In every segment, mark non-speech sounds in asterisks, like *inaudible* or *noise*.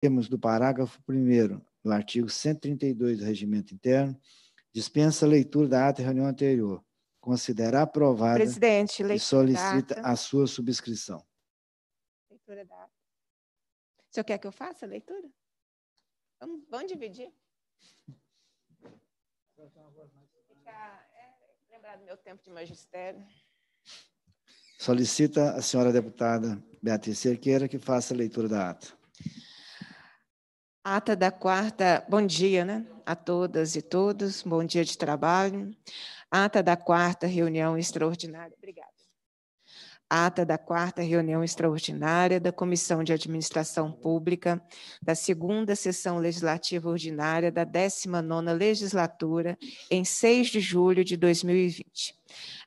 termos do parágrafo 1 do artigo 132 do Regimento Interno, dispensa a leitura da ata da reunião anterior. Considera aprovada Presidente, e solicita a sua subscrição. Leitura da ata. O senhor quer que eu faça a leitura? Vamos, vamos dividir. Ficar, é, lembrar do meu tempo de magistério. Solicita a senhora deputada Beatriz Cerqueira que faça a leitura da ata. Ata da quarta, bom dia, né? A todas e todos, bom dia de trabalho. Ata da quarta reunião extraordinária. Obrigada. Ata da quarta reunião extraordinária da Comissão de Administração Pública da segunda sessão legislativa ordinária da 19ª legislatura, em 6 de julho de 2020.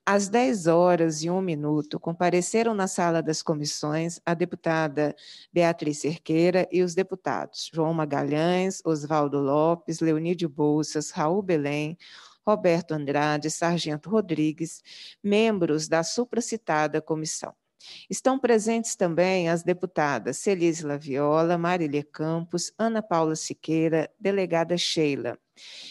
Às 10 horas e 1 minuto, compareceram na sala das comissões a deputada Beatriz Cerqueira e os deputados João Magalhães, Oswaldo Lopes, Leonídio Bolsas, Raul Belém, Roberto Andrade, Sargento Rodrigues, membros da supracitada comissão. Estão presentes também as deputadas Celise Laviola, Marília Campos, Ana Paula Siqueira, delegada Sheila,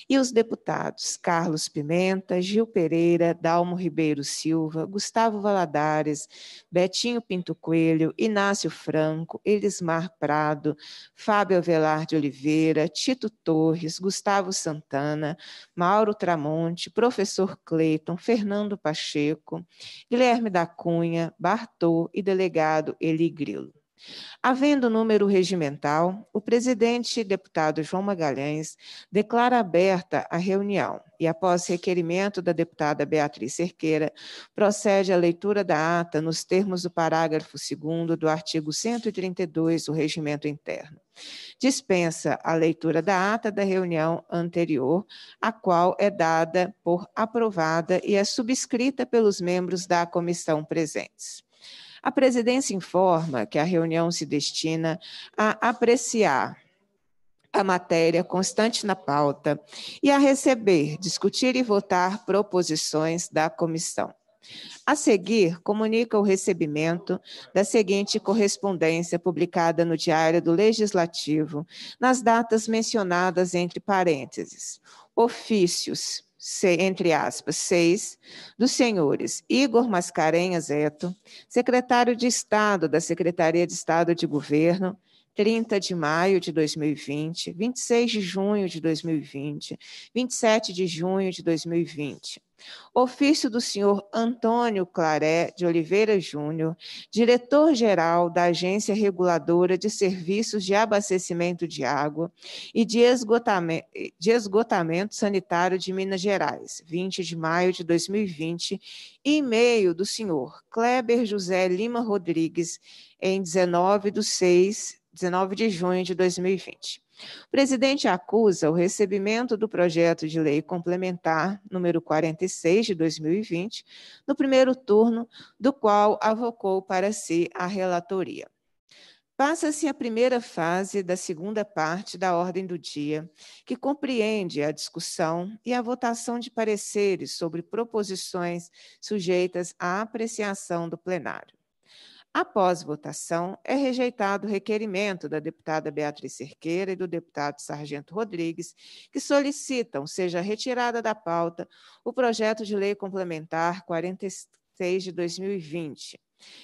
e os deputados Carlos Pimenta, Gil Pereira, Dalmo Ribeiro Silva, Gustavo Valadares, Betinho Pinto Coelho, Inácio Franco, Elismar Prado, Fábio Avelar de Oliveira, Tito Torres, Gustavo Santana, Mauro Tramonte, professor Cleiton, Fernando Pacheco, Guilherme da Cunha, Bartô e delegado Eli Grilo. Havendo número regimental, o presidente deputado João Magalhães declara aberta a reunião e, após requerimento da deputada Beatriz Cerqueira, procede à leitura da ata nos termos do parágrafo 2 do artigo 132 do Regimento Interno. Dispensa a leitura da ata da reunião anterior, a qual é dada por aprovada e é subscrita pelos membros da comissão presentes. A presidência informa que a reunião se destina a apreciar a matéria constante na pauta e a receber, discutir e votar proposições da comissão. A seguir, comunica o recebimento da seguinte correspondência publicada no Diário do Legislativo, nas datas mencionadas entre parênteses. Ofícios entre aspas, seis, dos senhores Igor Mascarenhas Eto, secretário de Estado da Secretaria de Estado de Governo, 30 de maio de 2020, 26 de junho de 2020, 27 de junho de 2020. Ofício do senhor Antônio Claré de Oliveira Júnior, diretor-geral da Agência Reguladora de Serviços de Abastecimento de Água e de esgotamento, de esgotamento Sanitário de Minas Gerais, 20 de maio de 2020, e e-mail do senhor Kleber José Lima Rodrigues, em 19 de 6 19 de junho de 2020. O presidente acusa o recebimento do projeto de lei complementar número 46 de 2020, no primeiro turno, do qual avocou para si a relatoria. Passa-se a primeira fase da segunda parte da ordem do dia, que compreende a discussão e a votação de pareceres sobre proposições sujeitas à apreciação do plenário. Após votação, é rejeitado o requerimento da deputada Beatriz Cerqueira e do deputado Sargento Rodrigues, que solicitam seja retirada da pauta o projeto de lei complementar 46 de 2020.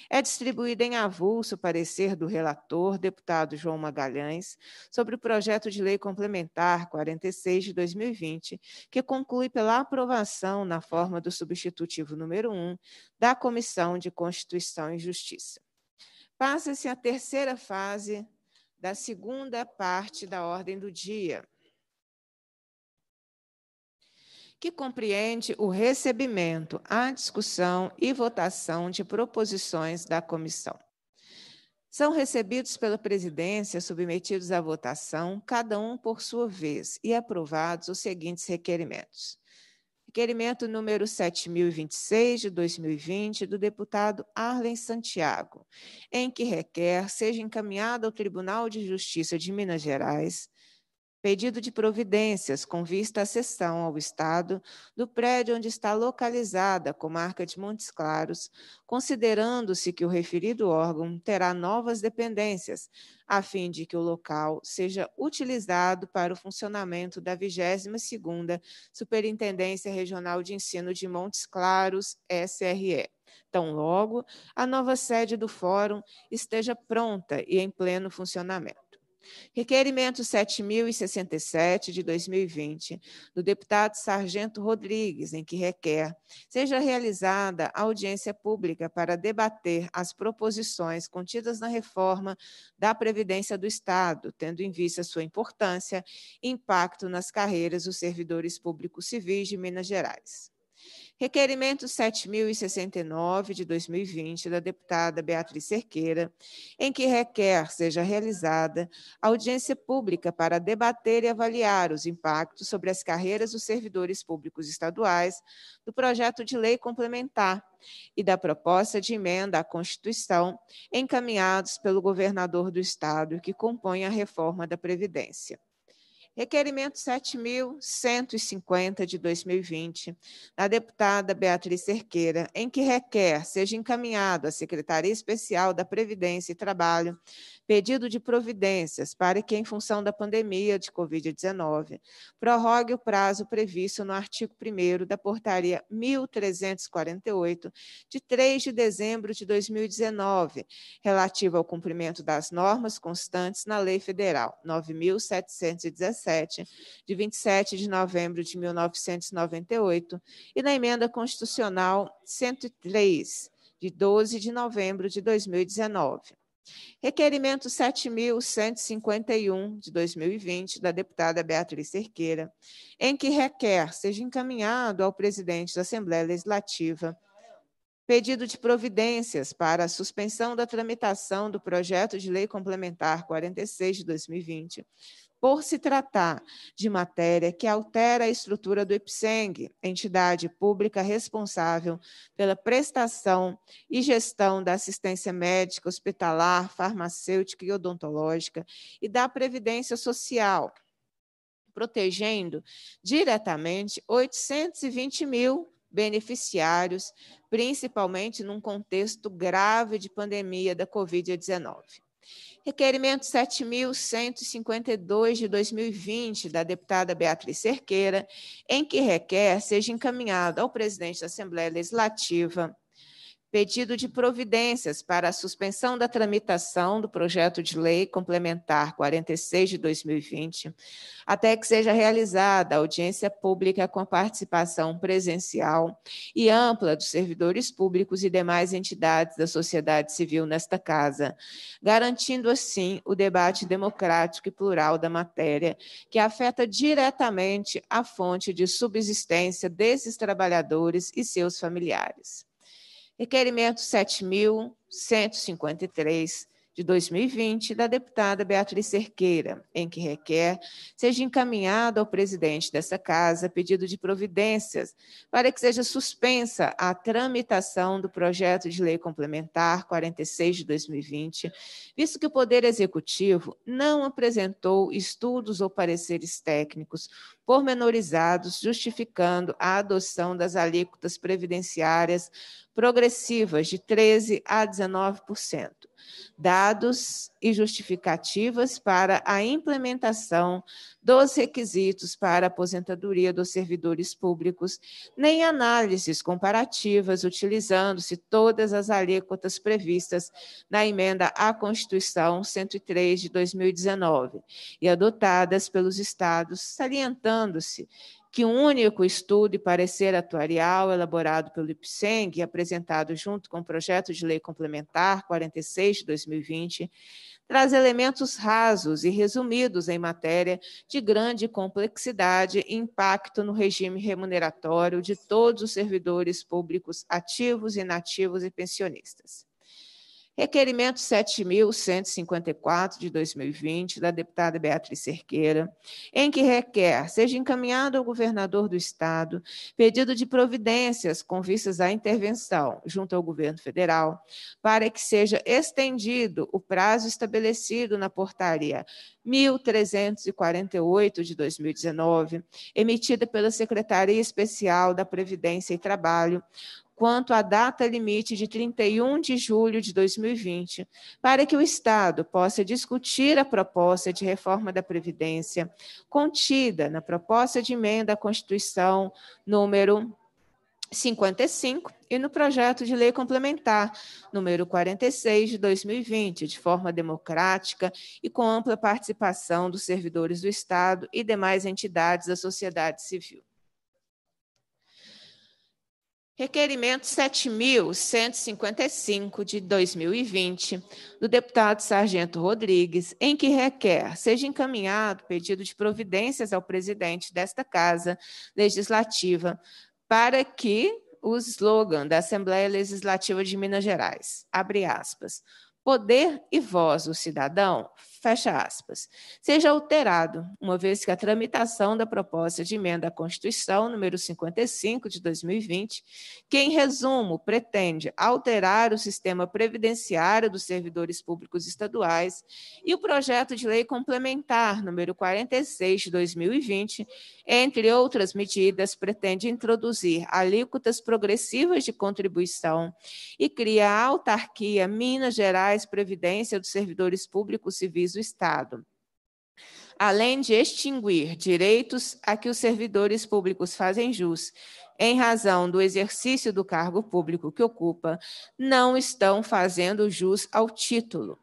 É distribuído em avulso o parecer do relator, deputado João Magalhães, sobre o projeto de lei complementar 46 de 2020, que conclui pela aprovação na forma do substitutivo número 1 da Comissão de Constituição e Justiça. Passa-se a terceira fase da segunda parte da ordem do dia, que compreende o recebimento, a discussão e votação de proposições da comissão. São recebidos pela presidência, submetidos à votação, cada um por sua vez, e aprovados os seguintes requerimentos. Requerimento número 7026 de 2020 do deputado Arlen Santiago, em que requer seja encaminhado ao Tribunal de Justiça de Minas Gerais Pedido de providências com vista à cessão ao Estado do prédio onde está localizada a comarca de Montes Claros, considerando-se que o referido órgão terá novas dependências, a fim de que o local seja utilizado para o funcionamento da 22ª Superintendência Regional de Ensino de Montes Claros, SRE. Tão logo a nova sede do fórum esteja pronta e em pleno funcionamento. Requerimento 7067 de 2020, do deputado Sargento Rodrigues, em que requer seja realizada audiência pública para debater as proposições contidas na reforma da Previdência do Estado, tendo em vista sua importância e impacto nas carreiras dos servidores públicos civis de Minas Gerais. Requerimento 7069 de 2020 da deputada Beatriz Cerqueira, em que requer seja realizada audiência pública para debater e avaliar os impactos sobre as carreiras dos servidores públicos estaduais do projeto de lei complementar e da proposta de emenda à Constituição encaminhados pelo governador do estado que compõe a reforma da Previdência. Requerimento 7.150 de 2020, da deputada Beatriz Cerqueira, em que requer seja encaminhado à Secretaria Especial da Previdência e Trabalho pedido de providências para que, em função da pandemia de Covid-19, prorrogue o prazo previsto no artigo 1 da Portaria 1348, de 3 de dezembro de 2019, relativa ao cumprimento das normas constantes na Lei Federal 9.717, de 27 de novembro de 1998, e na Emenda Constitucional 103, de 12 de novembro de 2019. Requerimento 7.151 de 2020, da deputada Beatriz Cerqueira, em que requer seja encaminhado ao presidente da Assembleia Legislativa pedido de providências para a suspensão da tramitação do projeto de lei complementar 46 de 2020, por se tratar de matéria que altera a estrutura do IPSENG, entidade pública responsável pela prestação e gestão da assistência médica, hospitalar, farmacêutica e odontológica e da previdência social, protegendo diretamente 820 mil beneficiários, principalmente num contexto grave de pandemia da Covid-19. Requerimento 7.152 de 2020, da deputada Beatriz Cerqueira, em que requer seja encaminhado ao presidente da Assembleia Legislativa pedido de providências para a suspensão da tramitação do projeto de lei complementar 46 de 2020, até que seja realizada audiência pública com participação presencial e ampla dos servidores públicos e demais entidades da sociedade civil nesta casa, garantindo assim o debate democrático e plural da matéria, que afeta diretamente a fonte de subsistência desses trabalhadores e seus familiares. Requerimento 7.153 de 2020 da deputada Beatriz Cerqueira, em que requer seja encaminhado ao presidente dessa casa pedido de providências para que seja suspensa a tramitação do projeto de lei complementar 46 de 2020, visto que o Poder Executivo não apresentou estudos ou pareceres técnicos pormenorizados justificando a adoção das alíquotas previdenciárias progressivas de 13% a 19%, dados e justificativas para a implementação dos requisitos para aposentadoria dos servidores públicos, nem análises comparativas utilizando-se todas as alíquotas previstas na emenda à Constituição 103 de 2019 e adotadas pelos estados, salientando-se que um único estudo e parecer atuarial elaborado pelo IPSENG e apresentado junto com o projeto de lei complementar 46 de 2020 traz elementos rasos e resumidos em matéria de grande complexidade e impacto no regime remuneratório de todos os servidores públicos ativos, inativos e pensionistas. Requerimento 7.154 de 2020, da deputada Beatriz Cerqueira, em que requer seja encaminhado ao governador do Estado pedido de providências com vistas à intervenção junto ao governo federal, para que seja estendido o prazo estabelecido na portaria 1348 de 2019, emitida pela Secretaria Especial da Previdência e Trabalho, quanto à data limite de 31 de julho de 2020, para que o Estado possa discutir a proposta de reforma da Previdência contida na proposta de emenda à Constituição número 55 e no projeto de lei complementar número 46 de 2020, de forma democrática e com ampla participação dos servidores do Estado e demais entidades da sociedade civil. Requerimento 7.155 de 2020, do deputado Sargento Rodrigues, em que requer seja encaminhado pedido de providências ao presidente desta Casa Legislativa para que o slogan da Assembleia Legislativa de Minas Gerais, abre aspas, poder e voz do cidadão, fecha aspas, seja alterado, uma vez que a tramitação da proposta de emenda à Constituição número 55 de 2020, que em resumo pretende alterar o sistema previdenciário dos servidores públicos estaduais, e o projeto de lei complementar número 46 de 2020, entre outras medidas, pretende introduzir alíquotas progressivas de contribuição e cria a autarquia Minas Gerais Previdência dos Servidores Públicos Civis do Estado. Além de extinguir direitos a que os servidores públicos fazem jus em razão do exercício do cargo público que ocupa, não estão fazendo jus ao título.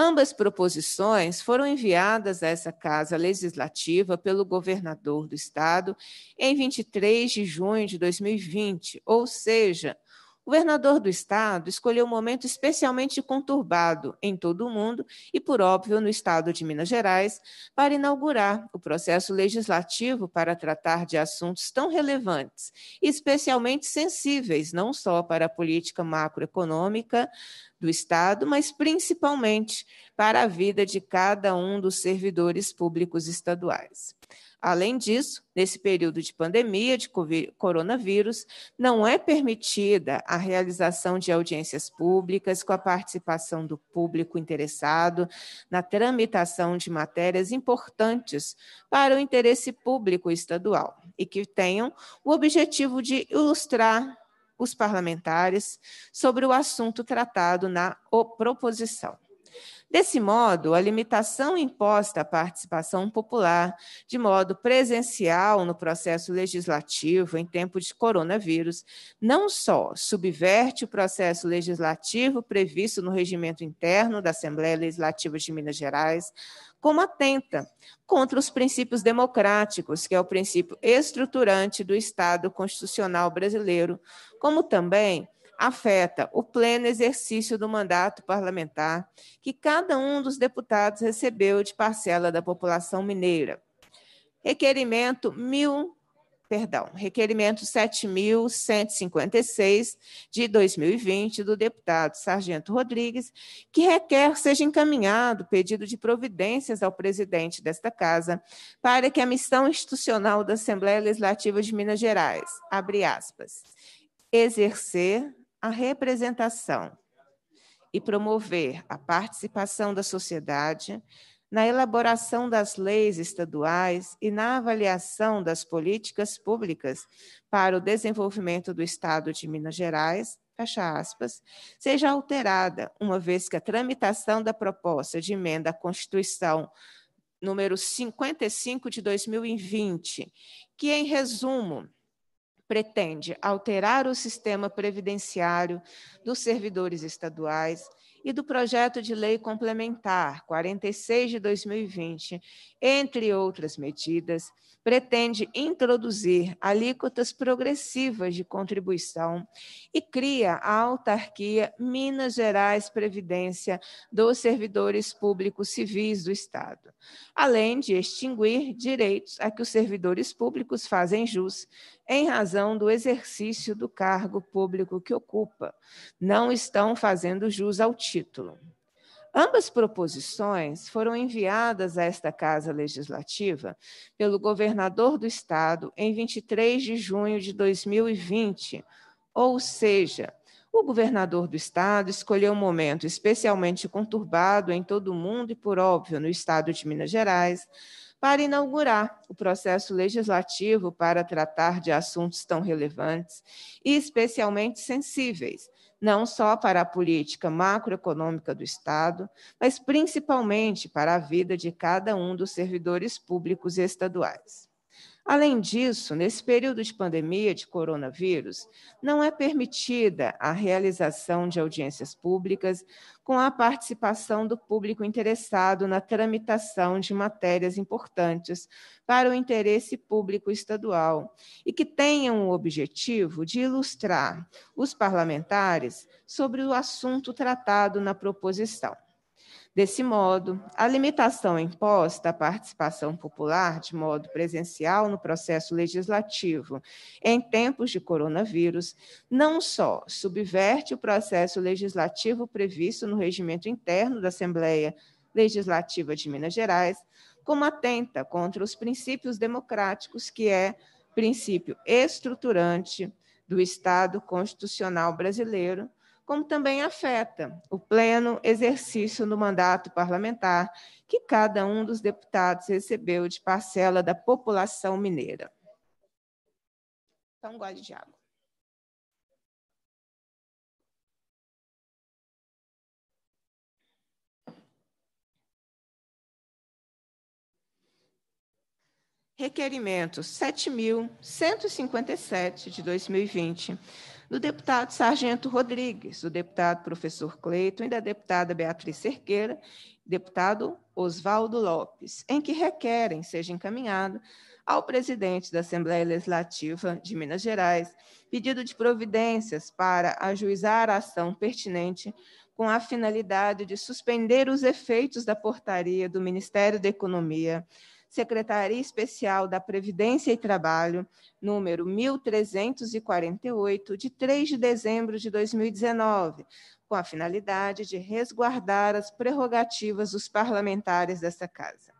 Ambas proposições foram enviadas a essa Casa Legislativa pelo governador do Estado em 23 de junho de 2020, ou seja, o governador do estado escolheu um momento especialmente conturbado em todo o mundo e, por óbvio, no estado de Minas Gerais, para inaugurar o processo legislativo para tratar de assuntos tão relevantes e especialmente sensíveis, não só para a política macroeconômica do Estado, mas principalmente para a vida de cada um dos servidores públicos estaduais. Além disso, nesse período de pandemia de coronavírus, não é permitida a realização de audiências públicas com a participação do público interessado na tramitação de matérias importantes para o interesse público estadual e que tenham o objetivo de ilustrar os parlamentares sobre o assunto tratado na proposição. Desse modo, a limitação imposta à participação popular de modo presencial no processo legislativo em tempo de coronavírus não só subverte o processo legislativo previsto no regimento interno da Assembleia Legislativa de Minas Gerais, como atenta contra os princípios democráticos, que é o princípio estruturante do Estado constitucional brasileiro, como também afeta o pleno exercício do mandato parlamentar que cada um dos deputados recebeu de parcela da população mineira. Requerimento mil, perdão, requerimento 7.156 de 2020 do deputado Sargento Rodrigues, que requer seja encaminhado pedido de providências ao presidente desta casa para que a missão institucional da Assembleia Legislativa de Minas Gerais, abre aspas, exercer a representação e promover a participação da sociedade na elaboração das leis estaduais e na avaliação das políticas públicas para o desenvolvimento do Estado de Minas Gerais, fecha aspas, seja alterada, uma vez que a tramitação da proposta de emenda à Constituição número 55 de 2020, que em resumo pretende alterar o sistema previdenciário dos servidores estaduais e do projeto de lei complementar 46 de 2020, entre outras medidas, pretende introduzir alíquotas progressivas de contribuição e cria a autarquia Minas Gerais Previdência dos servidores públicos civis do Estado, além de extinguir direitos a que os servidores públicos fazem jus em razão do exercício do cargo público que ocupa. Não estão fazendo jus ao título. Ambas proposições foram enviadas a esta Casa Legislativa pelo governador do Estado em 23 de junho de 2020, ou seja, o governador do Estado escolheu um momento especialmente conturbado em todo o mundo e, por óbvio, no Estado de Minas Gerais, para inaugurar o processo legislativo para tratar de assuntos tão relevantes e especialmente sensíveis, não só para a política macroeconômica do Estado, mas principalmente para a vida de cada um dos servidores públicos estaduais. Além disso, nesse período de pandemia de coronavírus, não é permitida a realização de audiências públicas com a participação do público interessado na tramitação de matérias importantes para o interesse público estadual e que tenham o objetivo de ilustrar os parlamentares sobre o assunto tratado na proposição. Desse modo, a limitação imposta à participação popular de modo presencial no processo legislativo em tempos de coronavírus não só subverte o processo legislativo previsto no regimento interno da Assembleia Legislativa de Minas Gerais, como atenta contra os princípios democráticos, que é princípio estruturante do Estado constitucional brasileiro como também afeta o pleno exercício do mandato parlamentar que cada um dos deputados recebeu de parcela da população mineira. Então, um gole de água. Requerimento 7.157 de 2020 do deputado Sargento Rodrigues, do deputado professor Cleiton e da deputada Beatriz Cerqueira, deputado Oswaldo Lopes, em que requerem seja encaminhado ao presidente da Assembleia Legislativa de Minas Gerais pedido de providências para ajuizar a ação pertinente com a finalidade de suspender os efeitos da portaria do Ministério da Economia Secretaria Especial da Previdência e Trabalho, número 1348, de 3 de dezembro de 2019, com a finalidade de resguardar as prerrogativas dos parlamentares desta Casa.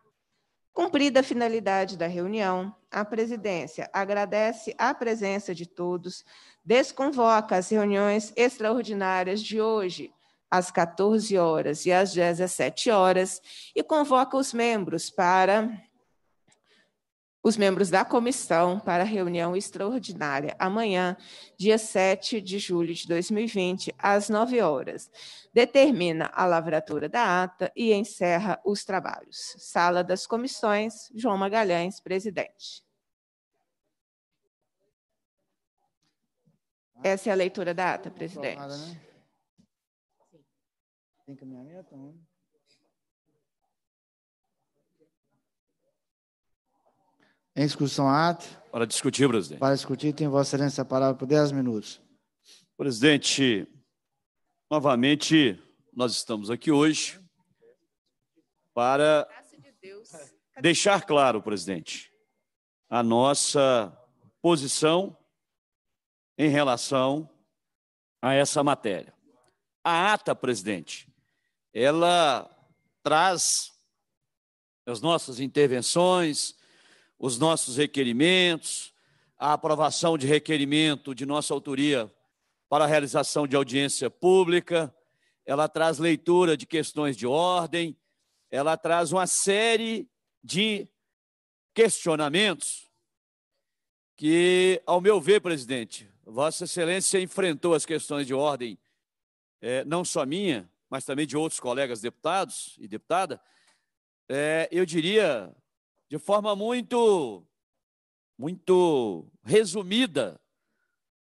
Cumprida a finalidade da reunião, a presidência agradece a presença de todos, desconvoca as reuniões extraordinárias de hoje, às 14 horas e às 17 horas, e convoca os membros para os membros da comissão para a reunião extraordinária amanhã, dia 7 de julho de 2020, às 9 horas. Determina a lavratura da ata e encerra os trabalhos. Sala das Comissões, João Magalhães, presidente. Essa é a leitura da ata, presidente. Né? Tem caminhamento? Em discussão, ato. Para discutir, presidente. Para discutir, tem Vossa Excelência a palavra por 10 minutos. Presidente, novamente, nós estamos aqui hoje para deixar claro, presidente, a nossa posição em relação a essa matéria. A ata, presidente, ela traz as nossas intervenções, os nossos requerimentos, a aprovação de requerimento de nossa autoria para a realização de audiência pública, ela traz leitura de questões de ordem, ela traz uma série de questionamentos que, ao meu ver, presidente, Vossa Excelência enfrentou as questões de ordem, é, não só minha, mas também de outros colegas deputados e deputada, é, eu diria, de forma muito, muito resumida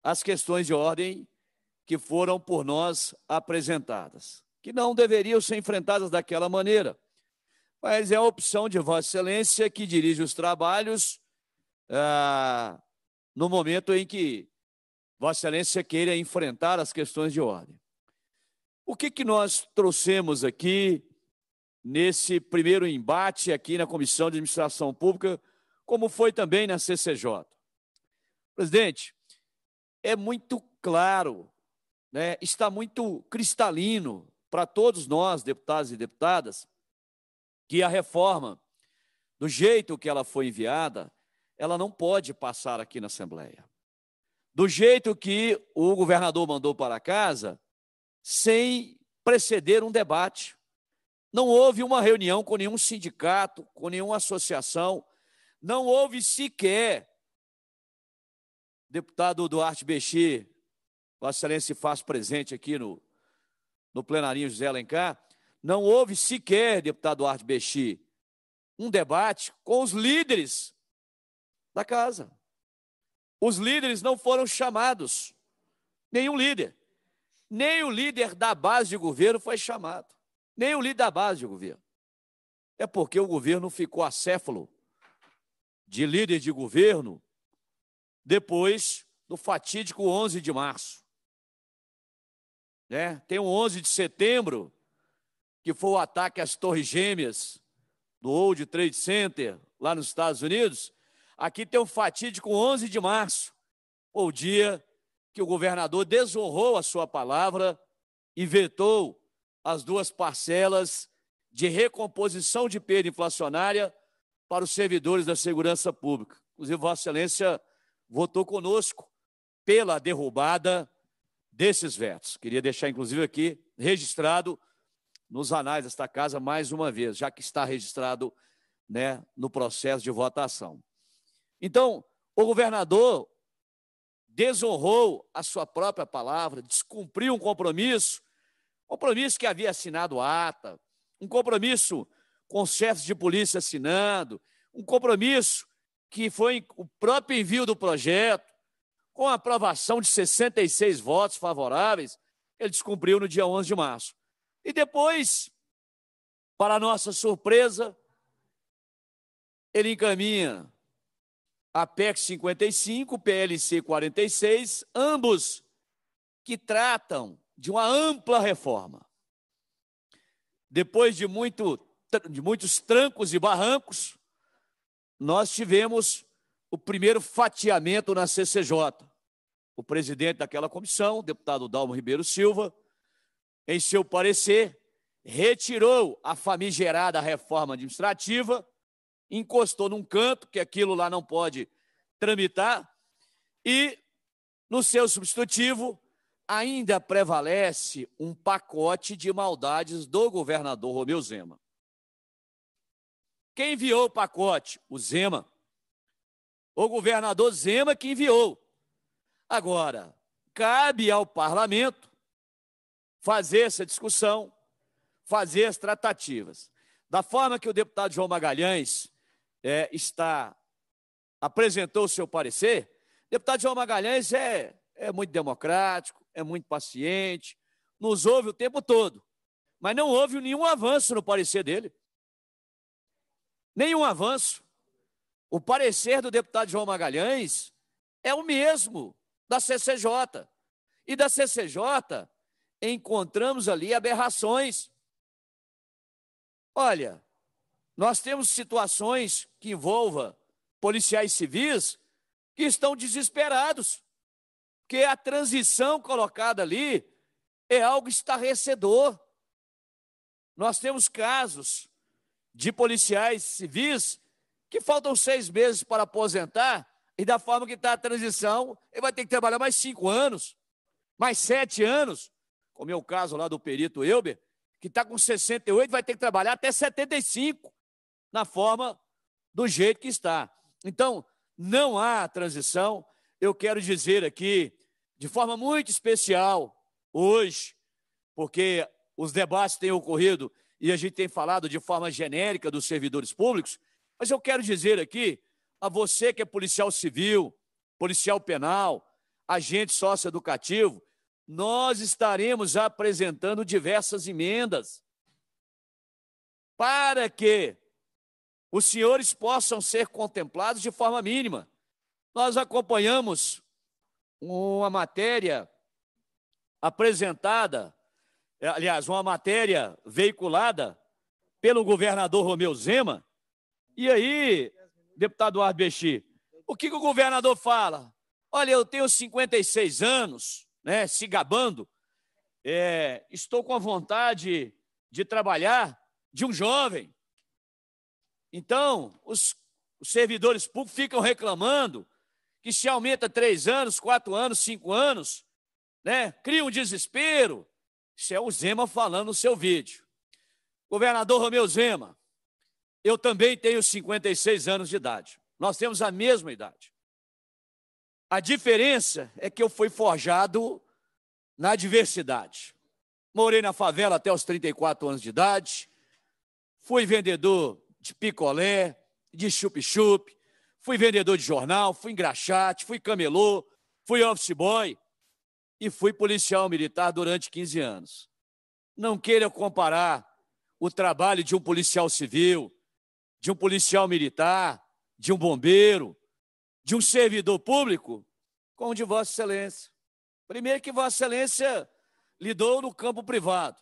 as questões de ordem que foram por nós apresentadas, que não deveriam ser enfrentadas daquela maneira. Mas é a opção de Vossa Excelência que dirige os trabalhos ah, no momento em que Vossa Excelência queira enfrentar as questões de ordem. O que, que nós trouxemos aqui nesse primeiro embate aqui na Comissão de Administração Pública, como foi também na CCJ. Presidente, é muito claro, né, está muito cristalino para todos nós, deputados e deputadas, que a reforma, do jeito que ela foi enviada, ela não pode passar aqui na Assembleia. Do jeito que o governador mandou para casa, sem preceder um debate. Não houve uma reunião com nenhum sindicato, com nenhuma associação, não houve sequer. Deputado Duarte Bexi, Vossa Excelência se faz presente aqui no, no plenarinho José Alencar, não houve sequer, deputado Duarte Bexi, um debate com os líderes da casa. Os líderes não foram chamados, nenhum líder. Nem o líder da base de governo foi chamado, nem o líder da base de governo. É porque o governo ficou acéfalo de líder de governo depois do fatídico 11 de março. Né? Tem o 11 de setembro, que foi o ataque às Torres Gêmeas do World Trade Center, lá nos Estados Unidos. Aqui tem o fatídico 11 de março, o dia que o governador desonrou a sua palavra e vetou as duas parcelas de recomposição de perda inflacionária para os servidores da segurança pública. Inclusive, Vossa Excelência votou conosco pela derrubada desses vetos. Queria deixar, inclusive, aqui registrado nos anais desta casa mais uma vez, já que está registrado né, no processo de votação. Então, o governador desonrou a sua própria palavra, descumpriu um compromisso, compromisso que havia assinado ata, um compromisso com chefes de polícia assinando, um compromisso que foi o próprio envio do projeto, com a aprovação de 66 votos favoráveis, ele descumpriu no dia 11 de março. E depois, para nossa surpresa, ele encaminha a PEC 55, PLC 46, ambos que tratam de uma ampla reforma. Depois de, muito, de muitos trancos e barrancos, nós tivemos o primeiro fatiamento na CCJ. O presidente daquela comissão, o deputado Dalmo Ribeiro Silva, em seu parecer, retirou a famigerada reforma administrativa encostou num canto, que aquilo lá não pode tramitar, e no seu substitutivo ainda prevalece um pacote de maldades do governador Romeu Zema. Quem enviou o pacote? O Zema. O governador Zema que enviou. Agora, cabe ao parlamento fazer essa discussão, fazer as tratativas. Da forma que o deputado João Magalhães é, está apresentou o seu parecer, o deputado João Magalhães é, é muito democrático, é muito paciente, nos ouve o tempo todo, mas não houve nenhum avanço no parecer dele. Nenhum avanço. O parecer do deputado João Magalhães é o mesmo da CCJ. E da CCJ encontramos ali aberrações. Olha, nós temos situações que envolvam policiais civis que estão desesperados, porque a transição colocada ali é algo estarrecedor. Nós temos casos de policiais civis que faltam seis meses para aposentar, e da forma que está a transição, ele vai ter que trabalhar mais cinco anos, mais sete anos, como é o caso lá do perito Elber, que está com 68, vai ter que trabalhar até 75 na forma do jeito que está. Então, não há transição. Eu quero dizer aqui, de forma muito especial, hoje, porque os debates têm ocorrido e a gente tem falado de forma genérica dos servidores públicos, mas eu quero dizer aqui a você que é policial civil, policial penal, agente socioeducativo, nós estaremos apresentando diversas emendas para que os senhores possam ser contemplados de forma mínima. Nós acompanhamos uma matéria apresentada, aliás, uma matéria veiculada pelo governador Romeu Zema. E aí, deputado Arbexi, o que, que o governador fala? Olha, eu tenho 56 anos, né, se gabando, é, estou com a vontade de trabalhar de um jovem. Então, os, os servidores públicos ficam reclamando que se aumenta três anos, quatro anos, cinco anos, né, cria um desespero. Isso é o Zema falando no seu vídeo. Governador Romeu Zema, eu também tenho 56 anos de idade. Nós temos a mesma idade. A diferença é que eu fui forjado na diversidade. Morei na favela até os 34 anos de idade. Fui vendedor de picolé, de chup-chup. Fui vendedor de jornal, fui engraxate, fui camelô, fui office boy e fui policial militar durante 15 anos. Não queira comparar o trabalho de um policial civil, de um policial militar, de um bombeiro, de um servidor público com o de Vossa Excelência. Primeiro que Vossa Excelência lidou no campo privado.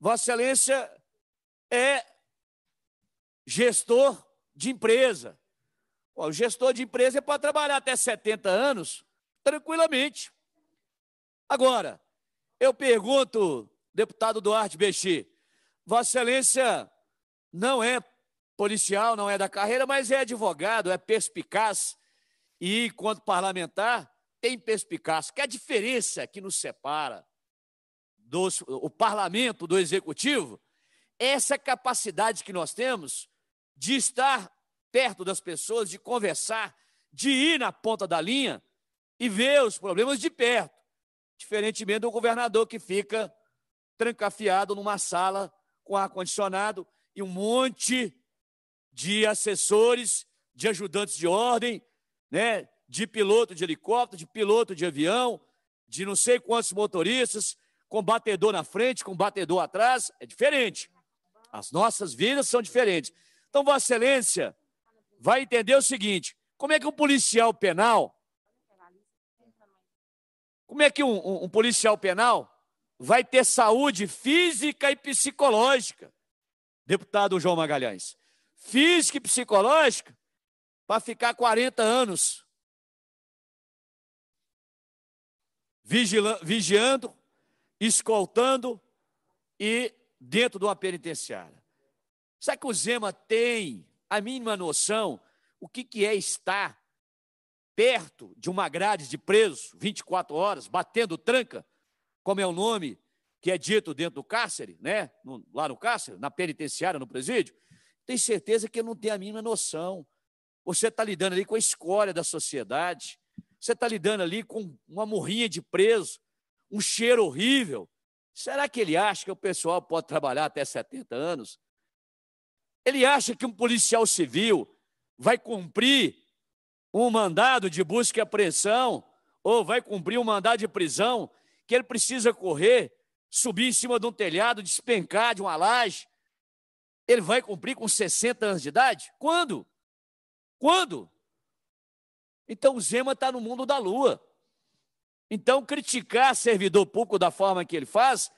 Vossa Excelência é gestor de empresa. O gestor de empresa é para trabalhar até 70 anos tranquilamente. Agora, eu pergunto, deputado Duarte Bexi, Vossa Excelência não é policial, não é da carreira, mas é advogado, é perspicaz e, enquanto parlamentar, tem perspicaz. Que a diferença que nos separa dos, o parlamento do executivo é essa capacidade que nós temos de estar perto das pessoas, de conversar, de ir na ponta da linha e ver os problemas de perto. Diferentemente do governador que fica trancafiado numa sala com ar-condicionado e um monte de assessores, de ajudantes de ordem, né, de piloto de helicóptero, de piloto de avião, de não sei quantos motoristas, com batedor na frente, com batedor atrás, é diferente. As nossas vidas são diferentes. Então, Vossa Excelência vai entender o seguinte: como é que um policial penal, como é que um, um, um policial penal vai ter saúde física e psicológica? Deputado João Magalhães física e psicológica para ficar 40 anos vigiando, escoltando e dentro de uma penitenciária. Será que o Zema tem a mínima noção o que, que é estar perto de uma grade de presos 24 horas, batendo tranca, como é o nome que é dito dentro do cárcere, né? No, lá no cárcere, na penitenciária, no presídio? Tenho certeza que ele não tem a mínima noção. Você está lidando ali com a escória da sociedade. Você está lidando ali com uma morrinha de preso, um cheiro horrível. Será que ele acha que o pessoal pode trabalhar até 70 anos? Ele acha que um policial civil vai cumprir um mandado de busca e apreensão ou vai cumprir um mandado de prisão que ele precisa correr, subir em cima de um telhado, despencar de uma laje, ele vai cumprir com 60 anos de idade? Quando? Quando? Então o Zema está no mundo da lua. Então, criticar servidor público da forma que ele faz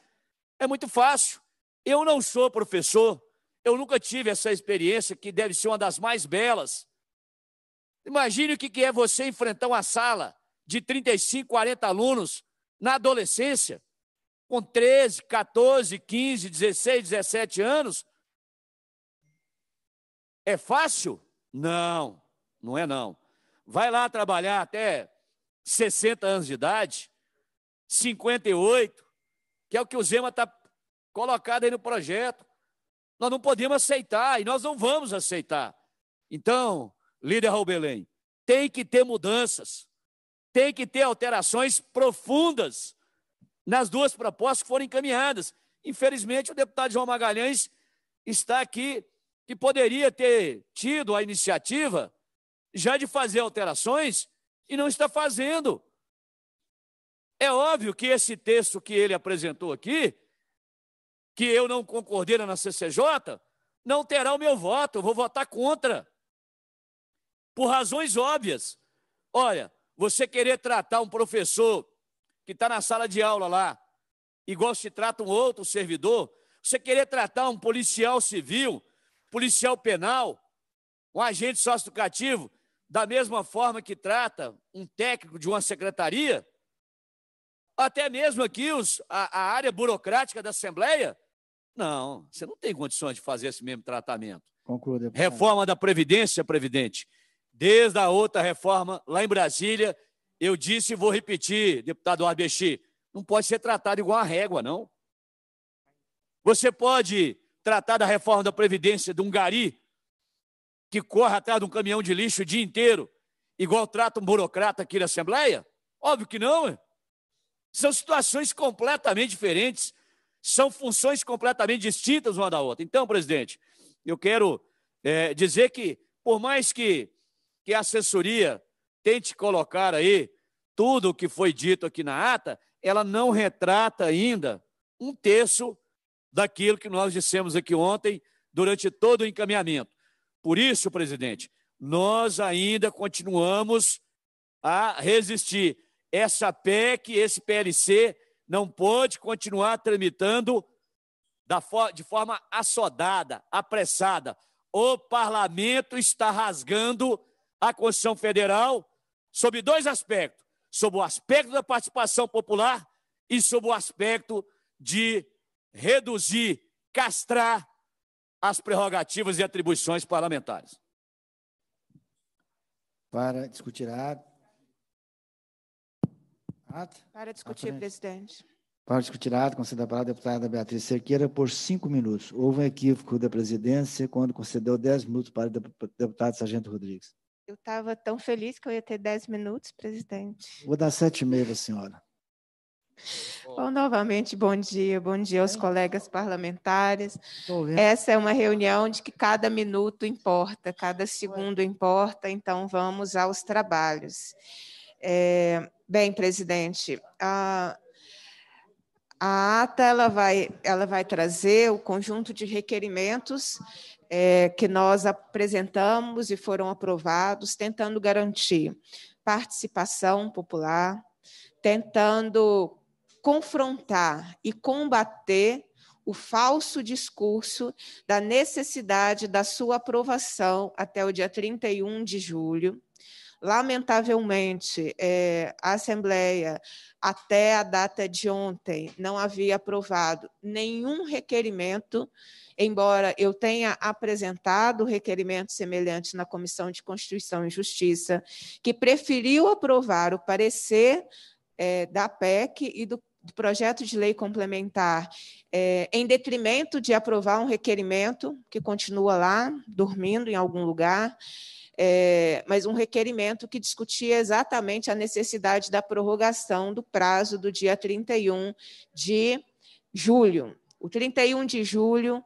é muito fácil. Eu não sou professor, eu nunca tive essa experiência que deve ser uma das mais belas. Imagine o que é você enfrentar uma sala de 35, 40 alunos na adolescência, com 13, 14, 15, 16, 17 anos, é fácil? Não, não é não. Vai lá trabalhar até 60 anos de idade, 58, que é o que o Zema está colocado aí no projeto. Nós não podemos aceitar e nós não vamos aceitar. Então, líder Raul Belém, tem que ter mudanças, tem que ter alterações profundas nas duas propostas que foram encaminhadas. Infelizmente, o deputado João Magalhães está aqui que poderia ter tido a iniciativa já de fazer alterações e não está fazendo. É óbvio que esse texto que ele apresentou aqui, que eu não concordei na CCJ, não terá o meu voto, eu vou votar contra. Por razões óbvias. Olha, você querer tratar um professor que está na sala de aula lá, igual se trata um outro servidor, você querer tratar um policial civil policial penal, um agente sócio-educativo, da mesma forma que trata um técnico de uma secretaria, até mesmo aqui os, a, a área burocrática da Assembleia. Não, você não tem condições de fazer esse mesmo tratamento. Conclua, deputado. Reforma da Previdência, Previdente. Desde a outra reforma, lá em Brasília, eu disse e vou repetir, deputado Arbexi, não pode ser tratado igual a régua, não. Você pode tratar da reforma da Previdência de um gari que corre atrás de um caminhão de lixo o dia inteiro, igual trata um burocrata aqui na Assembleia? Óbvio que não. São situações completamente diferentes, são funções completamente distintas uma da outra. Então, presidente, eu quero é, dizer que, por mais que, que a assessoria tente colocar aí tudo o que foi dito aqui na ata, ela não retrata ainda um terço daquilo que nós dissemos aqui ontem durante todo o encaminhamento. Por isso, presidente, nós ainda continuamos a resistir. Essa PEC, esse PLC, não pode continuar tramitando de forma assodada, apressada. O parlamento está rasgando a Constituição Federal sob dois aspectos: sob o aspecto da participação popular e sob o aspecto de reduzir, castrar as prerrogativas e atribuições parlamentares. Para discutir a ata. Para discutir, presidente. Para discutir a ata, conceda a palavra a deputada Beatriz Cerqueira por cinco minutos. Houve um equívoco da presidência quando concedeu dez minutos para o deputado Sargento Rodrigues. Eu estava tão feliz que eu ia ter dez minutos, presidente. Vou dar sete e meia para a senhora. Bom, novamente, bom dia, bom dia aos colegas parlamentares. Essa é uma reunião de que cada minuto importa, cada segundo importa, então vamos aos trabalhos. É, bem, presidente, a, a ata ela vai, ela vai trazer o conjunto de requerimentos é, que nós apresentamos e foram aprovados, tentando garantir participação popular, tentando confrontar e combater o falso discurso da necessidade da sua aprovação até o dia 31 de julho. Lamentavelmente, é, a Assembleia, até a data de ontem, não havia aprovado nenhum requerimento, embora eu tenha apresentado requerimento semelhante na Comissão de Constituição e Justiça, que preferiu aprovar o parecer é, da PEC e do do projeto de lei complementar é, em detrimento de aprovar um requerimento que continua lá, dormindo em algum lugar, é, mas um requerimento que discutia exatamente a necessidade da prorrogação do prazo do dia 31 de julho. O 31 de julho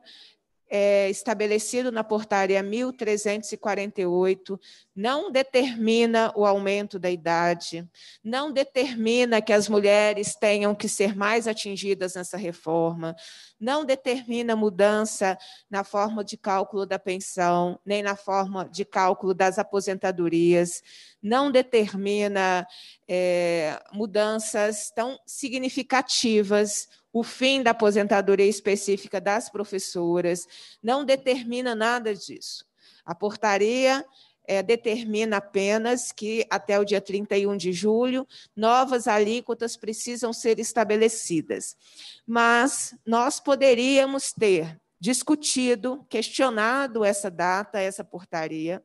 é, estabelecido na portaria 1348 não determina o aumento da idade, não determina que as mulheres tenham que ser mais atingidas nessa reforma, não determina mudança na forma de cálculo da pensão, nem na forma de cálculo das aposentadorias, não determina é, mudanças tão significativas o fim da aposentadoria específica das professoras, não determina nada disso. A portaria é, determina apenas que, até o dia 31 de julho, novas alíquotas precisam ser estabelecidas. Mas nós poderíamos ter discutido, questionado essa data, essa portaria,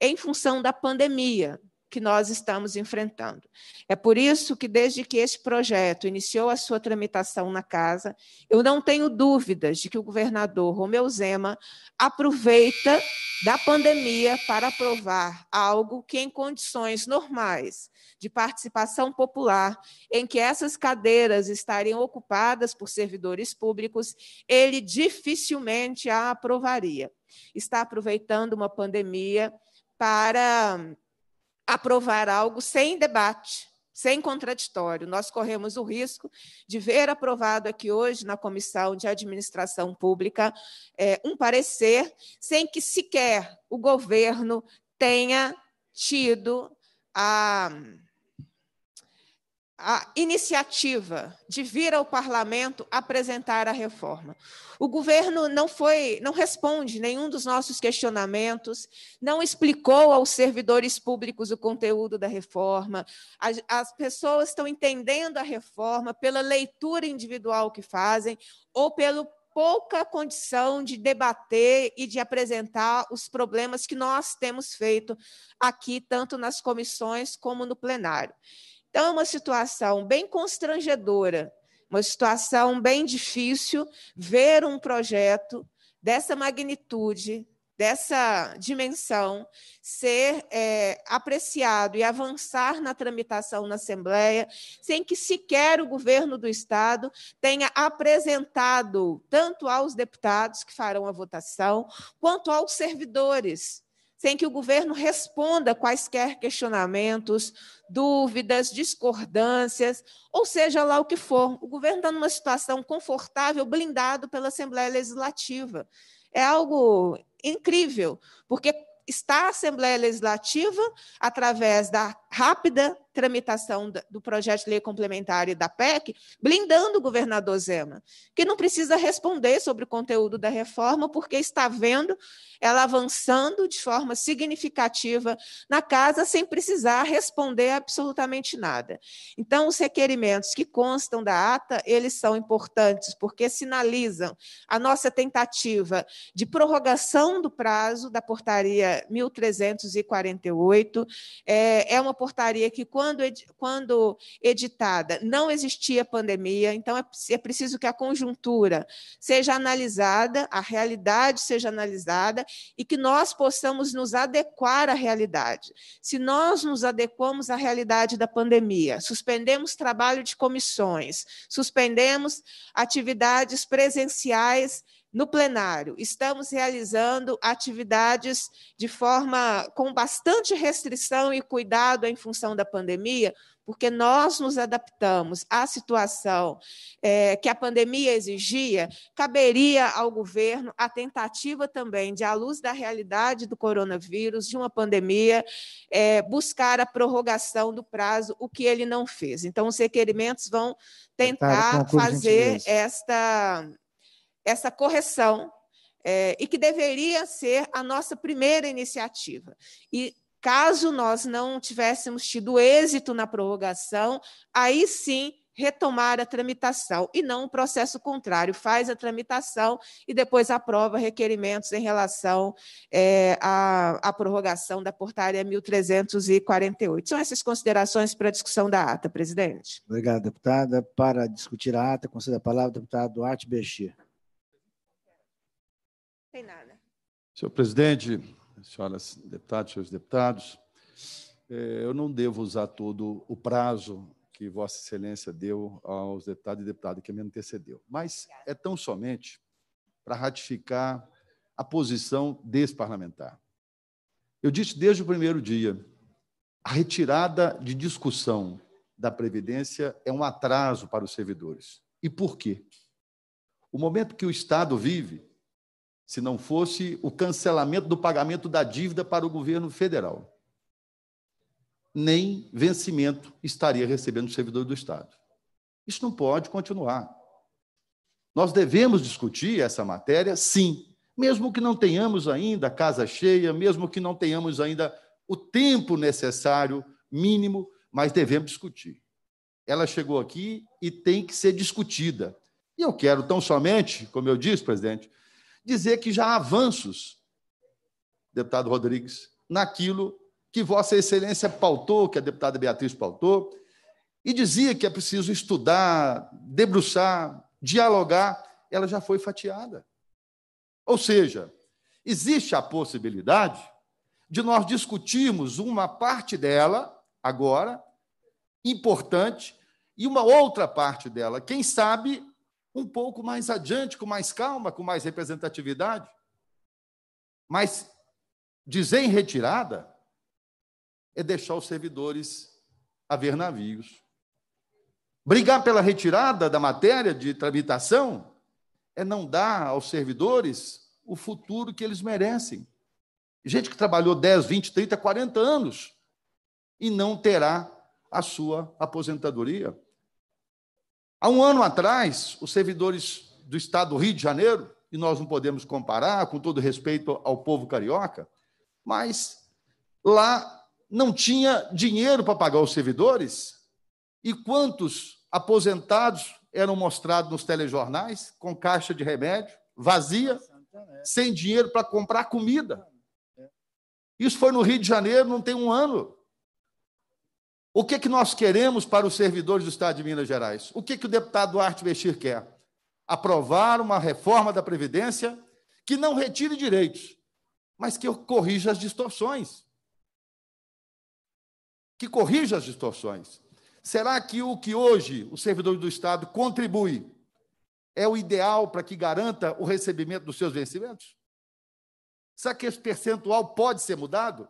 em função da pandemia, que nós estamos enfrentando. É por isso que, desde que esse projeto iniciou a sua tramitação na Casa, eu não tenho dúvidas de que o governador Romeu Zema aproveita da pandemia para aprovar algo que, em condições normais de participação popular, em que essas cadeiras estariam ocupadas por servidores públicos, ele dificilmente a aprovaria. Está aproveitando uma pandemia para aprovar algo sem debate, sem contraditório. Nós corremos o risco de ver aprovado aqui hoje na Comissão de Administração Pública é, um parecer sem que sequer o governo tenha tido a a iniciativa de vir ao parlamento apresentar a reforma. O governo não foi, não responde nenhum dos nossos questionamentos, não explicou aos servidores públicos o conteúdo da reforma. As, as pessoas estão entendendo a reforma pela leitura individual que fazem ou pelo pouca condição de debater e de apresentar os problemas que nós temos feito aqui, tanto nas comissões como no plenário. Então, é uma situação bem constrangedora, uma situação bem difícil ver um projeto dessa magnitude, dessa dimensão, ser é, apreciado e avançar na tramitação na Assembleia, sem que sequer o governo do Estado tenha apresentado, tanto aos deputados que farão a votação, quanto aos servidores sem que o governo responda quaisquer questionamentos, dúvidas, discordâncias, ou seja lá o que for. O governo está numa situação confortável, blindado pela Assembleia Legislativa. É algo incrível, porque está a Assembleia Legislativa, através da rápida tramitação do projeto de lei complementar e da PEC, blindando o governador Zema, que não precisa responder sobre o conteúdo da reforma, porque está vendo ela avançando de forma significativa na casa, sem precisar responder absolutamente nada. Então, os requerimentos que constam da ata, eles são importantes, porque sinalizam a nossa tentativa de prorrogação do prazo da portaria 1348, é, é uma portaria que, quando, quando editada, não existia pandemia, então é, é preciso que a conjuntura seja analisada, a realidade seja analisada e que nós possamos nos adequar à realidade. Se nós nos adequamos à realidade da pandemia, suspendemos trabalho de comissões, suspendemos atividades presenciais no plenário, estamos realizando atividades de forma com bastante restrição e cuidado em função da pandemia, porque nós nos adaptamos à situação é, que a pandemia exigia, caberia ao governo a tentativa também de, à luz da realidade do coronavírus, de uma pandemia, é, buscar a prorrogação do prazo, o que ele não fez. Então, os requerimentos vão tentar fazer esta essa correção é, e que deveria ser a nossa primeira iniciativa. E caso nós não tivéssemos tido êxito na prorrogação, aí sim retomar a tramitação e não o processo contrário, faz a tramitação e depois aprova requerimentos em relação é, à, à, prorrogação da portaria 1348. São essas considerações para a discussão da ata, presidente. Obrigado, deputada. Para discutir a ata, conceda a palavra ao deputado Duarte Bexir tem nada. Senhor presidente, senhoras deputadas, senhores deputados, é, eu não devo usar todo o prazo que Vossa Excelência deu aos deputados e deputadas que me antecedeu, mas é tão somente para ratificar a posição desse parlamentar. Eu disse desde o primeiro dia, a retirada de discussão da Previdência é um atraso para os servidores. E por quê? O momento que o Estado vive se não fosse o cancelamento do pagamento da dívida para o governo federal. Nem vencimento estaria recebendo o servidor do Estado. Isso não pode continuar. Nós devemos discutir essa matéria, sim, mesmo que não tenhamos ainda casa cheia, mesmo que não tenhamos ainda o tempo necessário, mínimo, mas devemos discutir. Ela chegou aqui e tem que ser discutida. E eu quero tão somente, como eu disse, presidente, dizer que já há avanços, deputado Rodrigues, naquilo que Vossa Excelência pautou, que a deputada Beatriz pautou, e dizia que é preciso estudar, debruçar, dialogar, ela já foi fatiada. Ou seja, existe a possibilidade de nós discutirmos uma parte dela agora, importante, e uma outra parte dela, quem sabe um pouco mais adiante, com mais calma, com mais representatividade. Mas dizer em retirada é deixar os servidores a ver navios. Brigar pela retirada da matéria de tramitação é não dar aos servidores o futuro que eles merecem. Gente que trabalhou 10, 20, 30, 40 anos e não terá a sua aposentadoria. Há um ano atrás, os servidores do Estado do Rio de Janeiro, e nós não podemos comparar, com todo respeito ao povo carioca, mas lá não tinha dinheiro para pagar os servidores, e quantos aposentados eram mostrados nos telejornais com caixa de remédio vazia, sem dinheiro para comprar comida. Isso foi no Rio de Janeiro, não tem um ano. O que, que nós queremos para os servidores do Estado de Minas Gerais? O que, que o deputado Duarte Vestir quer? Aprovar uma reforma da Previdência que não retire direitos, mas que corrija as distorções. Que corrija as distorções. Será que o que hoje o servidor do Estado contribui é o ideal para que garanta o recebimento dos seus vencimentos? Será que esse percentual pode ser mudado?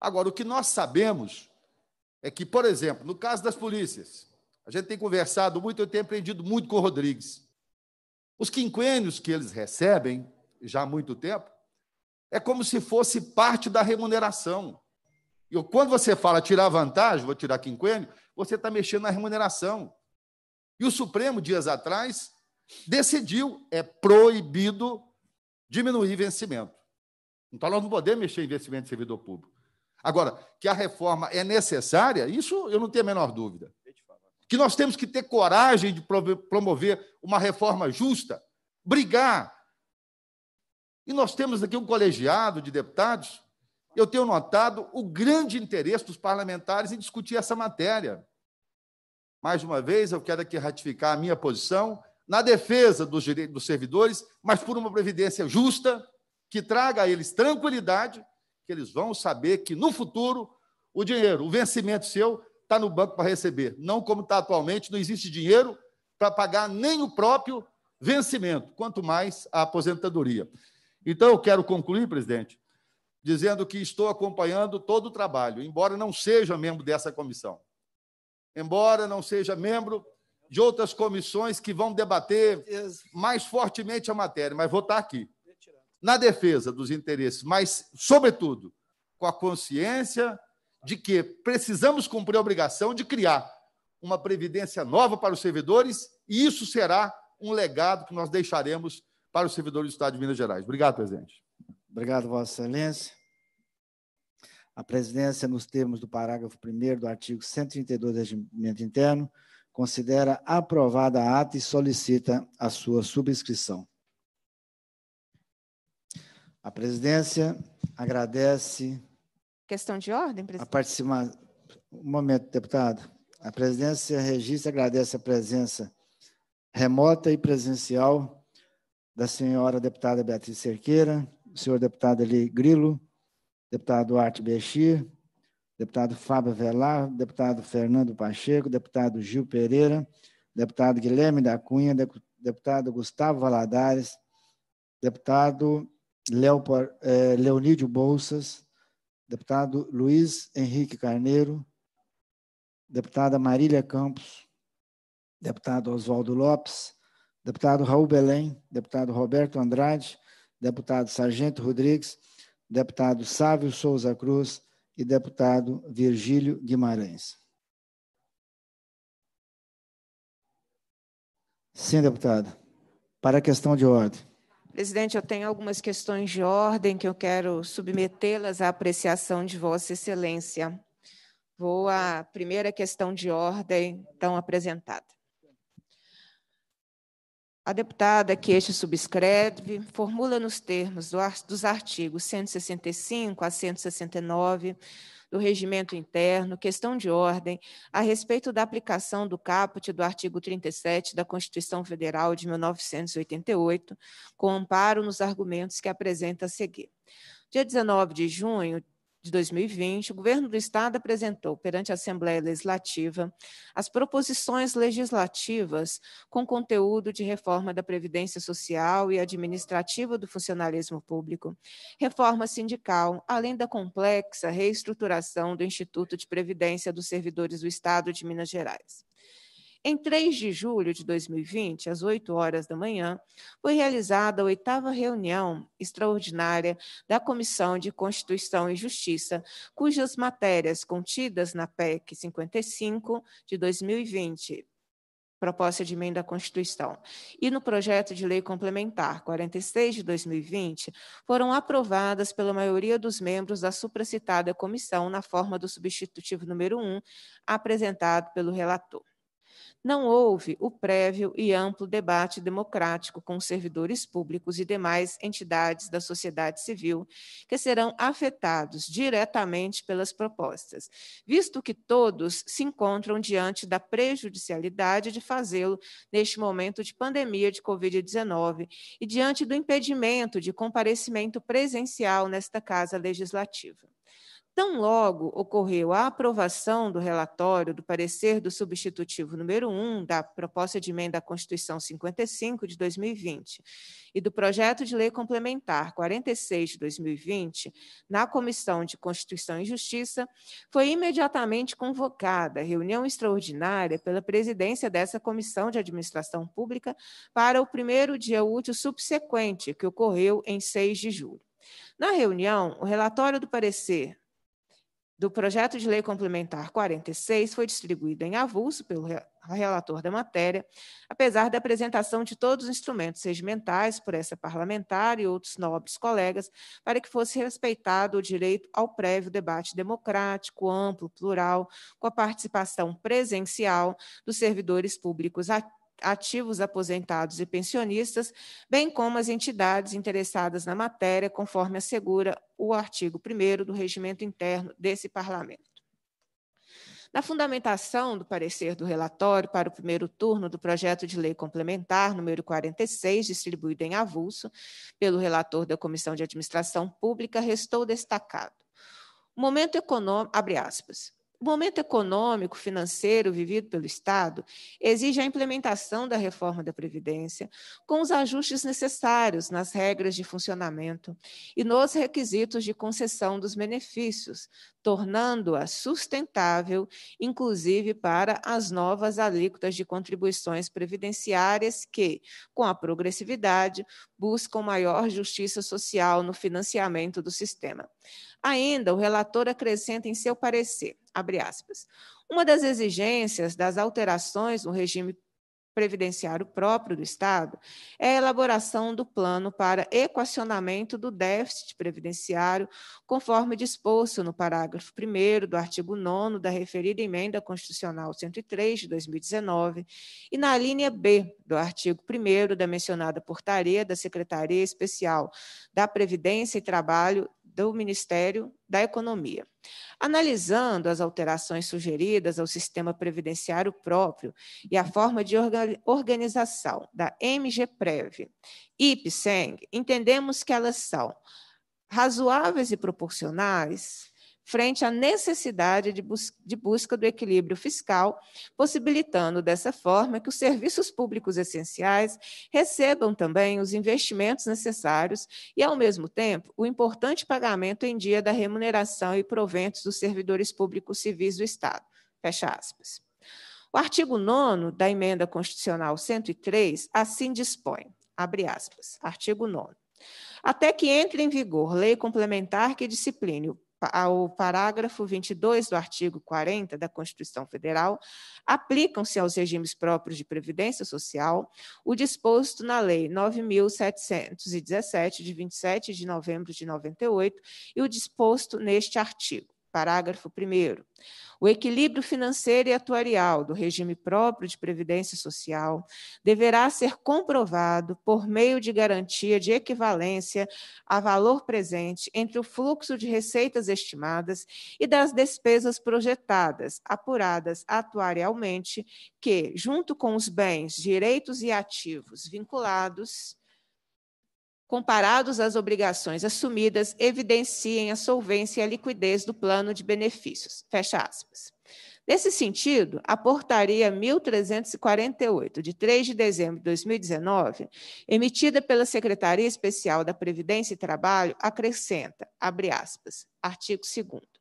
Agora, o que nós sabemos é que, por exemplo, no caso das polícias, a gente tem conversado muito, eu tenho aprendido muito com o Rodrigues. Os quinquênios que eles recebem, já há muito tempo, é como se fosse parte da remuneração. E quando você fala tirar vantagem, vou tirar quinquênio, você está mexendo na remuneração. E o Supremo, dias atrás, decidiu, é proibido diminuir vencimento. Então, nós não podemos mexer em investimento de servidor público. Agora, que a reforma é necessária, isso eu não tenho a menor dúvida. Que nós temos que ter coragem de promover uma reforma justa, brigar. E nós temos aqui um colegiado de deputados. Eu tenho notado o grande interesse dos parlamentares em discutir essa matéria. Mais uma vez, eu quero aqui ratificar a minha posição na defesa dos direitos dos servidores, mas por uma previdência justa, que traga a eles tranquilidade, que eles vão saber que no futuro o dinheiro, o vencimento seu, está no banco para receber. Não como está atualmente, não existe dinheiro para pagar nem o próprio vencimento, quanto mais a aposentadoria. Então, eu quero concluir, presidente, dizendo que estou acompanhando todo o trabalho, embora não seja membro dessa comissão, embora não seja membro de outras comissões que vão debater mais fortemente a matéria, mas vou estar aqui, na defesa dos interesses, mas, sobretudo, com a consciência de que precisamos cumprir a obrigação de criar uma previdência nova para os servidores, e isso será um legado que nós deixaremos para os servidores do Estado de Minas Gerais. Obrigado, presidente. Obrigado, Vossa Excelência. A presidência, nos termos do parágrafo 1 do artigo 132 do Regimento Interno, considera aprovada a ata e solicita a sua subscrição. A presidência agradece. Questão de ordem, presidente? A participação. Um momento, deputado. A presidência registra e agradece a presença remota e presencial da senhora deputada Beatriz Cerqueira, do senhor deputado Eli Grilo, deputado Duarte Bechir, deputado Fábio Velar, deputado Fernando Pacheco, deputado Gil Pereira, deputado Guilherme da Cunha, deputado Gustavo Valadares, deputado Leo, eh, Leonídio Bolsas, deputado Luiz Henrique Carneiro, deputada Marília Campos, deputado Oswaldo Lopes, deputado Raul Belém, deputado Roberto Andrade, deputado Sargento Rodrigues, deputado Sávio Souza Cruz, e deputado Virgílio Guimarães. Sim, deputado. Para a questão de ordem. Presidente, eu tenho algumas questões de ordem que eu quero submetê-las à apreciação de Vossa Excelência. Vou à primeira questão de ordem, então apresentada. A deputada que este subscreve formula nos termos dos artigos 165 a 169 do Regimento Interno, questão de ordem, a respeito da aplicação do caput do artigo 37 da Constituição Federal de 1988, com amparo nos argumentos que apresenta a seguir. Dia 19 de junho de 2020, o governo do Estado apresentou perante a Assembleia Legislativa as proposições legislativas com conteúdo de reforma da Previdência Social e administrativa do funcionalismo público, reforma sindical, além da complexa reestruturação do Instituto de Previdência dos Servidores do Estado de Minas Gerais. Em 3 de julho de 2020, às 8 horas da manhã, foi realizada a oitava reunião extraordinária da Comissão de Constituição e Justiça, cujas matérias contidas na PEC 55 de 2020 proposta de emenda à Constituição, e no projeto de lei complementar 46 de 2020, foram aprovadas pela maioria dos membros da supracitada comissão na forma do substitutivo número 1, apresentado pelo relator não houve o prévio e amplo debate democrático com servidores públicos e demais entidades da sociedade civil que serão afetados diretamente pelas propostas, visto que todos se encontram diante da prejudicialidade de fazê-lo neste momento de pandemia de Covid-19 e diante do impedimento de comparecimento presencial nesta Casa Legislativa. Tão logo ocorreu a aprovação do relatório do parecer do substitutivo número 1 da proposta de emenda à Constituição 55 de 2020 e do projeto de lei complementar 46 de 2020, na Comissão de Constituição e Justiça, foi imediatamente convocada reunião extraordinária pela presidência dessa Comissão de Administração Pública para o primeiro dia útil subsequente, que ocorreu em 6 de julho. Na reunião, o relatório do parecer do projeto de lei complementar 46 foi distribuído em avulso pelo relator da matéria, apesar da apresentação de todos os instrumentos regimentais por essa parlamentar e outros nobres colegas, para que fosse respeitado o direito ao prévio debate democrático, amplo, plural, com a participação presencial dos servidores públicos ativos ativos aposentados e pensionistas, bem como as entidades interessadas na matéria, conforme assegura o artigo 1 do regimento interno desse Parlamento. Na fundamentação do parecer do relatório para o primeiro turno do projeto de lei complementar número 46, distribuído em avulso pelo relator da Comissão de Administração Pública, restou destacado. O momento econômico, abre aspas, o momento econômico, financeiro vivido pelo Estado exige a implementação da reforma da Previdência, com os ajustes necessários nas regras de funcionamento e nos requisitos de concessão dos benefícios, tornando-a sustentável, inclusive para as novas alíquotas de contribuições previdenciárias que, com a progressividade, buscam maior justiça social no financiamento do sistema. Ainda, o relator acrescenta em seu parecer, abre aspas, uma das exigências das alterações no regime previdenciário próprio do Estado é a elaboração do plano para equacionamento do déficit previdenciário, conforme disposto no parágrafo 1 do artigo 9 da referida emenda constitucional 103 de 2019 e na linha B do artigo 1 da mencionada portaria da Secretaria Especial da Previdência e Trabalho do Ministério da Economia. Analisando as alterações sugeridas ao sistema previdenciário próprio e a forma de organização da MGPREV e PSENG, entendemos que elas são razoáveis e proporcionais frente à necessidade de, bus de, busca do equilíbrio fiscal, possibilitando dessa forma que os serviços públicos essenciais recebam também os investimentos necessários e, ao mesmo tempo, o importante pagamento em dia da remuneração e proventos dos servidores públicos civis do Estado. Fecha aspas. O artigo 9 da emenda constitucional 103 assim dispõe, abre aspas, artigo 9 até que entre em vigor lei complementar que discipline o ao parágrafo 22 do artigo 40 da Constituição Federal, aplicam-se aos regimes próprios de previdência social o disposto na Lei 9.717, de 27 de novembro de 98, e o disposto neste artigo. Parágrafo 1. O equilíbrio financeiro e atuarial do regime próprio de previdência social deverá ser comprovado por meio de garantia de equivalência a valor presente entre o fluxo de receitas estimadas e das despesas projetadas, apuradas atuarialmente, que, junto com os bens, direitos e ativos vinculados, comparados às obrigações assumidas, evidenciem a solvência e a liquidez do plano de benefícios. Fecha aspas. Nesse sentido, a Portaria 1348, de 3 de dezembro de 2019, emitida pela Secretaria Especial da Previdência e Trabalho, acrescenta, abre aspas, artigo 2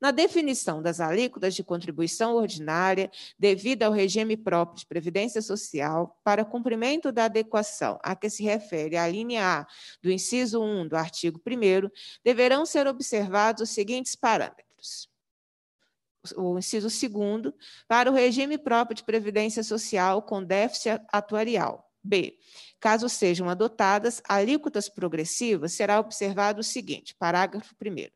na definição das alíquotas de contribuição ordinária devida ao regime próprio de previdência social para cumprimento da adequação a que se refere a linha A do inciso 1 do artigo 1 deverão ser observados os seguintes parâmetros o inciso 2 para o regime próprio de previdência social com déficit atuarial. B. Caso sejam adotadas alíquotas progressivas, será observado o seguinte: parágrafo 1.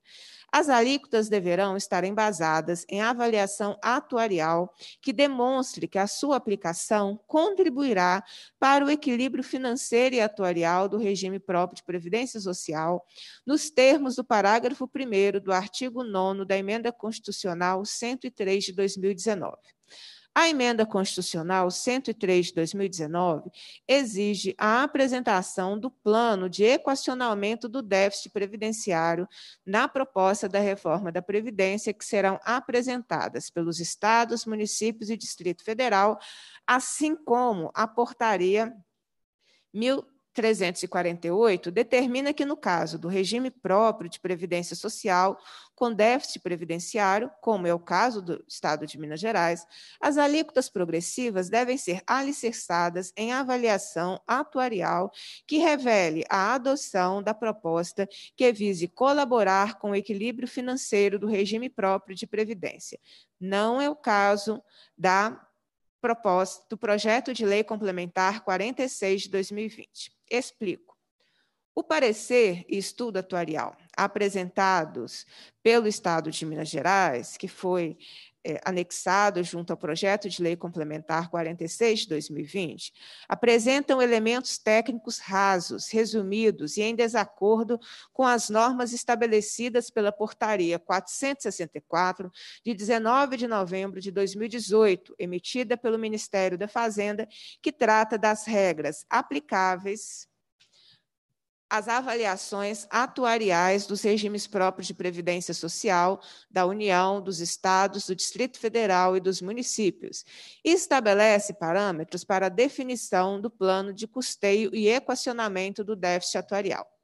As alíquotas deverão estar embasadas em avaliação atuarial que demonstre que a sua aplicação contribuirá para o equilíbrio financeiro e atuarial do regime próprio de previdência social, nos termos do parágrafo 1 do artigo 9 da Emenda Constitucional 103 de 2019. A emenda constitucional 103 de 2019 exige a apresentação do plano de equacionamento do déficit previdenciário na proposta da reforma da Previdência, que serão apresentadas pelos estados, municípios e Distrito Federal, assim como a portaria 1000 348 determina que, no caso do regime próprio de previdência social com déficit previdenciário, como é o caso do Estado de Minas Gerais, as alíquotas progressivas devem ser alicerçadas em avaliação atuarial que revele a adoção da proposta que vise colaborar com o equilíbrio financeiro do regime próprio de previdência. Não é o caso da proposta do projeto de lei complementar 46 de 2020. Explico. O parecer e estudo atuarial apresentados pelo Estado de Minas Gerais, que foi é, anexado junto ao projeto de lei complementar 46 de 2020, apresentam elementos técnicos rasos, resumidos e em desacordo com as normas estabelecidas pela Portaria 464, de 19 de novembro de 2018, emitida pelo Ministério da Fazenda, que trata das regras aplicáveis as avaliações atuariais dos regimes próprios de previdência social da União, dos estados, do Distrito Federal e dos municípios, e estabelece parâmetros para a definição do plano de custeio e equacionamento do déficit atuarial.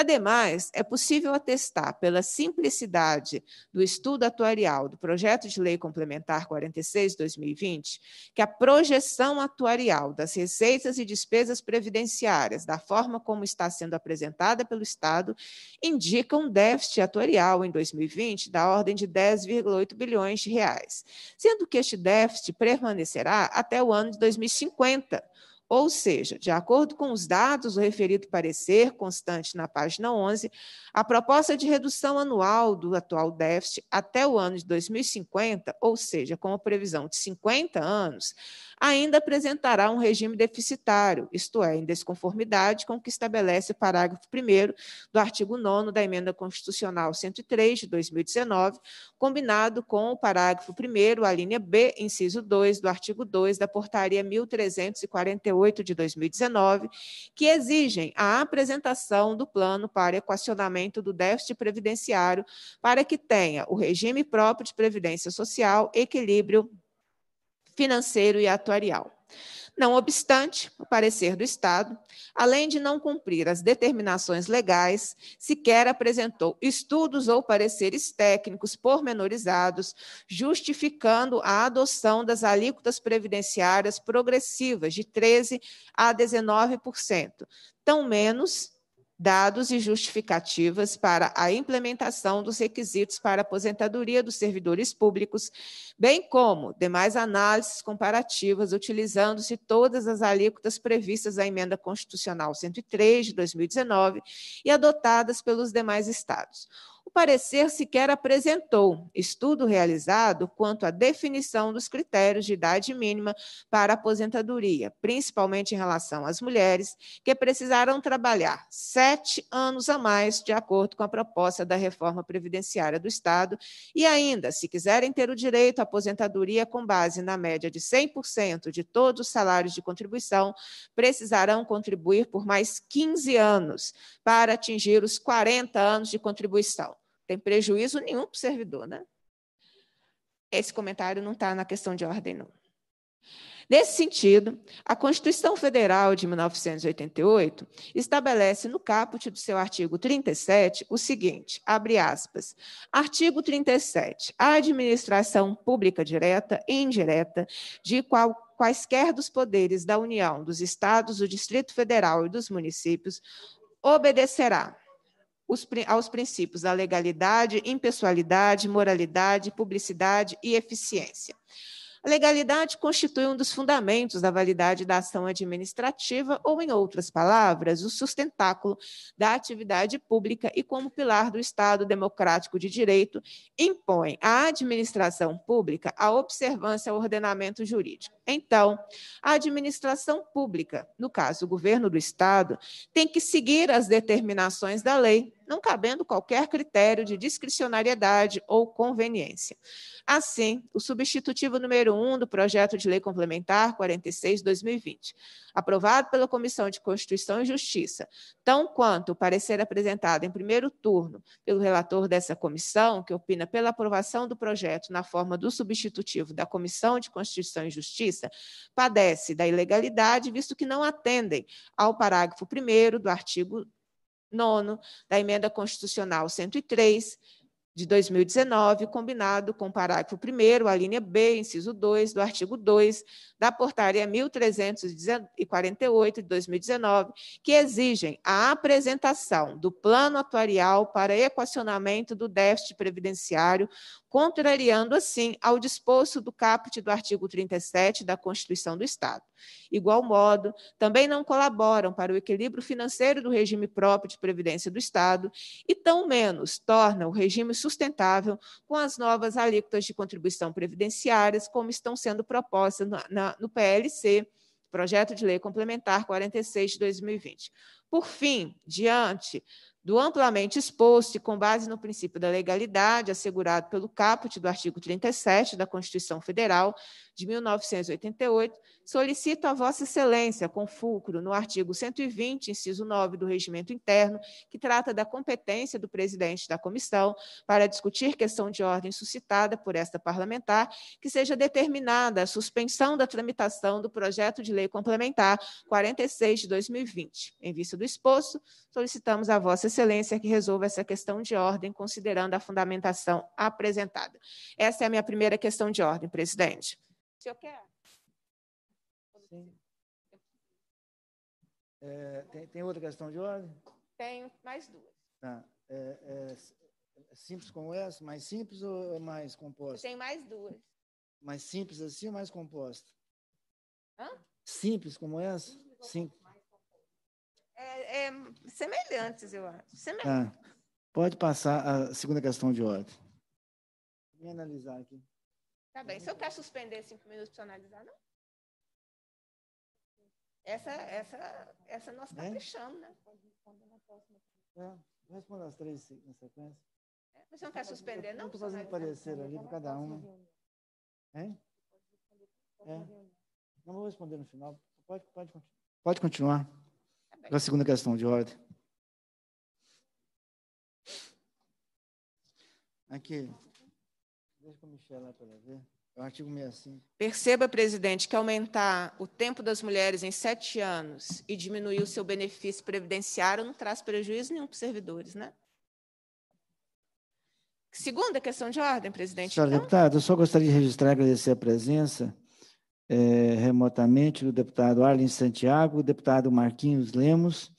Ademais, é possível atestar, pela simplicidade do estudo atuarial do projeto de lei complementar 46-2020, que a projeção atuarial das receitas e despesas previdenciárias, da forma como está sendo apresentada pelo Estado, indica um déficit atuarial em 2020 da ordem de 10,8 bilhões de reais, sendo que este déficit permanecerá até o ano de 2050 ou seja, de acordo com os dados do referido parecer constante na página 11, a proposta de redução anual do atual déficit até o ano de 2050, ou seja, com a previsão de 50 anos, ainda apresentará um regime deficitário, isto é, em desconformidade com o que estabelece o parágrafo 1 do artigo 9 da Emenda Constitucional 103 de 2019, combinado com o parágrafo 1 a linha B, inciso 2 do artigo 2 da Portaria 1348 de 2019, que exigem a apresentação do plano para equacionamento do déficit previdenciário para que tenha o regime próprio de previdência social, equilíbrio financeiro e atuarial. Não obstante, o parecer do Estado, além de não cumprir as determinações legais, sequer apresentou estudos ou pareceres técnicos pormenorizados, justificando a adoção das alíquotas previdenciárias progressivas de 13% a 19%, tão menos dados e justificativas para a implementação dos requisitos para aposentadoria dos servidores públicos, bem como demais análises comparativas utilizando-se todas as alíquotas previstas na Emenda Constitucional 103 de 2019 e adotadas pelos demais estados. O parecer sequer apresentou estudo realizado quanto à definição dos critérios de idade mínima para aposentadoria, principalmente em relação às mulheres que precisaram trabalhar sete anos a mais, de acordo com a proposta da reforma previdenciária do Estado, e ainda, se quiserem ter o direito à aposentadoria com base na média de 100% de todos os salários de contribuição, precisarão contribuir por mais 15 anos para atingir os 40 anos de contribuição tem prejuízo nenhum para o servidor, né? Esse comentário não está na questão de ordem, não. Nesse sentido, a Constituição Federal de 1988 estabelece no caput do seu artigo 37 o seguinte: abre aspas. Artigo 37. A administração pública direta e indireta de quaisquer dos poderes da União, dos estados, do Distrito Federal e dos municípios obedecerá os, aos princípios da legalidade, impessoalidade, moralidade, publicidade e eficiência. A legalidade constitui um dos fundamentos da validade da ação administrativa, ou, em outras palavras, o sustentáculo da atividade pública e, como pilar do Estado democrático de direito, impõe à administração pública a observância ao ordenamento jurídico. Então, a administração pública, no caso o governo do Estado, tem que seguir as determinações da lei, não cabendo qualquer critério de discricionariedade ou conveniência. Assim, o substitutivo número 1 do projeto de lei complementar 46/2020, aprovado pela Comissão de Constituição e Justiça, tão quanto o parecer apresentado em primeiro turno pelo relator dessa comissão, que opina pela aprovação do projeto na forma do substitutivo da Comissão de Constituição e Justiça, padece da ilegalidade, visto que não atendem ao parágrafo 1 do artigo 9 da emenda constitucional 103 de 2019, combinado com o parágrafo 1 a linha B, inciso 2, do artigo 2 da portaria 1348 de 2019, que exigem a apresentação do plano atuarial para equacionamento do déficit previdenciário contrariando assim ao disposto do caput do artigo 37 da Constituição do Estado. Igual modo, também não colaboram para o equilíbrio financeiro do regime próprio de previdência do Estado e tão menos tornam o regime sustentável com as novas alíquotas de contribuição previdenciárias como estão sendo propostas na, na, no PLC, Projeto de Lei Complementar 46 de 2020. Por fim, diante do amplamente exposto e com base no princípio da legalidade assegurado pelo caput do artigo 37 da Constituição Federal de 1988, solicito a Vossa Excelência, com fulcro no artigo 120, inciso 9 do Regimento Interno, que trata da competência do presidente da comissão para discutir questão de ordem suscitada por esta parlamentar, que seja determinada a suspensão da tramitação do projeto de lei complementar 46 de 2020. Em vista do exposto, solicitamos a Vossa Excelência que resolva essa questão de ordem, considerando a fundamentação apresentada. Essa é a minha primeira questão de ordem, presidente. O senhor quer? Sim. É, tem, tem, outra questão de ordem? Tenho mais duas. Tá. É, é, é simples como essa? Mais simples ou mais composta? Tem mais duas. Mais simples assim ou mais composta? Hã? Simples como essa? Sim. É, é, semelhantes, eu acho. Semelhantes. Tá. Pode passar a segunda questão de ordem. Vou analisar aqui. Tá bem. Se eu quer suspender cinco minutos para analisar, não? Essa, essa, essa nós caprichamos, né? É, vou responder as três na sequência. É, mas você não quer suspender, não? Estou fazendo parecer ali para cada uma. Hein? É. Não vou responder no final. Pode, pode, pode continuar. Tá a segunda questão de ordem. Aqui. Deixa lá para ver. É o artigo 65. Perceba, presidente, que aumentar o tempo das mulheres em sete anos e diminuir o seu benefício previdenciário não traz prejuízo nenhum para os servidores, né? Segunda questão de ordem, presidente. Senhora então... deputada, eu só gostaria de registrar e agradecer a presença é, remotamente do deputado Arlen Santiago, o deputado Marquinhos Lemos,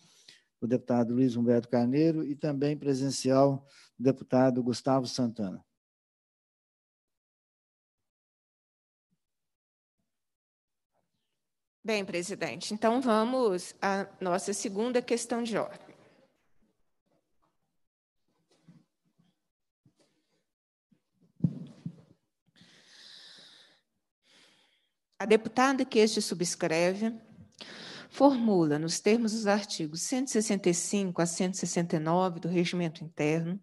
o deputado Luiz Humberto Carneiro e também presencial o deputado Gustavo Santana. Bem, presidente, então vamos à nossa segunda questão de ordem. A deputada que este subscreve formula, nos termos dos artigos 165 a 169 do Regimento Interno,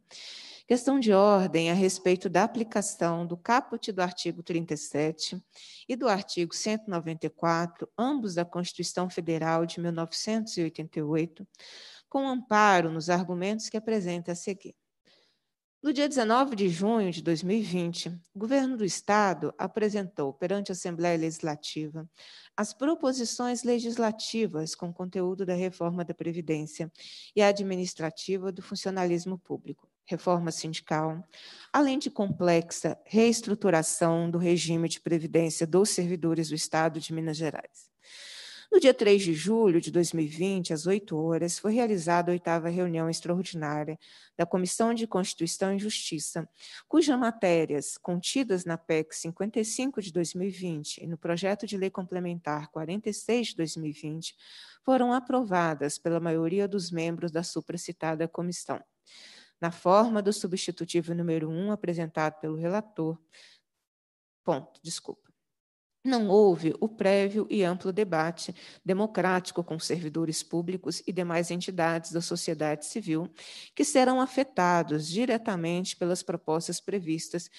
Questão de ordem a respeito da aplicação do caput do artigo 37 e do artigo 194, ambos da Constituição Federal de 1988, com amparo nos argumentos que apresenta a seguir. No dia 19 de junho de 2020, o governo do Estado apresentou perante a Assembleia Legislativa as proposições legislativas com conteúdo da reforma da Previdência e administrativa do funcionalismo público, reforma sindical, além de complexa reestruturação do regime de previdência dos servidores do Estado de Minas Gerais. No dia 3 de julho de 2020, às 8 horas, foi realizada a oitava reunião extraordinária da Comissão de Constituição e Justiça, cujas matérias contidas na PEC 55 de 2020 e no projeto de lei complementar 46 de 2020 foram aprovadas pela maioria dos membros da supracitada comissão. Na forma do substitutivo número 1 apresentado pelo relator. Ponto, desculpa não houve o prévio e amplo debate democrático com servidores públicos e demais entidades da sociedade civil que serão afetados diretamente pelas propostas previstas,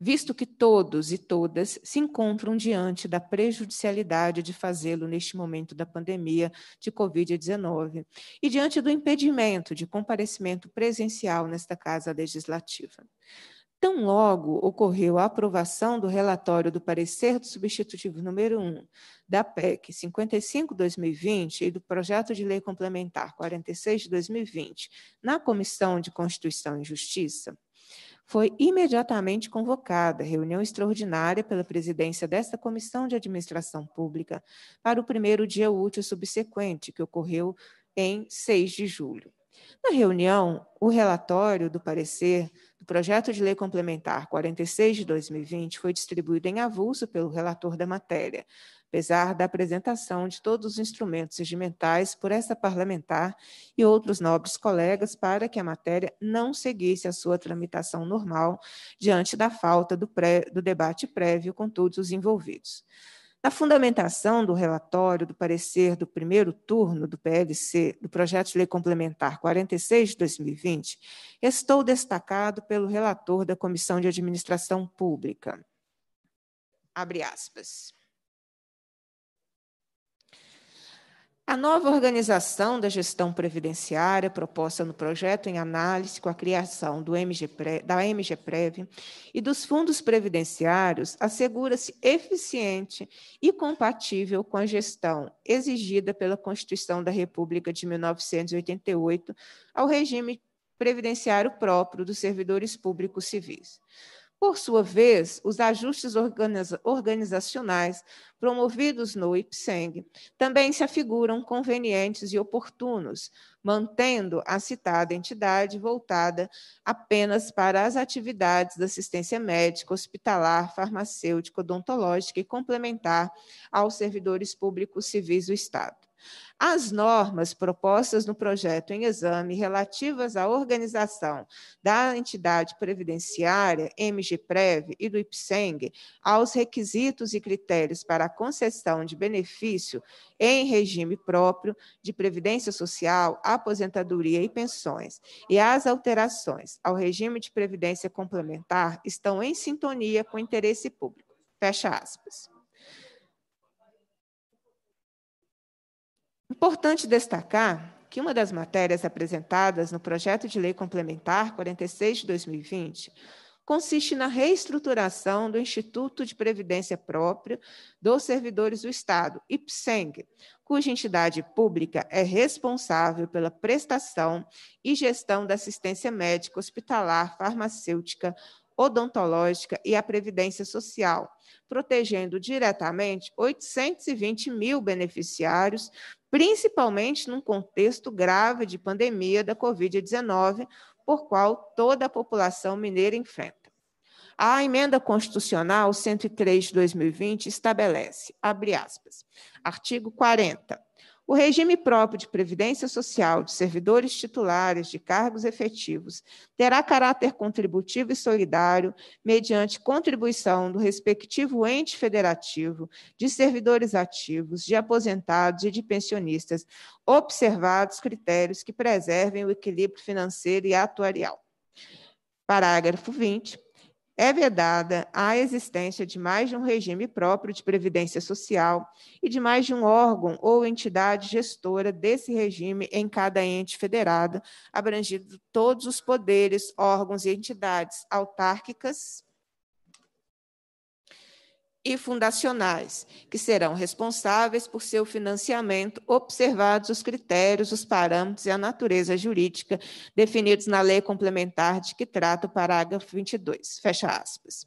visto que todos e todas se encontram diante da prejudicialidade de fazê-lo neste momento da pandemia de Covid-19 e diante do impedimento de comparecimento presencial nesta Casa Legislativa. Tão logo ocorreu a aprovação do relatório do parecer do substitutivo número 1 da PEC 55-2020 e do projeto de lei complementar 46 de 2020 na Comissão de Constituição e Justiça, foi imediatamente convocada reunião extraordinária pela presidência desta Comissão de Administração Pública para o primeiro dia útil subsequente, que ocorreu em 6 de julho. Na reunião, o relatório do parecer do projeto de lei complementar 46 de 2020 foi distribuído em avulso pelo relator da matéria, apesar da apresentação de todos os instrumentos regimentais por essa parlamentar e outros nobres colegas para que a matéria não seguisse a sua tramitação normal diante da falta do, pré, do debate prévio com todos os envolvidos. Na fundamentação do relatório do parecer do primeiro turno do PLC, do projeto de lei complementar 46 de 2020, estou destacado pelo relator da Comissão de Administração Pública. Abre aspas. A nova organização da gestão previdenciária proposta no projeto em análise com a criação da MGPrev e dos fundos previdenciários assegura-se eficiente e compatível com a gestão exigida pela Constituição da República de 1988 ao regime previdenciário próprio dos servidores públicos civis. Por sua vez, os ajustes organizacionais promovidos no IPSENG também se afiguram convenientes e oportunos, mantendo a citada entidade voltada apenas para as atividades da assistência médica, hospitalar, farmacêutica, odontológica e complementar aos servidores públicos civis do Estado. As normas propostas no projeto em exame relativas à organização da entidade previdenciária, MGPrev e do IPSENG, aos requisitos e critérios para a concessão de benefício em regime próprio de previdência social, aposentadoria e pensões, e as alterações ao regime de previdência complementar estão em sintonia com o interesse público. Fecha aspas. Importante destacar que uma das matérias apresentadas no projeto de lei complementar 46 de 2020 consiste na reestruturação do Instituto de Previdência Própria dos Servidores do Estado, IPSENG, cuja entidade pública é responsável pela prestação e gestão da assistência médica, hospitalar, farmacêutica, odontológica e a previdência social, protegendo diretamente 820 mil beneficiários principalmente num contexto grave de pandemia da Covid-19, por qual toda a população mineira enfrenta. A emenda constitucional 103 de 2020 estabelece, abre aspas, artigo 40, o regime próprio de previdência social de servidores titulares de cargos efetivos terá caráter contributivo e solidário mediante contribuição do respectivo ente federativo de servidores ativos, de aposentados e de pensionistas, observados critérios que preservem o equilíbrio financeiro e atuarial. Parágrafo 20 é vedada a existência de mais de um regime próprio de previdência social e de mais de um órgão ou entidade gestora desse regime em cada ente federado, abrangindo todos os poderes, órgãos e entidades autárquicas e fundacionais, que serão responsáveis por seu financiamento, observados os critérios, os parâmetros e a natureza jurídica definidos na lei complementar de que trata o parágrafo 22. Fecha aspas.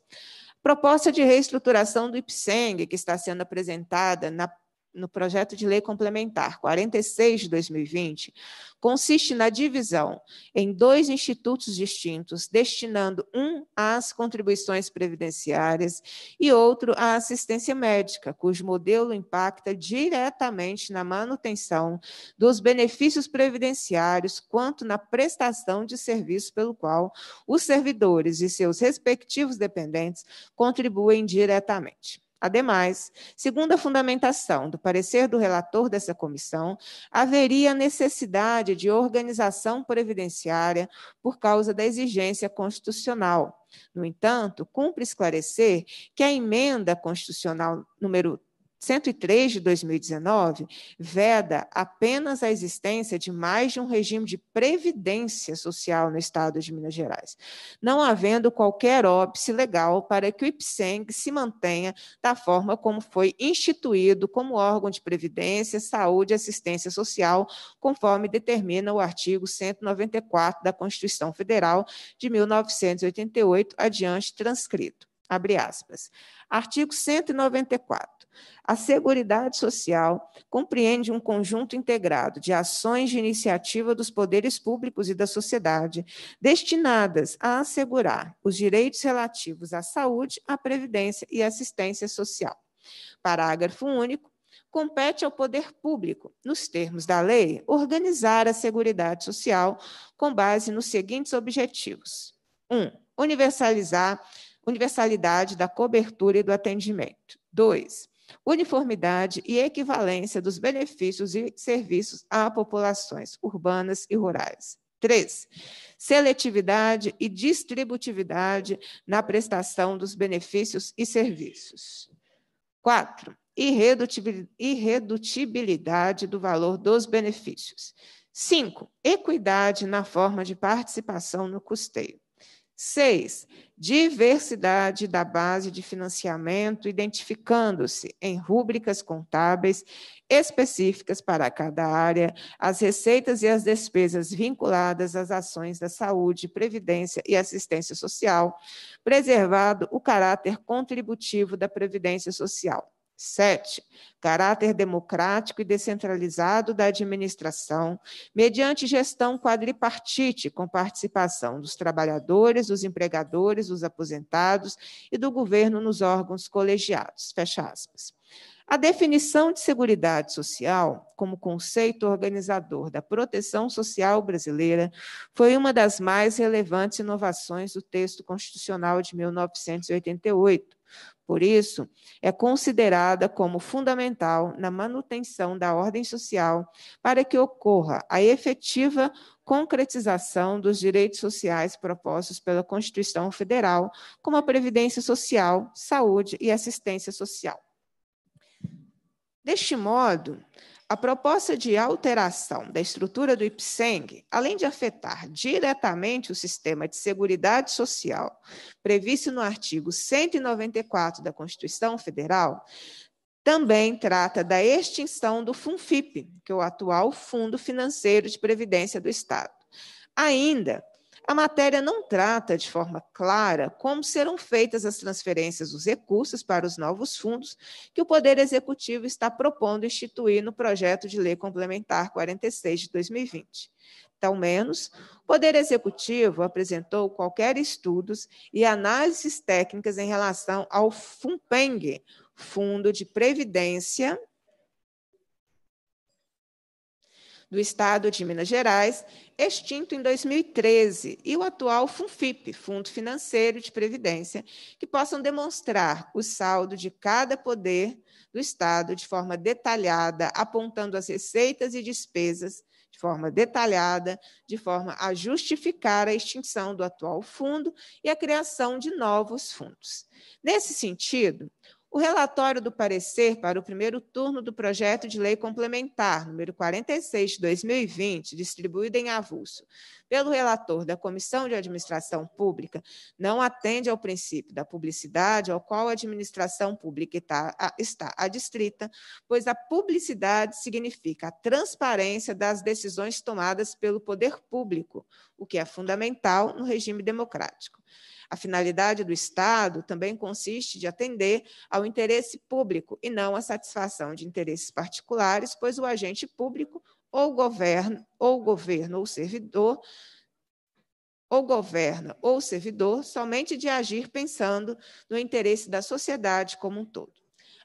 Proposta de reestruturação do IPSENG, que está sendo apresentada na no projeto de lei complementar 46 de 2020, consiste na divisão em dois institutos distintos, destinando um às contribuições previdenciárias e outro à assistência médica, cujo modelo impacta diretamente na manutenção dos benefícios previdenciários, quanto na prestação de serviço pelo qual os servidores e seus respectivos dependentes contribuem diretamente. Ademais, segundo a fundamentação do parecer do relator dessa comissão, haveria necessidade de organização previdenciária por causa da exigência constitucional. No entanto, cumpre esclarecer que a emenda constitucional número 103 de 2019 veda apenas a existência de mais de um regime de previdência social no estado de Minas Gerais, não havendo qualquer óbice legal para que o IPSENG se mantenha da forma como foi instituído como órgão de previdência, saúde e assistência social, conforme determina o artigo 194 da Constituição Federal de 1988, adiante transcrito. Abre aspas. Artigo 194. A Seguridade Social compreende um conjunto integrado de ações de iniciativa dos poderes públicos e da sociedade destinadas a assegurar os direitos relativos à saúde, à previdência e assistência social. Parágrafo único. Compete ao poder público, nos termos da lei, organizar a Seguridade Social com base nos seguintes objetivos: 1. Um, universalizar universalidade da cobertura e do atendimento. 2 uniformidade e equivalência dos benefícios e serviços a populações urbanas e rurais. Três, seletividade e distributividade na prestação dos benefícios e serviços. Quatro, irredutibilidade do valor dos benefícios. Cinco, equidade na forma de participação no custeio. Seis, diversidade da base de financiamento, identificando-se em rúbricas contábeis específicas para cada área as receitas e as despesas vinculadas às ações da saúde, previdência e assistência social, preservado o caráter contributivo da previdência social. Sete, caráter democrático e descentralizado da administração, mediante gestão quadripartite, com participação dos trabalhadores, dos empregadores, dos aposentados e do governo nos órgãos colegiados. Fecha aspas. A definição de Seguridade Social, como conceito organizador da proteção social brasileira, foi uma das mais relevantes inovações do texto constitucional de 1988 por isso, é considerada como fundamental na manutenção da ordem social para que ocorra a efetiva concretização dos direitos sociais propostos pela Constituição Federal, como a previdência social, saúde e assistência social. Deste modo, a proposta de alteração da estrutura do IPSENG, além de afetar diretamente o sistema de seguridade social previsto no artigo 194 da Constituição Federal, também trata da extinção do FUNFIP, que é o atual Fundo Financeiro de Previdência do Estado. Ainda a matéria não trata de forma clara como serão feitas as transferências dos recursos para os novos fundos que o Poder Executivo está propondo instituir no projeto de lei complementar 46 de 2020. Tal menos, o Poder Executivo apresentou qualquer estudos e análises técnicas em relação ao FUNPENG, Fundo de Previdência do Estado de Minas Gerais, extinto em 2013, e o atual FUNFIP, Fundo Financeiro de Previdência, que possam demonstrar o saldo de cada poder do Estado de forma detalhada, apontando as receitas e despesas de forma detalhada, de forma a justificar a extinção do atual fundo e a criação de novos fundos. Nesse sentido, o relatório do parecer para o primeiro turno do projeto de lei complementar, número 46 de 2020, distribuído em avulso pelo relator da Comissão de Administração Pública, não atende ao princípio da publicidade ao qual a administração pública está, está adstrita, pois a publicidade significa a transparência das decisões tomadas pelo poder público, o que é fundamental no regime democrático. A finalidade do Estado também consiste de atender ao interesse público e não à satisfação de interesses particulares, pois o agente público ou governo ou governo ou servidor ou governa ou servidor somente de agir pensando no interesse da sociedade como um todo.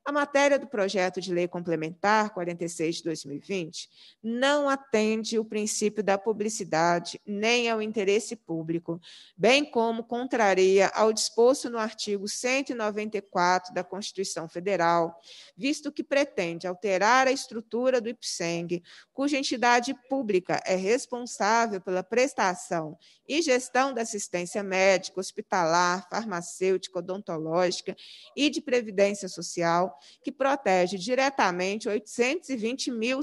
A matéria do projeto de lei complementar 46 de 2020 não atende o princípio da publicidade nem ao interesse público, bem como contraria ao disposto no artigo 194 da Constituição Federal, visto que pretende alterar a estrutura do IPSENG, cuja entidade pública é responsável pela prestação e gestão da assistência médica, hospitalar, farmacêutica, odontológica e de previdência social, que protege diretamente 820 mil,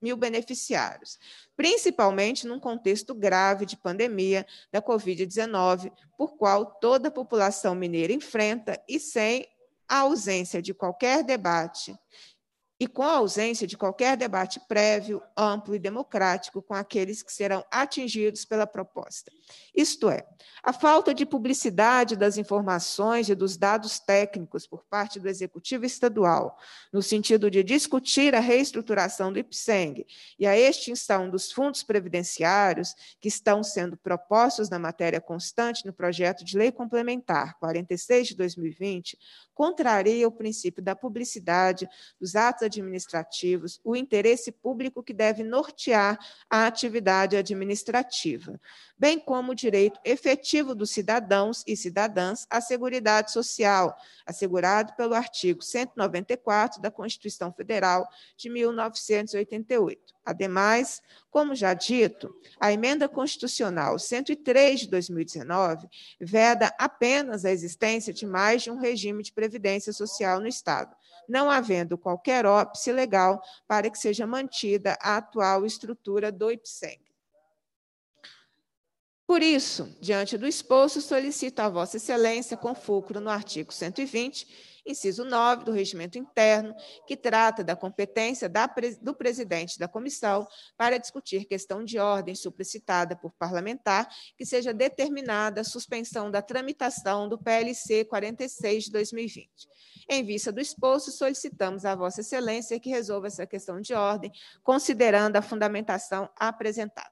mil beneficiários, principalmente num contexto grave de pandemia da Covid-19, por qual toda a população mineira enfrenta e sem a ausência de qualquer debate e com a ausência de qualquer debate prévio, amplo e democrático com aqueles que serão atingidos pela proposta. Isto é, a falta de publicidade das informações e dos dados técnicos por parte do Executivo Estadual, no sentido de discutir a reestruturação do IPSENG e a extinção dos fundos previdenciários que estão sendo propostos na matéria constante no projeto de lei complementar 46 de 2020, contraria o princípio da publicidade dos atos administrativos, o interesse público que deve nortear a atividade administrativa, bem como o direito efetivo dos cidadãos e cidadãs à Seguridade Social, assegurado pelo artigo 194 da Constituição Federal de 1988. Ademais, como já dito, a emenda constitucional 103 de 2019 veda apenas a existência de mais de um regime de previdência social no Estado, não havendo qualquer óbice legal para que seja mantida a atual estrutura do IPSEG. Por isso, diante do exposto, solicito a Vossa Excelência, com fulcro no artigo 120, inciso 9 do regimento interno, que trata da competência da, do presidente da comissão para discutir questão de ordem supracitada por parlamentar, que seja determinada a suspensão da tramitação do PLC 46 de 2020. Em vista do exposto, solicitamos a Vossa Excelência que resolva essa questão de ordem, considerando a fundamentação apresentada.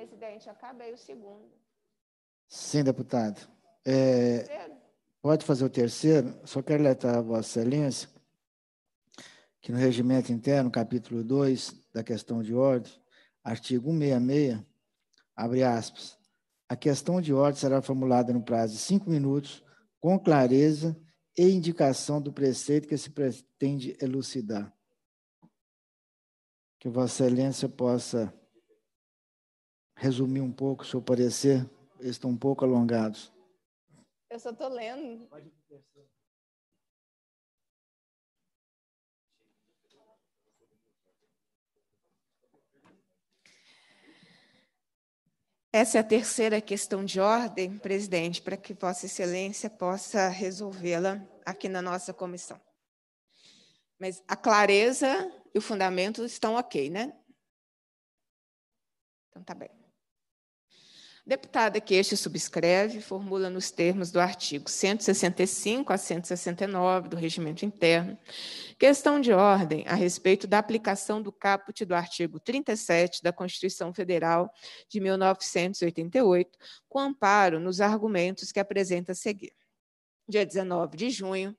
Presidente, acabei o segundo. Sim, deputado. É, pode fazer o terceiro? Só quero alertar a Vossa Excelência que no regimento interno, capítulo 2 da questão de ordem, artigo 166, abre aspas, a questão de ordem será formulada no prazo de cinco minutos, com clareza e indicação do preceito que se pretende elucidar. Que Vossa Excelência possa resumir um pouco o seu parecer? Eles estão um pouco alongados. Eu só estou lendo. Essa é a terceira questão de ordem, presidente, para que Vossa Excelência possa resolvê-la aqui na nossa comissão. Mas a clareza e o fundamento estão ok, né? Então, tá bem. Deputada que este subscreve, formula nos termos do artigo 165 a 169 do Regimento Interno, questão de ordem a respeito da aplicação do caput do artigo 37 da Constituição Federal de 1988, com amparo nos argumentos que apresenta a seguir. Dia 19 de junho,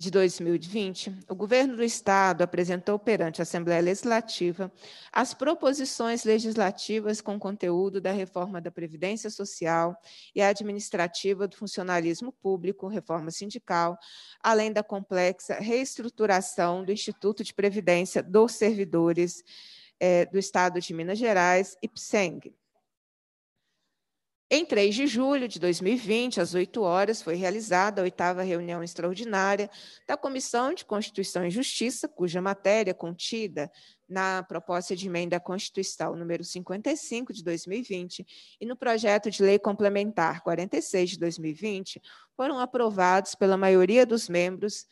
de 2020, o governo do Estado apresentou perante a Assembleia Legislativa as proposições legislativas com conteúdo da reforma da Previdência Social e administrativa do funcionalismo público, reforma sindical, além da complexa reestruturação do Instituto de Previdência dos Servidores eh, do Estado de Minas Gerais, IPSENG, em 3 de julho de 2020, às 8 horas, foi realizada a oitava reunião extraordinária da Comissão de Constituição e Justiça, cuja matéria contida na proposta de emenda à Constituição número 55 de 2020 e no projeto de lei complementar 46 de 2020 foram aprovados pela maioria dos membros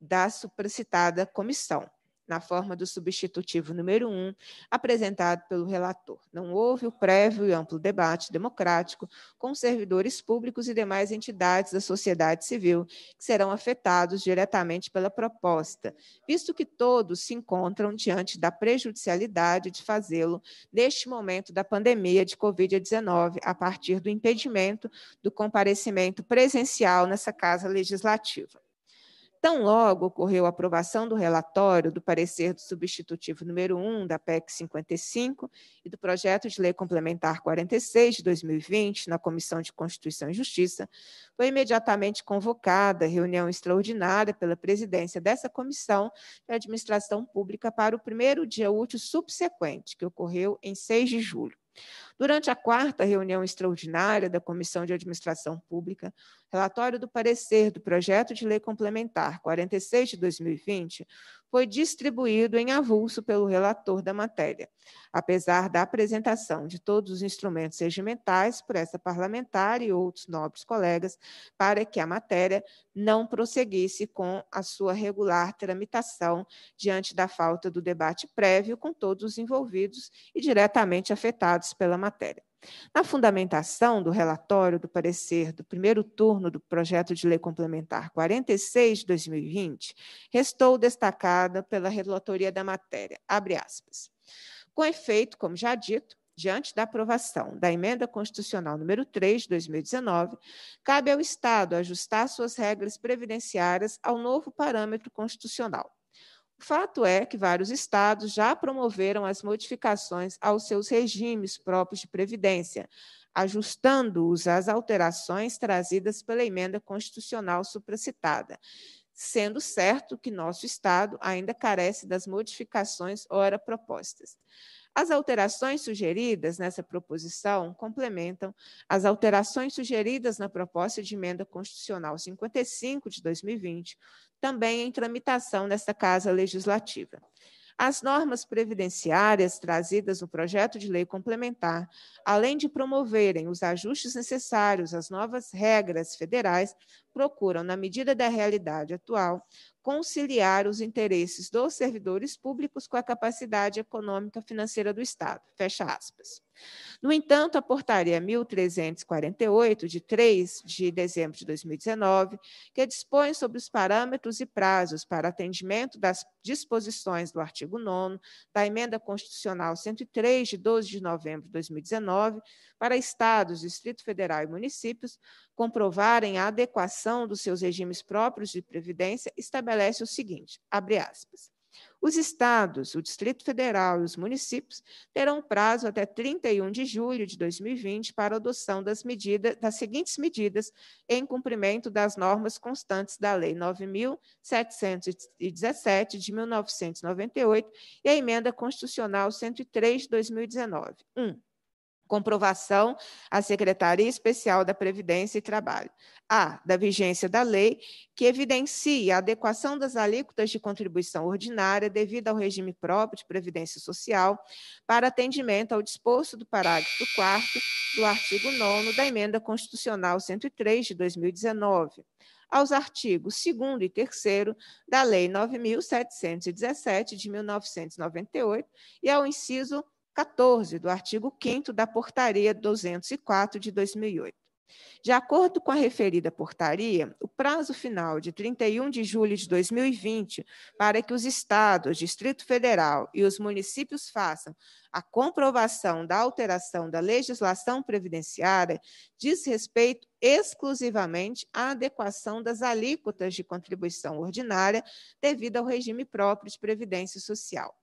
da supracitada comissão na forma do substitutivo número 1, apresentado pelo relator. Não houve o prévio e amplo debate democrático com servidores públicos e demais entidades da sociedade civil que serão afetados diretamente pela proposta, visto que todos se encontram diante da prejudicialidade de fazê-lo neste momento da pandemia de Covid-19, a partir do impedimento do comparecimento presencial nessa casa legislativa. Tão logo ocorreu a aprovação do relatório do parecer do substitutivo número 1 da PEC 55 e do projeto de lei complementar 46 de 2020 na Comissão de Constituição e Justiça, foi imediatamente convocada reunião extraordinária pela presidência dessa comissão de administração pública para o primeiro dia útil subsequente, que ocorreu em 6 de julho. Durante a quarta reunião extraordinária da Comissão de Administração Pública, relatório do parecer do projeto de lei complementar 46 de 2020 foi distribuído em avulso pelo relator da matéria, apesar da apresentação de todos os instrumentos regimentais por essa parlamentar e outros nobres colegas para que a matéria não prosseguisse com a sua regular tramitação diante da falta do debate prévio com todos os envolvidos e diretamente afetados pela matéria. Na fundamentação do relatório do parecer do primeiro turno do projeto de lei complementar 46 de 2020, restou destacada pela relatoria da matéria. Abre aspas. Com efeito, como já dito, diante da aprovação da emenda constitucional número 3 de 2019, cabe ao Estado ajustar suas regras previdenciárias ao novo parâmetro constitucional. Fato é que vários estados já promoveram as modificações aos seus regimes próprios de previdência, ajustando-os às alterações trazidas pela emenda constitucional supracitada, sendo certo que nosso estado ainda carece das modificações ora propostas. As alterações sugeridas nessa proposição complementam as alterações sugeridas na proposta de emenda constitucional 55 de 2020, também em tramitação nesta Casa Legislativa. As normas previdenciárias trazidas no projeto de lei complementar, além de promoverem os ajustes necessários às novas regras federais, procuram, na medida da realidade atual, conciliar os interesses dos servidores públicos com a capacidade econômica financeira do Estado. Fecha aspas. No entanto, a portaria 1348, de 3 de dezembro de 2019, que dispõe sobre os parâmetros e prazos para atendimento das disposições do artigo 9 da emenda constitucional 103 de 12 de novembro de 2019, para estados, Distrito Federal e municípios comprovarem a adequação dos seus regimes próprios de previdência, estabelece o seguinte: abre aspas. Os estados, o Distrito Federal e os municípios terão prazo até 31 de julho de 2020 para adoção das medidas, das seguintes medidas em cumprimento das normas constantes da Lei 9717 de 1998 e a emenda constitucional 103 de 2019. 1. Um, comprovação à Secretaria Especial da Previdência e Trabalho. A. Da vigência da lei, que evidencie a adequação das alíquotas de contribuição ordinária devido ao regime próprio de previdência social para atendimento ao disposto do parágrafo 4 do artigo 9 da Emenda Constitucional 103 de 2019 aos artigos 2 e 3 da Lei 9.717 de 1998 e ao inciso 14 do artigo 5 da Portaria 204 de 2008. De acordo com a referida portaria, o prazo final de 31 de julho de 2020 para que os estados, Distrito Federal e os municípios façam a comprovação da alteração da legislação previdenciária diz respeito exclusivamente à adequação das alíquotas de contribuição ordinária devido ao regime próprio de previdência social.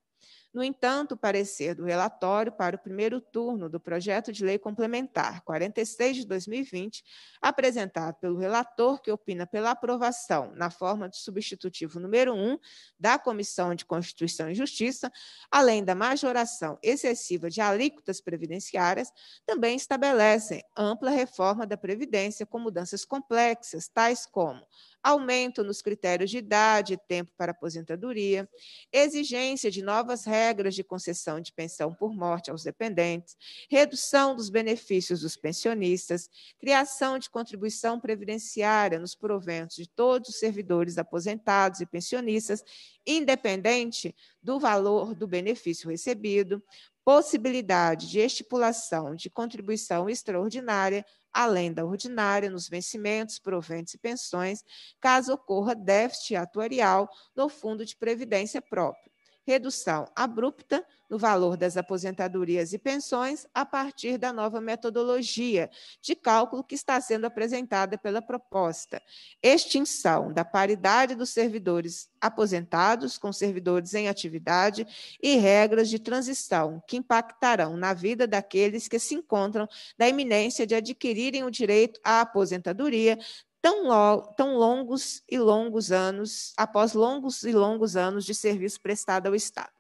No entanto, o parecer do relatório para o primeiro turno do projeto de lei complementar 46 de 2020, apresentado pelo relator, que opina pela aprovação, na forma de substitutivo número 1, da Comissão de Constituição e Justiça, além da majoração excessiva de alíquotas previdenciárias, também estabelecem ampla reforma da Previdência com mudanças complexas, tais como aumento nos critérios de idade e tempo para aposentadoria, exigência de novas regras de concessão de pensão por morte aos dependentes, redução dos benefícios dos pensionistas, criação de contribuição previdenciária nos proventos de todos os servidores aposentados e pensionistas, independente do valor do benefício recebido, possibilidade de estipulação de contribuição extraordinária além da ordinária, nos vencimentos, proventos e pensões, caso ocorra déficit atuarial no fundo de previdência próprio. Redução abrupta no valor das aposentadorias e pensões a partir da nova metodologia de cálculo que está sendo apresentada pela proposta. Extinção da paridade dos servidores aposentados com servidores em atividade e regras de transição que impactarão na vida daqueles que se encontram na iminência de adquirirem o direito à aposentadoria, tão, tão longos e longos anos, após longos e longos anos de serviço prestado ao Estado.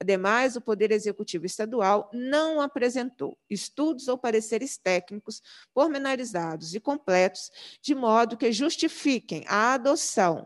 Ademais, o Poder Executivo Estadual não apresentou estudos ou pareceres técnicos pormenorizados e completos, de modo que justifiquem a adoção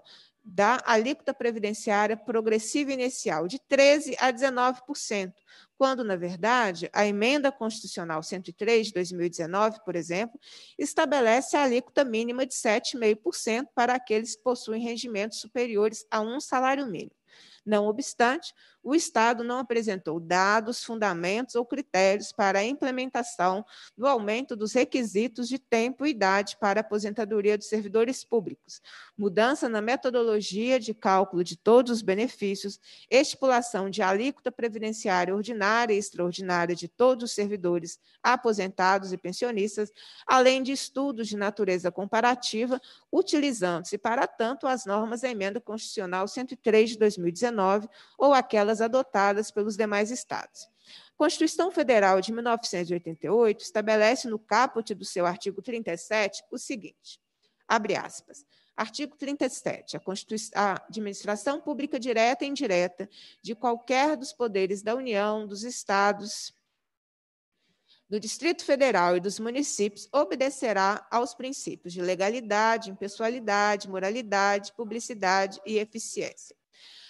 da alíquota previdenciária progressiva inicial de 13% a 19%, quando, na verdade, a emenda constitucional 103 de 2019, por exemplo, estabelece a alíquota mínima de 7,5% para aqueles que possuem rendimentos superiores a um salário mínimo. Não obstante, o Estado não apresentou dados, fundamentos ou critérios para a implementação do aumento dos requisitos de tempo e idade para a aposentadoria dos servidores públicos, mudança na metodologia de cálculo de todos os benefícios, estipulação de alíquota previdenciária ordinária e extraordinária de todos os servidores aposentados e pensionistas, além de estudos de natureza comparativa, utilizando-se, para tanto, as normas da Emenda Constitucional 103 de 2019 ou aquelas adotadas pelos demais estados. A Constituição Federal de 1988 estabelece no caput do seu artigo 37 o seguinte: abre aspas. Artigo 37. A, a administração pública direta e indireta de qualquer dos poderes da União, dos estados, do Distrito Federal e dos municípios obedecerá aos princípios de legalidade, impessoalidade, moralidade, publicidade e eficiência.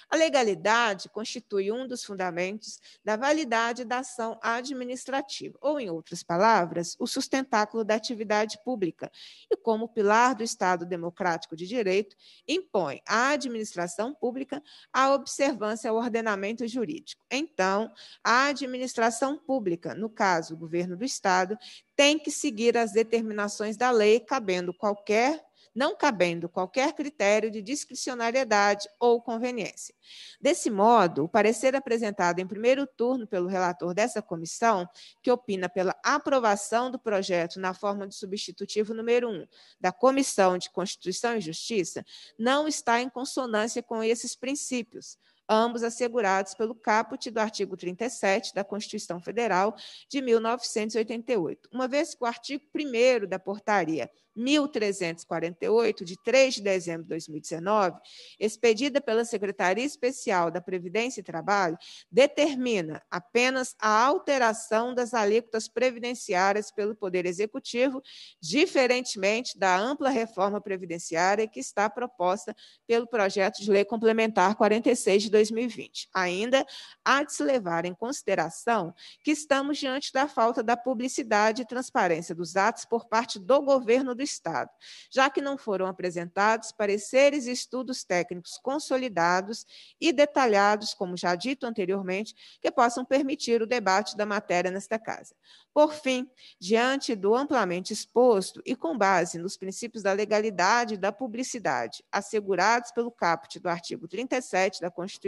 A legalidade constitui um dos fundamentos da validade da ação administrativa, ou, em outras palavras, o sustentáculo da atividade pública, e, como pilar do Estado democrático de direito, impõe à administração pública a observância ao ordenamento jurídico. Então, a administração pública, no caso, o governo do Estado, tem que seguir as determinações da lei, cabendo qualquer não cabendo qualquer critério de discricionariedade ou conveniência. Desse modo, o parecer apresentado em primeiro turno pelo relator dessa comissão, que opina pela aprovação do projeto na forma de substitutivo número 1 da Comissão de Constituição e Justiça, não está em consonância com esses princípios ambos assegurados pelo caput do artigo 37 da Constituição Federal de 1988, uma vez que o artigo 1 da portaria 1348, de 3 de dezembro de 2019, expedida pela Secretaria Especial da Previdência e Trabalho, determina apenas a alteração das alíquotas previdenciárias pelo Poder Executivo, diferentemente da ampla reforma previdenciária que está proposta pelo projeto de lei complementar 46 de 2020. Ainda há de se levar em consideração que estamos diante da falta da publicidade e transparência dos atos por parte do governo do Estado, já que não foram apresentados pareceres e estudos técnicos consolidados e detalhados, como já dito anteriormente, que possam permitir o debate da matéria nesta casa. Por fim, diante do amplamente exposto e com base nos princípios da legalidade e da publicidade assegurados pelo caput do artigo 37 da Constituição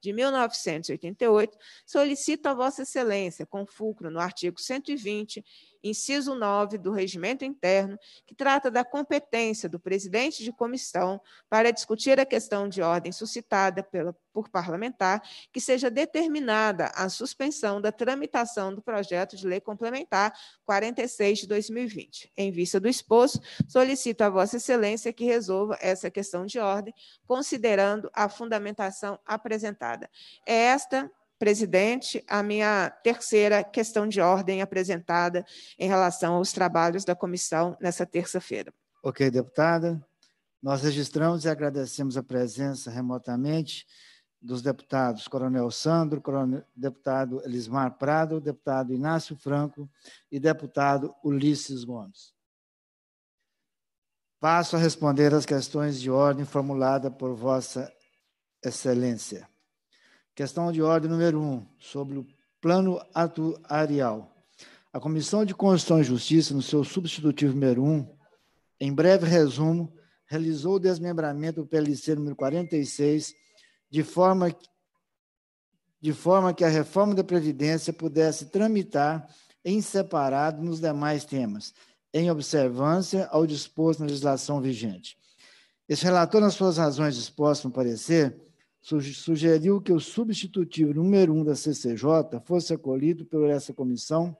de 1988, solicito a Vossa Excelência, com fulcro no artigo 120, inciso 9 do Regimento Interno, que trata da competência do presidente de comissão para discutir a questão de ordem suscitada pela, por parlamentar, que seja determinada a suspensão da tramitação do projeto de lei complementar 46 de 2020. Em vista do exposto, solicito a Vossa Excelência que resolva essa questão de ordem, considerando a fundamentação apresentada. É esta presidente, a minha terceira questão de ordem apresentada em relação aos trabalhos da comissão nessa terça-feira. Ok, deputada. Nós registramos e agradecemos a presença remotamente dos deputados Coronel Sandro, coronel, deputado Elismar Prado, deputado Inácio Franco e deputado Ulisses Gomes. Passo a responder as questões de ordem formuladas por Vossa Excelência. Questão de ordem número 1, um, sobre o plano atuarial. A Comissão de Constituição e Justiça, no seu substitutivo número 1, um, em breve resumo, realizou o desmembramento do PLC número 46, de forma, de forma que a reforma da Previdência pudesse tramitar em separado nos demais temas, em observância ao disposto na legislação vigente. Esse relator, nas suas razões expostas no parecer, sugeriu que o substitutivo número um da CCJ fosse acolhido por essa comissão,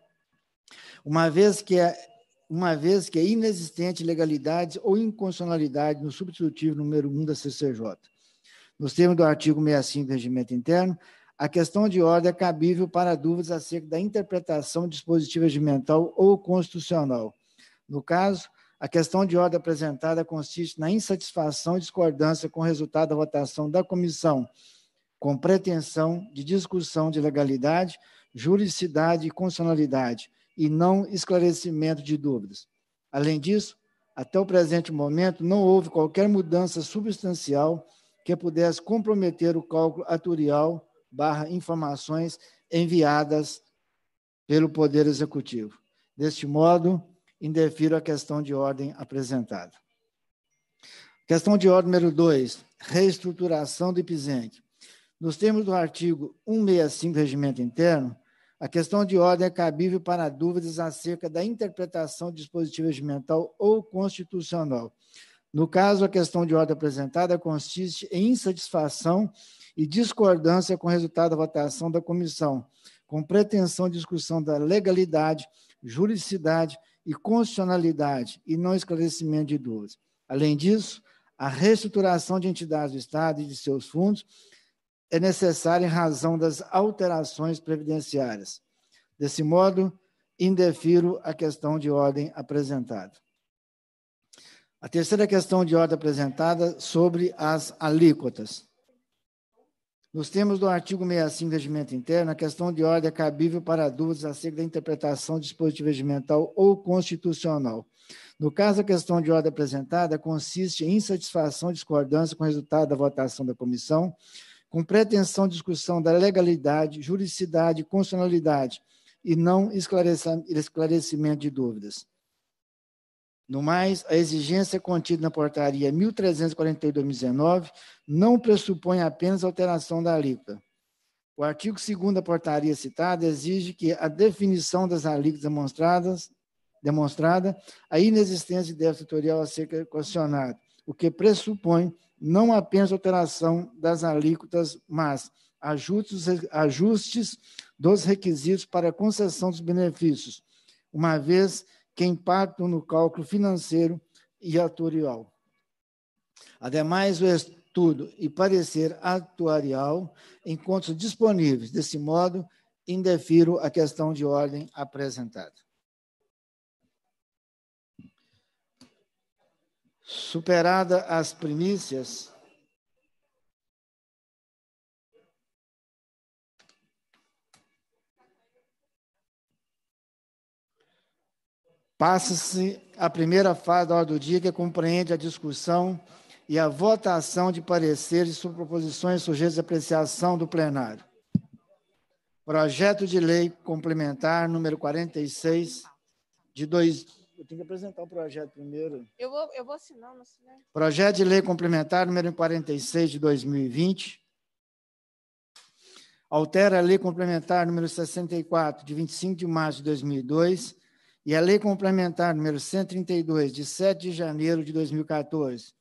uma vez que é, uma vez que é inexistente legalidade ou inconstitucionalidade no substitutivo número um da CCJ. Nos termos do artigo 65 do Regimento Interno, a questão de ordem é cabível para dúvidas acerca da interpretação do dispositivo regimental ou constitucional. No caso, a questão de ordem apresentada consiste na insatisfação e discordância com o resultado da votação da comissão, com pretensão de discussão de legalidade, juridicidade e constitucionalidade, e não esclarecimento de dúvidas. Além disso, até o presente momento, não houve qualquer mudança substancial que pudesse comprometer o cálculo atuarial barra informações enviadas pelo Poder Executivo. Deste modo, indefiro a questão de ordem apresentada. Questão de ordem número 2, reestruturação do IPZENC. Nos termos do artigo 165 do Regimento Interno, a questão de ordem é cabível para dúvidas acerca da interpretação do dispositivo regimental ou constitucional. No caso, a questão de ordem apresentada consiste em insatisfação e discordância com o resultado da votação da comissão, com pretensão de discussão da legalidade, juridicidade e constitucionalidade e não esclarecimento de dúvidas. Além disso, a reestruturação de entidades do Estado e de seus fundos é necessária em razão das alterações previdenciárias. Desse modo, indefiro a questão de ordem apresentada. A terceira questão de ordem apresentada sobre as alíquotas. Nos termos do artigo 65 do Regimento Interno, a questão de ordem é cabível para dúvidas acerca da interpretação do dispositivo regimental ou constitucional. No caso, a questão de ordem apresentada consiste em insatisfação discordância com o resultado da votação da comissão, com pretensão de discussão da legalidade, juridicidade e constitucionalidade, e não esclarecimento de dúvidas. No mais, a exigência contida na portaria 1342-2019 não pressupõe apenas alteração da alíquota. O artigo 2 da portaria citada exige que a definição das alíquotas demonstradas demonstrada a inexistência de déficit setorial a ser o que pressupõe não apenas alteração das alíquotas, mas ajustes, ajustes dos requisitos para concessão dos benefícios, uma vez que impactam no cálculo financeiro e atuarial. Ademais, o estudo e parecer atuarial encontram disponíveis. Desse modo, indefiro a questão de ordem apresentada. Superada as primícias, Passa-se a primeira fase da ordem do dia, que compreende a discussão e a votação de pareceres sobre proposições sujeitas à apreciação do plenário. Projeto de lei complementar número 46 de dois. Eu tenho que apresentar o projeto primeiro. Eu vou, eu vou assinar, não assinei. Projeto de lei complementar número 46 de 2020. Altera a lei complementar número 64 de 25 de março de 2002 e a Lei Complementar número 132, de 7 de janeiro de 2014,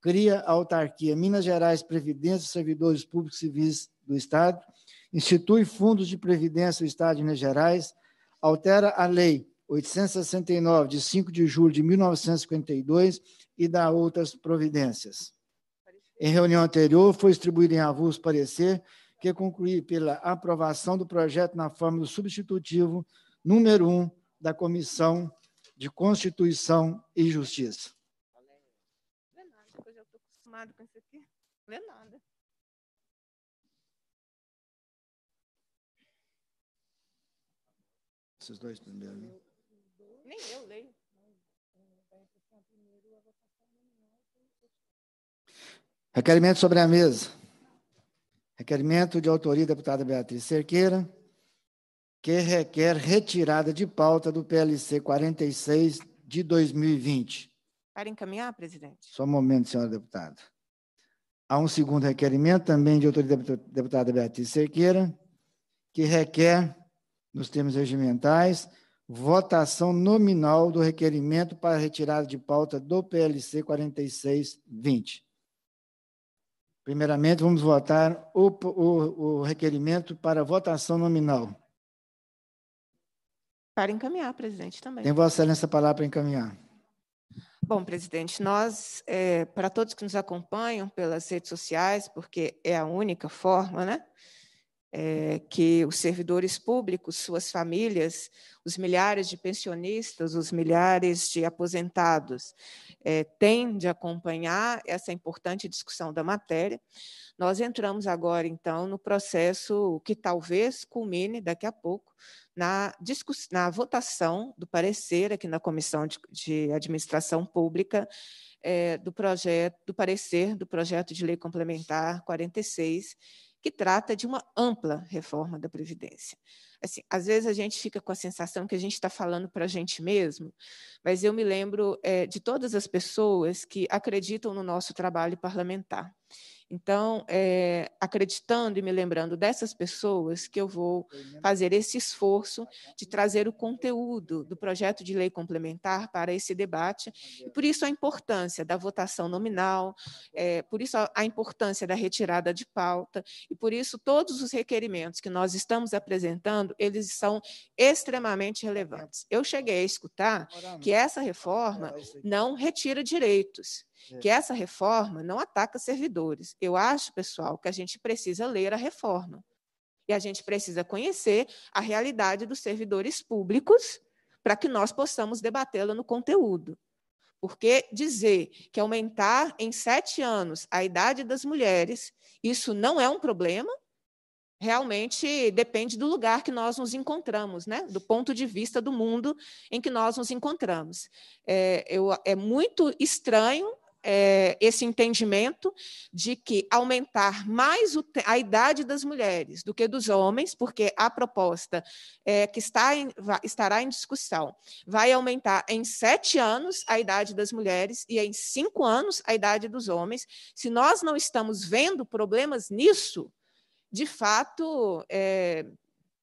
cria a autarquia Minas Gerais Previdência dos Servidores Públicos Civis do Estado, institui fundos de previdência do Estado de Minas Gerais, altera a Lei 869, de 5 de julho de 1952, e dá outras providências. Em reunião anterior, foi distribuído em avulso parecer que concluí pela aprovação do projeto na forma do substitutivo número 1 da Comissão de Constituição e Justiça. Não é nada, eu já estou acostumado com isso aqui. Não é nada. Esses dois primeiros. Né? Nem eu leio. Requerimento sobre a mesa. Requerimento de autoria da deputada Beatriz Cerqueira que requer retirada de pauta do PLC 46 de 2020. Para encaminhar, presidente. Só um momento, senhora deputada. Há um segundo requerimento, também de da deputada Beatriz Cerqueira, que requer, nos termos regimentais, votação nominal do requerimento para retirada de pauta do PLC 4620. Primeiramente, vamos votar o, o, o requerimento para votação nominal. Para encaminhar, presidente, também. Tem Vossa Excelência a palavra para encaminhar. Bom, presidente, nós, é, para todos que nos acompanham pelas redes sociais, porque é a única forma, né? É, que os servidores públicos, suas famílias, os milhares de pensionistas, os milhares de aposentados é, têm de acompanhar essa importante discussão da matéria. Nós entramos agora, então, no processo que talvez culmine daqui a pouco na, na votação do parecer aqui na Comissão de, de Administração Pública é, do projeto, do parecer do projeto de lei complementar 46, que trata de uma ampla reforma da Previdência. Assim, às vezes a gente fica com a sensação que a gente está falando para a gente mesmo, mas eu me lembro é, de todas as pessoas que acreditam no nosso trabalho parlamentar. Então, é, acreditando e me lembrando dessas pessoas, que eu vou fazer esse esforço de trazer o conteúdo do projeto de lei complementar para esse debate, e por isso a importância da votação nominal, é, por isso a, importância da retirada de pauta, e por isso todos os requerimentos que nós estamos apresentando, eles são extremamente relevantes. Eu cheguei a escutar que essa reforma não retira direitos. Que essa reforma não ataca servidores. Eu acho, pessoal, que a gente precisa ler a reforma. E a gente precisa conhecer a realidade dos servidores públicos para que nós possamos debatê-la no conteúdo. Porque dizer que aumentar em sete anos a idade das mulheres, isso não é um problema, realmente depende do lugar que nós nos encontramos, né? do ponto de vista do mundo em que nós nos encontramos. É, eu, é muito estranho é, esse entendimento de que aumentar mais a idade das mulheres do que dos homens, porque a proposta é, que está em, estará em discussão vai aumentar em sete anos a idade das mulheres e em cinco anos a idade dos homens. Se nós não estamos vendo problemas nisso, de fato, é,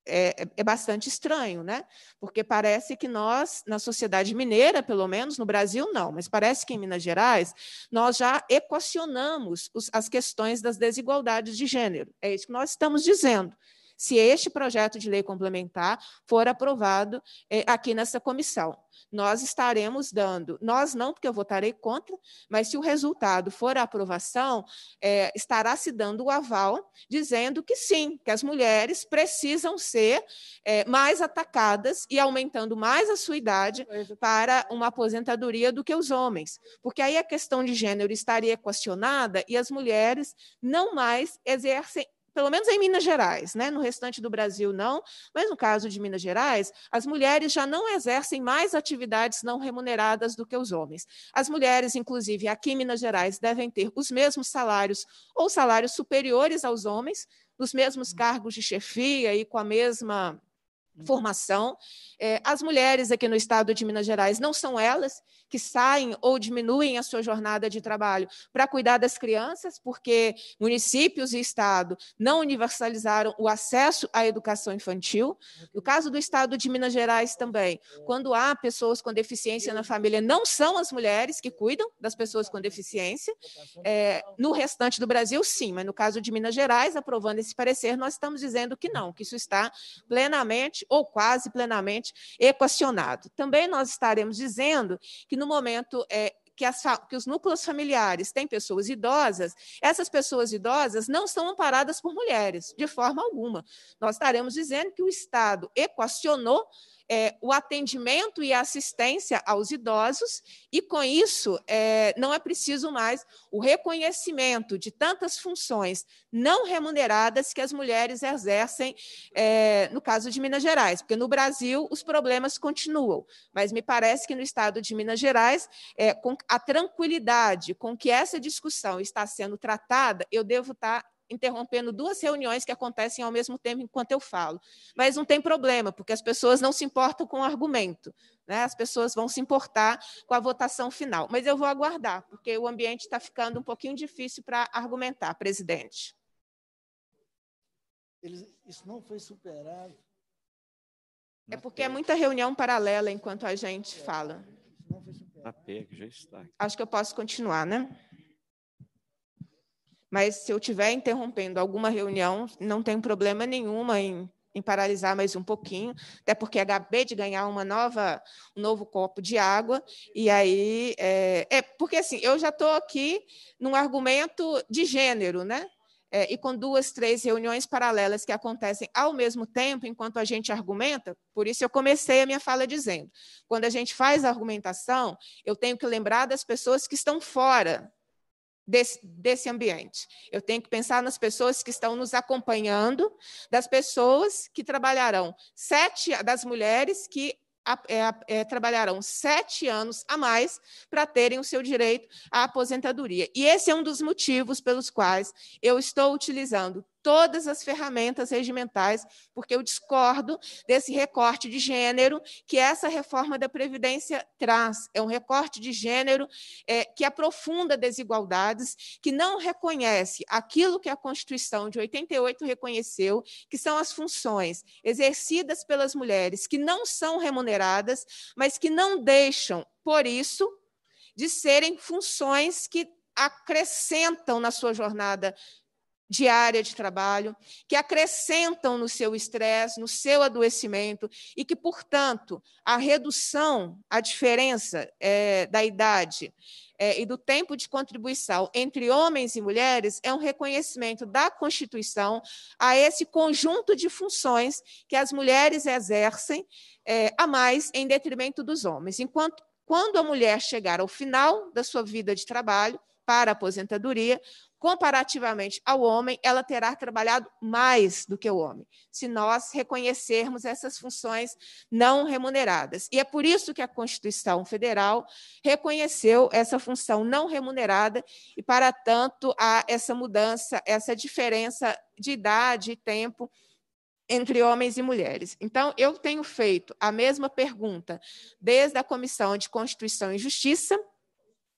é, é, é, bastante estranho, né? Porque parece que nós, na sociedade mineira, pelo menos, no Brasil não, mas parece que em Minas Gerais, nós já equacionamos os, as questões das desigualdades de gênero. É isso que nós estamos dizendo se este projeto de lei complementar for aprovado é, aqui nessa comissão. Nós estaremos dando, nós não, porque eu votarei contra, mas se o resultado for a aprovação, é, estará se dando o aval, dizendo que sim, que as mulheres precisam ser é, mais atacadas e aumentando mais a sua idade para uma aposentadoria do que os homens. Porque aí a questão de gênero estaria equacionada e as mulheres não mais exercem pelo menos em Minas Gerais, né? no restante do Brasil não, mas no caso de Minas Gerais, as mulheres já não exercem mais atividades não remuneradas do que os homens. As mulheres, inclusive, aqui em Minas Gerais, devem ter os mesmos salários ou salários superiores aos homens, nos mesmos cargos de chefia e com a mesma formação. É, as mulheres aqui no estado de Minas Gerais não são elas que saem ou diminuem a sua jornada de trabalho para cuidar das crianças, porque municípios e estado não universalizaram o acesso à educação infantil. No caso do estado de Minas Gerais também, quando há pessoas com deficiência na família, não são as mulheres que cuidam das pessoas com deficiência. É, no restante do Brasil, sim, mas no caso de Minas Gerais, aprovando esse parecer, nós estamos dizendo que não, que isso está plenamente ou quase plenamente equacionado. Também nós estaremos dizendo que no momento é, que, as, que, os núcleos familiares têm pessoas idosas, essas pessoas idosas não são amparadas por mulheres, de forma alguma. Nós estaremos dizendo que o Estado equacionou é, o atendimento e a assistência aos idosos, e com isso é, não é preciso mais o reconhecimento de tantas funções não remuneradas que as mulheres exercem é, no caso de Minas Gerais, porque no Brasil os problemas continuam, mas me parece que no estado de Minas Gerais, é, com a tranquilidade com que essa discussão está sendo tratada, eu devo estar interrompendo duas reuniões que acontecem ao mesmo tempo enquanto eu falo. Mas não tem problema, porque as pessoas não se importam com o argumento. Né? As pessoas vão se importar com a votação final. Mas eu vou aguardar, porque o ambiente está ficando um pouquinho difícil para argumentar, presidente. isso não foi superado. É porque é muita reunião paralela enquanto a gente fala. já está. Acho que eu posso continuar, né? Mas se eu estiver interrompendo alguma reunião, não tem problema nenhuma em, em, paralisar mais um pouquinho, até porque acabei de ganhar uma nova, um novo copo de água, e aí é, é porque assim, eu já estou aqui num argumento de gênero, né? É, e com duas, três reuniões paralelas que acontecem ao mesmo tempo, enquanto a gente argumenta, por isso eu comecei a minha fala dizendo: quando a gente faz a argumentação, eu tenho que lembrar das pessoas que estão fora desse, desse ambiente. Eu tenho que pensar nas pessoas que estão nos acompanhando, das pessoas que trabalharão, sete das mulheres que é, é, trabalharão sete anos a mais para terem o seu direito à aposentadoria. E esse é um dos motivos pelos quais eu estou utilizando todas as ferramentas regimentais, porque eu discordo desse recorte de gênero que essa reforma da Previdência traz. É um recorte de gênero é, que aprofunda desigualdades, que não reconhece aquilo que a Constituição de 88 reconheceu, que são as funções exercidas pelas mulheres, que não são remuneradas, mas que não deixam, por isso, de serem funções que acrescentam na sua jornada diária de trabalho, que acrescentam no seu estresse, no seu adoecimento, e que, portanto, a redução, a diferença é, da idade é, e do tempo de contribuição entre homens e mulheres é um reconhecimento da Constituição a esse conjunto de funções que as mulheres exercem é, a mais em detrimento dos homens. Enquanto quando a mulher chegar ao final da sua vida de trabalho, para a aposentadoria, comparativamente ao homem, ela terá trabalhado mais do que o homem, se nós reconhecermos essas funções não remuneradas. E é por isso que a Constituição Federal reconheceu essa função não remunerada e, para tanto, há essa mudança, essa diferença de idade e tempo entre homens e mulheres. Então, eu tenho feito a mesma pergunta desde a Comissão de Constituição e Justiça,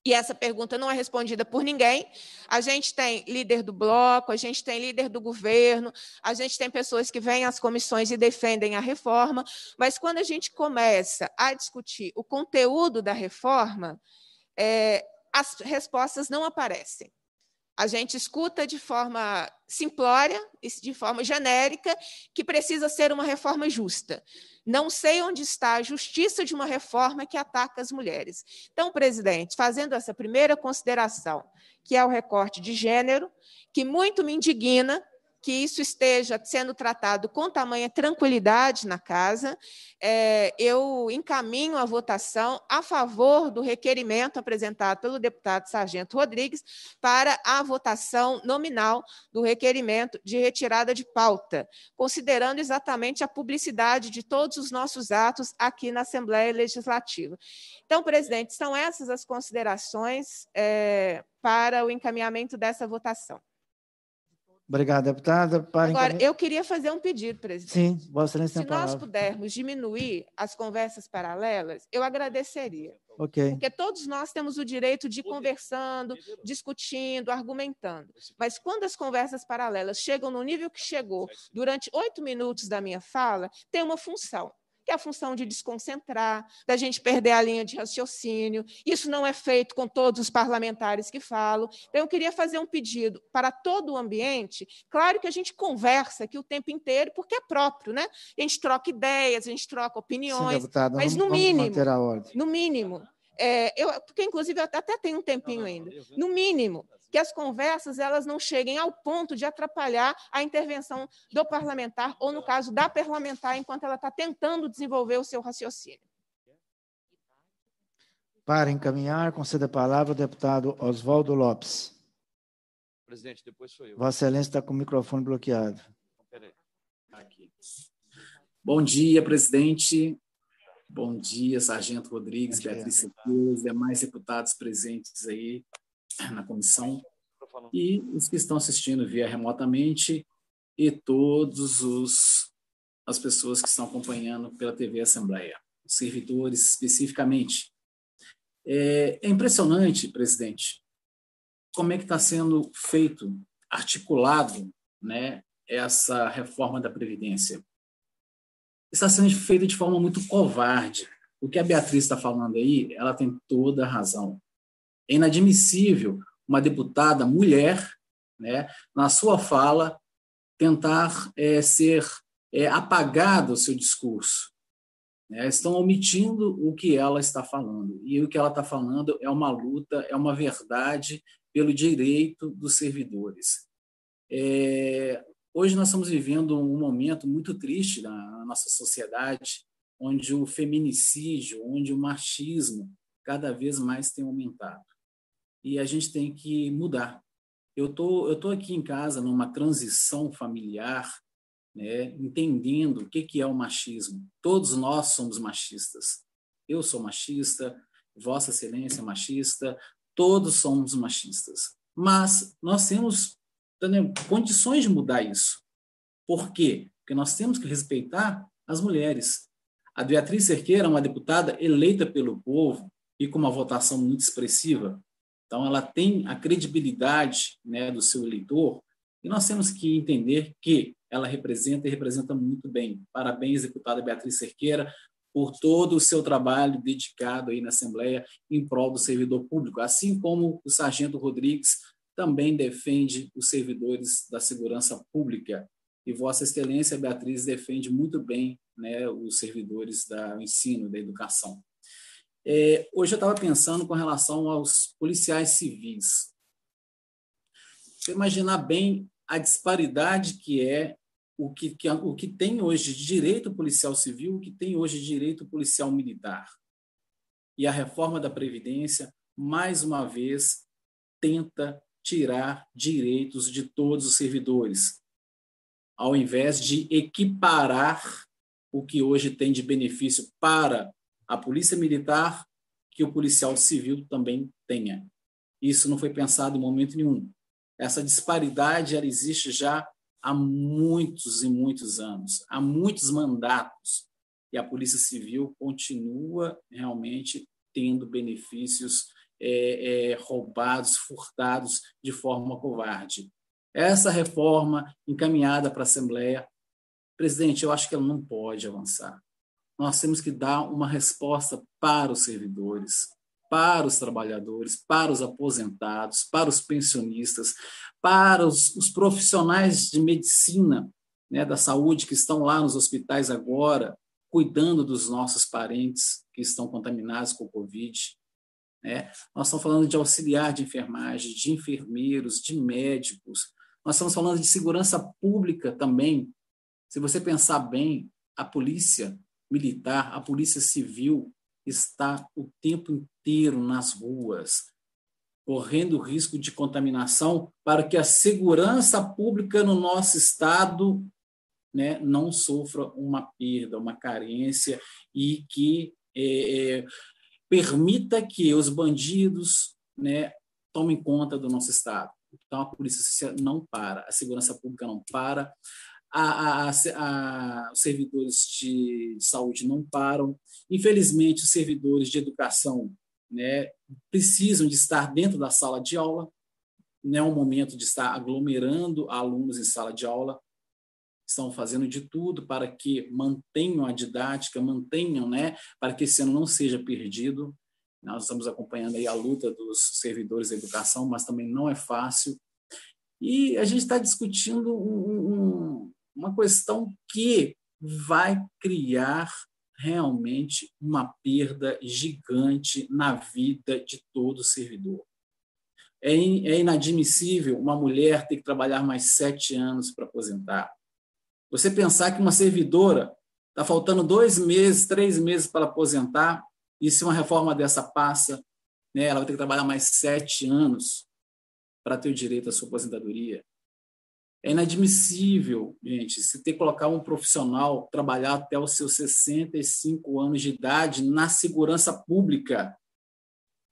e essa pergunta não é respondida por ninguém. A gente tem líder do bloco, a gente tem líder do governo, a gente tem pessoas que vêm às comissões e defendem a reforma, mas quando a gente começa a discutir o conteúdo da reforma, é, as respostas não aparecem. A gente escuta de forma simplória, de forma genérica, que precisa ser uma reforma justa. Não sei onde está a justiça de uma reforma que ataca as mulheres. Então, presidente, fazendo essa primeira consideração, que é o recorte de gênero, que muito me indigna que isso esteja sendo tratado com tamanha tranquilidade na casa. É, eu encaminho a votação a favor do requerimento apresentado pelo deputado Sargento Rodrigues para a votação nominal do requerimento de retirada de pauta, considerando exatamente a publicidade de todos os nossos atos aqui na Assembleia Legislativa. Então, presidente, são essas as considerações é, para o encaminhamento dessa votação. Obrigado, deputada. Para Agora, encaminhar... eu queria fazer um pedido, presidente. Sim, Vossa Excelência Se nós pudermos diminuir as conversas paralelas, eu agradeceria. Ok. Porque todos nós temos o direito de ir conversando, discutindo, argumentando. Mas quando as conversas paralelas chegam no nível que chegou durante oito minutos da minha fala, tem uma função que é a função de desconcentrar, da gente perder a linha de raciocínio. Isso não é feito com todos os parlamentares que falam. Então, eu queria fazer um pedido para todo o ambiente. Claro que a gente conversa aqui o tempo inteiro, porque é próprio, né? A gente troca ideias, a gente troca opiniões, Sim, deputada, mas no mínimo, no mínimo, é, eu, porque inclusive eu até tenho um tempinho ainda. No mínimo, que as conversas elas não cheguem ao ponto de atrapalhar a intervenção do parlamentar, ou, no caso, da parlamentar, enquanto ela está tentando desenvolver o seu raciocínio. Para encaminhar, conceda a palavra ao deputado Oswaldo Lopes. Presidente, depois sou eu. Vossa Excelência está com o microfone bloqueado. Aqui. Bom dia, presidente. Bom dia, Sargento Rodrigues, Beatriz Sepulveda, demais deputados presentes aí na comissão e os que estão assistindo via remotamente e todos os as pessoas que estão acompanhando pela TV Assembleia, servidores especificamente. É, é impressionante, presidente, como é que está sendo feito, articulado, né, essa reforma da previdência. Está sendo feita de forma muito covarde. O que a Beatriz está falando aí, ela tem toda a razão. É inadmissível uma deputada mulher, né, na sua fala, tentar é, ser é, apagado o seu discurso. Né? Estão omitindo o que ela está falando. E o que ela está falando é uma luta, é uma verdade pelo direito dos servidores. É, hoje nós estamos vivendo um momento muito triste na, nossa sociedade, onde o feminicídio, onde o machismo cada vez mais tem aumentado e a gente tem que mudar. Eu tô eu tô aqui em casa numa transição familiar, né, entendendo o que que é o machismo. Todos nós somos machistas. Eu sou machista, Vossa Excelência é machista, todos somos machistas. Mas nós temos entendeu, condições de mudar isso. Por quê? Porque nós temos que respeitar as mulheres. A Beatriz Cerqueira é uma deputada eleita pelo povo e com uma votação muito expressiva. Então, ela tem a credibilidade né, do seu eleitor e nós temos que entender que ela representa e representa muito bem. Parabéns, deputada Beatriz Cerqueira, por todo o seu trabalho dedicado aí na Assembleia em prol do servidor público, assim como o Sargento Rodrigues também defende os servidores da segurança pública. E Vossa Excelência Beatriz defende muito bem né, os servidores do ensino, da educação. É, hoje eu estava pensando com relação aos policiais civis. Você imaginar bem a disparidade que é o que, que, o que tem hoje de direito policial civil, o que tem hoje de direito policial militar. E a reforma da Previdência, mais uma vez, tenta tirar direitos de todos os servidores, ao invés de equiparar o que hoje tem de benefício para a polícia militar que o policial civil também tenha. Isso não foi pensado em momento nenhum. Essa disparidade ela existe já há muitos e muitos anos, há muitos mandatos, e a Polícia Civil continua realmente tendo benefícios é, é, roubados, furtados de forma covarde. Essa reforma encaminhada para a Assembleia, presidente, eu acho que ela não pode avançar nós temos que dar uma resposta para os servidores, para os trabalhadores, para os aposentados, para os pensionistas, para os, os profissionais de medicina, né, da saúde que estão lá nos hospitais agora, cuidando dos nossos parentes que estão contaminados com o Covid. Né? Nós estamos falando de auxiliar de enfermagem, de enfermeiros, de médicos. nós estamos falando de segurança pública também. Se você pensar bem, a polícia militar, a polícia civil está o tempo inteiro nas ruas, correndo risco de contaminação para que a segurança pública no nosso estado né, não sofra uma perda, uma carência e que é, permita que os bandidos né, tomem conta do nosso estado. Então, a polícia não para, a segurança pública não para, a, a, a, os servidores de saúde não param. Infelizmente, os servidores de educação né, precisam de estar dentro da sala de aula, não é o momento de estar aglomerando alunos em sala de aula, estão fazendo de tudo para que mantenham a didática, mantenham, né, para que esse ano não seja perdido. Nós estamos acompanhando aí a luta dos servidores da educação, mas também não é fácil. E a gente está discutindo um, um, uma questão que vai criar realmente uma perda gigante na vida de todo servidor. É, é inadmissível uma mulher ter que trabalhar mais sete anos para aposentar. Você pensar que uma servidora está faltando dois meses, três meses para aposentar, e se uma reforma dessa passa, né, ela vai ter que trabalhar mais sete anos para ter o direito à sua aposentadoria. É inadmissível, gente, se ter que colocar um profissional trabalhar até os seus 65 anos de idade na segurança pública.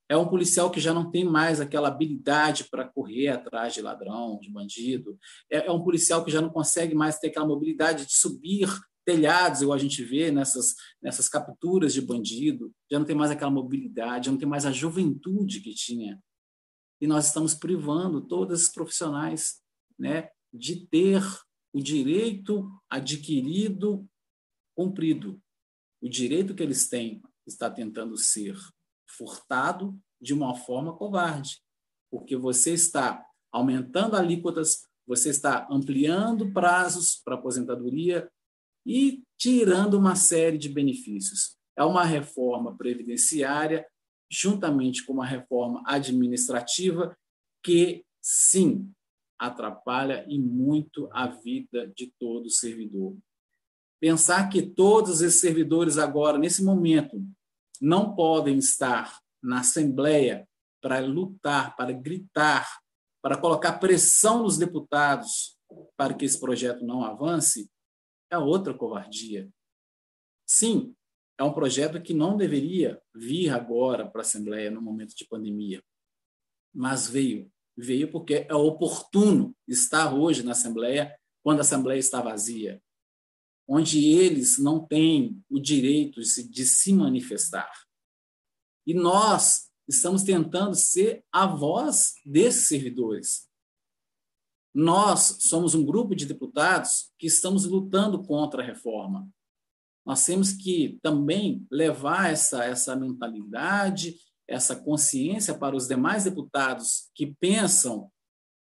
É um policial que já não tem mais aquela habilidade para correr atrás de ladrão, de bandido. É, é um policial que já não consegue mais ter aquela mobilidade de subir telhados, igual a gente vê nessas, nessas capturas de bandido. Já não tem mais aquela mobilidade, já não tem mais a juventude que tinha. E nós estamos privando todos esses profissionais né, de ter o direito adquirido cumprido. O direito que eles têm está tentando ser furtado de uma forma covarde, porque você está aumentando alíquotas, você está ampliando prazos para aposentadoria e tirando uma série de benefícios. É uma reforma previdenciária, juntamente com uma reforma administrativa, que, sim, atrapalha e muito a vida de todo servidor. Pensar que todos esses servidores agora, nesse momento, não podem estar na Assembleia para lutar, para gritar, para colocar pressão nos deputados para que esse projeto não avance, é outra covardia. Sim, é um projeto que não deveria vir agora para a Assembleia no momento de pandemia, mas veio. Veio porque é oportuno estar hoje na Assembleia, quando a Assembleia está vazia, onde eles não têm o direito de se, de se manifestar. E nós estamos tentando ser a voz desses servidores. Nós somos um grupo de deputados que estamos lutando contra a reforma. Nós temos que também levar essa, essa mentalidade essa consciência para os demais deputados que pensam,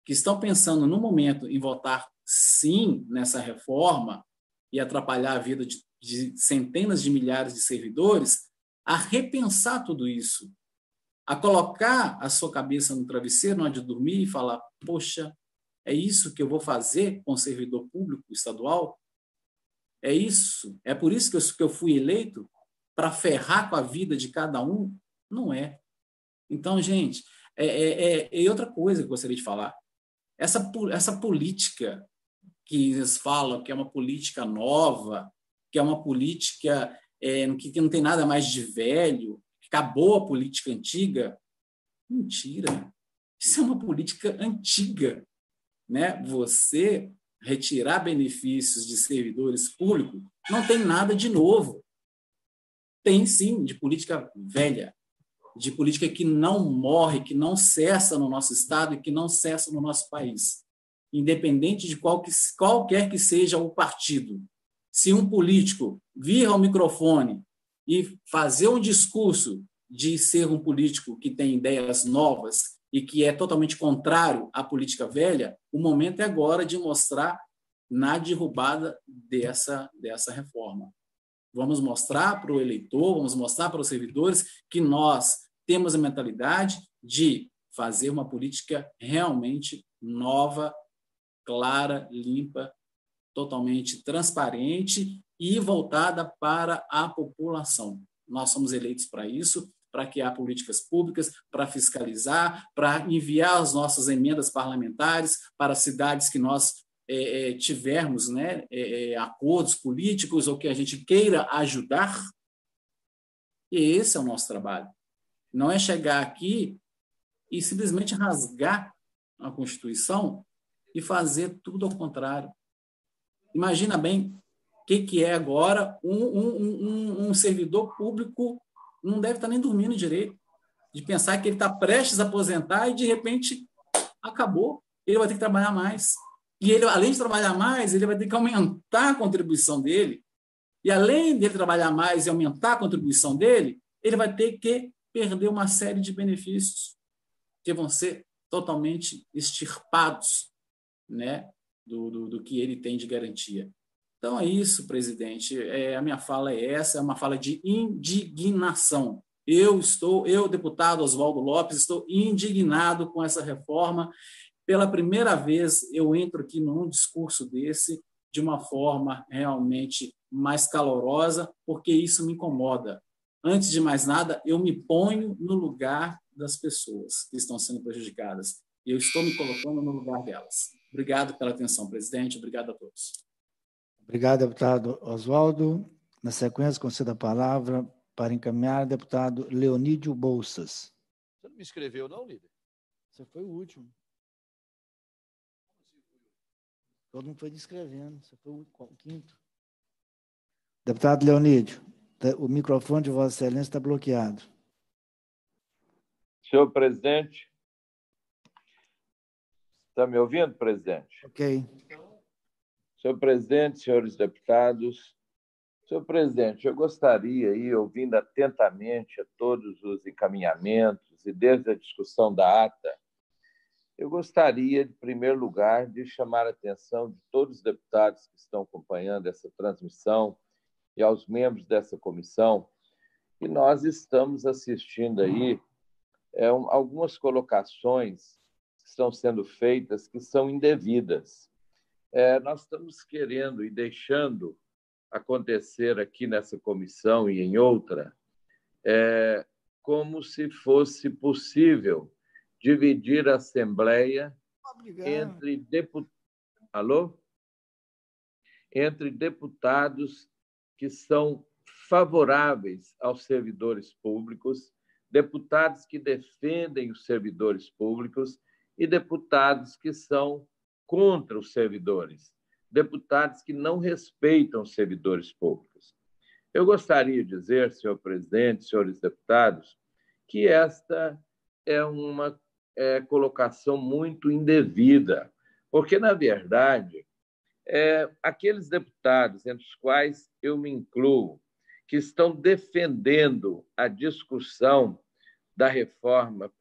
que estão pensando no momento em votar sim nessa reforma e atrapalhar a vida de, de centenas de milhares de servidores, a repensar tudo isso, a colocar a sua cabeça no travesseiro na hora de dormir e falar: poxa, é isso que eu vou fazer com o servidor público estadual? É isso? É por isso que eu, que eu fui eleito? Para ferrar com a vida de cada um? Não é. Então, gente, é, é, é, é outra coisa que eu gostaria de falar. Essa, essa política que eles falam que é uma política nova, que é uma política é, que, que não tem nada mais de velho, acabou a política antiga. Mentira. Isso é uma política antiga. Né? Você retirar benefícios de servidores públicos não tem nada de novo. Tem sim de política velha de política que não morre, que não cessa no nosso Estado e que não cessa no nosso país, independente de qual que, qualquer que seja o partido. Se um político vir ao microfone e fazer um discurso de ser um político que tem ideias novas e que é totalmente contrário à política velha, o momento é agora de mostrar na derrubada dessa, dessa reforma. Vamos mostrar para o eleitor, vamos mostrar para os servidores que nós temos a mentalidade de fazer uma política realmente nova clara, limpa, totalmente transparente e voltada para a população. Nós somos eleitos para isso, para criar políticas públicas, para fiscalizar, para enviar as nossas emendas parlamentares para cidades que nós é, é, tivermos né, é, é acordos políticos ou que a gente queira ajudar. E esse é o nosso trabalho. Não é chegar aqui e simplesmente rasgar a Constituição e fazer tudo ao contrário. Imagina bem o que, que é agora um, um, um, um servidor público não deve estar nem dormindo direito, de pensar que ele está prestes a aposentar e de repente acabou, ele vai ter que trabalhar mais. E ele, além de trabalhar mais, ele vai ter que aumentar a contribuição dele. E além de ele trabalhar mais e aumentar a contribuição dele, ele vai ter que perder uma série de benefícios que vão ser totalmente extirpados né, do, do, do que ele tem de garantia. Então é isso, presidente. É, a minha fala é essa, é uma fala de indignação. Eu estou, eu, deputado Oswaldo Lopes, estou indignado com essa reforma. Pela primeira vez eu entro aqui num discurso desse de uma forma realmente mais calorosa, porque isso me incomoda. Antes de mais nada, eu me ponho no lugar das pessoas que estão sendo prejudicadas. Eu estou me colocando no lugar delas. Obrigado pela atenção, presidente. Obrigado a todos. Obrigado, deputado Oswaldo. Na sequência, concedo a palavra para encaminhar deputado Leonídio Bolsas. Você não me escreveu, não, líder? Você foi o último. Todo mundo foi descrevendo. Você foi o quinto. Deputado Leonídio, o microfone de Vossa Excelência está bloqueado. Senhor presidente, está me ouvindo, presidente? Ok. Senhor presidente, senhores deputados, senhor presidente, eu gostaria, aí, ouvindo atentamente a todos os encaminhamentos e desde a discussão da ata, eu gostaria, em primeiro lugar, de chamar a atenção de todos os deputados que estão acompanhando essa transmissão e aos membros dessa comissão que nós estamos assistindo aí é, algumas colocações que estão sendo feitas que são indevidas. É, nós estamos querendo e deixando acontecer aqui nessa comissão e em outra, é, como se fosse possível dividir a Assembleia Obrigado. entre deputados. Alô? Entre deputados que são favoráveis aos servidores públicos deputados que defendem os servidores públicos e deputados que são contra os servidores, deputados que não respeitam os servidores públicos. Eu gostaria de dizer, senhor presidente, senhores deputados, que esta é uma é, colocação muito indevida, porque, na verdade, é, aqueles deputados, entre os quais eu me incluo, que estão defendendo a discussão da reforma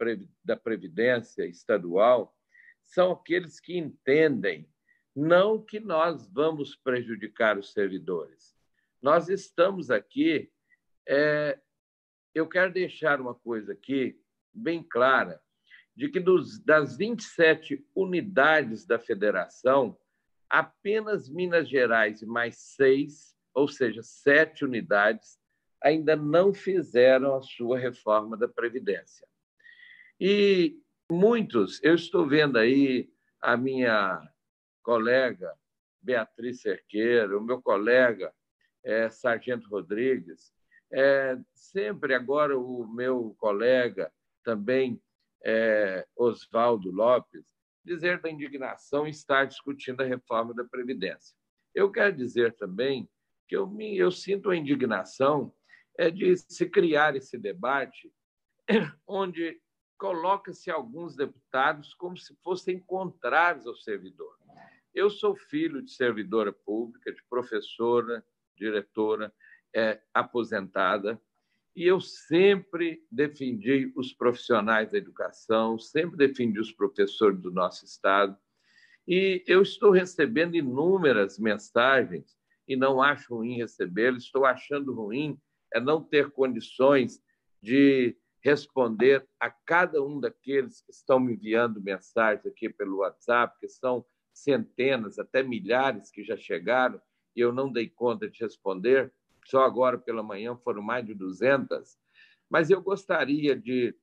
da Previdência estadual são aqueles que entendem não que nós vamos prejudicar os servidores. Nós estamos aqui. É, eu quero deixar uma coisa aqui bem clara: de que dos, das 27 unidades da federação, apenas Minas Gerais e mais seis, ou seja, sete unidades, ainda não fizeram a sua reforma da Previdência. E muitos, eu estou vendo aí a minha colega Beatriz Cerqueira, o meu colega é, Sargento Rodrigues, é, sempre agora o meu colega também é, Oswaldo Lopes, dizer da indignação estar discutindo a reforma da Previdência. Eu quero dizer também que eu, me, eu sinto a indignação é de se criar esse debate *laughs* onde coloca-se alguns deputados como se fossem contrários ao servidor. Eu sou filho de servidora pública, de professora, diretora, é, aposentada, e eu sempre defendi os profissionais da educação, sempre defendi os professores do nosso Estado, e eu estou recebendo inúmeras mensagens, e não acho ruim recebê-las, estou achando ruim é não ter condições de responder a cada um daqueles que estão me enviando mensagens aqui pelo WhatsApp, que são centenas, até milhares que já chegaram, e eu não dei conta de responder, só agora pela manhã foram mais de 200. Mas eu gostaria de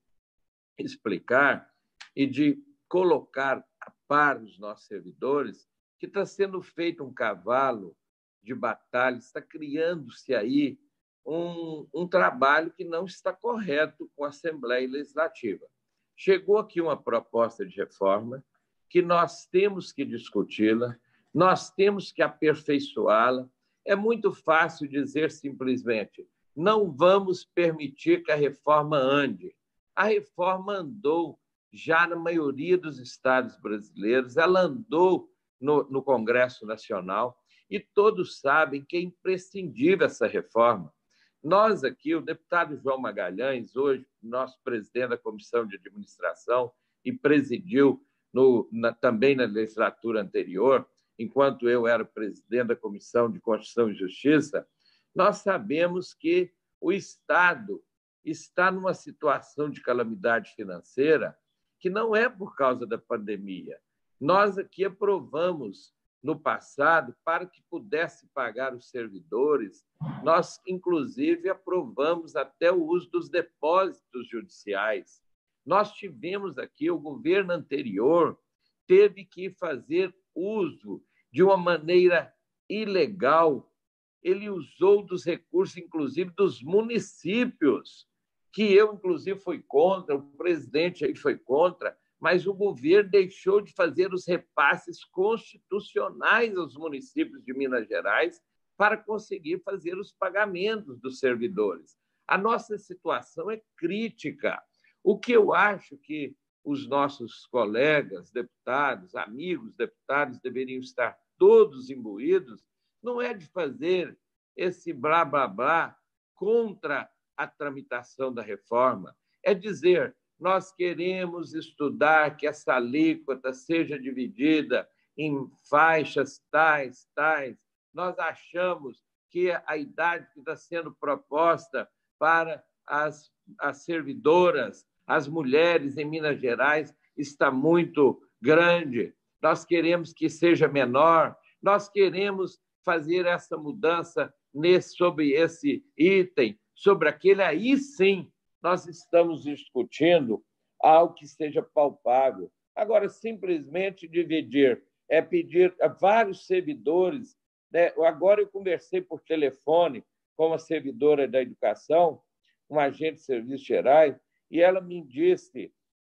explicar e de colocar a par os nossos servidores que está sendo feito um cavalo de batalha, está criando-se aí um, um trabalho que não está correto com a Assembleia Legislativa. Chegou aqui uma proposta de reforma que nós temos que discuti-la, nós temos que aperfeiçoá-la. É muito fácil dizer simplesmente: não vamos permitir que a reforma ande. A reforma andou já na maioria dos estados brasileiros, ela andou no, no Congresso Nacional e todos sabem que é imprescindível essa reforma. Nós aqui, o deputado João Magalhães, hoje nosso presidente da Comissão de Administração e presidiu no, na, também na legislatura anterior, enquanto eu era presidente da Comissão de Constituição e Justiça, nós sabemos que o Estado está numa situação de calamidade financeira que não é por causa da pandemia. Nós aqui aprovamos no passado para que pudesse pagar os servidores. Nós, inclusive, aprovamos até o uso dos depósitos judiciais. Nós tivemos aqui, o governo anterior teve que fazer uso de uma maneira ilegal. Ele usou dos recursos, inclusive, dos municípios, que eu, inclusive, fui contra, o presidente aí foi contra, mas o governo deixou de fazer os repasses constitucionais aos municípios de Minas Gerais para conseguir fazer os pagamentos dos servidores. A nossa situação é crítica. O que eu acho que os nossos colegas deputados, amigos deputados, deveriam estar todos imbuídos não é de fazer esse blá blá blá contra a tramitação da reforma, é dizer nós queremos estudar que essa alíquota seja dividida em faixas tais, tais. Nós achamos que a idade que está sendo proposta para as, as servidoras, as mulheres em Minas Gerais, está muito grande. Nós queremos que seja menor. Nós queremos fazer essa mudança nesse, sobre esse item, sobre aquele. Aí sim nós estamos discutindo algo que seja palpável. Agora, simplesmente dividir é pedir a vários servidores. Né? Agora, eu conversei por telefone com uma servidora da educação, um agente de serviços gerais, e ela me disse: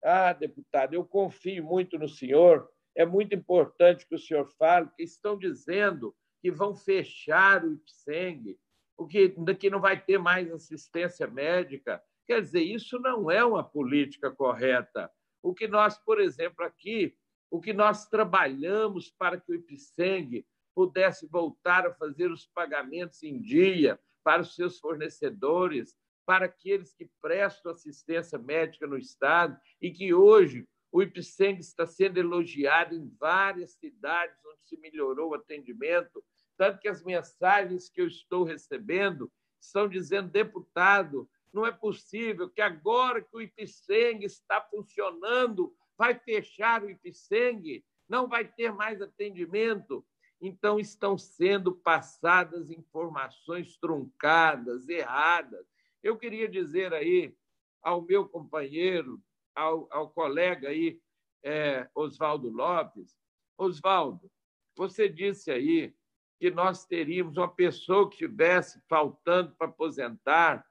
Ah, deputado, eu confio muito no senhor, é muito importante que o senhor fale, que estão dizendo que vão fechar o IPSENG, o que, que não vai ter mais assistência médica. Quer dizer, isso não é uma política correta. O que nós, por exemplo, aqui, o que nós trabalhamos para que o IPSENG pudesse voltar a fazer os pagamentos em dia para os seus fornecedores, para aqueles que prestam assistência médica no Estado e que hoje o IPSENG está sendo elogiado em várias cidades onde se melhorou o atendimento, tanto que as mensagens que eu estou recebendo estão dizendo, deputado, não é possível que agora que o Ipseng está funcionando, vai fechar o Ipseng, não vai ter mais atendimento. Então, estão sendo passadas informações truncadas, erradas. Eu queria dizer aí ao meu companheiro, ao, ao colega aí, é, Oswaldo Lopes, Oswaldo, você disse aí que nós teríamos uma pessoa que estivesse faltando para aposentar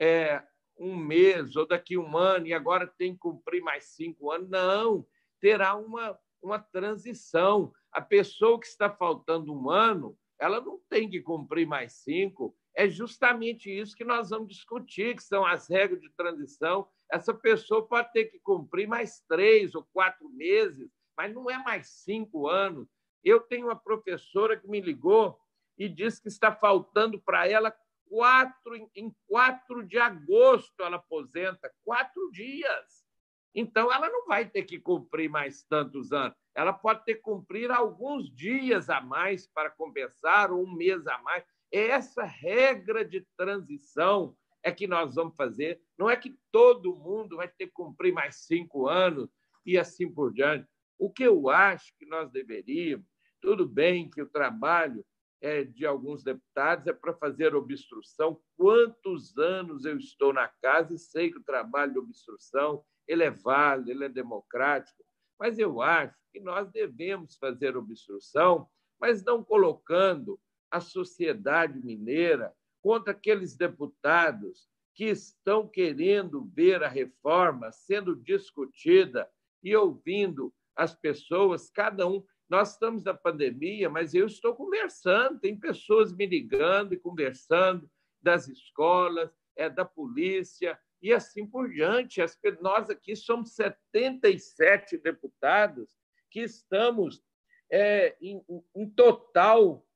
é, um mês ou daqui um ano e agora tem que cumprir mais cinco anos. Não, terá uma, uma transição. A pessoa que está faltando um ano, ela não tem que cumprir mais cinco. É justamente isso que nós vamos discutir, que são as regras de transição. Essa pessoa pode ter que cumprir mais três ou quatro meses, mas não é mais cinco anos. Eu tenho uma professora que me ligou e disse que está faltando para ela 4, em 4 de agosto ela aposenta, quatro dias. Então, ela não vai ter que cumprir mais tantos anos. Ela pode ter que cumprir alguns dias a mais para compensar, ou um mês a mais. Essa regra de transição é que nós vamos fazer. Não é que todo mundo vai ter que cumprir mais cinco anos e assim por diante. O que eu acho que nós deveríamos, tudo bem que o trabalho é, de alguns deputados é para fazer obstrução. Quantos anos eu estou na casa e sei que o trabalho de obstrução ele é válido, ele é democrático, mas eu acho que nós devemos fazer obstrução, mas não colocando a sociedade mineira contra aqueles deputados que estão querendo ver a reforma sendo discutida e ouvindo as pessoas, cada um. Nós estamos na pandemia, mas eu estou conversando, tem pessoas me ligando e conversando das escolas, é da polícia e assim por diante. Nós aqui somos 77 deputados que estamos é, em, em total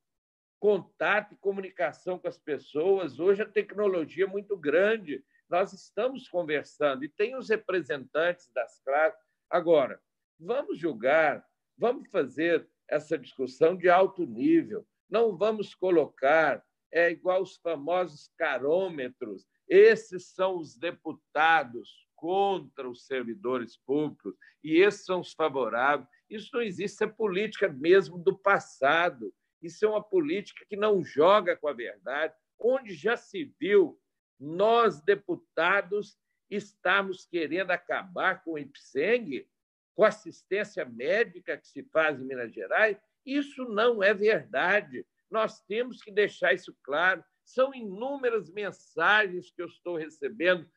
contato e comunicação com as pessoas. Hoje a tecnologia é muito grande. Nós estamos conversando e tem os representantes das classes. Agora, vamos julgar, vamos fazer essa discussão de alto nível. Não vamos colocar é igual os famosos carômetros. Esses são os deputados contra os servidores públicos e esses são os favoráveis. Isso não existe, isso é política mesmo do passado. Isso é uma política que não joga com a verdade, onde já se viu nós, deputados, estamos querendo acabar com o IPSENG, com a assistência médica que se faz em Minas Gerais. Isso não é verdade. Nós temos que deixar isso claro. São inúmeras mensagens que eu estou recebendo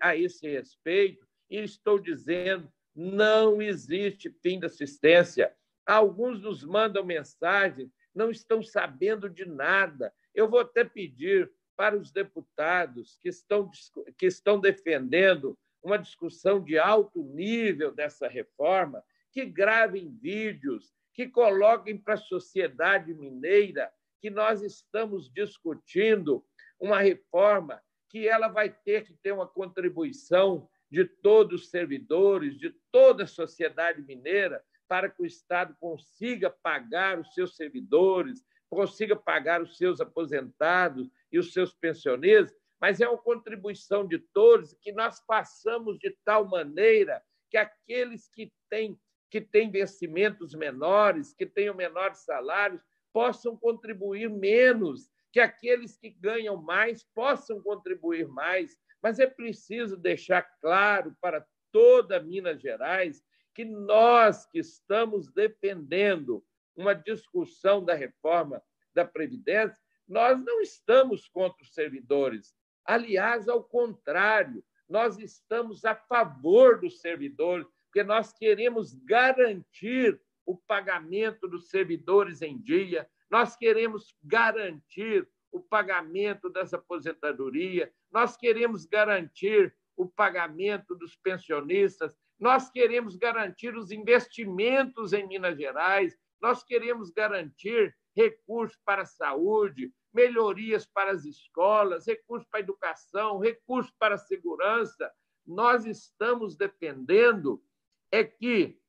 a esse respeito e estou dizendo não existe fim da assistência. Alguns nos mandam mensagens, não estão sabendo de nada. Eu vou até pedir para os deputados que estão, que estão defendendo uma discussão de alto nível dessa reforma, que gravem vídeos, que coloquem para a sociedade mineira que nós estamos discutindo uma reforma que ela vai ter que ter uma contribuição de todos os servidores, de toda a sociedade mineira, para que o Estado consiga pagar os seus servidores, consiga pagar os seus aposentados e os seus pensionistas, mas é uma contribuição de todos que nós façamos de tal maneira que aqueles que têm que têm vencimentos menores, que tenham menores salários, possam contribuir menos, que aqueles que ganham mais possam contribuir mais, mas é preciso deixar claro para toda Minas Gerais que nós que estamos defendendo uma discussão da reforma da Previdência, nós não estamos contra os servidores. Aliás, ao contrário, nós estamos a favor dos servidores, porque nós queremos garantir o pagamento dos servidores em dia, nós queremos garantir o pagamento das aposentadorias, nós queremos garantir o pagamento dos pensionistas, nós queremos garantir os investimentos em Minas Gerais, nós queremos garantir recursos para a saúde, melhorias para as escolas, recursos para a educação, recursos para a segurança. Nós estamos defendendo é que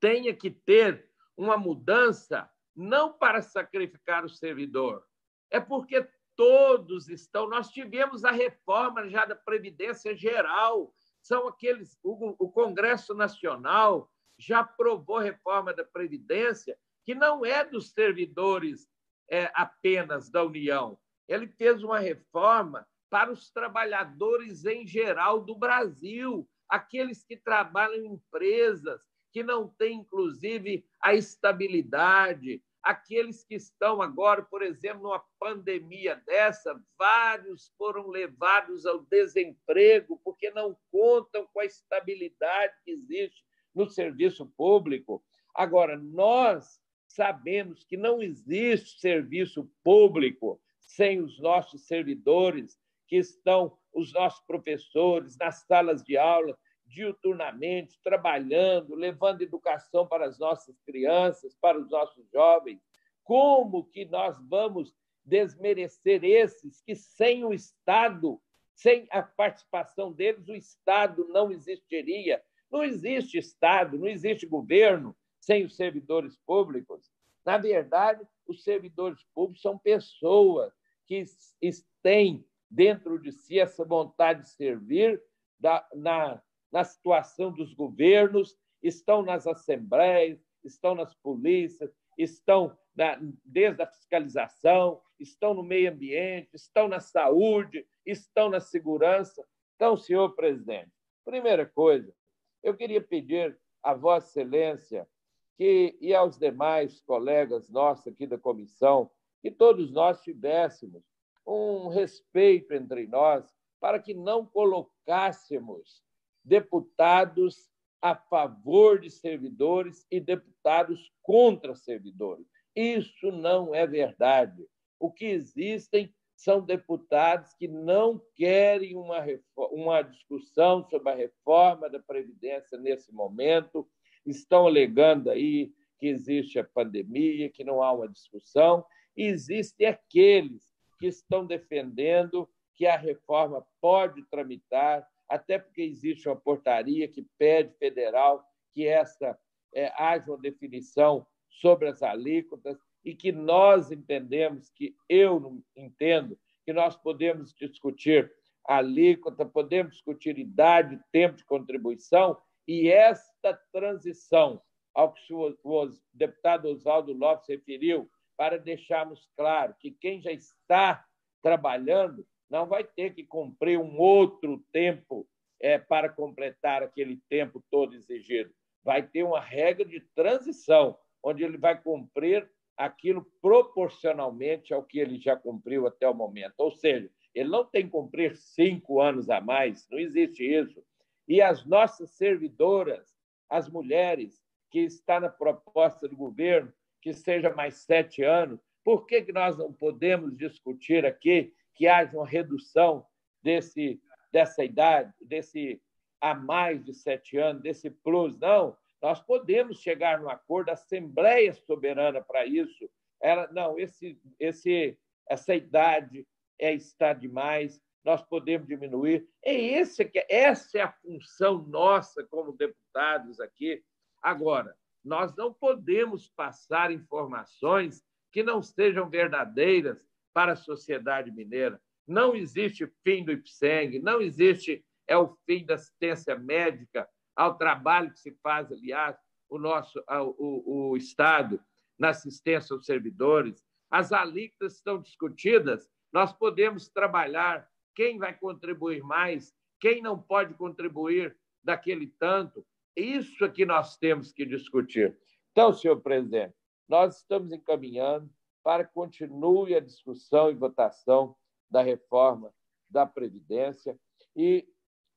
tenha que ter uma mudança não para sacrificar o servidor, é porque todos estão. Nós tivemos a reforma já da Previdência Geral, são aqueles. O, o Congresso Nacional já aprovou a reforma da Previdência, que não é dos servidores é, apenas da União. Ele fez uma reforma para os trabalhadores em geral do Brasil, aqueles que trabalham em empresas que não têm, inclusive, a estabilidade, aqueles que estão agora, por exemplo, numa pandemia dessa, vários foram levados ao desemprego porque não contam com a estabilidade que existe no serviço público. Agora, nós sabemos que não existe serviço público sem os nossos servidores, que estão os nossos professores nas salas de aula, diuturnamente, trabalhando, levando educação para as nossas crianças, para os nossos jovens. Como que nós vamos desmerecer esses que, sem o Estado, sem a participação deles, o Estado não existiria? Não existe Estado, não existe governo sem os servidores públicos. Na verdade, os servidores públicos são pessoas que têm dentro de si essa vontade de servir da, na na situação dos governos estão nas assembleias, estão nas polícias, estão na, desde a fiscalização, estão no meio ambiente, estão na saúde, estão na segurança. Então, senhor presidente, primeira coisa, eu queria pedir a Vossa Excelência que, e aos demais colegas nossos aqui da comissão, que todos nós tivéssemos um respeito entre nós para que não colocássemos deputados a favor de servidores e deputados contra servidores. Isso não é verdade. O que existem são deputados que não querem uma, uma discussão sobre a reforma da Previdência nesse momento, estão alegando aí que existe a pandemia, que não há uma discussão, e existem aqueles que estão defendendo que a reforma pode tramitar, até porque existe uma portaria que pede federal que essa é, haja uma definição sobre as alíquotas e que nós entendemos que eu entendo que nós podemos discutir alíquota, podemos discutir idade, tempo de contribuição e esta transição ao que o deputado Oswaldo Lopes referiu, para deixarmos claro que quem já está trabalhando não vai ter que cumprir um outro tempo é, para completar aquele tempo todo exigido. Vai ter uma regra de transição, onde ele vai cumprir aquilo proporcionalmente ao que ele já cumpriu até o momento. Ou seja, ele não tem que cumprir cinco anos a mais, não existe isso. E as nossas servidoras, as mulheres que está na proposta do governo, que seja mais sete anos, por que, que nós não podemos discutir aqui que haja uma redução desse, dessa idade, desse a mais de sete anos, desse plus? Não, nós podemos chegar num acordo, a Assembleia Soberana para isso. Ela, não, esse, esse, essa idade é está demais, nós podemos diminuir. É esse que essa é a função nossa como deputados aqui. Agora, nós não podemos passar informações que não sejam verdadeiras para a sociedade mineira. Não existe fim do IPSENG, não existe é o fim da assistência médica, ao trabalho que se faz, aliás, o nosso o, o Estado na assistência aos servidores. As alíquotas estão discutidas, nós podemos trabalhar quem vai contribuir mais, quem não pode contribuir daquele tanto. Isso é que nós temos que discutir. Então, senhor presidente, nós estamos encaminhando para que continue a discussão e votação da reforma da Previdência. E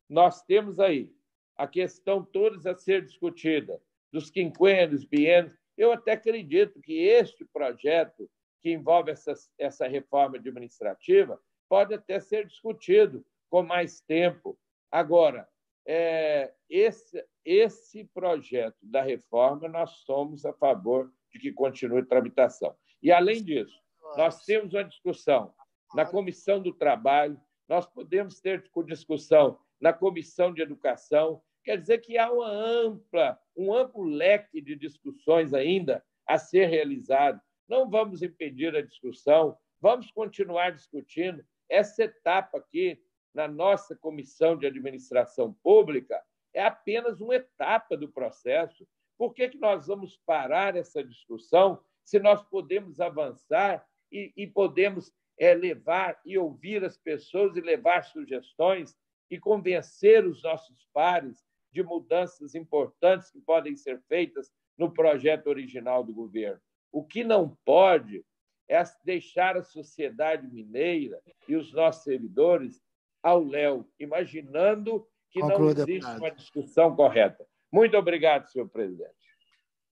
nós temos aí a questão todas a ser discutida, dos quinquênios, biênios. Eu até acredito que este projeto, que envolve essa, essa reforma administrativa, pode até ser discutido com mais tempo. Agora, é, esse, esse projeto da reforma, nós somos a favor de que continue tramitação. E, além disso, nós temos uma discussão na Comissão do Trabalho, nós podemos ter discussão na Comissão de Educação, quer dizer que há uma ampla, um amplo leque de discussões ainda a ser realizado. Não vamos impedir a discussão, vamos continuar discutindo. Essa etapa aqui, na nossa Comissão de Administração Pública, é apenas uma etapa do processo. Por que, que nós vamos parar essa discussão se nós podemos avançar e, e podemos é, levar e ouvir as pessoas e levar sugestões e convencer os nossos pares de mudanças importantes que podem ser feitas no projeto original do governo. O que não pode é deixar a sociedade mineira e os nossos servidores ao léu, imaginando que não existe deputado. uma discussão correta. Muito obrigado, senhor presidente.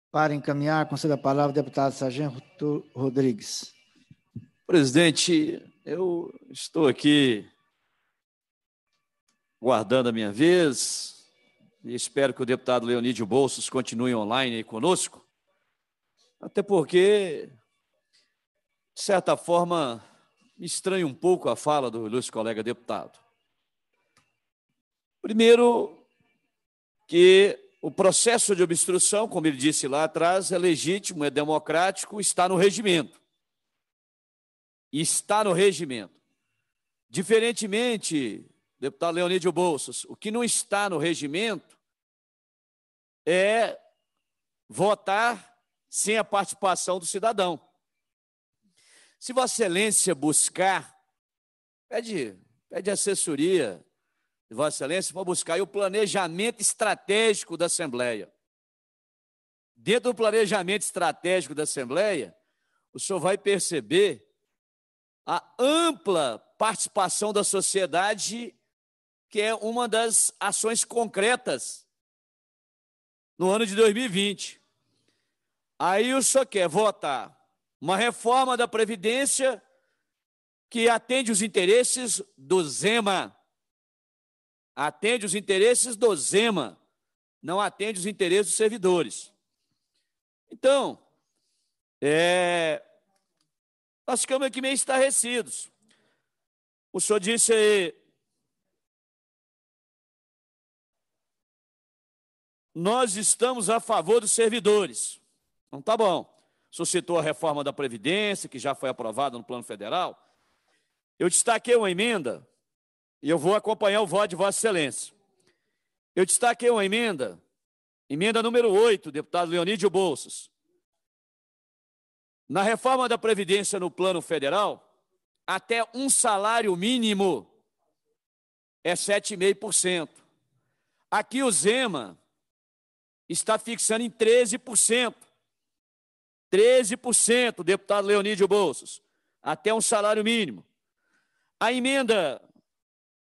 Para encaminhar, concedo a palavra ao deputado Sargento Rodrigues. Presidente, eu estou aqui guardando a minha vez e espero que o deputado Leonídio Bolsos continue online conosco, até porque, de certa forma, me estranha um pouco a fala do ilustre colega deputado. Primeiro, que o processo de obstrução, como ele disse lá atrás, é legítimo, é democrático, está no regimento. Está no regimento. Diferentemente, deputado Leonídio Bolsas, o que não está no regimento é votar sem a participação do cidadão. Se Vossa Excelência buscar, pede, pede assessoria de Vossa Excelência para buscar o planejamento estratégico da Assembleia. Dentro do planejamento estratégico da Assembleia, o senhor vai perceber a ampla participação da sociedade, que é uma das ações concretas no ano de 2020. Aí o senhor quer votar uma reforma da Previdência que atende os interesses do Zema. Atende os interesses do Zema, não atende os interesses dos servidores. Então, é, nós ficamos aqui meio estarrecidos. O senhor disse aí, nós estamos a favor dos servidores. Não tá bom. O senhor citou a reforma da Previdência, que já foi aprovada no plano federal. Eu destaquei uma emenda, e eu vou acompanhar o voto de Vossa Excelência. Eu destaquei uma emenda, emenda número 8, deputado Leonídio Bolsas, na reforma da Previdência no plano federal, até um salário mínimo é 7,5%. Aqui o Zema está fixando em 13%. 13%, deputado Leonídio Bolsos, até um salário mínimo. A emenda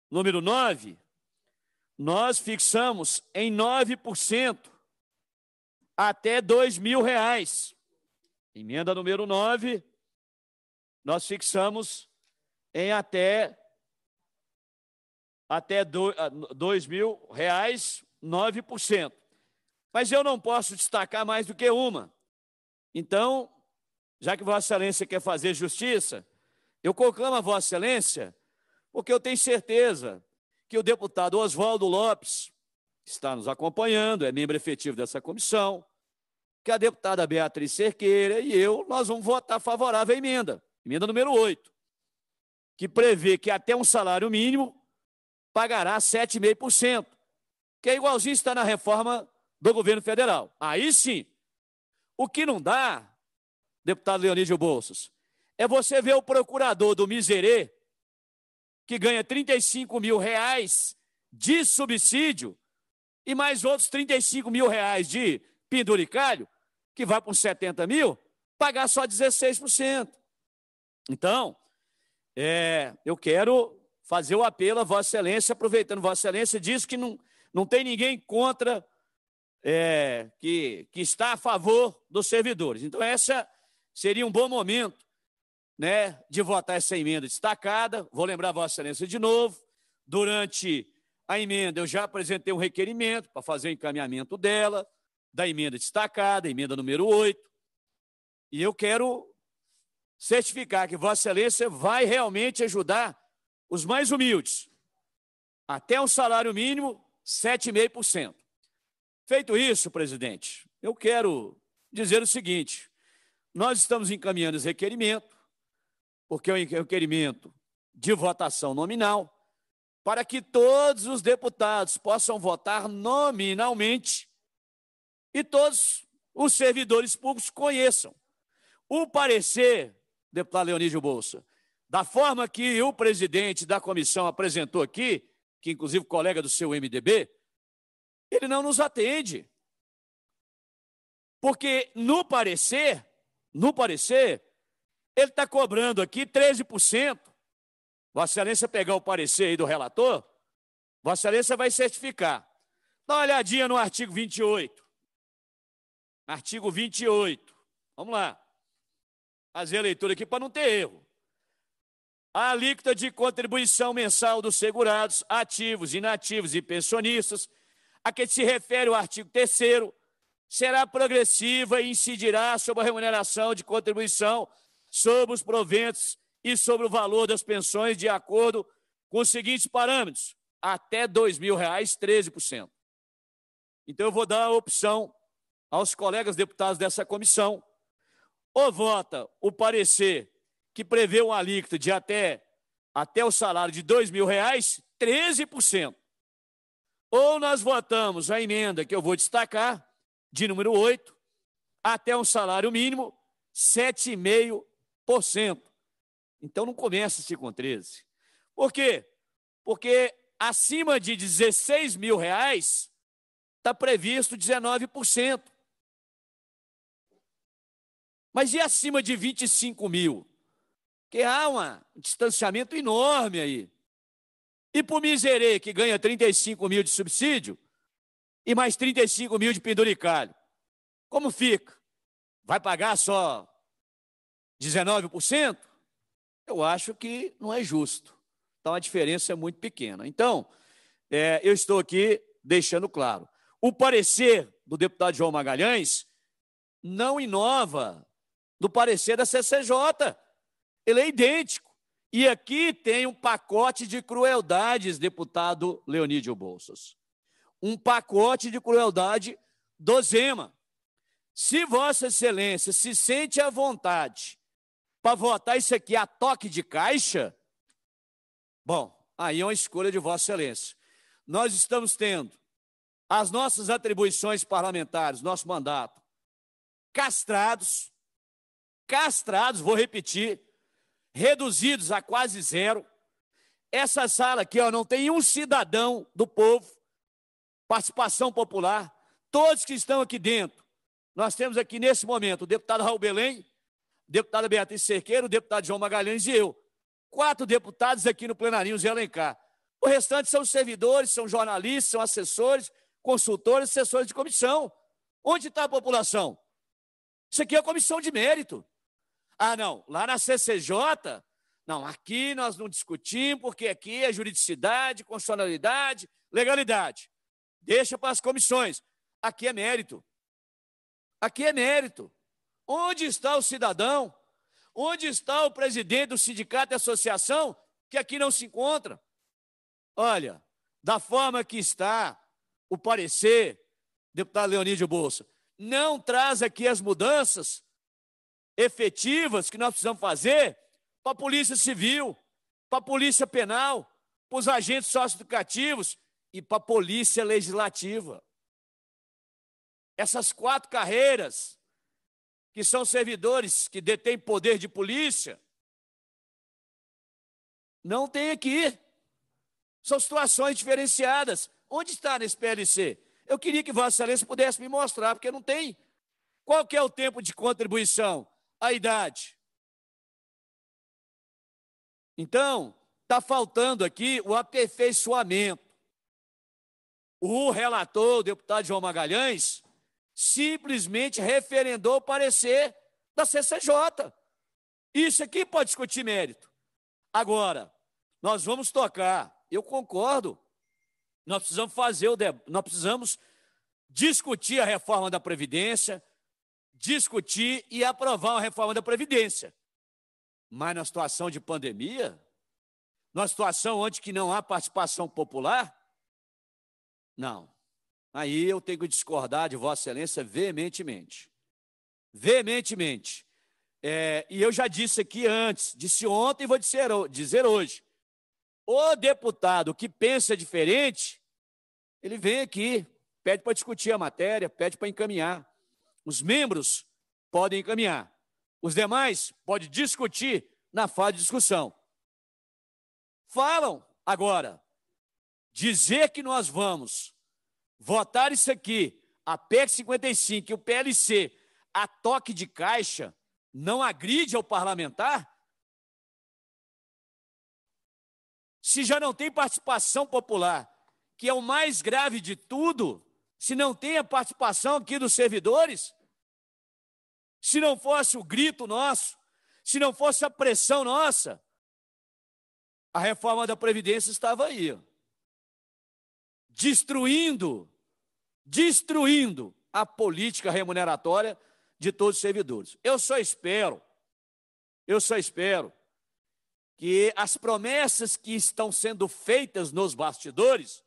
número 9, nós fixamos em 9% até R$ mil reais. Emenda número 9, nós fixamos em até até dois mil reais, 9%. Mas eu não posso destacar mais do que uma. Então, já que Vossa Excelência quer fazer justiça, eu conclamo a Vossa Excelência, porque eu tenho certeza que o deputado Oswaldo Lopes está nos acompanhando, é membro efetivo dessa comissão, que a deputada Beatriz Cerqueira e eu, nós vamos votar favorável à emenda, emenda número 8, que prevê que até um salário mínimo pagará 7,5%, que é igualzinho está na reforma do governo federal. Aí sim. O que não dá, deputado Leonídio Bolsos, é você ver o procurador do Miserê, que ganha 35 mil reais de subsídio, e mais outros 35 mil reais de penduricalho, que vai para uns 70 mil, pagar só 16%. Então, é, eu quero fazer o apelo a Vossa Excelência, aproveitando Vossa Excelência, diz que não, não tem ninguém contra, é, que, que está a favor dos servidores. Então, essa seria um bom momento né, de votar essa emenda destacada. Vou lembrar Vossa Excelência de novo. Durante a emenda, eu já apresentei um requerimento para fazer o encaminhamento dela da emenda destacada, emenda número 8. E eu quero certificar que Vossa Excelência vai realmente ajudar os mais humildes. Até um salário mínimo, 7,5%. Feito isso, presidente, eu quero dizer o seguinte: nós estamos encaminhando esse requerimento, porque é um requerimento de votação nominal, para que todos os deputados possam votar nominalmente e todos os servidores públicos conheçam. O parecer, deputado Leonídio Bolsa, da forma que o presidente da comissão apresentou aqui, que inclusive colega do seu MDB, ele não nos atende. Porque no parecer, no parecer, ele está cobrando aqui 13%. Vossa Excelência pegar o parecer aí do relator, Vossa Excelência vai certificar. Dá uma olhadinha no artigo 28. Artigo 28. Vamos lá. Fazer a leitura aqui para não ter erro. A alíquota de contribuição mensal dos segurados, ativos, inativos e pensionistas, a que se refere o artigo 3 será progressiva e incidirá sobre a remuneração de contribuição sobre os proventos e sobre o valor das pensões de acordo com os seguintes parâmetros: até R$ 2.000, 13%. Então, eu vou dar a opção aos colegas deputados dessa comissão, ou vota o parecer que prevê um alíquota de até, até o salário de 2 mil reais, 13%. Ou nós votamos a emenda que eu vou destacar, de número 8, até um salário mínimo 7,5%. Então não começa-se com 13. Por quê? Porque acima de 16 mil reais está previsto 19%. Mas e acima de 25 mil? Que há um distanciamento enorme aí. E para o miserê, que ganha 35 mil de subsídio, e mais 35 mil de penduricalho, como fica? Vai pagar só 19%? Eu acho que não é justo. Então a diferença é muito pequena. Então, é, eu estou aqui deixando claro. O parecer do deputado João Magalhães não inova do parecer da CCJ. Ele é idêntico. E aqui tem um pacote de crueldades, deputado Leonídio Bolsas. Um pacote de crueldade do Zema. Se Vossa Excelência se sente à vontade para votar isso aqui a toque de caixa, bom, aí é uma escolha de Vossa Excelência. Nós estamos tendo as nossas atribuições parlamentares, nosso mandato, castrados, castrados, vou repetir, reduzidos a quase zero. Essa sala aqui ó, não tem um cidadão do povo, participação popular, todos que estão aqui dentro. Nós temos aqui nesse momento o deputado Raul Belém, deputada Beatriz Cerqueira, o deputado João Magalhães e eu. Quatro deputados aqui no plenarinho Zé Alencar. O restante são servidores, são jornalistas, são assessores, consultores, assessores de comissão. Onde está a população? Isso aqui é a comissão de mérito. Ah, não, lá na CCJ, não, aqui nós não discutimos, porque aqui é juridicidade, constitucionalidade, legalidade. Deixa para as comissões. Aqui é mérito. Aqui é mérito. Onde está o cidadão? Onde está o presidente do sindicato e associação que aqui não se encontra? Olha, da forma que está o parecer, deputado Leonídio Bolsa, não traz aqui as mudanças efetivas que nós precisamos fazer para a Polícia Civil, para a Polícia Penal, para os agentes socioeducativos e para a Polícia Legislativa. Essas quatro carreiras, que são servidores que detêm poder de polícia, não tem aqui. São situações diferenciadas. Onde está nesse PLC? Eu queria que Vossa Excelência pudesse me mostrar, porque não tem. Qual que é o tempo de contribuição? A idade. Então, está faltando aqui o aperfeiçoamento. O relator, o deputado João Magalhães, simplesmente referendou o parecer da CCJ. Isso aqui pode discutir mérito. Agora, nós vamos tocar, eu concordo, nós precisamos fazer o nós precisamos discutir a reforma da Previdência, discutir e aprovar uma reforma da Previdência. Mas na situação de pandemia, numa situação onde que não há participação popular, não. Aí eu tenho que discordar de Vossa Excelência veementemente. Veementemente. É, e eu já disse aqui antes, disse ontem e vou dizer, dizer hoje. O deputado que pensa diferente, ele vem aqui, pede para discutir a matéria, pede para encaminhar. Os membros podem encaminhar. Os demais podem discutir na fase de discussão. Falam agora. Dizer que nós vamos votar isso aqui, a PEC 55 e o PLC, a toque de caixa, não agride ao parlamentar? Se já não tem participação popular, que é o mais grave de tudo, se não tem a participação aqui dos servidores, se não fosse o grito nosso, se não fosse a pressão nossa, a reforma da Previdência estava aí, ó, destruindo, destruindo a política remuneratória de todos os servidores. Eu só espero, eu só espero que as promessas que estão sendo feitas nos bastidores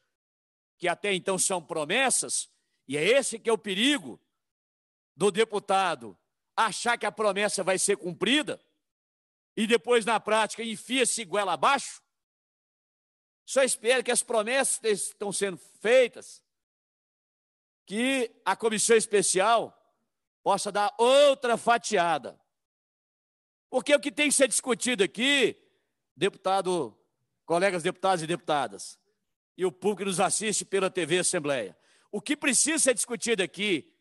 que até então são promessas, e é esse que é o perigo do deputado achar que a promessa vai ser cumprida e depois na prática enfia-se goela abaixo. Só espero que as promessas estão sendo feitas que a comissão especial possa dar outra fatiada. Porque o que tem que ser discutido aqui, deputado, colegas deputados e deputadas, e o público que nos assiste pela TV Assembleia, o que precisa ser discutido aqui,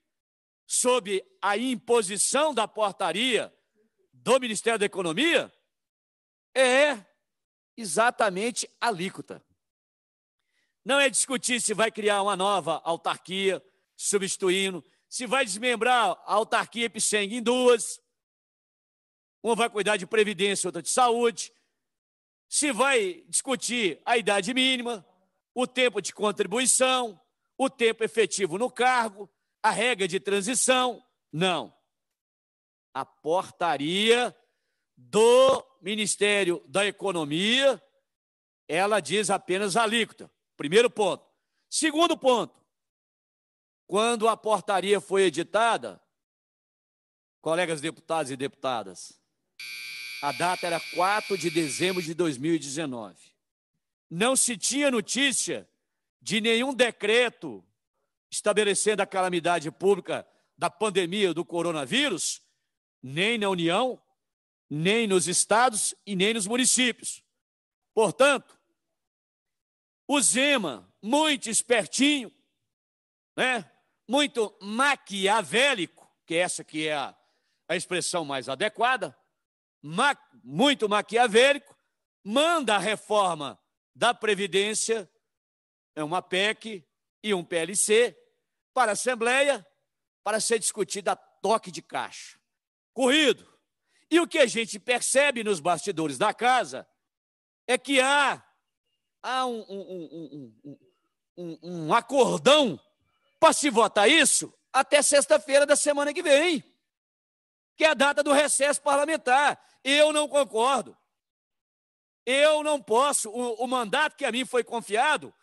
sob a imposição da portaria do Ministério da Economia, é exatamente a alíquota. Não é discutir se vai criar uma nova autarquia, substituindo, se vai desmembrar a autarquia Epiceng em duas, uma vai cuidar de previdência, outra de saúde, se vai discutir a idade mínima, o tempo de contribuição, o tempo efetivo no cargo, a regra de transição. Não. A portaria do Ministério da Economia, ela diz apenas a alíquota. Primeiro ponto. Segundo ponto. Quando a portaria foi editada, colegas deputados e deputadas, a data era 4 de dezembro de 2019. Não se tinha notícia de nenhum decreto estabelecendo a calamidade pública da pandemia do coronavírus, nem na União, nem nos estados e nem nos municípios. Portanto, o Zema, muito espertinho, né? muito maquiavélico, que essa que é a, a expressão mais adequada, ma, muito maquiavélico, manda a reforma da Previdência, é uma PEC e um PLC, para a Assembleia, para ser discutida a toque de caixa. Corrido. E o que a gente percebe nos bastidores da casa é que há, há um, um, um, um, acordão para se votar isso até sexta-feira da semana que vem, que é a data do recesso parlamentar. Eu não concordo. Eu não posso, o, o mandato que a mim foi confiado,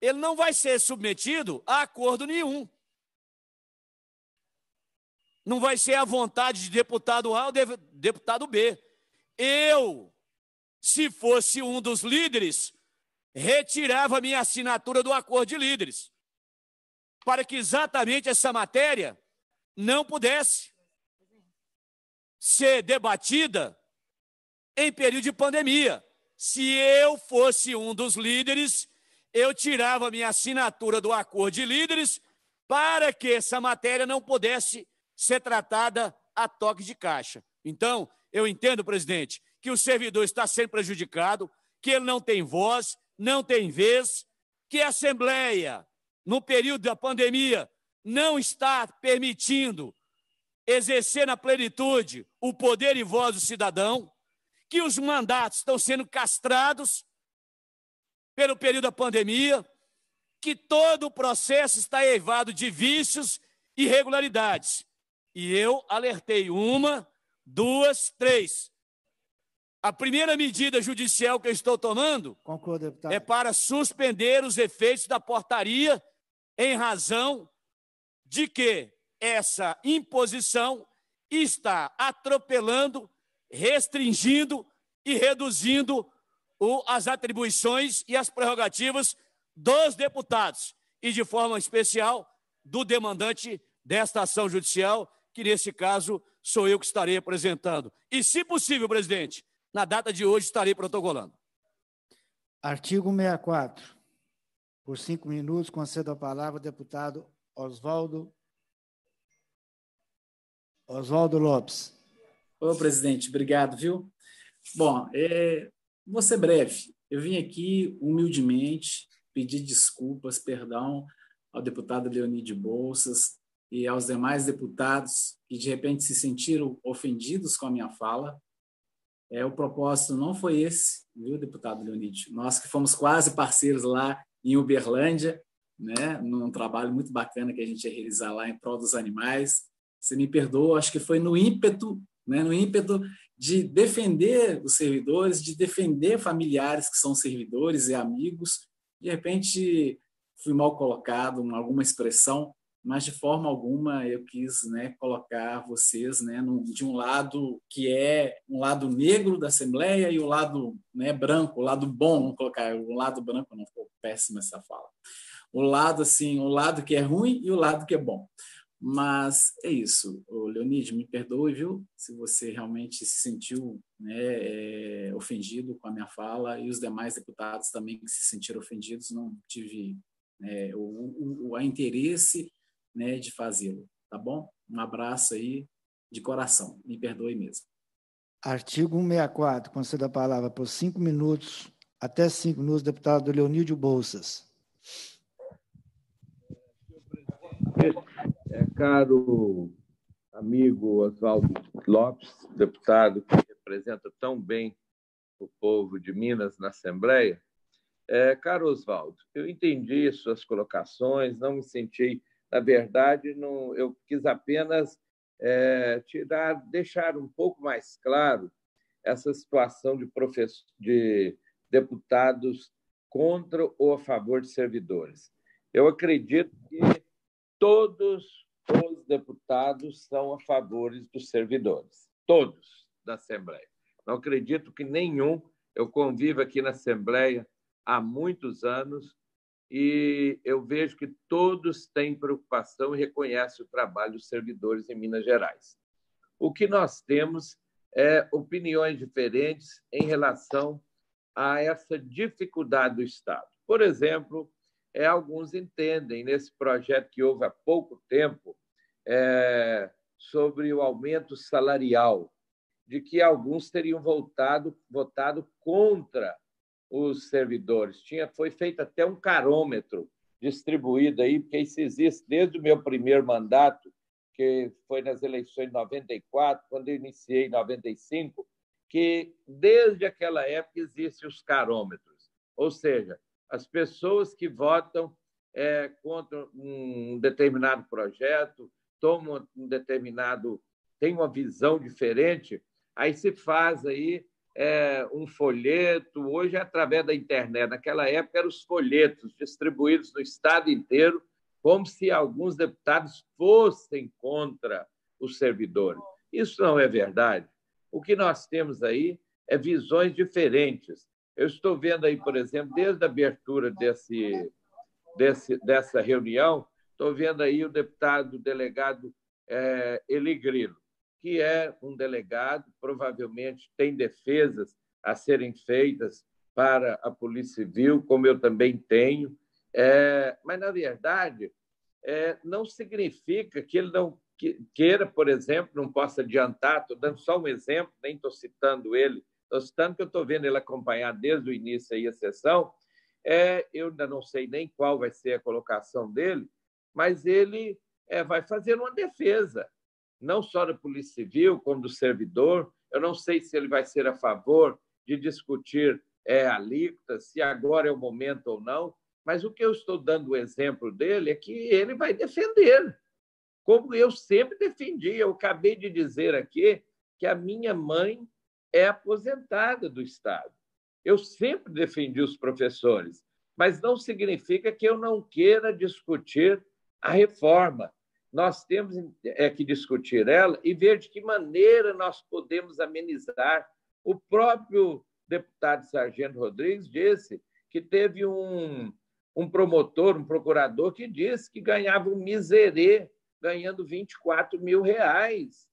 ele não vai ser submetido a acordo nenhum. Não vai ser a vontade de deputado A ou de deputado B. Eu, se fosse um dos líderes, retirava minha assinatura do acordo de líderes, para que exatamente essa matéria não pudesse ser debatida em período de pandemia. Se eu fosse um dos líderes, eu tirava minha assinatura do acordo de líderes para que essa matéria não pudesse ser tratada a toque de caixa. Então, eu entendo, presidente, que o servidor está sendo prejudicado, que ele não tem voz, não tem vez, que a Assembleia, no período da pandemia, não está permitindo exercer na plenitude o poder e voz do cidadão, que os mandatos estão sendo castrados pelo período da pandemia, que todo o processo está eivado de vícios e irregularidades. E eu alertei uma, duas, três. A primeira medida judicial que eu estou tomando é para suspender os efeitos da portaria em razão de que essa imposição está atropelando, restringindo e reduzindo o, as atribuições e as prerrogativas dos deputados, e de forma especial do demandante desta ação judicial, que nesse caso sou eu que estarei apresentando. E, se possível, presidente, na data de hoje estarei protocolando. Artigo 64. Por cinco minutos, concedo a palavra ao deputado Oswaldo Oswaldo Lopes. Ô, presidente, obrigado, viu? Bom, é, vou ser breve. Eu vim aqui humildemente pedir desculpas, perdão ao deputado Leonide Bolsas e aos demais deputados que de repente se sentiram ofendidos com a minha fala. É, o propósito não foi esse, viu, deputado Leonide? Nós que fomos quase parceiros lá em Uberlândia, né, num trabalho muito bacana que a gente ia realizar lá em prol dos animais, você me perdoa, acho que foi no ímpeto, né, no ímpeto de defender os servidores, de defender familiares que são servidores e amigos. De repente, fui mal colocado em alguma expressão, mas de forma alguma eu quis né, colocar vocês né, no, de um lado que é um lado negro da Assembleia e o lado né, branco, o lado bom, vamos colocar o lado branco, não ficou péssima essa fala. o lado assim, o lado que é ruim e o lado que é bom. Mas é isso. Ô, Leonide, me perdoe, viu? Se você realmente se sentiu né, é, ofendido com a minha fala e os demais deputados também que se sentiram ofendidos, não tive é, o, o a interesse né, de fazê-lo, tá bom? Um abraço aí de coração. Me perdoe mesmo. Artigo 164, concedo a palavra por cinco minutos, até cinco minutos, deputado Leonídio Bolsas. É, caro amigo Oswaldo Lopes, deputado que representa tão bem o povo de Minas na Assembleia, é, caro Oswaldo, eu entendi suas colocações, não me senti, na verdade, não, eu quis apenas é, tirar, deixar um pouco mais claro essa situação de, de deputados contra ou a favor de servidores. Eu acredito que todos os deputados são a favor dos servidores, todos da Assembleia. Não acredito que nenhum, eu convivo aqui na Assembleia há muitos anos e eu vejo que todos têm preocupação e reconhecem o trabalho dos servidores em Minas Gerais. O que nós temos é opiniões diferentes em relação a essa dificuldade do Estado. Por exemplo, é, alguns entendem nesse projeto que houve há pouco tempo é, sobre o aumento salarial, de que alguns teriam votado, votado contra os servidores. Tinha, foi feito até um carômetro distribuído aí, porque isso existe desde o meu primeiro mandato, que foi nas eleições de 94, quando eu iniciei em 95, que desde aquela época existem os carômetros. Ou seja, as pessoas que votam é, contra um determinado projeto, tomam um determinado, têm uma visão diferente, aí se faz aí é, um folheto, hoje é através da internet. Naquela época eram os folhetos distribuídos no estado inteiro, como se alguns deputados fossem contra os servidores. Isso não é verdade. O que nós temos aí é visões diferentes. Eu estou vendo aí, por exemplo, desde a abertura desse, desse, dessa reunião, estou vendo aí o deputado o delegado é, Eli Grilo que é um delegado, provavelmente tem defesas a serem feitas para a Polícia Civil, como eu também tenho, é, mas, na verdade, é, não significa que ele não queira, por exemplo, não possa adiantar, estou dando só um exemplo, nem estou citando ele, citando que eu estou vendo ele acompanhar desde o início aí a sessão, é, eu ainda não sei nem qual vai ser a colocação dele, mas ele é, vai fazer uma defesa não só da Polícia Civil, como do servidor. Eu não sei se ele vai ser a favor de discutir é, alíquota, se agora é o momento ou não, mas o que eu estou dando o exemplo dele é que ele vai defender, como eu sempre defendi. Eu acabei de dizer aqui que a minha mãe é aposentada do Estado. Eu sempre defendi os professores, mas não significa que eu não queira discutir a reforma nós temos é, que discutir ela e ver de que maneira nós podemos amenizar. O próprio deputado Sargento Rodrigues disse que teve um, um promotor, um procurador, que disse que ganhava um miserê, ganhando 24 mil reais.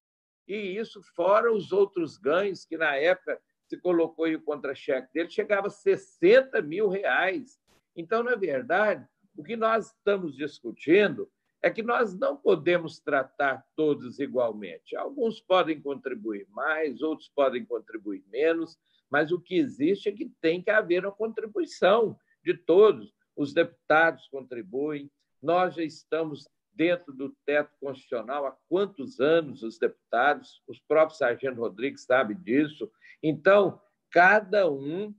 E isso fora os outros ganhos, que na época se colocou aí o contra-cheque dele, chegava a 60 mil reais. Então, na verdade, o que nós estamos discutindo é que nós não podemos tratar todos igualmente. Alguns podem contribuir mais, outros podem contribuir menos, mas o que existe é que tem que haver uma contribuição de todos. Os deputados contribuem, nós já estamos dentro do teto constitucional há quantos anos os deputados, os próprios Sargento Rodrigues sabe disso. Então, cada um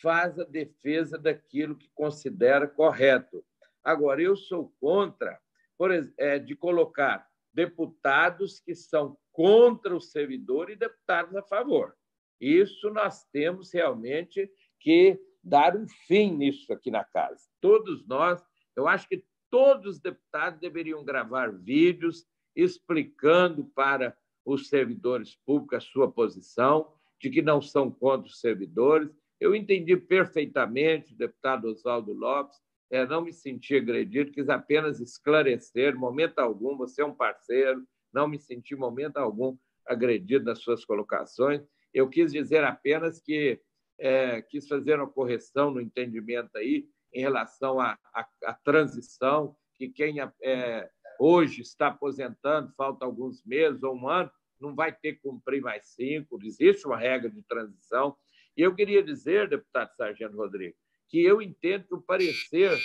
faz a defesa daquilo que considera correto. Agora, eu sou contra por, é, de colocar deputados que são contra o servidor e deputados a favor. Isso nós temos realmente que dar um fim nisso aqui na casa. Todos nós, eu acho que todos os deputados deveriam gravar vídeos explicando para os servidores públicos a sua posição, de que não são contra os servidores. Eu entendi perfeitamente deputado Oswaldo Lopes, é, não me senti agredido, quis apenas esclarecer, momento algum, você é um parceiro, não me senti momento algum agredido nas suas colocações. Eu quis dizer apenas que é, quis fazer uma correção no entendimento aí em relação à, à, à transição, que quem é, hoje está aposentando, falta alguns meses ou um ano, não vai ter que cumprir mais cinco, existe uma regra de transição. E eu queria dizer, deputado Sargento Rodrigues, que eu entendo que o parecer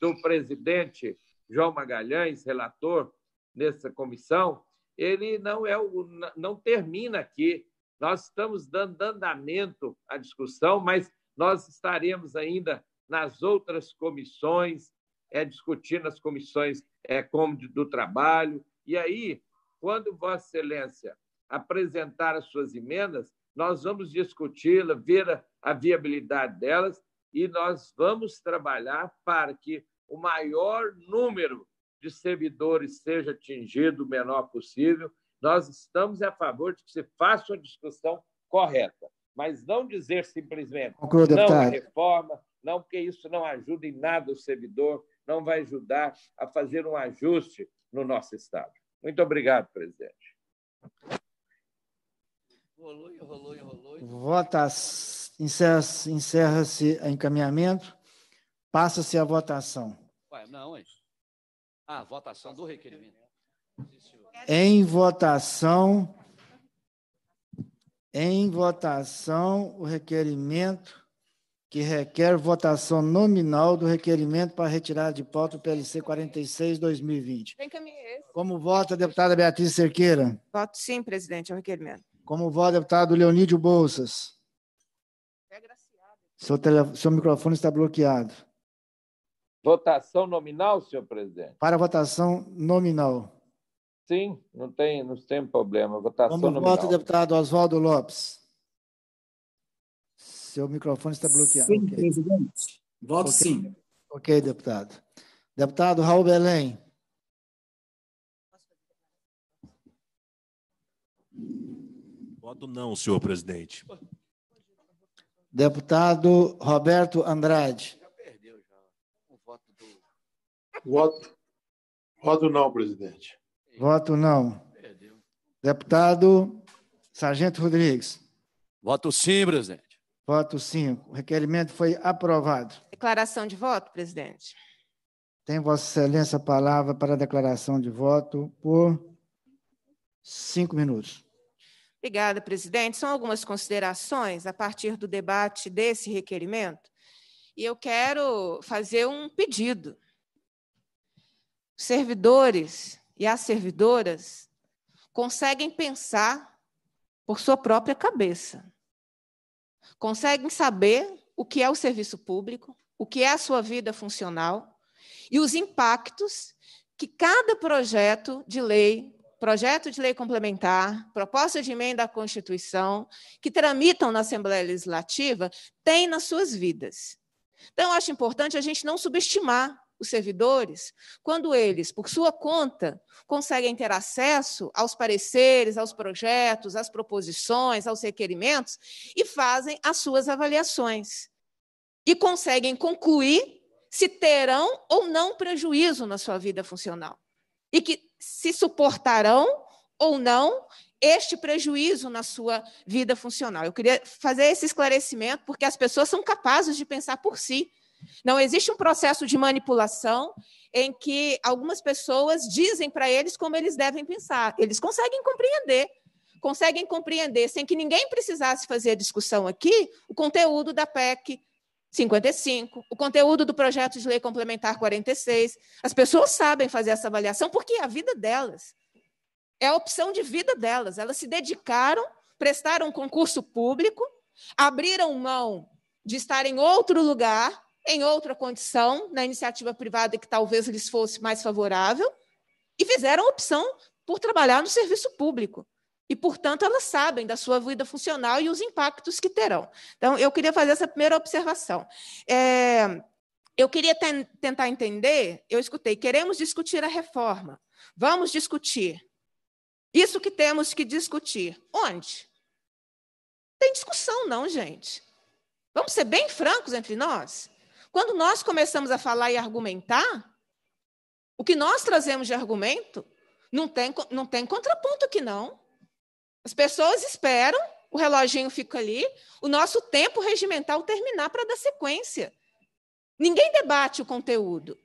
do presidente João Magalhães, relator nessa comissão, ele não é o, não termina aqui. Nós estamos dando andamento à discussão, mas nós estaremos ainda nas outras comissões, é, discutindo nas comissões é, como do trabalho. E aí, quando Vossa Excelência apresentar as suas emendas, nós vamos discuti-la, ver a, a viabilidade delas e nós vamos trabalhar para que o maior número de servidores seja atingido o menor possível. Nós estamos a favor de que se faça uma discussão correta, mas não dizer simplesmente Conclua, não a reforma, não, porque isso não ajuda em nada o servidor, não vai ajudar a fazer um ajuste no nosso Estado. Muito obrigado, presidente. Rolou, rolou, rolou. Vota, encerra-se encerra o encaminhamento, passa-se a votação. Ué, não, é. Ah, votação do requerimento. Em votação, em votação, o requerimento que requer votação nominal do requerimento para retirada de pauta do PLC 46-2020. Como vota a deputada Beatriz Cerqueira? Voto sim, presidente, ao requerimento. Como vota o deputado Leonídio Bolsas? Seu, tele... Seu microfone está bloqueado. Votação nominal, senhor presidente? Para votação nominal. Sim, não tem, não tem problema. Votação Como nominal. vota o deputado Oswaldo Lopes? Seu microfone está bloqueado. Sim, okay. presidente. Voto okay. sim. Ok, deputado. Deputado Raul Belém. Voto não, senhor presidente. Deputado Roberto Andrade. Já perdeu já o voto do. Voto, voto não, presidente. Voto não. Perdeu. Deputado Sargento Rodrigues. Voto sim, presidente. Voto sim. O requerimento foi aprovado. Declaração de voto, presidente. Tem Vossa Excelência a palavra para a declaração de voto por cinco minutos. Obrigada, presidente. São algumas considerações a partir do debate desse requerimento. E eu quero fazer um pedido. Os servidores e as servidoras conseguem pensar por sua própria cabeça. Conseguem saber o que é o serviço público, o que é a sua vida funcional e os impactos que cada projeto de lei projeto de lei complementar, proposta de emenda à Constituição, que tramitam na Assembleia Legislativa, têm nas suas vidas. Então, acho importante a gente não subestimar os servidores quando eles, por sua conta, conseguem ter acesso aos pareceres, aos projetos, às proposições, aos requerimentos e fazem as suas avaliações. E conseguem concluir se terão ou não prejuízo na sua vida funcional. E que se suportarão ou não este prejuízo na sua vida funcional. Eu queria fazer esse esclarecimento porque as pessoas são capazes de pensar por si. Não existe um processo de manipulação em que algumas pessoas dizem para eles como eles devem pensar. Eles conseguem compreender, conseguem compreender sem que ninguém precisasse fazer a discussão aqui o conteúdo da PEC 55, o conteúdo do projeto de lei complementar 46. As pessoas sabem fazer essa avaliação porque é a vida delas. É a opção de vida delas. Elas se dedicaram, prestaram um concurso público, abriram mão de estar em outro lugar, em outra condição, na iniciativa privada que talvez lhes fosse mais favorável, e fizeram opção por trabalhar no serviço público e, portanto, elas sabem da sua vida funcional e os impactos que terão. Então, eu queria fazer essa primeira observação. É, eu queria ten tentar entender, eu escutei, queremos discutir a reforma. Vamos discutir. Isso que temos que discutir. Onde? Tem discussão, não, gente. Vamos ser bem francos entre nós. Quando nós começamos a falar e argumentar, o que nós trazemos de argumento não tem, não tem contraponto aqui, não. As pessoas esperam, o reloginho fica ali, o nosso tempo regimental terminar para dar sequência. Ninguém debate o conteúdo.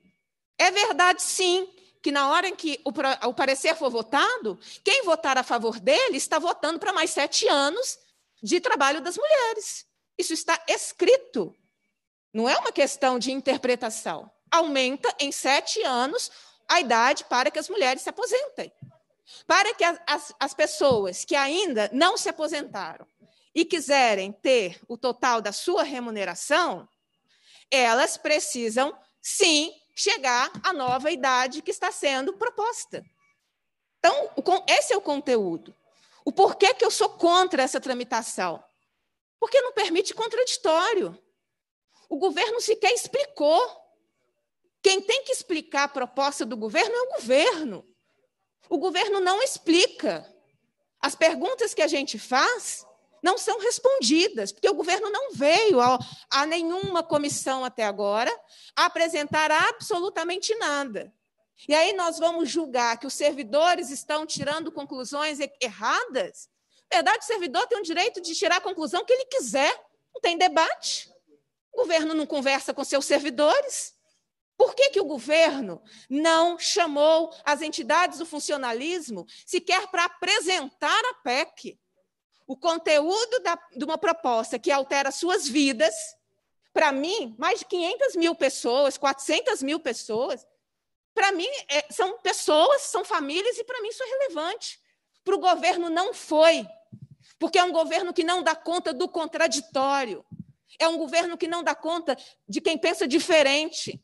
É verdade, sim, que na hora em que o, o parecer for votado, quem votar a favor dele está votando para mais sete anos de trabalho das mulheres. Isso está escrito. Não é uma questão de interpretação. Aumenta em sete anos a idade para que as mulheres se aposentem. Para que as, as pessoas que ainda não se aposentaram e quiserem ter o total da sua remuneração, elas precisam, sim, chegar à nova idade que está sendo proposta. Então, esse é o conteúdo. O porquê que eu sou contra essa tramitação? Porque não permite contraditório. O governo sequer explicou. Quem tem que explicar a proposta do governo é o governo. O governo não explica. As perguntas que a gente faz não são respondidas, porque o governo não veio a, a nenhuma comissão até agora apresentar absolutamente nada. E aí nós vamos julgar que os servidores estão tirando conclusões erradas? Na verdade, o servidor tem o direito de tirar a conclusão que ele quiser. Não tem debate. O governo não conversa com seus servidores. Por que, que o governo não chamou as entidades do funcionalismo sequer para apresentar a PEC? o conteúdo da, de uma proposta que altera suas vidas, para mim, mais de 500 mil pessoas, 400 mil pessoas, para mim, é, são pessoas, são famílias, e para mim isso é relevante. Para o governo não foi, porque é um governo que não dá conta do contraditório, é um governo que não dá conta de quem pensa diferente.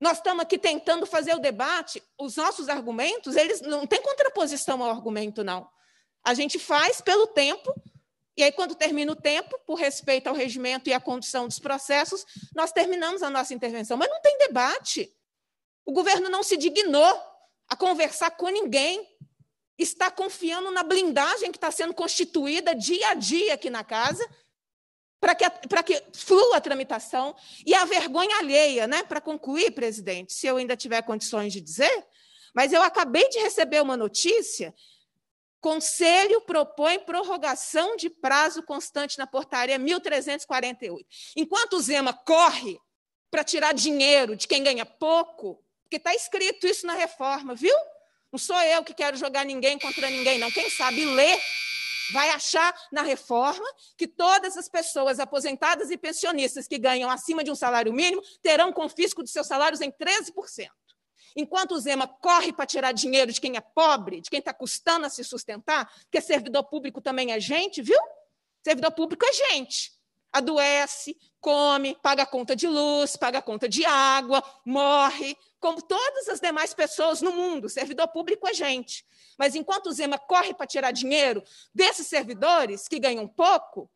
Nós estamos aqui tentando fazer o debate, os nossos argumentos, eles não têm contraposição ao argumento, não. A gente faz pelo tempo, e aí, quando termina o tempo, por respeito ao regimento e à condição dos processos, nós terminamos a nossa intervenção. Mas não tem debate. O governo não se dignou a conversar com ninguém, está confiando na blindagem que está sendo constituída dia a dia aqui na casa, para que, que flua a tramitação. E a vergonha alheia, né? para concluir, presidente, se eu ainda tiver condições de dizer, mas eu acabei de receber uma notícia Conselho propõe prorrogação de prazo constante na portaria 1348. Enquanto o Zema corre para tirar dinheiro de quem ganha pouco, porque está escrito isso na reforma, viu? Não sou eu que quero jogar ninguém contra ninguém, não. Quem sabe ler vai achar na reforma que todas as pessoas aposentadas e pensionistas que ganham acima de um salário mínimo terão confisco de seus salários em 13%. Enquanto o Zema corre para tirar dinheiro de quem é pobre, de quem está custando a se sustentar, porque servidor público também é gente, viu? Servidor público é gente. Adoece, come, paga a conta de luz, paga a conta de água, morre, como todas as demais pessoas no mundo. Servidor público é gente. Mas enquanto o Zema corre para tirar dinheiro desses servidores que ganham pouco,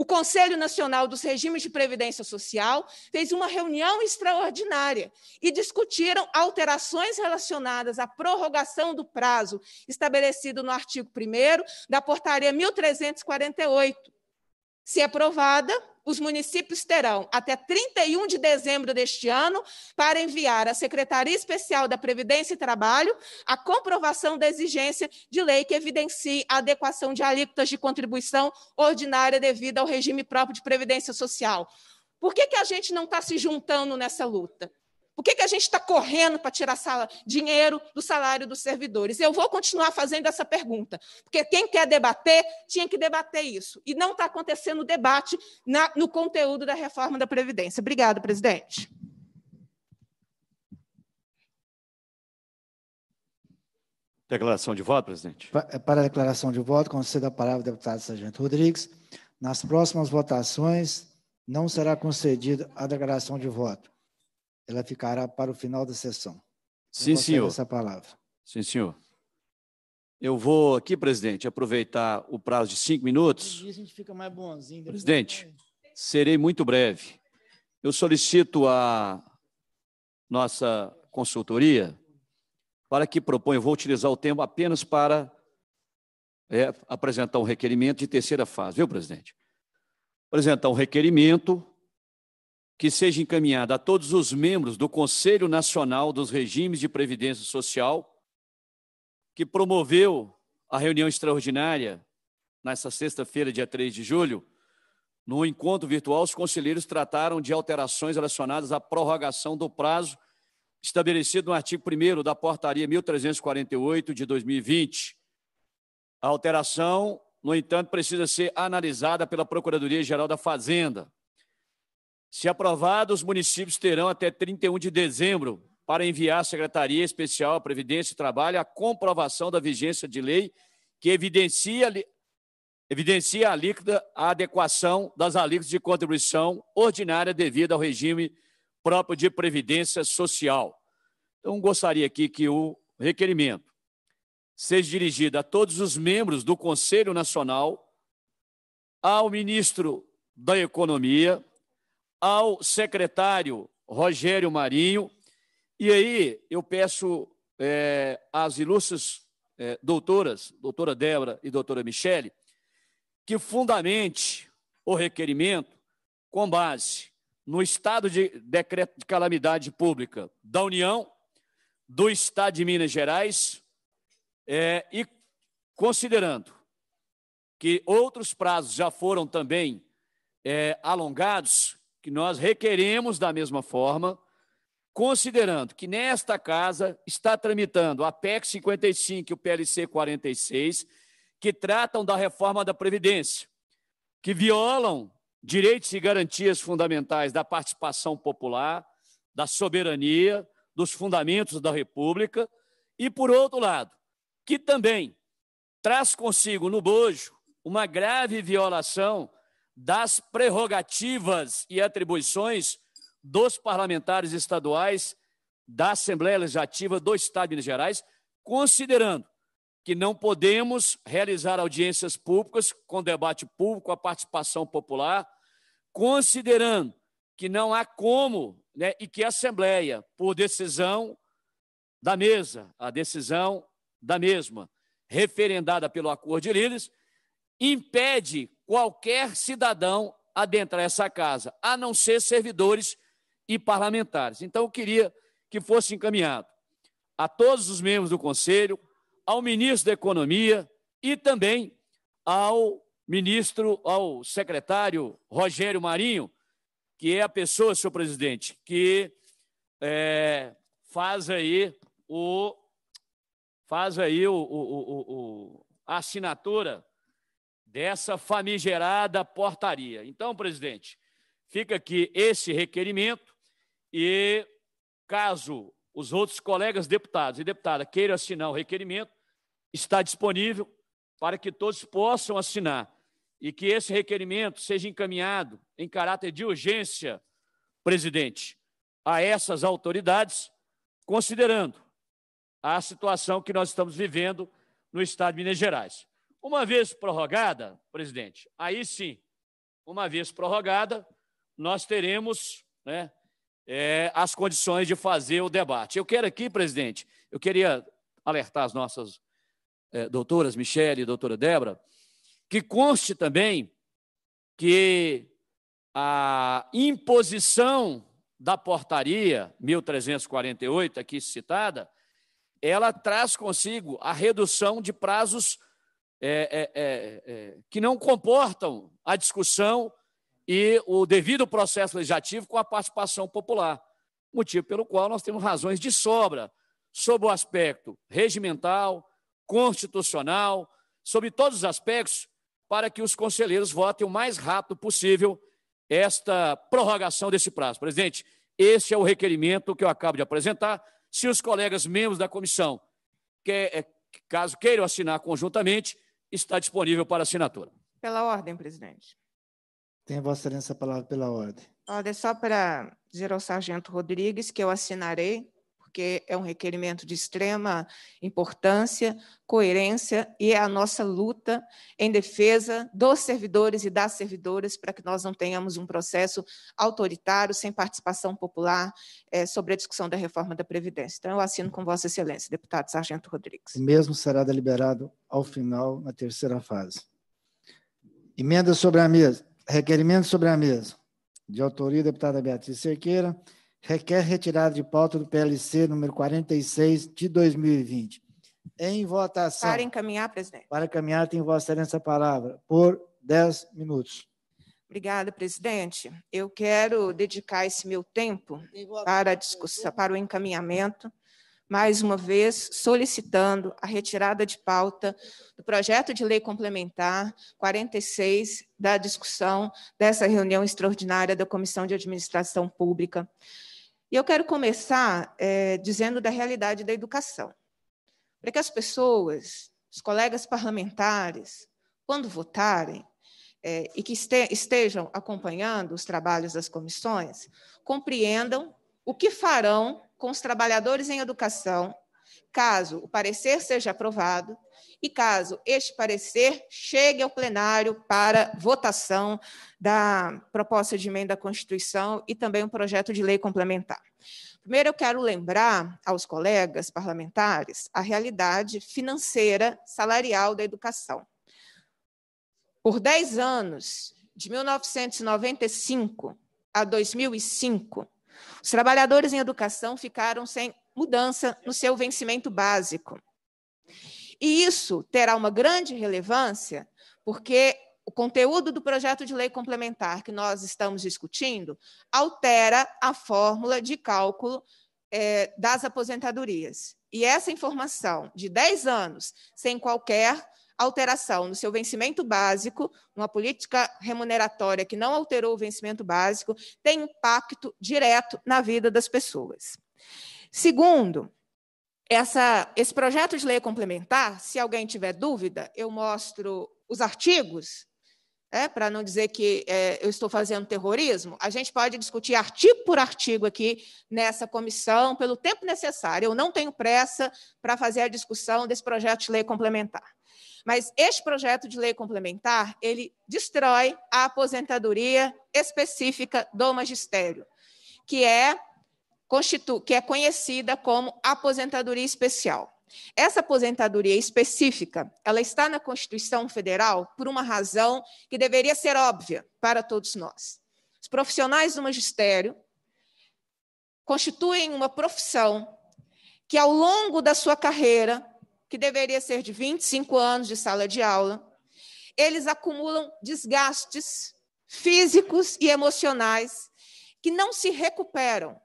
o Conselho Nacional dos Regimes de Previdência Social fez uma reunião extraordinária e discutiram alterações relacionadas à prorrogação do prazo estabelecido no artigo 1 da Portaria 1348. Se aprovada, os municípios terão até 31 de dezembro deste ano para enviar à Secretaria Especial da Previdência e Trabalho a comprovação da exigência de lei que evidencie a adequação de alíquotas de contribuição ordinária devida ao regime próprio de previdência social. Por que, que a gente não está se juntando nessa luta? Por que, que a gente está correndo para tirar sala, dinheiro do salário dos servidores? Eu vou continuar fazendo essa pergunta, porque quem quer debater tinha que debater isso. E não está acontecendo debate na, no conteúdo da reforma da Previdência. Obrigada, presidente. Declaração de voto, presidente. Para a declaração de voto, concedo a palavra ao deputado Sargento Rodrigues. Nas próximas votações, não será concedida a declaração de voto ela ficará para o final da sessão. Sim, senhor. Essa palavra. Sim, senhor. Eu vou aqui, presidente, aproveitar o prazo de cinco minutos. a gente fica mais bonzinho. Presidente, serei muito breve. Eu solicito a nossa consultoria para que proponha, vou utilizar o tempo apenas para é, apresentar um requerimento de terceira fase, viu, presidente? Apresentar um requerimento que seja encaminhada a todos os membros do Conselho Nacional dos Regimes de Previdência Social, que promoveu a reunião extraordinária nesta sexta-feira, dia 3 de julho. No encontro virtual, os conselheiros trataram de alterações relacionadas à prorrogação do prazo estabelecido no artigo 1 da Portaria 1348 de 2020. A alteração, no entanto, precisa ser analisada pela Procuradoria-Geral da Fazenda. Se aprovado, os municípios terão até 31 de dezembro para enviar à Secretaria Especial à Previdência e Trabalho a comprovação da vigência de lei que evidencia, evidencia a líquida a adequação das alíquotas de contribuição ordinária devida ao regime próprio de previdência social. Então, gostaria aqui que o requerimento seja dirigido a todos os membros do Conselho Nacional, ao ministro da Economia, ao secretário Rogério Marinho. E aí eu peço é, às ilustres é, doutoras, doutora Débora e doutora Michele, que fundamente o requerimento com base no estado de decreto de calamidade pública da União, do Estado de Minas Gerais, é, e considerando que outros prazos já foram também é, alongados, que nós requeremos da mesma forma, considerando que nesta casa está tramitando a PEC 55 e o PLC 46, que tratam da reforma da Previdência, que violam direitos e garantias fundamentais da participação popular, da soberania, dos fundamentos da República, e, por outro lado, que também traz consigo no bojo uma grave violação das prerrogativas e atribuições dos parlamentares estaduais da Assembleia Legislativa do Estado de Minas Gerais, considerando que não podemos realizar audiências públicas com debate público, a participação popular, considerando que não há como, né, e que a Assembleia, por decisão da mesa, a decisão da mesma, referendada pelo acordo de líderes, impede qualquer cidadão adentrar essa casa, a não ser servidores e parlamentares. Então, eu queria que fosse encaminhado a todos os membros do Conselho, ao ministro da Economia e também ao ministro, ao secretário Rogério Marinho, que é a pessoa, senhor presidente, que é, faz aí o faz aí o, o, o, a assinatura dessa famigerada portaria. Então, presidente, fica aqui esse requerimento e, caso os outros colegas deputados e deputada queiram assinar o requerimento, está disponível para que todos possam assinar e que esse requerimento seja encaminhado em caráter de urgência, presidente, a essas autoridades, considerando a situação que nós estamos vivendo no estado de Minas Gerais. Uma vez prorrogada, presidente, aí sim, uma vez prorrogada, nós teremos né, é, as condições de fazer o debate. Eu quero aqui, presidente, eu queria alertar as nossas é, doutoras, Michele e doutora Débora, que conste também que a imposição da portaria 1348, aqui citada, ela traz consigo a redução de prazos é, é, é, é, que não comportam a discussão e o devido processo legislativo com a participação popular. Motivo pelo qual nós temos razões de sobra sobre o aspecto regimental, constitucional, sobre todos os aspectos, para que os conselheiros votem o mais rápido possível esta prorrogação desse prazo. Presidente, esse é o requerimento que eu acabo de apresentar. Se os colegas membros da comissão, que, é, caso queiram assinar conjuntamente, está disponível para assinatura. Pela ordem, presidente. Tem Vossa Excelência a palavra pela ordem. Ordem só para dizer ao Sargento Rodrigues que eu assinarei, porque é um requerimento de extrema importância, coerência e é a nossa luta em defesa dos servidores e das servidoras para que nós não tenhamos um processo autoritário, sem participação popular, é, sobre a discussão da reforma da Previdência. Então, eu assino com Vossa Excelência, deputado Sargento Rodrigues. O mesmo será deliberado ao final, na terceira fase. Emenda sobre a mesa. Requerimento sobre a mesa. de autoria da deputada Beatriz Cerqueira, requer retirada de pauta do PLC número 46 de 2020. Em votação. Para encaminhar, presidente. Para encaminhar, tem Vossa Excelência a palavra, por 10 minutos. Obrigada, presidente. Eu quero dedicar esse meu tempo para a discussão, para o encaminhamento, mais uma vez solicitando a retirada de pauta do projeto de lei complementar 46 da discussão dessa reunião extraordinária da Comissão de Administração Pública. E eu quero começar é, dizendo da realidade da educação, para que as pessoas, os colegas parlamentares, quando votarem, é, e que este, estejam acompanhando os trabalhos das comissões, compreendam o que farão com os trabalhadores em educação, caso o parecer seja aprovado e caso este parecer chegue ao plenário para votação da proposta de emenda à Constituição e também um projeto de lei complementar. Primeiro, eu quero lembrar aos colegas parlamentares a realidade financeira salarial da educação. Por 10 anos, de 1995 a 2005, os trabalhadores em educação ficaram sem mudança no seu vencimento básico. E isso terá uma grande relevância, porque o conteúdo do projeto de lei complementar que nós estamos discutindo altera a fórmula de cálculo é, das aposentadorias. E essa informação de 10 anos, sem qualquer alteração no seu vencimento básico, uma política remuneratória que não alterou o vencimento básico, tem impacto direto na vida das pessoas. Segundo, essa, esse projeto de lei complementar, se alguém tiver dúvida, eu mostro os artigos, é, para não dizer que é, eu estou fazendo terrorismo, a gente pode discutir artigo por artigo aqui nessa comissão, pelo tempo necessário. Eu não tenho pressa para fazer a discussão desse projeto de lei complementar. Mas este projeto de lei complementar, ele destrói a aposentadoria específica do magistério, que é, que é conhecida como aposentadoria especial. Essa aposentadoria específica, ela está na Constituição Federal por uma razão que deveria ser óbvia para todos nós. Os profissionais do magistério constituem uma profissão que, ao longo da sua carreira, que deveria ser de 25 anos de sala de aula, eles acumulam desgastes físicos e emocionais que não se recuperam.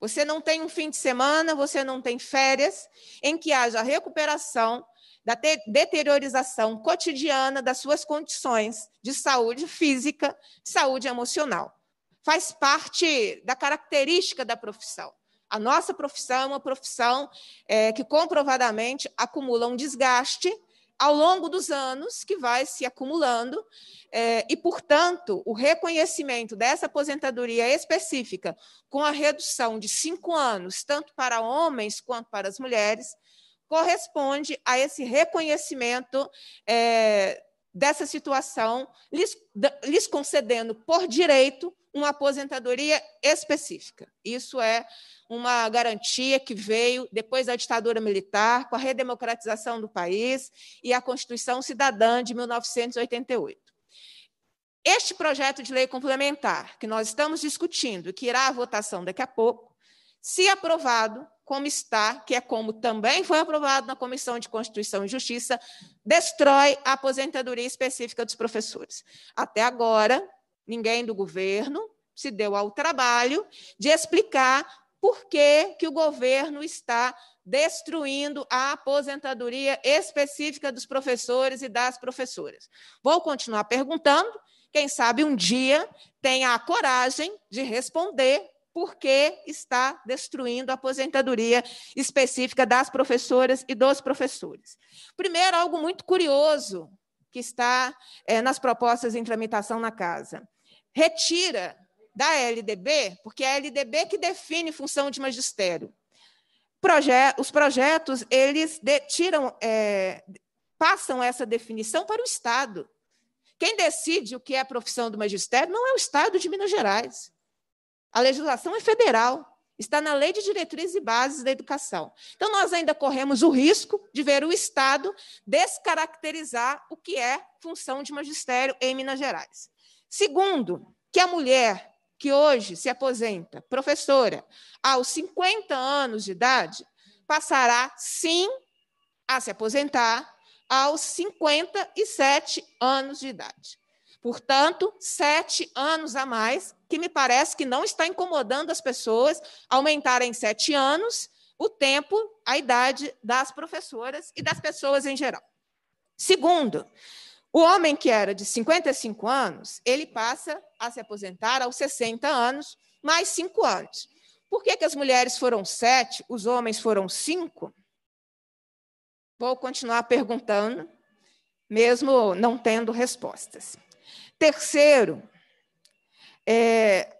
Você não tem um fim de semana, você não tem férias em que haja recuperação da deteriorização cotidiana das suas condições de saúde física, saúde emocional. Faz parte da característica da profissão. A nossa profissão é uma profissão é, que comprovadamente acumula um desgaste ao longo dos anos, que vai se acumulando, é, e, portanto, o reconhecimento dessa aposentadoria específica, com a redução de cinco anos, tanto para homens quanto para as mulheres, corresponde a esse reconhecimento é, dessa situação, lhes, lhes concedendo por direito uma aposentadoria específica. Isso é uma garantia que veio depois da ditadura militar, com a redemocratização do país e a Constituição Cidadã de 1988. Este projeto de lei complementar que nós estamos discutindo e que irá à votação daqui a pouco, se aprovado, como está, que é como também foi aprovado na Comissão de Constituição e Justiça, destrói a aposentadoria específica dos professores. Até agora, ninguém do governo se deu ao trabalho de explicar por que, que o governo está destruindo a aposentadoria específica dos professores e das professoras. Vou continuar perguntando, quem sabe um dia tenha a coragem de responder por que está destruindo a aposentadoria específica das professoras e dos professores. Primeiro, algo muito curioso que está é, nas propostas em tramitação na casa. Retira da LDB, porque é a LDB que define função de magistério. Proje os projetos, eles tiram, é, passam essa definição para o Estado. Quem decide o que é a profissão do magistério não é o Estado de Minas Gerais. A legislação é federal, está na Lei de Diretrizes e Bases da Educação. Então, nós ainda corremos o risco de ver o Estado descaracterizar o que é função de magistério em Minas Gerais. Segundo, que a mulher que hoje se aposenta, professora, aos 50 anos de idade, passará sim a se aposentar aos 57 anos de idade. Portanto, sete anos a mais, que me parece que não está incomodando as pessoas aumentar em sete anos o tempo, a idade das professoras e das pessoas em geral. Segundo, o homem que era de 55 anos, ele passa a se aposentar aos 60 anos, mais cinco anos. Por que, que as mulheres foram sete, os homens foram cinco? Vou continuar perguntando, mesmo não tendo respostas. Terceiro, é,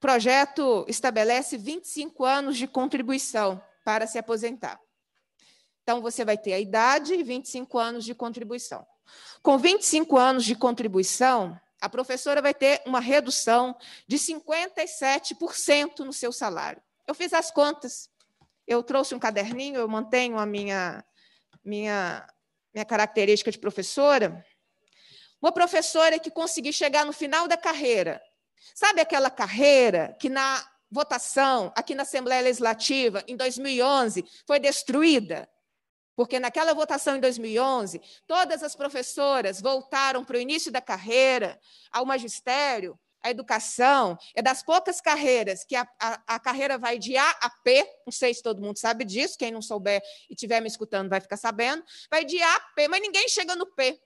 projeto estabelece 25 anos de contribuição para se aposentar. Então, você vai ter a idade e 25 anos de contribuição. Com 25 anos de contribuição, a professora vai ter uma redução de 57% no seu salário. Eu fiz as contas. Eu trouxe um caderninho, eu mantenho a minha, minha, minha característica de professora. Uma professora que conseguir chegar no final da carreira, sabe aquela carreira que na votação aqui na Assembleia Legislativa em 2011 foi destruída? Porque naquela votação em 2011, todas as professoras voltaram para o início da carreira, ao magistério, à educação. É das poucas carreiras que a, a, a, carreira vai de A a P, não sei se todo mundo sabe disso, quem não souber e estiver me escutando vai ficar sabendo, vai de A a P, mas ninguém chega no P.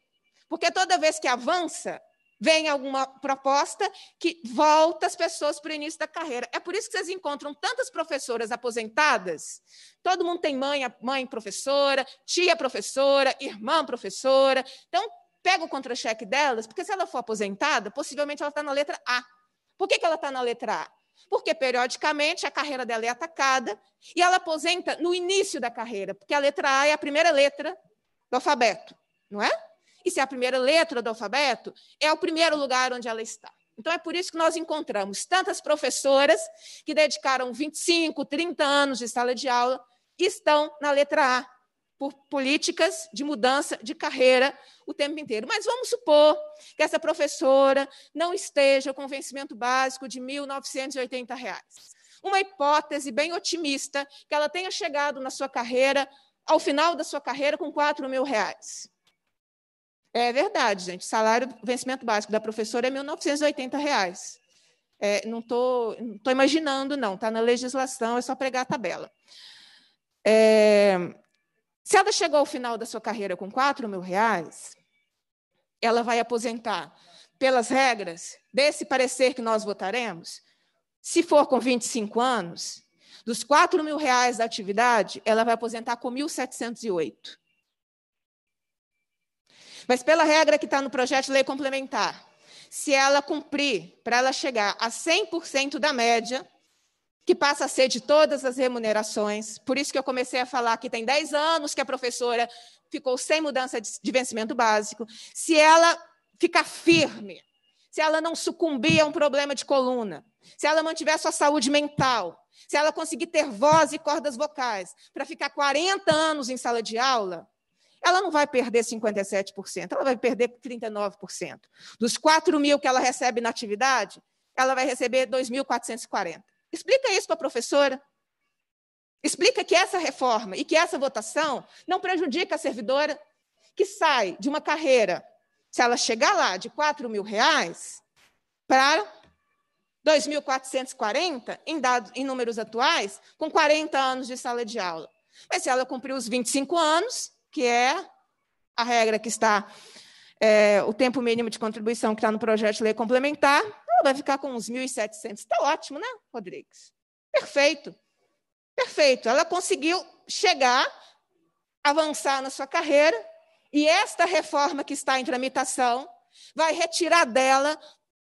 Porque toda vez que avança, vem alguma proposta que volta as pessoas para o início da carreira. É por isso que vocês encontram tantas professoras aposentadas. Todo mundo tem mãe, mãe professora, tia professora, irmã professora. Então, pega o contra-cheque delas, porque se ela for aposentada, possivelmente ela está na letra A. Por que, que ela está na letra A? Porque, periodicamente, a carreira dela é atacada e ela aposenta no início da carreira, porque a letra A é a primeira letra do alfabeto, não é? E se é a primeira letra do alfabeto, é o primeiro lugar onde ela está. Então, é por isso que nós encontramos tantas professoras que dedicaram 25, 30 anos de sala de aula e estão na letra A, por políticas de mudança de carreira o tempo inteiro. Mas vamos supor que essa professora não esteja com vencimento básico de 1.980 reais. Uma hipótese bem otimista, que ela tenha chegado na sua carreira, ao final da sua carreira, com 4 mil reais. É verdade, gente. O salário, vencimento básico da professora é 1.980 reais. É, não estou tô, imaginando, não. Está na legislação, é só pregar a tabela. É, se ela chegou ao final da sua carreira com 4 mil reais, ela vai aposentar pelas regras desse parecer que nós votaremos. Se for com 25 anos, dos 4 mil reais da atividade, ela vai aposentar com 1.708. Mas pela regra que está no projeto de lei complementar, se ela cumprir, para ela chegar a 100% da média, que passa a ser de todas as remunerações, por isso que eu comecei a falar que tem 10 anos que a professora ficou sem mudança de vencimento básico, se ela ficar firme, se ela não sucumbir a um problema de coluna, se ela mantiver sua saúde mental, se ela conseguir ter voz e cordas vocais para ficar 40 anos em sala de aula, ela não vai perder 57%, ela vai perder 39%. Dos 4 mil que ela recebe na atividade, ela vai receber 2.440. Explica isso para a professora. Explica que essa reforma e que essa votação não prejudica a servidora que sai de uma carreira, se ela chegar lá de 4 mil reais, para 2.440 em, dados, em números atuais, com 40 anos de sala de aula. Mas se ela cumprir os 25 anos, que é a regra que está, é, o tempo mínimo de contribuição que está no projeto de lei complementar, ela vai ficar com uns 1.700. Está ótimo, né, Rodrigues? Perfeito. Perfeito. Ela conseguiu chegar, avançar na sua carreira, e esta reforma que está em tramitação vai retirar dela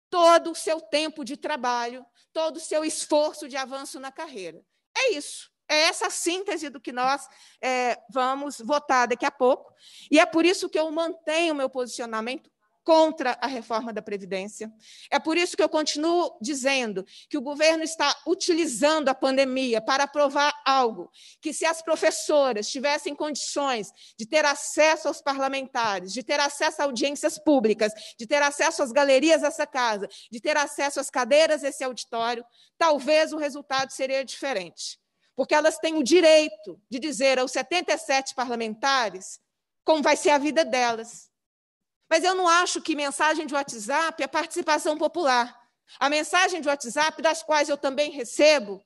todo o seu tempo de trabalho, todo o seu esforço de avanço na carreira. É isso. É essa síntese do que nós é, vamos votar daqui a pouco. E é por isso que eu mantenho meu posicionamento contra a reforma da Previdência. É por isso que eu continuo dizendo que o governo está utilizando a pandemia para aprovar algo que, se as professoras tivessem condições de ter acesso aos parlamentares, de ter acesso a audiências públicas, de ter acesso às galerias dessa casa, de ter acesso às cadeiras desse auditório, talvez o resultado seria diferente. Porque elas têm o direito de dizer aos 77 parlamentares como vai ser a vida delas mas eu não acho que mensagem de WhatsApp é participação popular. A mensagem de WhatsApp, das quais eu também recebo,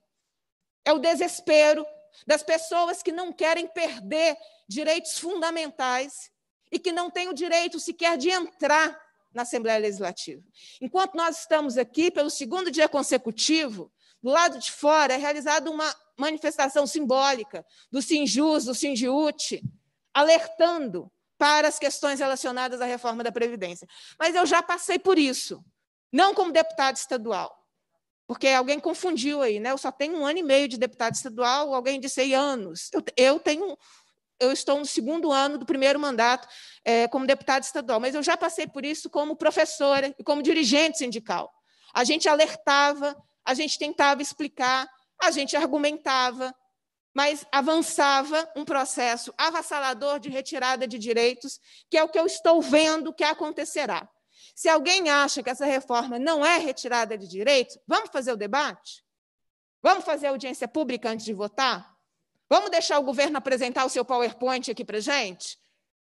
é o desespero das pessoas que não querem perder direitos fundamentais e que não têm o direito sequer de entrar na Assembleia Legislativa. Enquanto nós estamos aqui, pelo segundo dia consecutivo, do lado de fora é realizada uma manifestação simbólica do Sinjus, do Sindiute, alertando para as questões relacionadas à reforma da Previdência. Mas eu já passei por isso, não como deputado estadual, porque alguém confundiu aí, né? Eu só tenho um ano e meio de deputado estadual, alguém disse anos. Eu, eu tenho, eu estou no segundo ano do primeiro mandato é, como deputado estadual, mas eu já passei por isso como professora e como dirigente sindical. A gente alertava, a gente tentava explicar, a gente argumentava, mas avançava um processo avassalador de retirada de direitos, que é o que eu estou vendo que acontecerá. Se alguém acha que essa reforma não é retirada de direitos, vamos fazer o debate? Vamos fazer audiência pública antes de votar? Vamos deixar o governo apresentar o seu PowerPoint aqui para gente?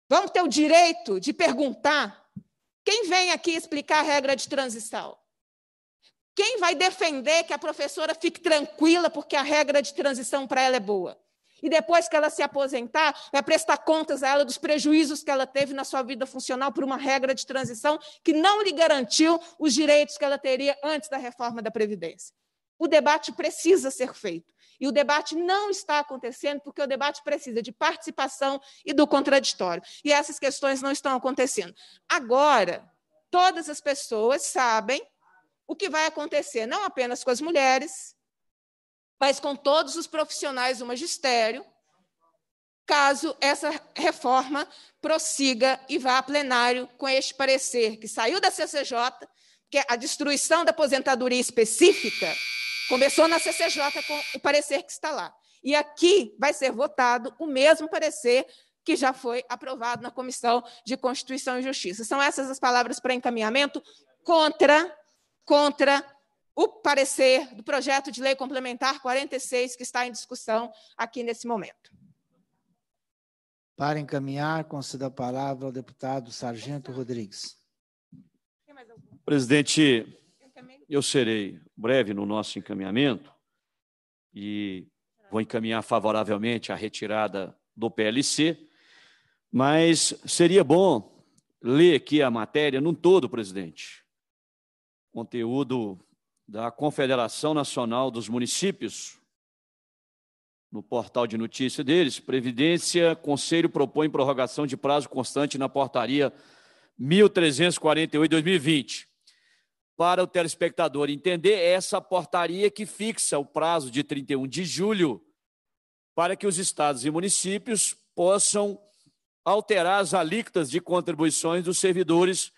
Vamos ter o direito de perguntar? Quem vem aqui explicar a regra de transição? Quem vai defender que a professora fique tranquila porque a regra de transição para ela é boa? E depois que ela se aposentar, vai prestar contas a ela dos prejuízos que ela teve na sua vida funcional por uma regra de transição que não lhe garantiu os direitos que ela teria antes da reforma da Previdência. O debate precisa ser feito. E o debate não está acontecendo porque o debate precisa de participação e do contraditório. E essas questões não estão acontecendo. Agora, todas as pessoas sabem o que vai acontecer não apenas com as mulheres, mas com todos os profissionais do magistério, caso essa reforma prossiga e vá a plenário com este parecer que saiu da CCJ, que é a destruição da aposentadoria específica começou na CCJ com o parecer que está lá. E aqui vai ser votado o mesmo parecer que já foi aprovado na Comissão de Constituição e Justiça. São essas as palavras para encaminhamento contra contra o parecer do projeto de lei complementar 46 que está em discussão aqui nesse momento. Para encaminhar, conceda a palavra ao deputado Sargento Rodrigues. Presidente, eu serei breve no nosso encaminhamento e vou encaminhar favoravelmente a retirada do PLC, mas seria bom ler aqui a matéria num todo, presidente, conteúdo da Confederação Nacional dos Municípios, no portal de notícia deles, Previdência, Conselho propõe prorrogação de prazo constante na portaria 1348-2020. Para o telespectador entender, é essa portaria que fixa o prazo de 31 de julho para que os estados e municípios possam alterar as alíquotas de contribuições dos servidores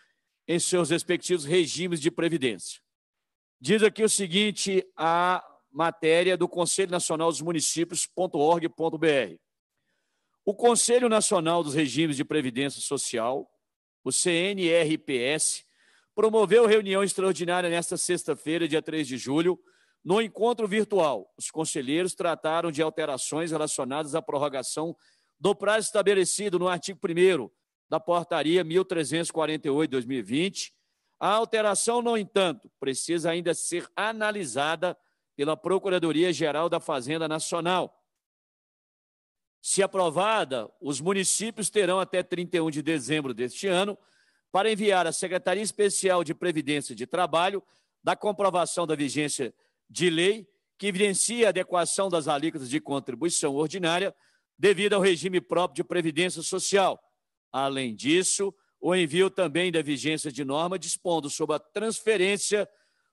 em seus respectivos regimes de previdência. Diz aqui o seguinte a matéria do Conselho Nacional dos Municípios.org.br. O Conselho Nacional dos Regimes de Previdência Social, o CNRPS, promoveu reunião extraordinária nesta sexta-feira, dia 3 de julho, no encontro virtual. Os conselheiros trataram de alterações relacionadas à prorrogação do prazo estabelecido no artigo 1 da portaria 1348/2020. A alteração, no entanto, precisa ainda ser analisada pela Procuradoria-Geral da Fazenda Nacional. Se aprovada, os municípios terão até 31 de dezembro deste ano para enviar à Secretaria Especial de Previdência de Trabalho da comprovação da vigência de lei que evidencia a adequação das alíquotas de contribuição ordinária devido ao regime próprio de previdência social, Além disso, o envio também da vigência de norma dispondo sobre a transferência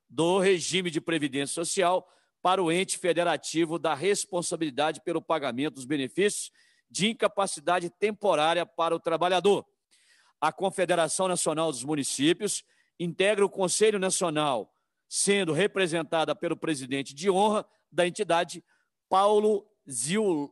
do regime de previdência social para o ente federativo da responsabilidade pelo pagamento dos benefícios de incapacidade temporária para o trabalhador. a Confederação Nacional dos Municípios, integra o Conselho Nacional, sendo representada pelo presidente de honra da entidade, Paulo Zil.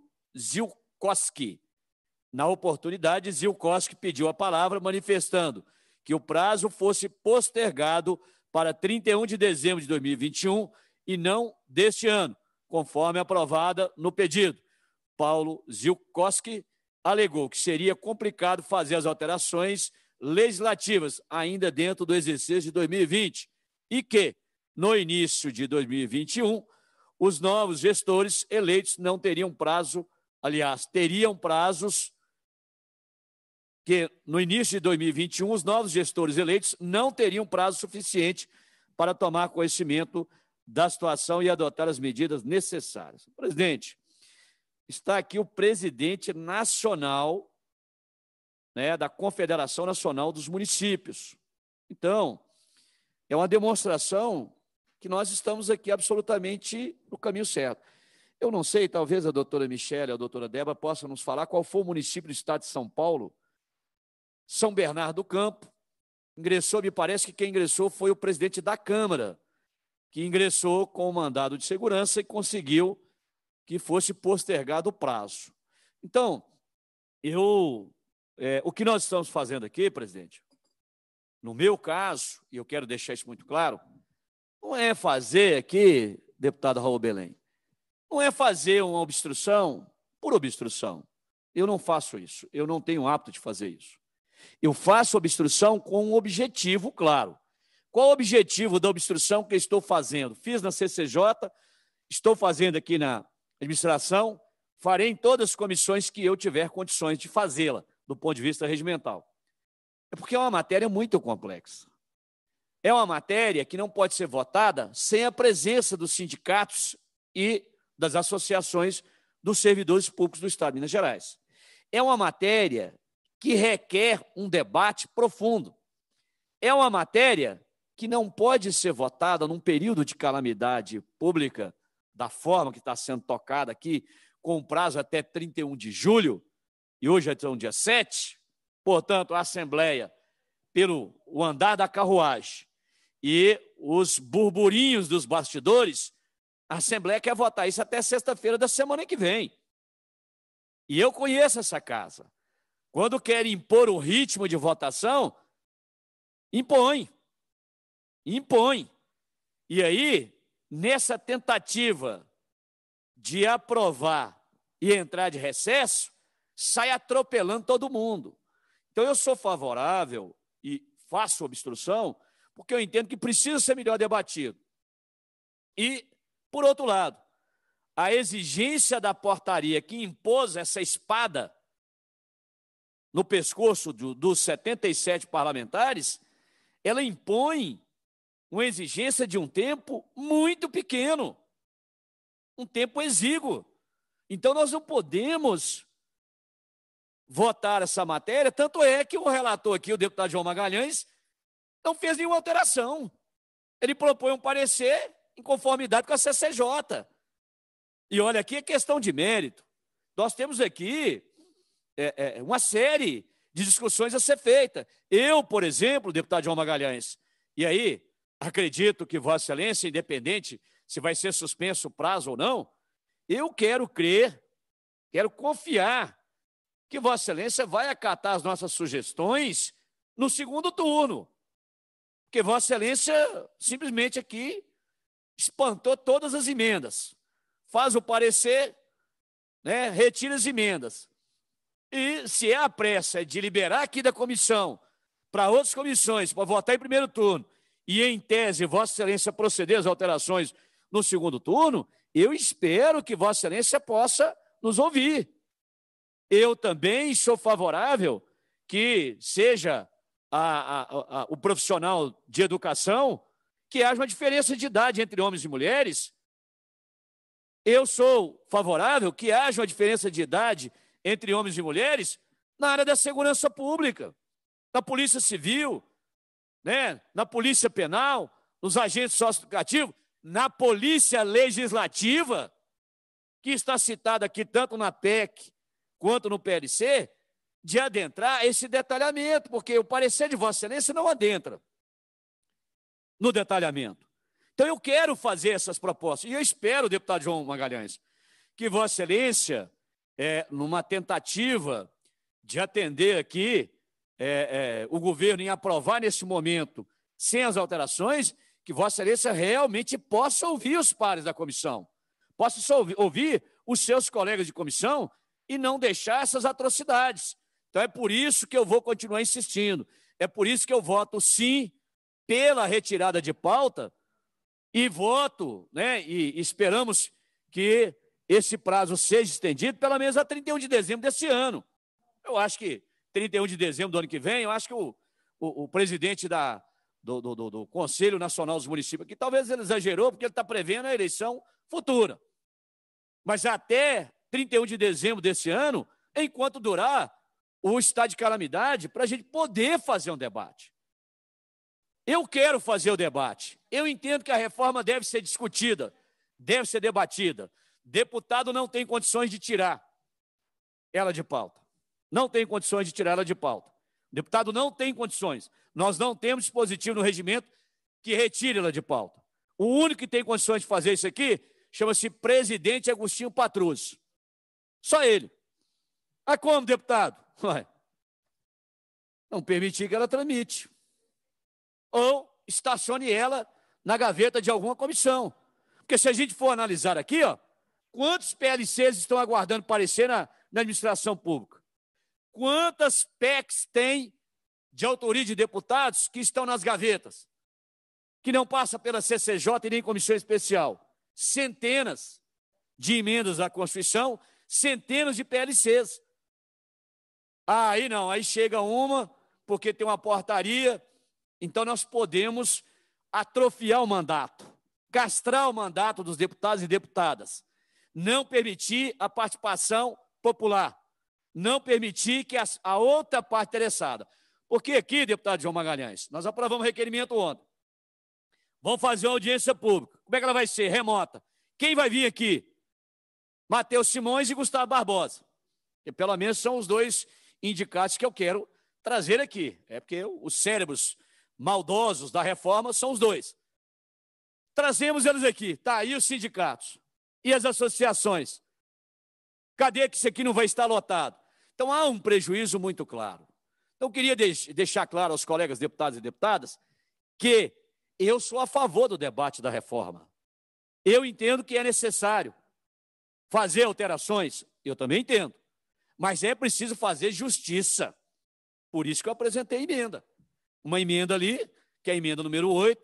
Na oportunidade, Zilkowski pediu a palavra, manifestando que o prazo fosse postergado para 31 de dezembro de 2021 e não deste ano, conforme aprovada no pedido. Paulo Zilkowski alegou que seria complicado fazer as alterações legislativas ainda dentro do exercício de 2020 e que, no início de 2021, os novos gestores eleitos não teriam prazo, aliás, teriam prazos que no início de 2021 os novos gestores eleitos não teriam prazo suficiente para tomar conhecimento da situação e adotar as medidas necessárias. Presidente, está aqui o presidente nacional né, da Confederação Nacional dos Municípios. Então, é uma demonstração que nós estamos aqui absolutamente no caminho certo. Eu não sei, talvez a doutora Michele, a doutora Débora possam nos falar qual foi o município do estado de São Paulo, São Bernardo do Campo. Ingressou, me parece que quem ingressou foi o presidente da Câmara, que ingressou com o mandado de segurança e conseguiu que fosse postergado o prazo. Então, eu, é, o que nós estamos fazendo aqui, presidente, no meu caso, e eu quero deixar isso muito claro, não é fazer aqui, deputado Raul Belém, não é fazer uma obstrução por obstrução. Eu não faço isso, eu não tenho hábito de fazer isso. Eu faço obstrução com um objetivo claro. Qual o objetivo da obstrução que eu estou fazendo? Fiz na CCJ, estou fazendo aqui na administração, farei em todas as comissões que eu tiver condições de fazê-la, do ponto de vista regimental. É porque é uma matéria muito complexa. É uma matéria que não pode ser votada sem a presença dos sindicatos e das associações dos servidores públicos do Estado de Minas Gerais. É uma matéria que requer um debate profundo. É uma matéria que não pode ser votada num período de calamidade pública da forma que está sendo tocada aqui, com prazo até 31 de julho, e hoje é um dia 7, portanto, a Assembleia, pelo o andar da carruagem e os burburinhos dos bastidores, a Assembleia quer votar isso até sexta-feira da semana que vem. E eu conheço essa casa. Quando quer impor o ritmo de votação, impõe. Impõe. E aí, nessa tentativa de aprovar e entrar de recesso, sai atropelando todo mundo. Então, eu sou favorável e faço obstrução, porque eu entendo que precisa ser melhor debatido. E, por outro lado, a exigência da portaria que impôs essa espada no pescoço do, dos 77 parlamentares, ela impõe uma exigência de um tempo muito pequeno, um tempo exíguo. Então, nós não podemos votar essa matéria, tanto é que o relator aqui, o deputado João Magalhães, não fez nenhuma alteração. Ele propõe um parecer em conformidade com a CCJ. E olha, aqui é questão de mérito. Nós temos aqui é, é, uma série de discussões a ser feita. Eu, por exemplo, deputado João Magalhães, e aí, acredito que Vossa Excelência, independente se vai ser suspenso o prazo ou não, eu quero crer, quero confiar que Vossa Excelência vai acatar as nossas sugestões no segundo turno. Porque Vossa Excelência simplesmente aqui espantou todas as emendas. Faz o parecer, né, retira as emendas. E se é a pressa de liberar aqui da comissão para outras comissões, para votar em primeiro turno, e, em tese, Vossa Excelência proceder às alterações no segundo turno, eu espero que Vossa Excelência possa nos ouvir. Eu também sou favorável que seja a, a, a, o profissional de educação que haja uma diferença de idade entre homens e mulheres. Eu sou favorável que haja uma diferença de idade entre homens e mulheres na área da segurança pública, na Polícia Civil, né, na Polícia Penal, nos agentes socioeducativos, na Polícia Legislativa, que está citada aqui tanto na PEC quanto no PLC, de adentrar esse detalhamento, porque o parecer de Vossa Excelência não adentra no detalhamento. Então, eu quero fazer essas propostas, e eu espero, deputado João Magalhães, que Vossa Excelência, é, numa tentativa de atender aqui é, é, o governo em aprovar nesse momento, sem as alterações, que Vossa Excelência realmente possa ouvir os pares da comissão, possa ouvir os seus colegas de comissão e não deixar essas atrocidades. Então, é por isso que eu vou continuar insistindo. É por isso que eu voto sim pela retirada de pauta e voto, né? E esperamos que esse prazo seja estendido pelo menos a 31 de dezembro desse ano. Eu acho que 31 de dezembro do ano que vem, eu acho que o, o, o presidente da, do, do, do, Conselho Nacional dos Municípios, que talvez ele exagerou, porque ele está prevendo a eleição futura. Mas até 31 de dezembro desse ano, enquanto durar o estado de calamidade, para a gente poder fazer um debate. Eu quero fazer o debate. Eu entendo que a reforma deve ser discutida, deve ser debatida. Deputado não tem condições de tirar ela de pauta. Não tem condições de tirar ela de pauta. deputado não tem condições. Nós não temos dispositivo no regimento que retire ela de pauta. O único que tem condições de fazer isso aqui chama-se presidente Agostinho Patrus. Só ele. Ah, como, deputado? *laughs* Ué, não permitir que ela tramite. Ou estacione ela na gaveta de alguma comissão. Porque se a gente for analisar aqui, ó, quantos PLCs estão aguardando parecer na, na administração pública? Quantas PECs tem de autoria de deputados que estão nas gavetas? Que não passa pela CCJ e nem comissão especial. Centenas de emendas à Constituição, centenas de PLCs. Ah, aí não, aí chega uma, porque tem uma portaria, então nós podemos atrofiar o mandato, castrar o mandato dos deputados e deputadas, não permitir a participação popular, não permitir que a outra parte interessada. Porque aqui, deputado João Magalhães, nós aprovamos requerimento ontem. Vamos fazer uma audiência pública. Como é que ela vai ser? Remota. Quem vai vir aqui? Matheus Simões e Gustavo Barbosa. Que pelo menos são os dois indicados que eu quero trazer aqui. É porque os cérebros maldosos da reforma são os dois. Trazemos eles aqui. Tá aí os sindicatos e as associações. Cadê que isso aqui não vai estar lotado? Então há um prejuízo muito claro. Então queria deixar claro aos colegas deputados e deputadas que eu sou a favor do debate da reforma. Eu entendo que é necessário fazer alterações, eu também entendo. Mas é preciso fazer justiça. Por isso que eu apresentei emenda. Uma emenda ali, que é a emenda número 8,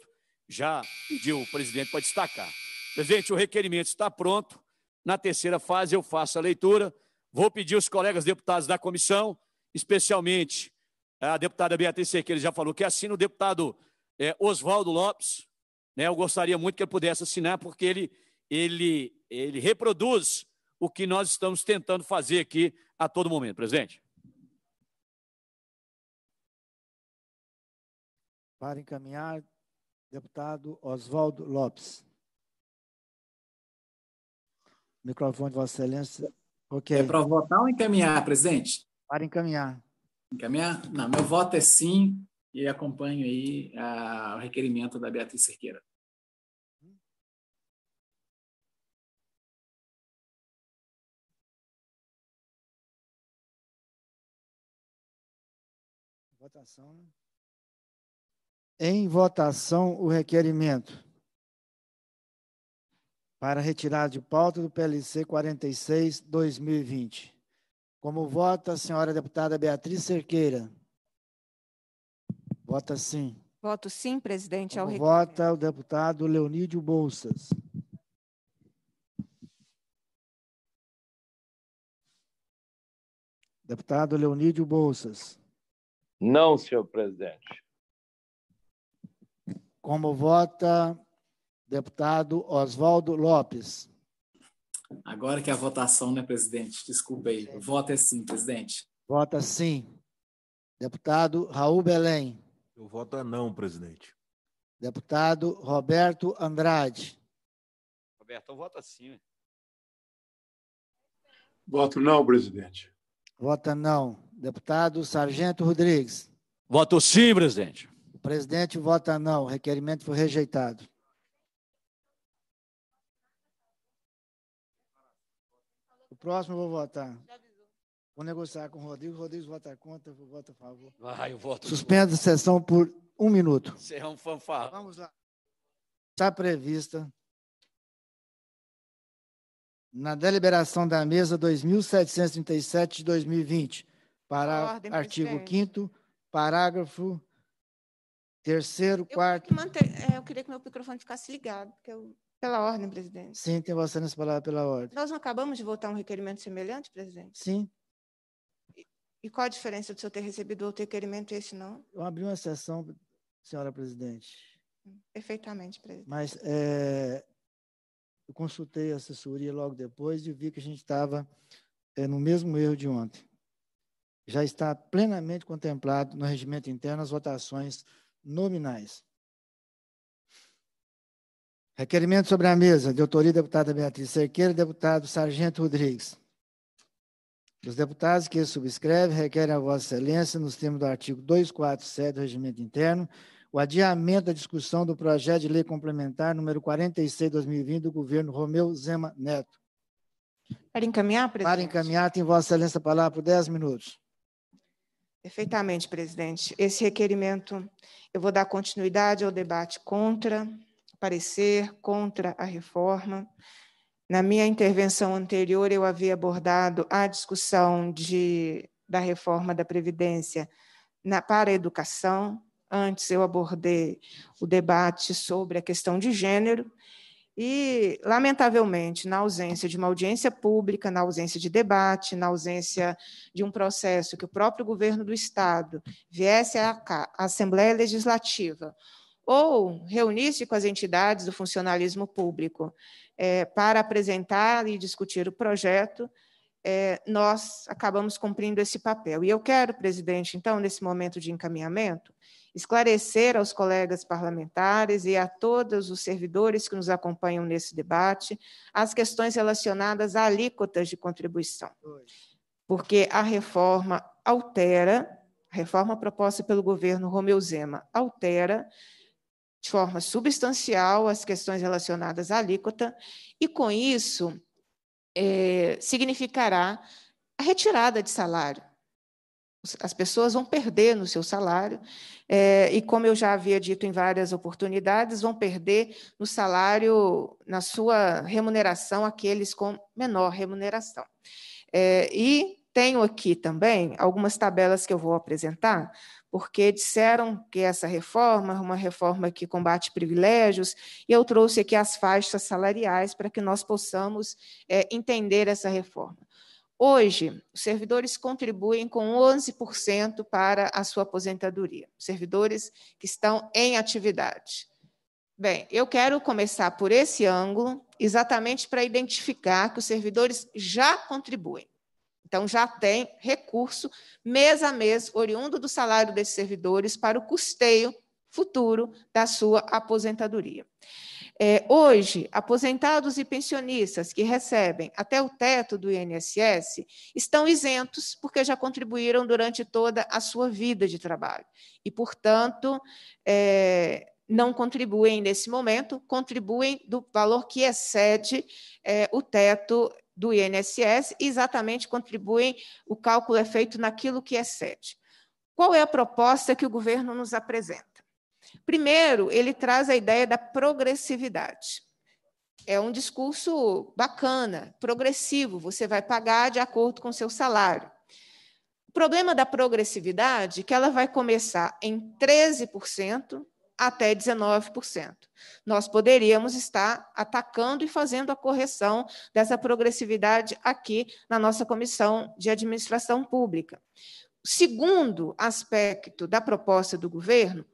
já pediu o presidente para destacar. Presidente, o requerimento está pronto. Na terceira fase eu faço a leitura. Vou pedir os colegas deputados da comissão, especialmente a deputada Beatriz Cerqueira já falou que assina o deputado é, Oswaldo Lopes. Né, eu gostaria muito que ele pudesse assinar, porque ele, ele, ele reproduz o que nós estamos tentando fazer aqui a todo momento, presidente. Para encaminhar, deputado Oswaldo Lopes. Microfone de Vossa Excelência. Ok. É para votar ou encaminhar, presidente? Para encaminhar. Encaminhar? Não, meu voto é sim e acompanho aí a, o requerimento da Beatriz Cerqueira. Votação. Né? Em votação, o requerimento para retirada de pauta do PLC 46 2020. Como vota a senhora deputada Beatriz Cerqueira? Vota sim. Voto sim, presidente, ao requerimento. Vota o deputado Leonídio Bolsas. Deputado Leonídio Bolsas. Não, senhor presidente. Como vota deputado Oswaldo Lopes? Agora que é a votação, né, presidente? Desculpa aí. Vota é sim, presidente. Vota sim. Deputado Raul Belém. Eu voto não, presidente. Deputado Roberto Andrade. Roberto, vota sim. Voto não, presidente. Vota não. Deputado Sargento Rodrigues. Voto sim, presidente. O presidente vota não. O requerimento foi rejeitado. Próximo eu vou votar. Vou negociar com o Rodrigo. O Rodrigo vota contra, eu voto a favor. Vai, eu voto. Suspendo a sessão por um minuto. Você é um fanfarrão. Vamos lá. Está prevista na deliberação da mesa 2737 de 2020, para Ordem, artigo presidente. 5 parágrafo 3 quarto. Manter- é, eu queria que meu microfone ficasse ligado, porque eu- pela ordem, presidente. Sim, tem você nessa palavra pela ordem. Nós não acabamos de votar um requerimento semelhante, presidente? Sim, E qual a diferença do senhor ter recebido outro requerimento e esse não? eu abri uma sessão, senhora presidente, Perfeitamente, presidente. mas é, eu consultei a assessoria logo depois e vi que a gente estava é, no mesmo erro de ontem. Já está plenamente contemplado no regimento interno as votações nominais. Requerimento sobre a mesa, de autoria da deputada Beatriz Cerqueira e deputado Sargento Rodrigues. Os deputados que subscrevem requerem a Vossa Excelência, nos termos do artigo 247 do Regimento Interno, o adiamento da discussão do projeto de lei complementar número 46 de 2020 do governo Romeu Zema Neto. Para encaminhar, presidente? Para encaminhar, tem Vossa Excelência a palavra por 10 minutos. Perfeitamente, presidente. Esse requerimento, eu vou dar continuidade ao debate contra, parecer contra a reforma. Na minha intervenção anterior, eu havia abordado a discussão de, da reforma da Previdência na, para a educação. Antes, eu abordei o debate sobre a questão de gênero. E, lamentavelmente, na ausência de uma audiência pública, na ausência de debate, na ausência de um processo que o próprio governo do Estado viesse à Assembleia Legislativa ou reunisse com as entidades do funcionalismo público eh, para apresentar e discutir o projeto, eh, nós acabamos cumprindo esse papel. E eu quero, presidente, então, nesse momento de encaminhamento, esclarecer aos colegas parlamentares e a todos os servidores que nos acompanham nesse debate as questões relacionadas a alíquotas de contribuição. Porque a reforma altera, a reforma proposta pelo governo Romeu Zema altera de forma substancial as questões relacionadas à alíquota, e com isso eh, significará a retirada de salário. As pessoas vão perder no seu salário, eh, e como eu já havia dito em várias oportunidades, vão perder no salário, na sua remuneração, aqueles com menor remuneração. Eh, e tenho aqui também algumas tabelas que eu vou apresentar, porque disseram que essa reforma é uma reforma que combate privilégios, e eu trouxe aqui as faixas salariais para que nós possamos eh, entender essa reforma. Hoje, os servidores contribuem com 11% para a sua aposentadoria, servidores que estão em atividade. Bem, eu quero começar por esse ângulo, exatamente para identificar que os servidores já contribuem. Então, já tem recurso, mês a mês, oriundo do salário desses servidores, para o custeio futuro da sua aposentadoria. É, hoje, aposentados e pensionistas que recebem até o teto do INSS estão isentos porque já contribuíram durante toda a sua vida de trabalho e, portanto, é, não contribuem nesse momento, contribuem do valor que excede é, o teto do INSS, exatamente contribuem, o cálculo é feito naquilo que excede. Qual é a proposta que o governo nos apresenta? Primeiro, ele traz a ideia da progressividade. É um discurso bacana, progressivo, você vai pagar de acordo com o seu salário. O problema da progressividade é que ela vai começar em 13% até 19%. Nós poderíamos estar atacando e fazendo a correção dessa progressividade aqui na nossa Comissão de Administração Pública. Segundo aspecto da proposta do governo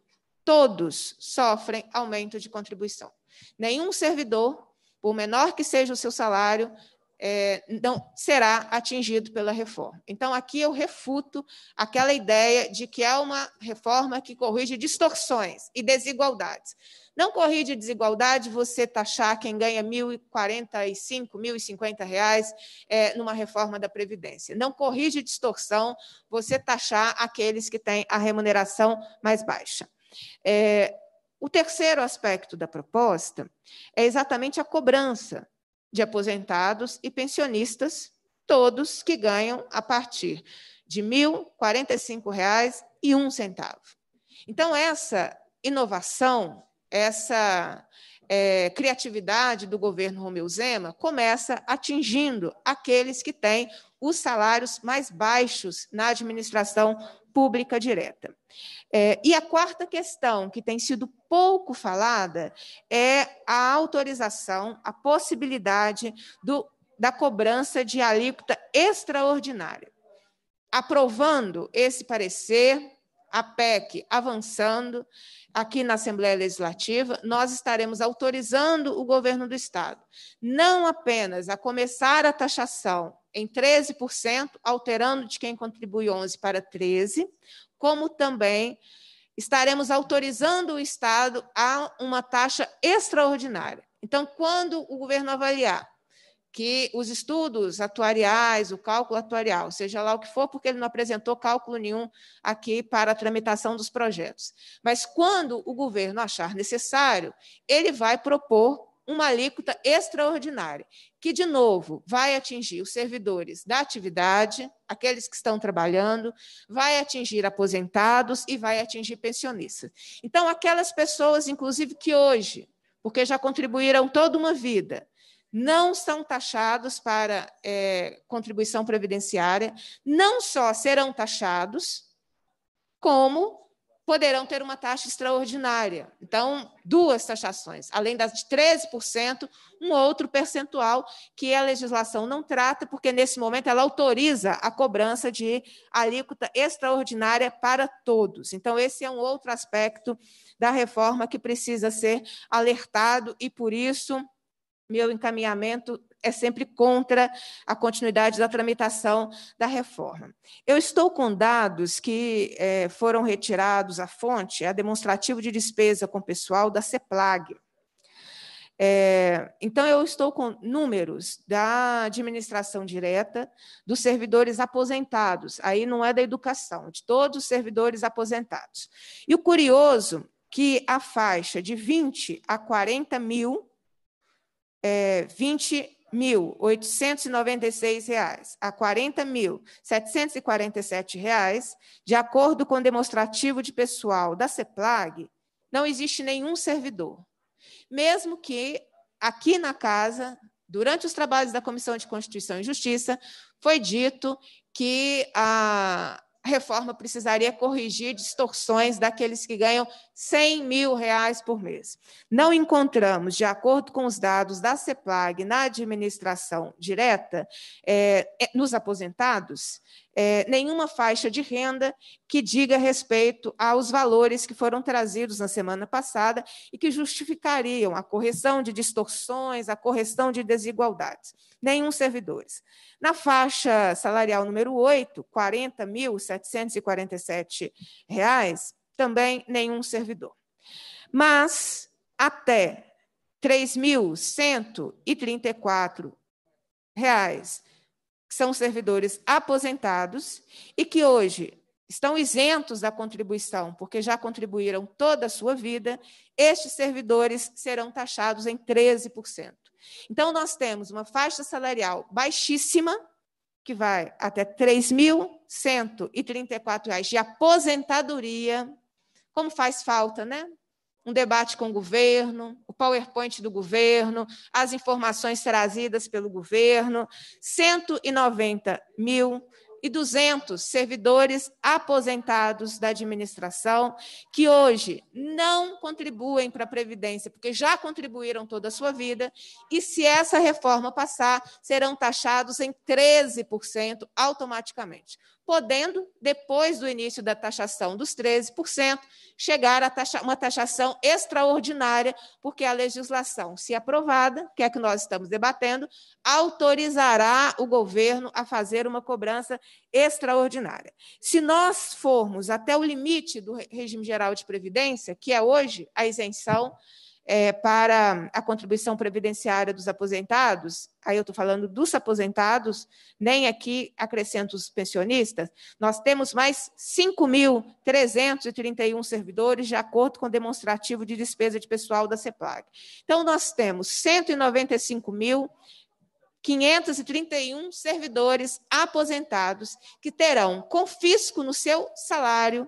todos sofrem aumento de contribuição. Nenhum servidor, por menor que seja o seu salário, é, não será atingido pela reforma. Então, aqui eu refuto aquela ideia de que é uma reforma que corrige distorções e desigualdades. Não corrige desigualdade você taxar quem ganha R$ 1.045, 1.050 reais, é, numa reforma da Previdência. Não corrige distorção você taxar aqueles que têm a remuneração mais baixa. É, o terceiro aspecto da proposta é exatamente a cobrança de aposentados e pensionistas, todos que ganham a partir de R$ 1.045,01. Então, essa inovação, essa é, criatividade do governo Romeu Zema começa atingindo aqueles que têm os salários mais baixos na administração pública direta. É, e a quarta questão, que tem sido pouco falada, é a autorização, a possibilidade do, da cobrança de alíquota extraordinária. Aprovando esse parecer, a PEC avançando aqui na Assembleia Legislativa, nós estaremos autorizando o governo do Estado não apenas a começar a taxação em 13%, alterando de quem contribui 11 para 13, como também estaremos autorizando o Estado a uma taxa extraordinária. Então, quando o governo avaliar que os estudos atuariais, o cálculo atuarial, seja lá o que for, porque ele não apresentou cálculo nenhum aqui para a tramitação dos projetos. Mas quando o governo achar necessário, ele vai propor uma alíquota extraordinária, que, de novo, vai atingir os servidores da atividade, aqueles que estão trabalhando, vai atingir aposentados e vai atingir pensionistas. Então, aquelas pessoas, inclusive, que hoje, porque já contribuíram toda uma vida, não são taxados para é, contribuição previdenciária, não só serão taxados, como poderão ter uma taxa extraordinária. Então, duas taxações, além das de 13%, um outro percentual que a legislação não trata, porque nesse momento ela autoriza a cobrança de alíquota extraordinária para todos. Então, esse é um outro aspecto da reforma que precisa ser alertado e, por isso, meu encaminhamento é sempre contra a continuidade da tramitação da reforma. Eu estou com dados que é, foram retirados à fonte, a demonstrativo de despesa com pessoal da CEPLAG. É, então, eu estou com números da administração direta dos servidores aposentados, aí não é da educação, de todos os servidores aposentados. E o curioso que a faixa de 20 a 40 mil, é, 20 R$ reais a R$ 40.747, de acordo com o demonstrativo de pessoal da CEPLAG, não existe nenhum servidor. Mesmo que aqui na casa, durante os trabalhos da Comissão de Constituição e Justiça, foi dito que a, a reforma precisaria corrigir distorções daqueles que ganham 100 mil reais por mês. Não encontramos, de acordo com os dados da CEPLAG, na administração direta, é, nos aposentados, é, nenhuma faixa de renda que diga respeito aos valores que foram trazidos na semana passada e que justificariam a correção de distorções, a correção de desigualdades. Nenhum servidores. Na faixa salarial número 8, R$ 40.747, também nenhum servidor. Mas até R$ 3.134 que são servidores aposentados e que hoje estão isentos da contribuição, porque já contribuíram toda a sua vida, estes servidores serão taxados em 13%. Então, nós temos uma faixa salarial baixíssima, que vai até R$ 3.134 de aposentadoria, como faz falta, né? Um debate com o governo, o PowerPoint do governo, as informações trazidas pelo governo, 190 mil e 200 servidores aposentados da administração que hoje não contribuem para a Previdência, porque já contribuíram toda a sua vida, e se essa reforma passar, serão taxados em 13% automaticamente. Podendo, depois do início da taxação dos 13%, chegar a taxa, uma taxação extraordinária, porque a legislação, se aprovada, que é que nós estamos debatendo, autorizará o governo a fazer uma cobrança extraordinária. Se nós formos até o limite do regime geral de previdência, que é hoje a isenção é, para a contribuição previdenciária dos aposentados, aí eu estou falando dos aposentados, nem aqui acrescento os pensionistas, nós temos mais 5.331 servidores, de acordo com o demonstrativo de despesa de pessoal da CEPLAG. Então, nós temos 195 mil 531 servidores aposentados que terão confisco no seu salário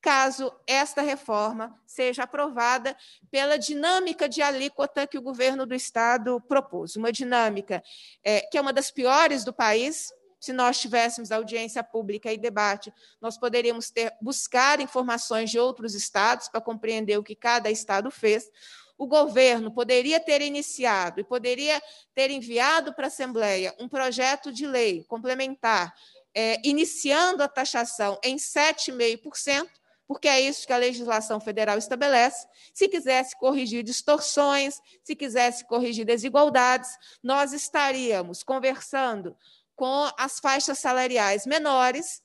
caso esta reforma seja aprovada pela dinâmica de alíquota que o governo do Estado propôs. Uma dinâmica é, que é uma das piores do país. Se nós tivéssemos audiência pública e debate, nós poderíamos ter, buscar informações de outros estados para compreender o que cada estado fez. O governo poderia ter iniciado e poderia ter enviado para a Assembleia um projeto de lei complementar, é, iniciando a taxação em 7,5%, porque é isso que a legislação federal estabelece. Se quisesse corrigir distorções, se quisesse corrigir desigualdades, nós estaríamos conversando com as faixas salariais menores,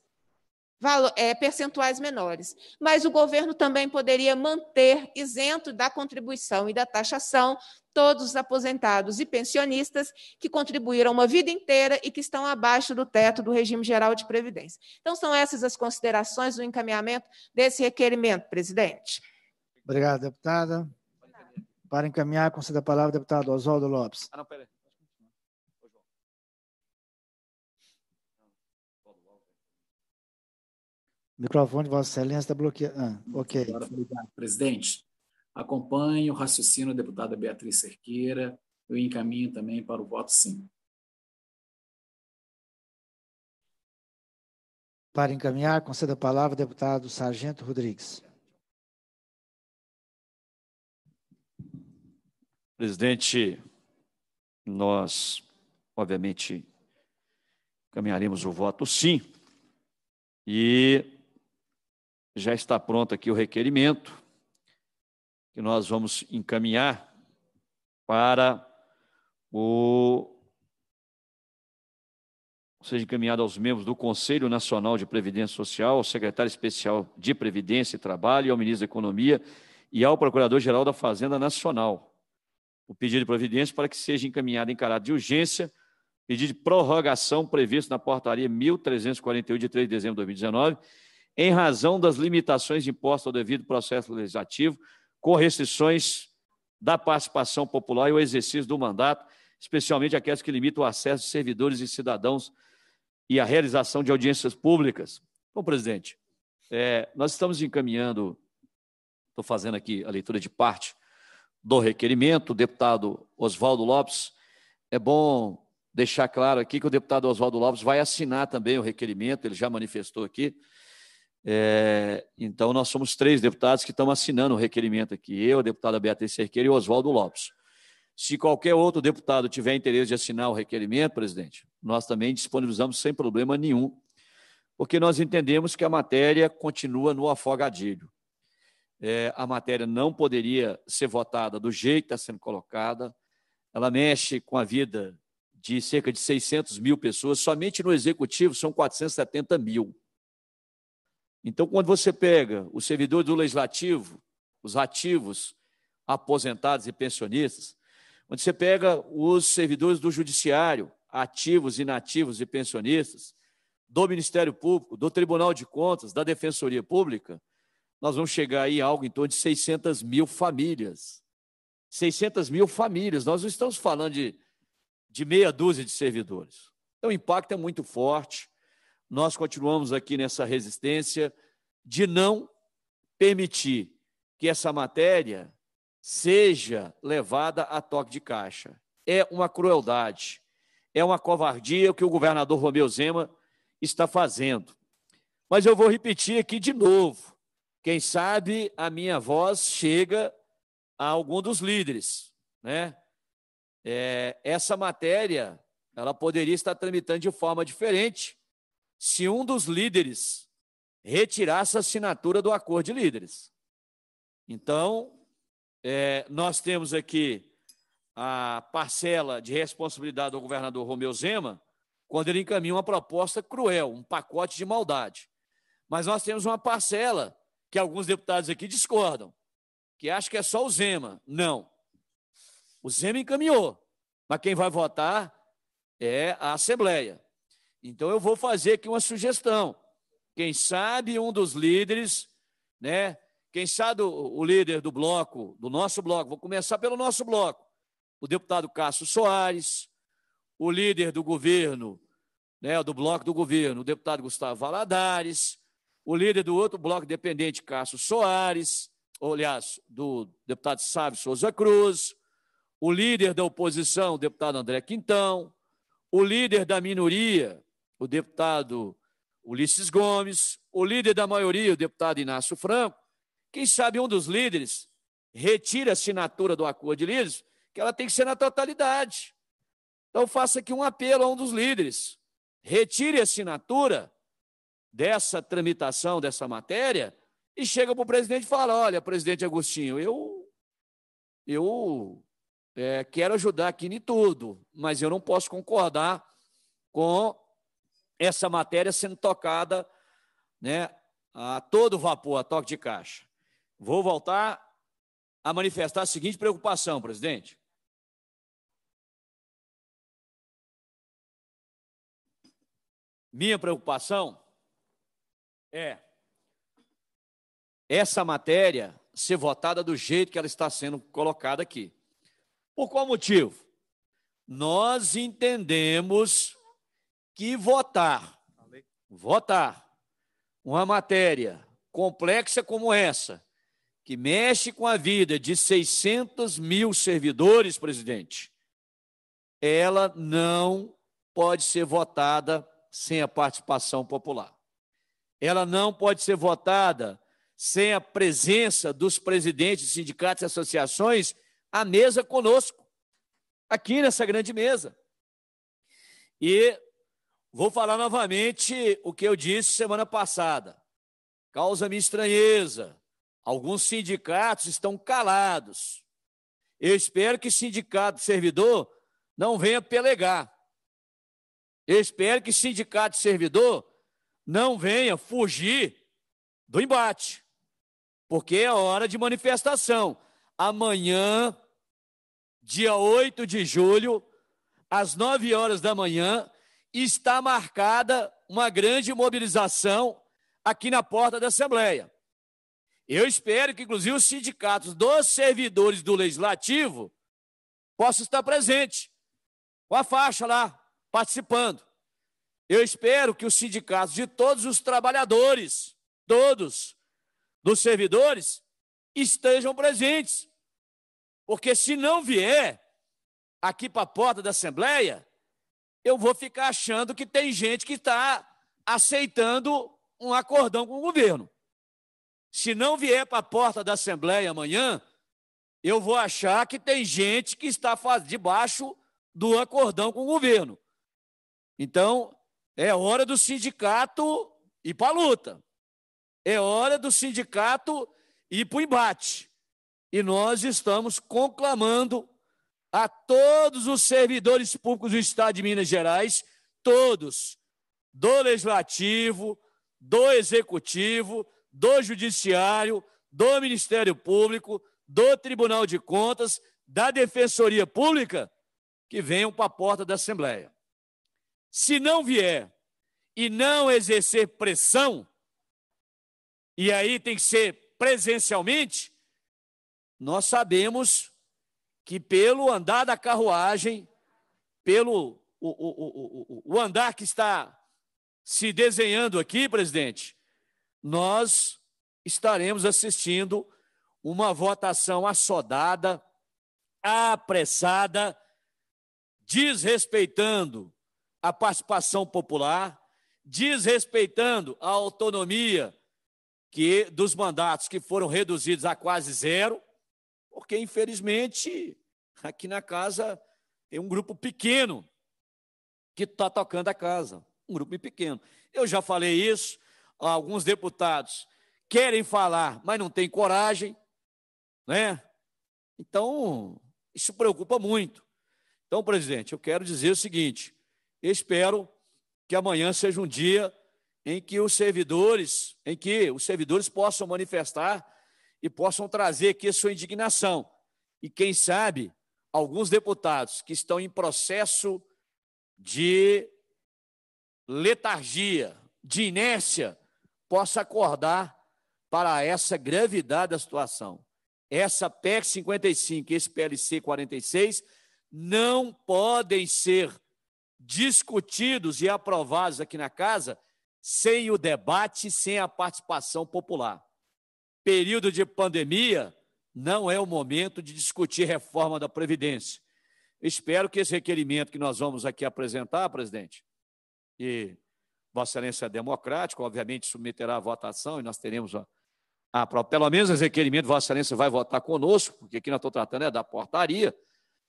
é, percentuais menores. Mas o governo também poderia manter isento da contribuição e da taxação todos os aposentados e pensionistas que contribuíram uma vida inteira e que estão abaixo do teto do regime geral de previdência. Então, são essas as considerações do encaminhamento desse requerimento, presidente. Obrigado, deputada. Para encaminhar, conceda a palavra ao deputado Oswaldo Lopes. Ah, não, peraí. Microfone de Vossa Excelência está bloqueado. Ah, ok. Obrigado, presidente. Acompanho o raciocínio da deputada Beatriz Cerqueira, eu encaminho também para o voto sim. Para encaminhar, conceda a palavra ao deputado Sargento Rodrigues. Presidente, nós, obviamente, caminharemos o voto sim, e já está pronto aqui o requerimento que nós vamos encaminhar para o seja encaminhado aos membros do Conselho Nacional de Previdência Social, ao secretário especial de Previdência e Trabalho, ao ministro da Economia e ao Procurador-Geral da Fazenda Nacional. O pedido de providência para que seja encaminhado em caráter de urgência, pedido de prorrogação previsto na portaria 1348 de 3 de dezembro de 2019, em razão das limitações impostas ao devido processo legislativo com restrições da participação popular e o exercício do mandato, especialmente aquelas que limitam o acesso de servidores e cidadãos e a realização de audiências públicas. Bom, presidente, é, nós estamos encaminhando, estou fazendo aqui a leitura de parte do requerimento, o deputado Oswaldo Lopes. É bom deixar claro aqui que o deputado Oswaldo Lopes vai assinar também o requerimento, ele já manifestou aqui. É, então, nós somos três deputados que estamos assinando o requerimento aqui. Eu, a deputada Beatriz Cerqueira e o Oswaldo Lopes. Se qualquer outro deputado tiver interesse de assinar o requerimento, presidente, nós também disponibilizamos sem problema nenhum, porque nós entendemos que a matéria continua no afogadilho. É, a matéria não poderia ser votada do jeito que está sendo colocada, ela mexe com a vida de cerca de 600 mil pessoas, somente no executivo são 470 mil. Então, quando você pega os servidores do legislativo, os ativos, aposentados e pensionistas, quando você pega os servidores do judiciário, ativos, inativos e pensionistas, do Ministério Público, do Tribunal de Contas, da Defensoria Pública, nós vamos chegar aí a algo em torno de 600 mil famílias. 600 mil famílias, nós não estamos falando de, de meia dúzia de servidores. Então, o impacto é muito forte nós continuamos aqui nessa resistência de não permitir que essa matéria seja levada a toque de caixa. É uma crueldade, é uma covardia o que o governador Romeu Zema está fazendo. Mas eu vou repetir aqui de novo. Quem sabe a minha voz chega a algum dos líderes, né? É, essa matéria ela poderia estar tramitando de forma diferente se um dos líderes retirasse a assinatura do acordo de líderes. Então, é, nós temos aqui a parcela de responsabilidade do governador Romeu Zema, quando ele encaminha uma proposta cruel, um pacote de maldade. Mas nós temos uma parcela que alguns deputados aqui discordam, que acham que é só o Zema. Não. O Zema encaminhou, mas quem vai votar é a Assembleia. Então eu vou fazer aqui uma sugestão. Quem sabe um dos líderes, né? Quem sabe o, líder do bloco, do nosso bloco, vou começar pelo nosso bloco, o deputado Cássio Soares, o líder do governo, né, do bloco do governo, o deputado Gustavo Valadares, o líder do outro bloco independente, Cássio Soares, ou, aliás, do deputado Sávio Souza Cruz, o líder da oposição, o deputado André Quintão, o líder da minoria, o deputado Ulisses Gomes, o líder da maioria, o deputado Inácio Franco. Quem sabe um dos líderes retira a assinatura do acordo de líderes, que ela tem que ser na totalidade. Então, faça aqui um apelo a um dos líderes. Retire a assinatura dessa tramitação, dessa matéria, e chega para o presidente e fala: olha, presidente Agostinho, eu, eu é, quero ajudar aqui em tudo, mas eu não posso concordar com essa matéria sendo tocada né, a todo vapor, a toque de caixa. Vou voltar a manifestar a seguinte preocupação, presidente. Minha preocupação é essa matéria ser votada do jeito que ela está sendo colocada aqui. Por qual motivo? Nós entendemos que votar, votar uma matéria complexa como essa, que mexe com a vida de 600 mil servidores, presidente, ela não pode ser votada sem a participação popular. Ela não pode ser votada sem a presença dos presidentes de sindicatos e associações à mesa conosco, aqui nessa grande mesa. E vou falar novamente o que eu disse semana passada. Causa-me estranheza. Alguns sindicatos estão calados. Eu espero que sindicato servidor não venha pelegar. Eu espero que sindicato servidor não venha fugir do embate, porque é hora de manifestação. Amanhã dia 8 de julho, às 9 horas da manhã, está marcada uma grande mobilização aqui na porta da Assembleia. Eu espero que, inclusive, os sindicatos dos servidores do Legislativo possam estar presentes, com a faixa lá, participando. Eu espero que os sindicatos de todos os trabalhadores, todos, dos servidores, estejam presentes porque se não vier aqui para a porta da Assembleia, eu vou ficar achando que tem gente que está aceitando um acordão com o governo. Se não vier para a porta da Assembleia amanhã, eu vou achar que tem gente que está debaixo do acordão com o governo. Então, é hora do sindicato ir para a luta. É hora do sindicato ir para o embate. E nós estamos conclamando a todos os servidores públicos do Estado de Minas Gerais, todos, do Legislativo, do Executivo, do Judiciário, do Ministério Público, do Tribunal de Contas, da Defensoria Pública, que venham para a porta da Assembleia. Se não vier e não exercer pressão, e aí tem que ser presencialmente, nós sabemos que pelo andar da carruagem, pelo o, o, o, o andar que está se desenhando aqui, presidente, nós estaremos assistindo uma votação assodada, apressada, desrespeitando a participação popular, desrespeitando a autonomia que dos mandatos que foram reduzidos a quase zero, porque, infelizmente, aqui na casa tem um grupo pequeno que está tocando a casa. um grupo pequeno. Eu já falei isso, alguns deputados querem falar, mas não têm coragem, né? Então, isso preocupa muito. Então, presidente, eu quero dizer o seguinte: espero que amanhã seja um dia em que os servidores, em que os servidores possam manifestar e possam trazer aqui sua indignação. E quem sabe alguns deputados que estão em processo de letargia, de inércia, possa acordar para essa gravidade da situação. Essa PEC 55 e esse PLC 46 não podem ser discutidos e aprovados aqui na casa sem o debate, sem a participação popular. Período de pandemia não é o momento de discutir reforma da Previdência. Espero que esse requerimento que nós vamos aqui apresentar, presidente, e Vossa Excelência é democrático, obviamente submeterá à votação e nós teremos a, a pelo menos esse requerimento, Vossa Excelência vai votar conosco, porque aqui nós estamos tratando é da portaria,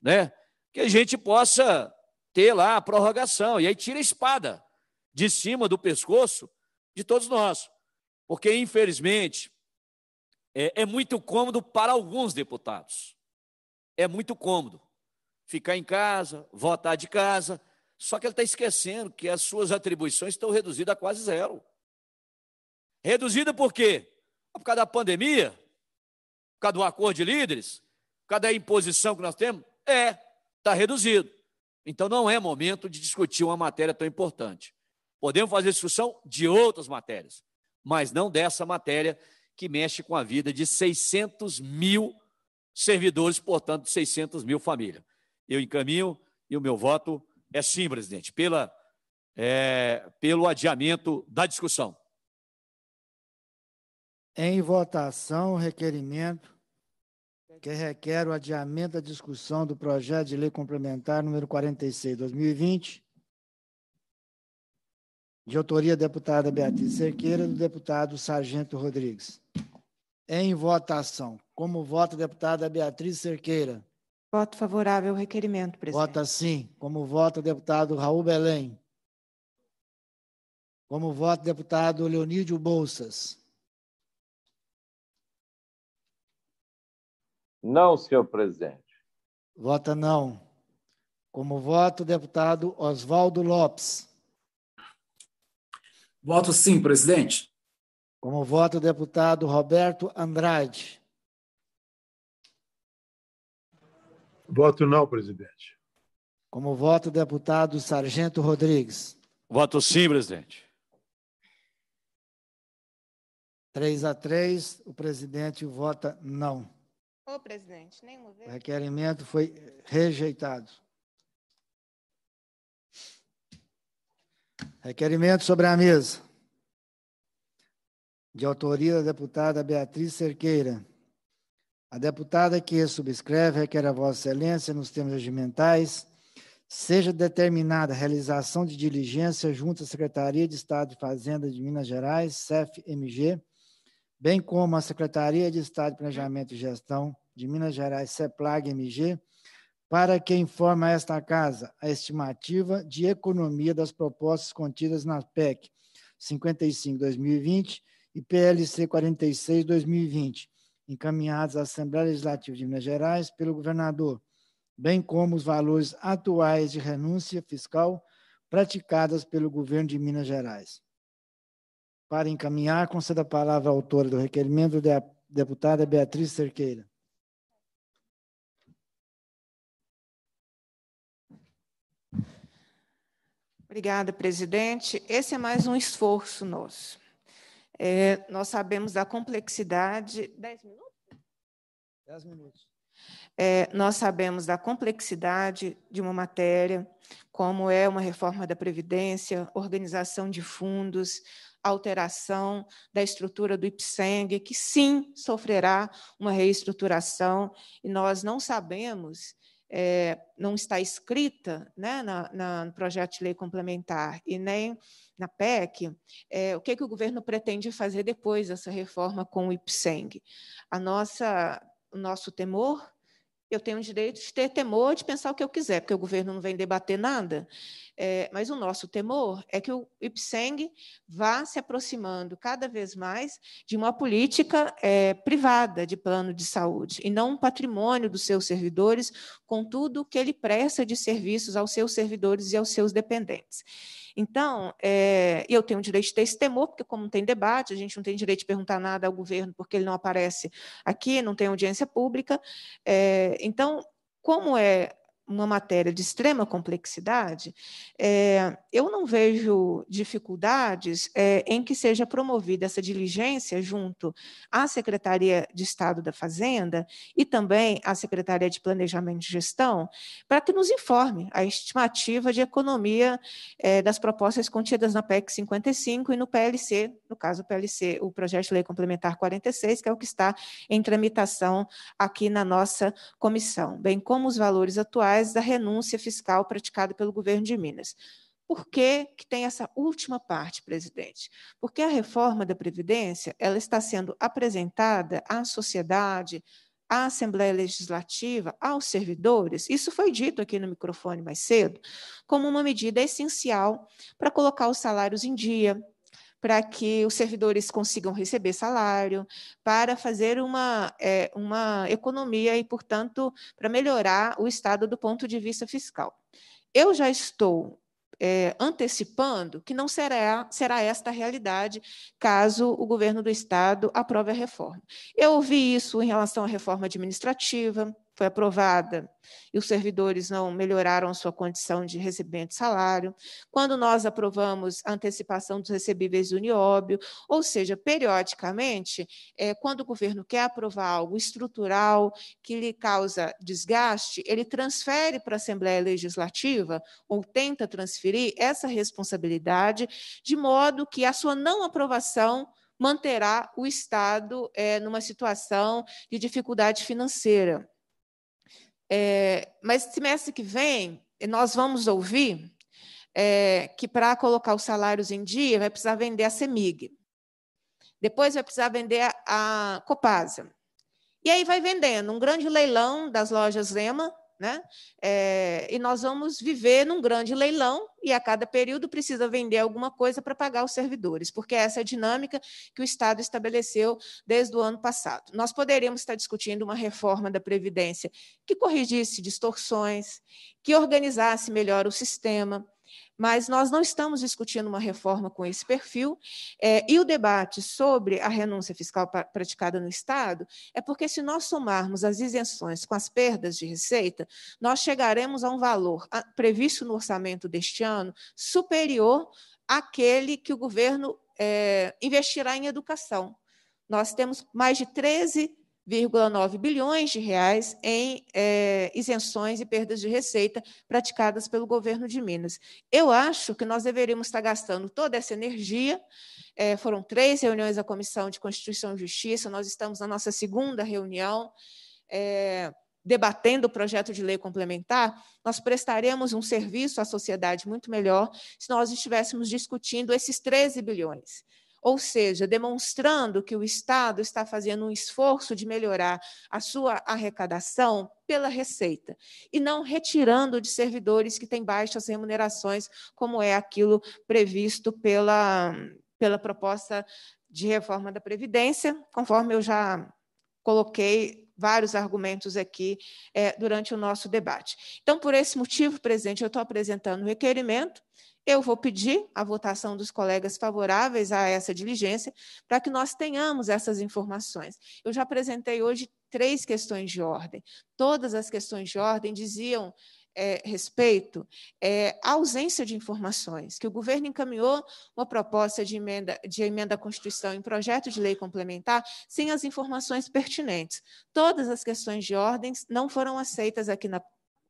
né? Que a gente possa ter lá a prorrogação, e aí tira a espada de cima do pescoço de todos nós. Porque, infelizmente, é, é muito cômodo para alguns deputados. É muito cômodo ficar em casa, votar de casa, só que ele está esquecendo que as suas atribuições estão reduzidas a quase zero. Reduzida por quê? Por causa da pandemia? Por causa do acordo de líderes? Por causa da imposição que nós temos? É, está reduzido. Então não é momento de discutir uma matéria tão importante. Podemos fazer discussão de outras matérias, mas não dessa matéria que mexe com a vida de 600 mil servidores, portanto, 600 mil famílias. Eu encaminho e o meu voto é sim, presidente, pela, é, pelo adiamento da discussão. Em votação, requerimento que requer o adiamento da discussão do projeto de lei complementar número 46, 2020, de autoria da deputada Beatriz Cerqueira, do deputado Sargento Rodrigues. Em votação. Como vota a deputada Beatriz Cerqueira? Voto favorável ao requerimento, presidente. Vota sim. Como vota o deputado Raul Belém? Como vota o deputado Leonídio Bolsas? Não, senhor presidente. Vota não. Como voto o deputado Oswaldo Lopes? Voto sim, presidente. Como voto o deputado Roberto Andrade? Voto não, presidente. Como voto o deputado Sargento Rodrigues? Voto sim, presidente. Três a três, o presidente vota não. Ô, presidente, nenhuma vez. O requerimento foi rejeitado. Requerimento sobre a mesa. De autoria da deputada Beatriz Cerqueira. A deputada que subscreve requer a Vossa Excelência, nos termos regimentais, seja determinada a realização de diligência junto à Secretaria de Estado de Fazenda de Minas Gerais, CEF-MG, bem como à Secretaria de Estado de Planejamento e Gestão de Minas Gerais, CEPLAG-MG, para que informe a esta Casa a estimativa de economia das propostas contidas na PEC 55-2020 e PLC 46-2020, encaminhados à Assembleia Legislativa de Minas Gerais pelo governador, bem como os valores atuais de renúncia fiscal praticadas pelo governo de Minas Gerais. Para encaminhar, conceda a palavra à autora do requerimento, da deputada Beatriz Cerqueira. Obrigada, presidente. Esse é mais um esforço nosso. É, nós sabemos da complexidade. Dez minutos? Dez minutos. É, nós sabemos da complexidade de uma matéria, como é uma reforma da Previdência, organização de fundos, alteração da estrutura do IPSENG, que sim sofrerá uma reestruturação, e nós não sabemos é, não está escrita né, na, na, no projeto de lei complementar e nem na PEC, é, o que, que o governo pretende fazer depois dessa reforma com o IPSENG. A nossa, o nosso temor eu tenho o direito de ter temor de pensar o que eu quiser, porque o governo não vem debater nada. É, mas o nosso temor é que o IPSENG vá se aproximando cada vez mais de uma política é, privada de plano de saúde, e não um patrimônio dos seus servidores, com tudo que ele presta de serviços aos seus servidores e aos seus dependentes. Então, é, eu tenho o direito de ter esse temor, porque, como não tem debate, a gente não tem direito de perguntar nada ao governo, porque ele não aparece aqui, não tem audiência pública. É, então, como é uma matéria de extrema complexidade, é, eu não vejo dificuldades é, em que seja promovida essa diligência junto à Secretaria de Estado da Fazenda e também à Secretaria de Planejamento e Gestão, para que nos informe a estimativa de economia é, das propostas contidas na PEC 55 e no PLC, no caso o PLC, o Projeto de Lei Complementar 46, que é o que está em tramitação aqui na nossa comissão, bem como os valores atuais da renúncia fiscal praticada pelo governo de Minas. Por que, que tem essa última parte, presidente? Porque a reforma da Previdência ela está sendo apresentada à sociedade, à Assembleia Legislativa, aos servidores, isso foi dito aqui no microfone mais cedo, como uma medida essencial para colocar os salários em dia, para que os servidores consigam receber salário, para fazer uma, é, uma economia e, portanto, para melhorar o Estado do ponto de vista fiscal. Eu já estou é, antecipando que não será, será esta a realidade caso o governo do Estado aprove a reforma. Eu ouvi isso em relação à reforma administrativa, foi aprovada e os servidores não melhoraram sua condição de recebimento de salário, quando nós aprovamos a antecipação dos recebíveis do Unióbio, ou seja, periodicamente, é, quando o governo quer aprovar algo estrutural que lhe causa desgaste, ele transfere para a Assembleia Legislativa, ou tenta transferir essa responsabilidade, de modo que a sua não aprovação manterá o Estado é, numa situação de dificuldade financeira. É, mas semestre que vem, nós vamos ouvir é, que para colocar os salários em dia vai precisar vender a CEMIG. Depois vai precisar vender a, Copasa. E aí vai vendendo um grande leilão das lojas Lema, né? É, e nós vamos viver num grande leilão e a cada período precisa vender alguma coisa para pagar os servidores, porque essa é a dinâmica que o Estado estabeleceu desde o ano passado. Nós poderíamos estar discutindo uma reforma da Previdência que corrigisse distorções, que organizasse melhor o sistema, mas nós não estamos discutindo uma reforma com esse perfil, é, e o debate sobre a renúncia fiscal praticada no Estado é porque, se nós somarmos as isenções com as perdas de receita, nós chegaremos a um valor previsto no orçamento deste ano superior àquele que o governo é, investirá em educação. Nós temos mais de 13 1,9 bilhões de reais em é, isenções e perdas de receita praticadas pelo governo de Minas. Eu acho que nós deveríamos estar gastando toda essa energia. É, foram três reuniões da Comissão de Constituição e Justiça, nós estamos na nossa segunda reunião. É, debatendo o projeto de lei complementar, nós prestaremos um serviço à sociedade muito melhor se nós estivéssemos discutindo esses 13 bilhões ou seja, demonstrando que o Estado está fazendo um esforço de melhorar a sua arrecadação pela receita, e não retirando de servidores que têm baixas remunerações, como é aquilo previsto pela, pela proposta de reforma da Previdência, conforme eu já coloquei vários argumentos aqui é, durante o nosso debate. Então, por esse motivo, presidente, eu estou apresentando o requerimento eu vou pedir a votação dos colegas favoráveis a essa diligência para que nós tenhamos essas informações. Eu já apresentei hoje três questões de ordem. Todas as questões de ordem diziam é, respeito é, à ausência de informações, que o governo encaminhou uma proposta de emenda, de emenda à Constituição em projeto de lei complementar sem as informações pertinentes. Todas as questões de ordens não foram aceitas aqui na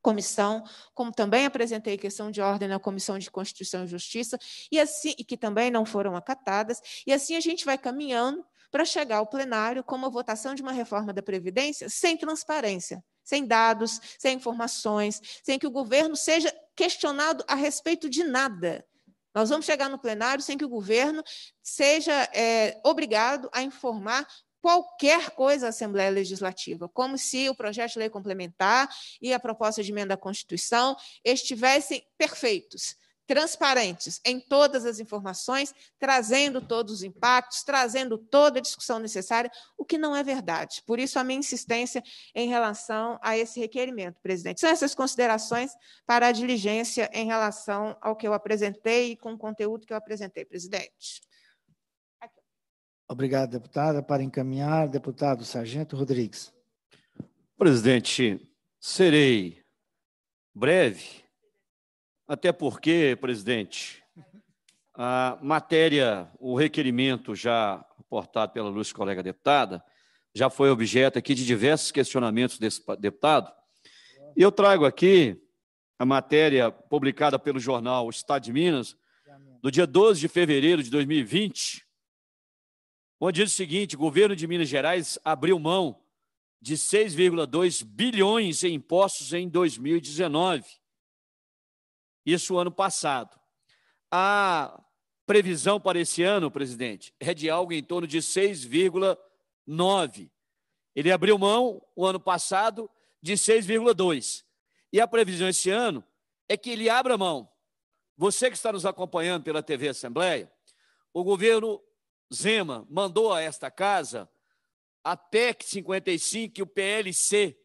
comissão, como também apresentei questão de ordem na Comissão de Constituição e Justiça, e assim e que também não foram acatadas, e assim a gente vai caminhando para chegar ao plenário com uma votação de uma reforma da Previdência sem transparência, sem dados, sem informações, sem que o governo seja questionado a respeito de nada. Nós vamos chegar no plenário sem que o governo seja é, obrigado a informar qualquer coisa à Assembleia Legislativa, como se o projeto de lei complementar e a proposta de emenda à Constituição estivessem perfeitos transparentes em todas as informações, trazendo todos os impactos, trazendo toda a discussão necessária, o que não é verdade. Por isso, a minha insistência em relação a esse requerimento, presidente. São essas considerações para a diligência em relação ao que eu apresentei e com o conteúdo que eu apresentei, presidente. Obrigado, deputada. Para encaminhar, deputado Sargento Rodrigues. Presidente, serei breve até porque, presidente, a matéria, o requerimento já aportado pela luz colega deputada, já foi objeto aqui de diversos questionamentos desse deputado. E eu trago aqui a matéria publicada pelo jornal Estado de Minas, do dia 12 de fevereiro de 2020, onde diz o seguinte: o governo de Minas Gerais abriu mão de 6,2 bilhões em impostos em 2019 isso ano passado. A previsão para esse ano, presidente, é de algo em torno de 6,9. Ele abriu mão o ano passado de 6,2. E a previsão esse ano é que ele abra mão. Você que está nos acompanhando pela TV Assembleia, o governo Zema mandou a esta casa a PEC 55 e o PLC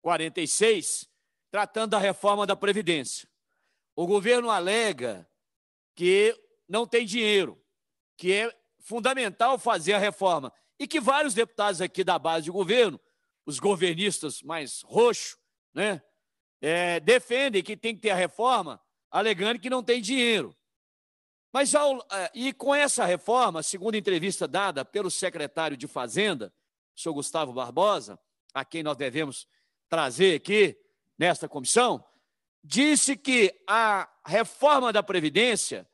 46, tratando da reforma da Previdência. O governo alega que não tem dinheiro, que é fundamental fazer a reforma e que vários deputados aqui da base de governo, os governistas mais roxos, né, é, defendem que tem que ter a reforma, alegando que não tem dinheiro. Mas ao, é, e com essa reforma, segundo entrevista dada pelo secretário de Fazenda, o senhor Gustavo Barbosa, a quem nós devemos trazer aqui nesta comissão, disse que a reforma da Previdência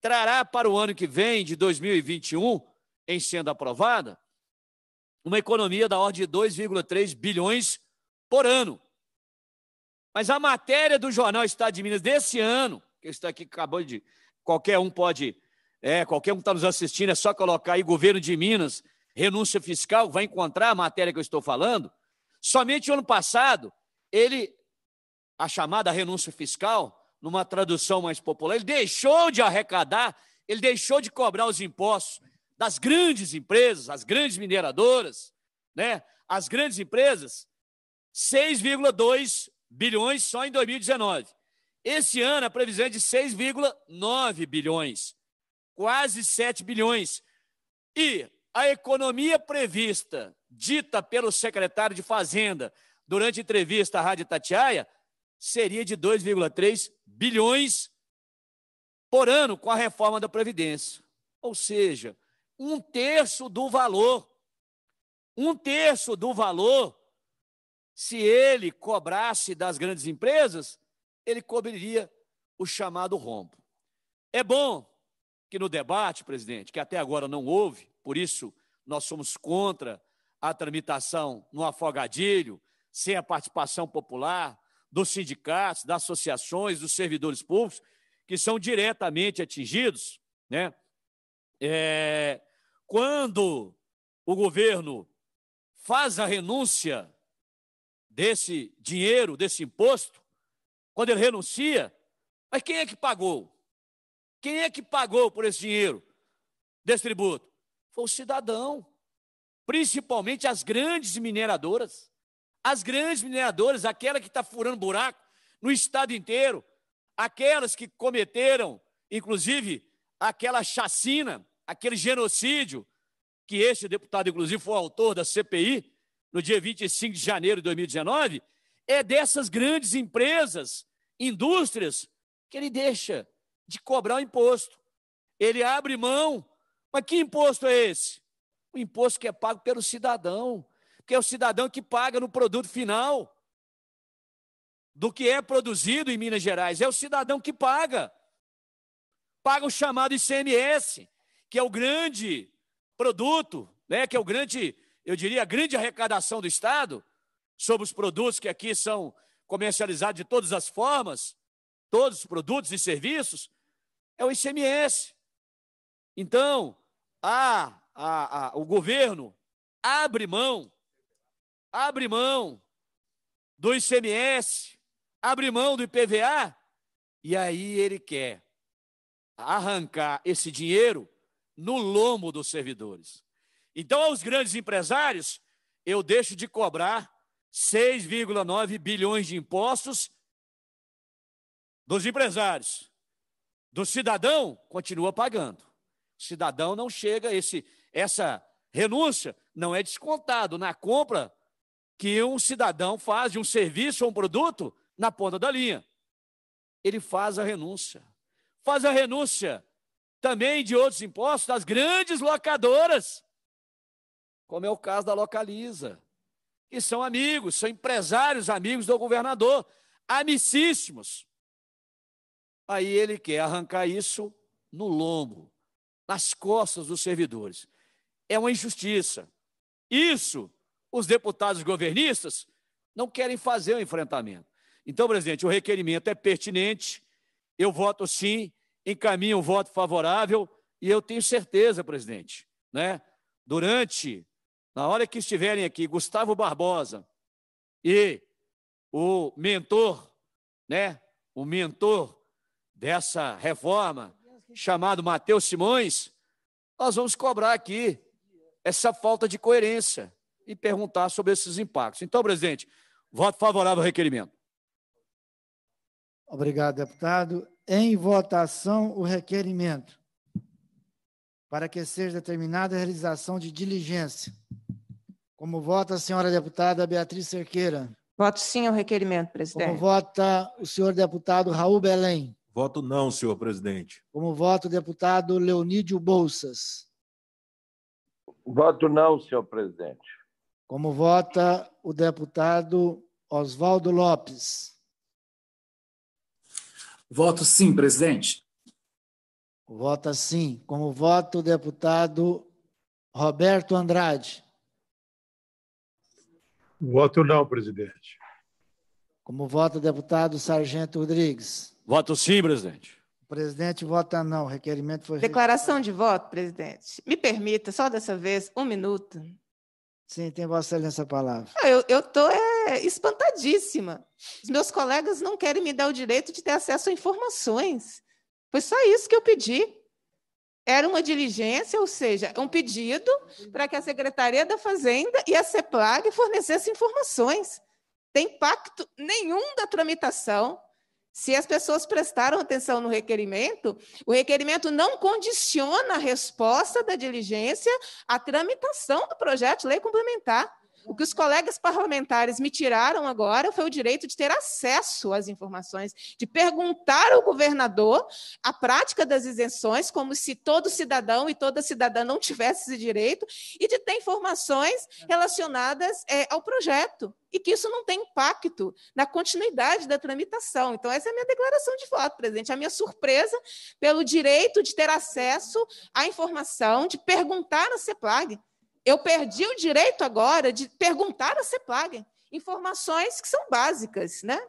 trará para o ano que vem, de 2021, em sendo aprovada, uma economia da ordem de 2,3 bilhões por ano. Mas a matéria do jornal Estado de Minas desse ano, que está aqui acabou de. Qualquer um pode. É, qualquer um que está nos assistindo, é só colocar aí governo de Minas, renúncia fiscal, vai encontrar a matéria que eu estou falando. Somente o ano passado, ele a chamada renúncia fiscal, numa tradução mais popular, ele deixou de arrecadar, ele deixou de cobrar os impostos das grandes empresas, as grandes mineradoras, né? As grandes empresas, 6,2 bilhões só em 2019. Esse ano a previsão é de 6,9 bilhões, quase 7 bilhões. E a economia prevista, dita pelo secretário de Fazenda durante entrevista à Rádio Tatiaia, seria de 2,3 bilhões por ano com a reforma da Previdência. Ou seja, um terço do valor. Um terço do valor, se ele cobrasse das grandes empresas, ele cobriria o chamado rombo. É bom que no debate, presidente, que até agora não houve, por isso nós somos contra a tramitação no afogadilho, sem a participação popular, dos sindicatos, das associações, dos servidores públicos, que são diretamente atingidos, né? É, quando o governo faz a renúncia desse dinheiro, desse imposto, quando ele renuncia, mas quem é que pagou? Quem é que pagou por esse dinheiro, desse tributo? Foi o cidadão, principalmente as grandes mineradoras. As grandes mineradoras, aquela que está furando buraco no estado inteiro, aquelas que cometeram, inclusive, aquela chacina, aquele genocídio, que este deputado, inclusive, foi autor da CPI, no dia 25 de janeiro de 2019, é dessas grandes empresas, indústrias, que ele deixa de cobrar o imposto. Ele abre mão. Mas que imposto é esse? O imposto que é pago pelo cidadão que é o cidadão que paga no produto final do que é produzido em Minas Gerais. É o cidadão que paga. Paga o chamado ICMS, que é o grande produto, né, que é o grande, eu diria, a grande arrecadação do Estado sobre os produtos que aqui são comercializados de todas as formas, todos os produtos e serviços, é o ICMS. Então, a, a, a, o governo abre mão, abre mão do ICMS, abre mão do IPVA, e aí ele quer arrancar esse dinheiro no lombo dos servidores. Então, aos grandes empresários, eu deixo de cobrar 6,9 bilhões de impostos dos empresários. Do cidadão, continua pagando. O cidadão não chega, esse, essa renúncia não é descontado na compra que um cidadão faz de um serviço ou um produto na ponta da linha. Ele faz a renúncia. Faz a renúncia também de outros impostos das grandes locadoras, como é o caso da Localiza, que são amigos, são empresários amigos do governador, amicíssimos. Aí ele quer arrancar isso no lombo, nas costas dos servidores. É uma injustiça. Isso os deputados governistas não querem fazer o enfrentamento. Então, presidente, o requerimento é pertinente, eu voto sim, encaminho um voto favorável e eu tenho certeza, presidente, né? Durante, na hora que estiverem aqui, Gustavo Barbosa e o mentor, né? O mentor dessa reforma, chamado Matheus Simões, nós vamos cobrar aqui essa falta de coerência e perguntar sobre esses impactos. Então, presidente, voto favorável ao requerimento. Obrigado, deputado. Em votação, o requerimento para que seja determinada a realização de diligência. Como vota a senhora deputada Beatriz Cerqueira? Voto sim ao requerimento, presidente. Como vota o senhor deputado Raul Belém? Voto não, senhor presidente. Como vota o deputado Leonídio Bolsas? Voto não, senhor presidente. Como vota o deputado Oswaldo Lopes? Voto sim, presidente. Vota sim. Como vota o deputado Roberto Andrade? Voto não, presidente. Como vota o deputado Sargento Rodrigues? Voto sim, presidente. O presidente vota não. O requerimento foi. Declaração de voto, presidente. Me permita, só dessa vez, um minuto. Sim, tem Vossa Excelência a palavra. Ah, Eu estou é, espantadíssima. Os meus colegas não querem me dar o direito de ter acesso a informações. Foi só isso que eu pedi. Era uma diligência, ou seja, um pedido para que a Secretaria da Fazenda e a CEPLAG fornecessem informações. Tem impacto nenhum da tramitação. Se as pessoas prestaram atenção no requerimento, o requerimento não condiciona a resposta da diligência à tramitação do projeto de lei complementar. O que os colegas parlamentares me tiraram agora foi o direito de ter acesso às informações, de perguntar ao governador a prática das isenções, como se todo cidadão e toda cidadã não tivesse esse direito, e de ter informações relacionadas é, ao projeto, e que isso não tem impacto na continuidade da tramitação. Então, essa é a minha declaração de voto, presidente, a minha surpresa pelo direito de ter acesso à informação, de perguntar à CEPLAG eu perdi o direito agora de perguntar à CEPLAG informações que são básicas, né?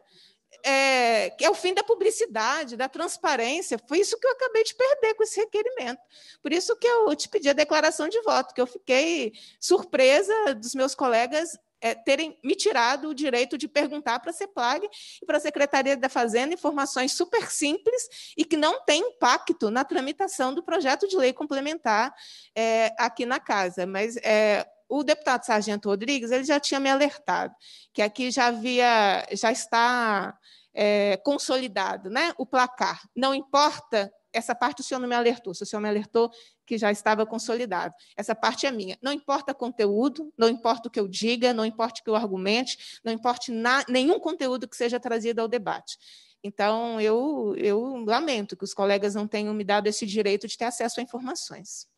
É, é o fim da publicidade, da transparência. Foi isso que eu acabei de perder com esse requerimento. Por isso que eu te pedi a declaração de voto, que eu fiquei surpresa dos meus colegas é, terem me tirado o direito de perguntar para a CEPLAG e para a Secretaria da Fazenda informações super simples e que não têm impacto na tramitação do projeto de lei complementar é, aqui na casa. Mas é, o deputado Sargento Rodrigues ele já tinha me alertado que aqui já havia, já está é, consolidado, né? O placar. Não importa essa parte o senhor não me alertou. Se o senhor me alertou, que já estava consolidado. Essa parte é minha. Não importa conteúdo, não importa o que eu diga, não importa o que eu argumente, não importa na, nenhum conteúdo que seja trazido ao debate. Então, eu, eu lamento que os colegas não tenham me dado esse direito de ter acesso a informações.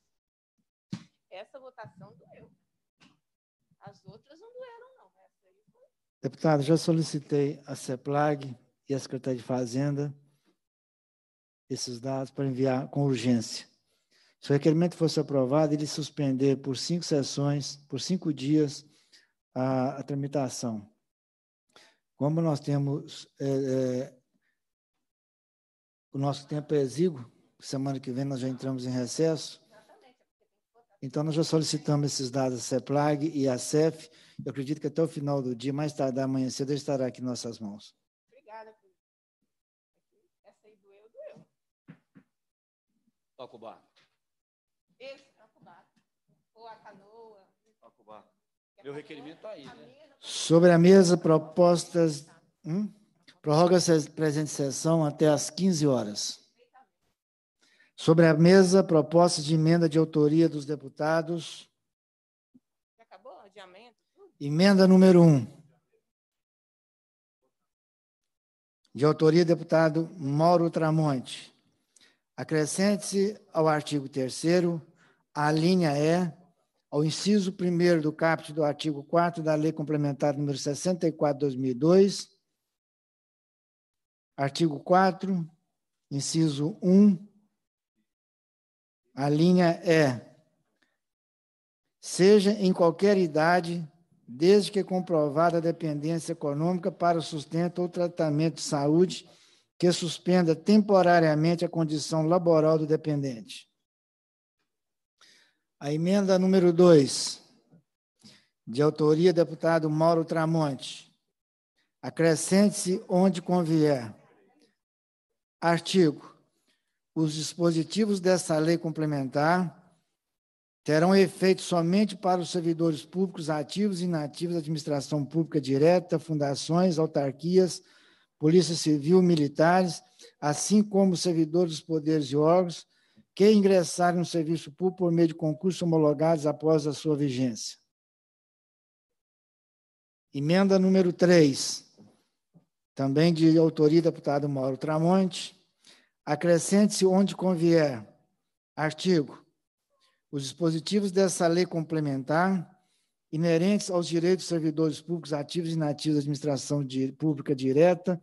Essa votação doeu. As outras não doeram, não. Deputado, já solicitei a CEPLAG e a Secretaria de Fazenda esses dados para enviar com urgência. Se o requerimento fosse aprovado, ele suspender por cinco sessões, por cinco dias, a, a tramitação. Como nós temos é, é, o nosso tempo é exíguo, semana que vem nós já entramos em recesso. Então, nós já solicitamos esses dados à CEPLAG e à CEF. Eu acredito que até o final do dia, mais tarde, amanhã cedo, estará aqui em nossas mãos. Obrigada. Essa aí doeu, doeu. Toca o barco. Esse, toca o barco. Ou a canoa. Toca o barco. Meu requerimento está aí, né? Sobre a mesa, propostas. Hum? Prorroga a presente sessão até às 15 horas. Sobre a mesa, propostas de emenda de autoria dos deputados. Já acabou o adiamento? Emenda número 1. Um. De autoria do deputado Mauro Tramonte. Acrescente-se ao artigo 3 a linha E, ao inciso 1 do caput do artigo 4 da Lei Complementar número 64 de 2002, artigo 4, inciso 1, a linha é: seja em qualquer idade, desde que comprovada a dependência econômica para o sustento ou tratamento de saúde que suspenda temporariamente a condição laboral do dependente. A emenda número 2, de autoria do deputado Mauro Tramonte. Acrescente-se onde convier. Artigo os dispositivos dessa lei complementar terão efeito somente para os servidores públicos ativos e inativos da administração pública direta, fundações, autarquias, polícia civil, militares, assim como servidores dos poderes e órgãos que ingressarem no serviço público por meio de concursos homologados após a sua vigência. Emenda número 3, também de autoria do deputado Mauro Tramonte, Acrescente-se onde convier. Artigo. Os dispositivos dessa lei complementar, inerentes aos direitos dos servidores públicos ativos e inativos da administração pública direta,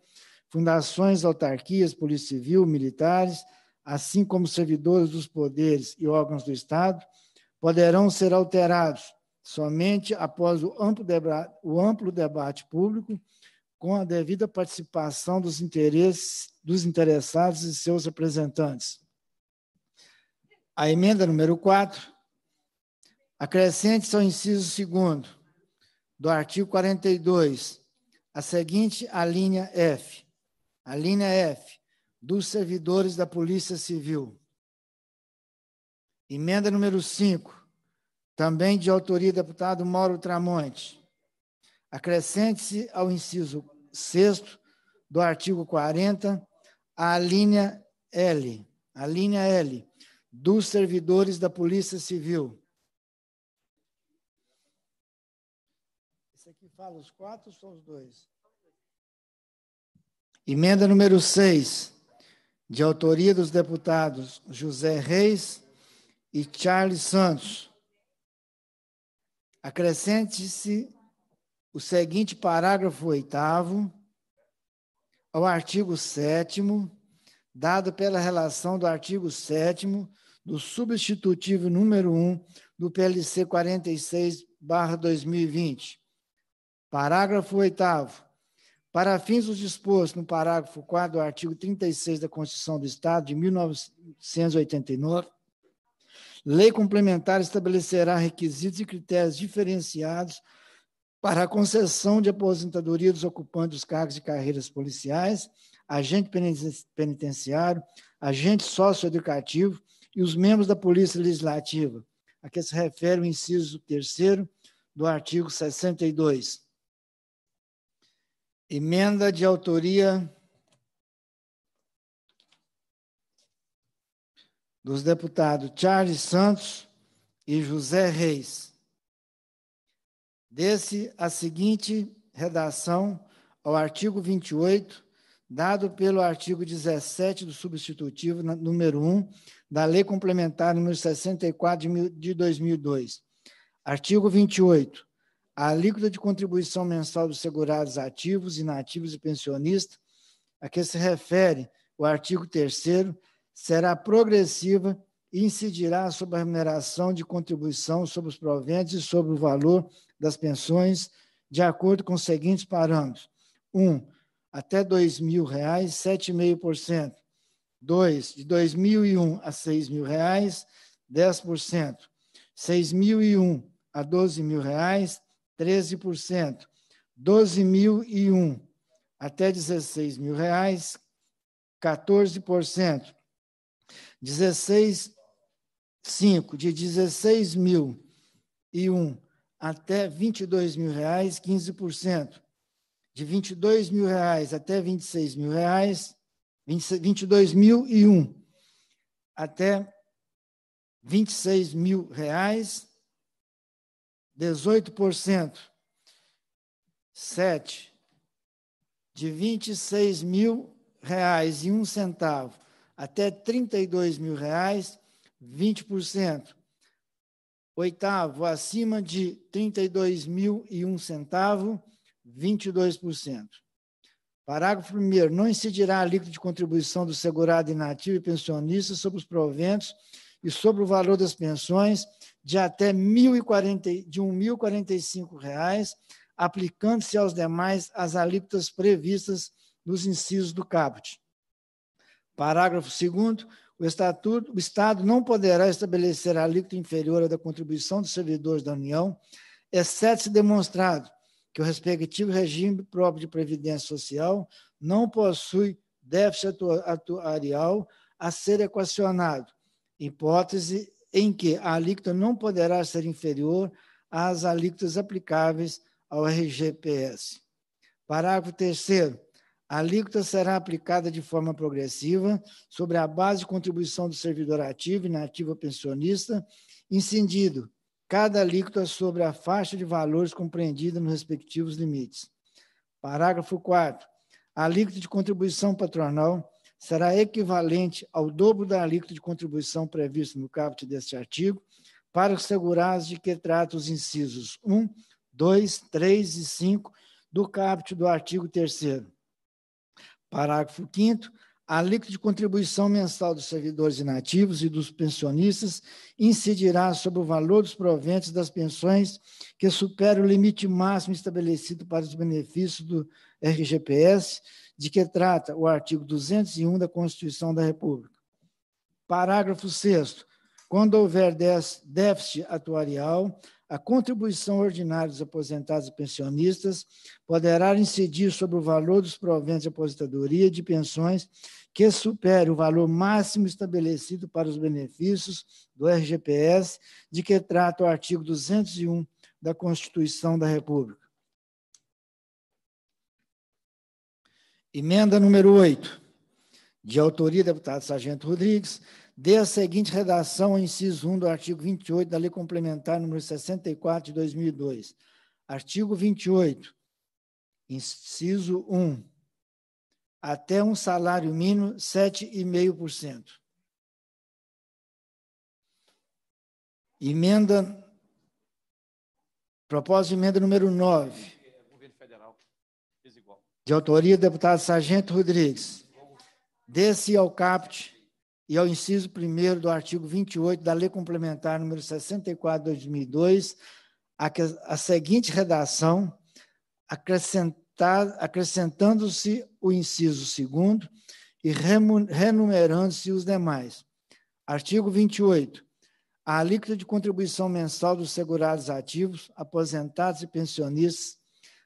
fundações, autarquias, polícia civil, militares, assim como servidores dos poderes e órgãos do Estado, poderão ser alterados somente após o amplo, debate, o amplo debate público, com a devida participação dos interesses dos interessados e seus representantes. A emenda número 4 acrescente ao inciso segundo do artigo 42 a seguinte a linha F. A linha F dos servidores da Polícia Civil. Emenda número 5, também de autoria do deputado Mauro Tramonte. Acrescente-se ao inciso sexto do artigo 40 a linha L, a linha L, dos servidores da Polícia Civil. Esse aqui fala os quatro ou só os dois? Emenda número 6, de autoria dos deputados José Reis e Charles Santos. Acrescente-se o seguinte parágrafo oitavo ao artigo 7 dado pela relação do artigo 7 do substitutivo número 1 do PLC 46/2020. Parágrafo 8 para fins dos dispostos no parágrafo 4 do artigo 36 da Constituição do Estado de 1989, lei complementar estabelecerá requisitos e critérios diferenciados para a concessão de aposentadoria dos ocupantes dos cargos de carreiras policiais, agente penitenciário, agente socioeducativo e os membros da Polícia Legislativa, a que se refere o inciso terceiro do artigo 62. Emenda de autoria dos deputados Charles Santos e José Reis. Desse a seguinte redação ao artigo 28, dado pelo artigo 17 do substitutivo número 1 da Lei Complementar número 64 de 2002. Artigo 28. A alíquota de contribuição mensal dos segurados ativos, inativos e pensionistas, a que se refere o artigo 3 será progressiva e incidirá sobre a remuneração de contribuição sobre os proventos e sobre o valor das pensões, de acordo com os seguintes parâmetros. 1. Um, até R$ 2.000, 7,5%. 2. De R$ 2.001 a R$ 6.000, 10%. 6.001 a 12 mil reais, 13%. 12.001 até 16 mil reais, 14%. 16, 5, de 16 mil e 1 até 22 mil reais, 15%. De 22 mil reais até 26 mil reais, 22 mil e 1 até 26 mil reais, 18%. 7. De 26 mil reais e um centavo até 32 mil reais, 20%. Oitavo, acima de 32 mil e um centavo, 22%. Parágrafo 1 não incidirá a alíquota de contribuição do segurado inativo e pensionista sobre os proventos e sobre o valor das pensões de até R$ 1.045, aplicando-se aos demais as alíquotas previstas nos incisos do caput. Parágrafo 2 o, estatuto, o Estado não poderá estabelecer a alíquota inferior à da contribuição dos servidores da União, exceto se demonstrado que o respectivo regime próprio de previdência social não possui déficit atuarial a ser equacionado, hipótese em que a alíquota não poderá ser inferior às alíquotas aplicáveis ao RGPS. Parágrafo 3 a alíquota será aplicada de forma progressiva sobre a base de contribuição do servidor ativo e inativo pensionista, incidido cada alíquota sobre a faixa de valores compreendida nos respectivos limites. Parágrafo 4 A alíquota de contribuição patronal será equivalente ao dobro da alíquota de contribuição prevista no caput deste artigo, para os segurados de que trata os incisos 1, 2, 3 e 5 do caput do artigo 3 Parágrafo 5 a alíquota de contribuição mensal dos servidores inativos e dos pensionistas incidirá sobre o valor dos proventos das pensões que supere o limite máximo estabelecido para os benefícios do RGPS, de que trata o artigo 201 da Constituição da República. Parágrafo 6 quando houver déficit atuarial, a contribuição ordinária dos aposentados e pensionistas poderá incidir sobre o valor dos proventos de aposentadoria de pensões que supere o valor máximo estabelecido para os benefícios do RGPS, de que trata o artigo 201 da Constituição da República. Emenda número 8, de autoria do deputado Sargento Rodrigues, dê a seguinte redação ao inciso 1 do artigo 28 da Lei Complementar número 64 de 2002. Artigo 28, inciso 1. Até um salário mínimo, 7,5%. Emenda, propósito de emenda número 9. De autoria do deputado Sargento Rodrigues. Desse ao CAPT e ao inciso 1 do artigo 28 da Lei Complementar número 64 de 2002, a, a seguinte redação, acrescentando-se o inciso 2 e renumerando-se os demais. Artigo 28. A alíquota de contribuição mensal dos segurados ativos, aposentados e pensionistas,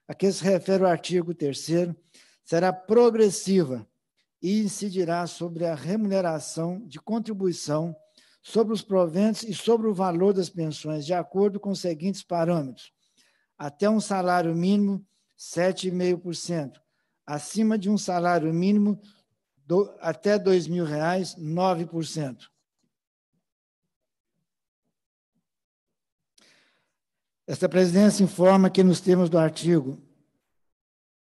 a que se refere o artigo 3 será progressiva e incidirá sobre a remuneração de contribuição sobre os proventos e sobre o valor das pensões, de acordo com os seguintes parâmetros: até um salário mínimo, 7,5%, acima de um salário mínimo do, até R$ 2.000, 9%. Esta presidência informa que, nos termos do artigo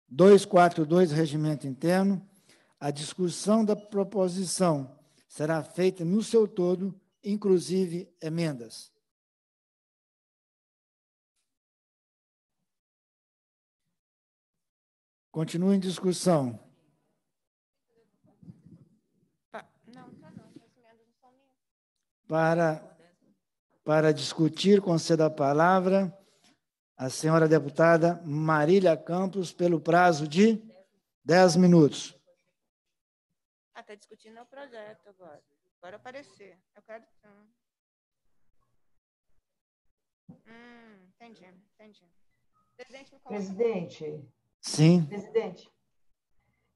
242 do Regimento Interno, a discussão da proposição será feita no seu todo, inclusive emendas. Continua em discussão. Para, para discutir, concedo a palavra à senhora deputada Marília Campos, pelo prazo de dez minutos. Ah, está discutindo o projeto agora. Agora aparecer. Eu quero. Hum, entendi, entendi. Presidente, Presidente. Sim. Presidente,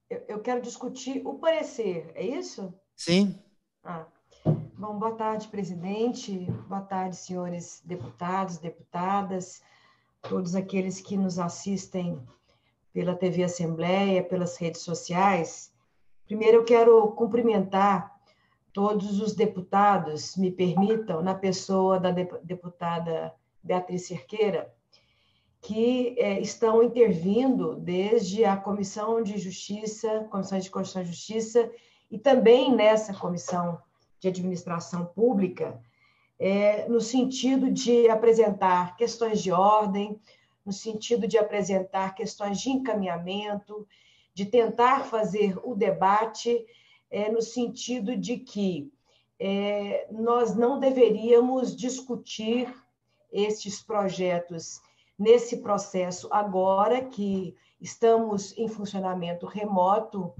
eu, eu, quero discutir o parecer, é isso? Sim. Ah. Bom, boa tarde, presidente. Boa tarde, senhores deputados, deputadas, todos aqueles que nos assistem pela TV Assembleia, pelas redes sociais. Primeiro, eu quero cumprimentar todos os deputados, me permitam, na pessoa da deputada Beatriz Cerqueira, que é, estão intervindo desde a Comissão de Justiça, Comissão de Constituição e Justiça, e também nessa Comissão de Administração Pública, é, no sentido de apresentar questões de ordem, no sentido de apresentar questões de encaminhamento, de tentar fazer o debate, é, no sentido de que nós não deveríamos discutir estes projetos nesse processo agora que estamos em funcionamento remoto,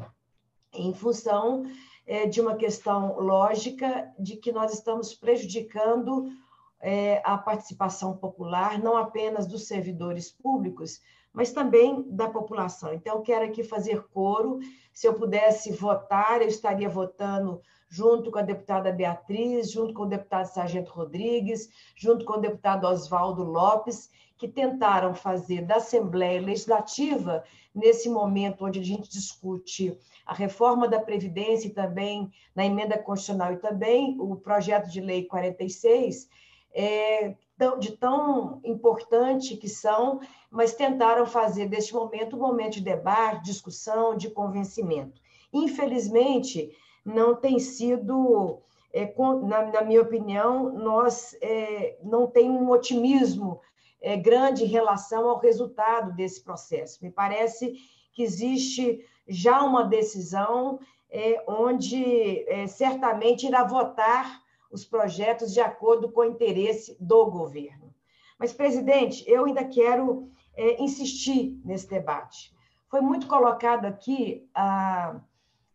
em função é, de uma questão lógica de que nós estamos prejudicando é, a participação popular, não apenas dos servidores públicos, mas também da população. Então, quero aqui fazer coro. Se eu pudesse votar, eu estaria votando junto com a deputada Beatriz, junto com o deputado Sargento Rodrigues, junto com o deputado Oswaldo Lopes, que tentaram fazer da Assembleia Legislativa, nesse momento onde a gente discute a reforma da Previdência e também na emenda constitucional e também o projeto de lei 46, é, de tão importante que são, mas tentaram fazer deste momento um momento de debate, discussão, de convencimento. Infelizmente, não tem sido, é, na, na, minha opinião, nós é, não tem um otimismo é, grande relação ao resultado desse processo. Me parece que existe já uma decisão é, onde é, certamente irá votar os projetos de acordo com o interesse do governo. Mas, presidente, eu ainda quero é, insistir nesse debate. Foi muito colocado aqui a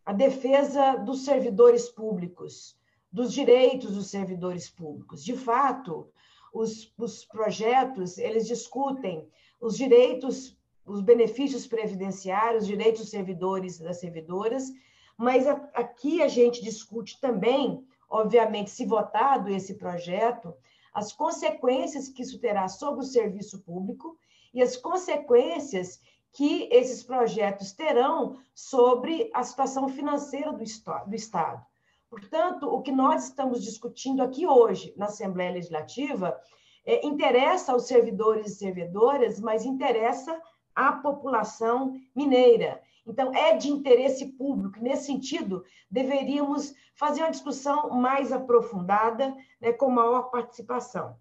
a defesa dos servidores públicos, dos direitos dos servidores públicos. De fato, os, os projetos, eles discutem os direitos, os benefícios previdenciários, os direitos dos servidores e das servidoras, mas a, aqui a gente discute também, obviamente, se votado esse projeto, as consequências que isso terá sobre o serviço público e as consequências que esses projetos terão sobre a situação financeira do, do Estado. Portanto, o que nós estamos discutindo aqui hoje na Assembleia Legislativa é, interessa aos servidores e servidoras, mas interessa à população mineira. Então, é de interesse público. Nesse sentido, deveríamos fazer uma discussão mais aprofundada, né, com maior participação.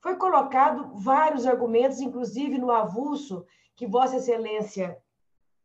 Foi colocado vários argumentos, inclusive no avulso que Vossa Excelência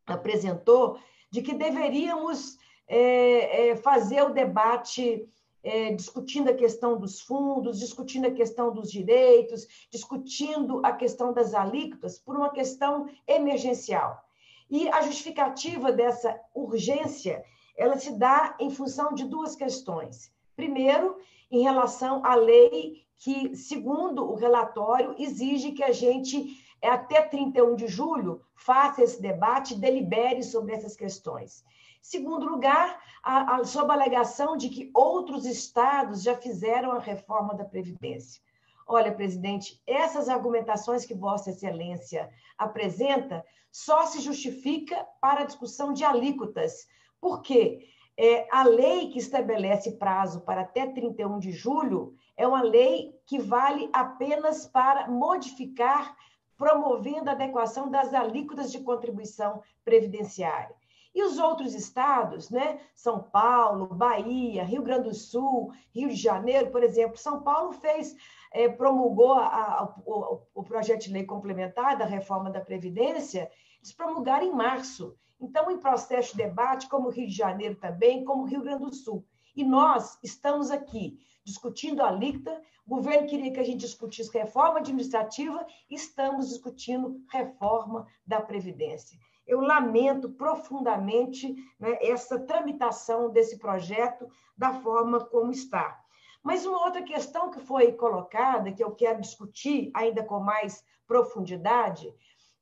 apresentou, de que deveríamos é, é, fazer o debate é, discutindo a questão dos fundos, discutindo a questão dos direitos, discutindo a questão das alíquotas, por uma questão emergencial. E a justificativa dessa urgência, ela se dá em função de duas questões. Primeiro, em relação à lei que, segundo o relatório, exige que a gente até 31 de julho, faça esse debate e delibere sobre essas questões. Segundo lugar, a, a, sob a alegação de que outros estados já fizeram a reforma da Previdência. Olha, presidente, essas argumentações que Vossa Excelência apresenta só se justifica para a discussão de alíquotas. Por quê? É, a lei que estabelece prazo para até 31 de julho é uma lei que vale apenas para modificar promovendo a adequação das alíquotas de contribuição previdenciária. E os outros estados, né? São Paulo, Bahia, Rio Grande do Sul, Rio de Janeiro, por exemplo. São Paulo fez, é, promulgou a, a, o, o, projeto de lei complementar da reforma da Previdência, eles promulgaram em março. Então, em processo de debate, como Rio de Janeiro também, como Rio Grande do Sul. E nós estamos aqui discutindo a alíquota, o governo queria que a gente discutisse reforma administrativa, estamos discutindo reforma da Previdência. Eu lamento profundamente né, essa tramitação desse projeto da forma como está. Mas uma outra questão que foi colocada, que eu quero discutir ainda com mais profundidade,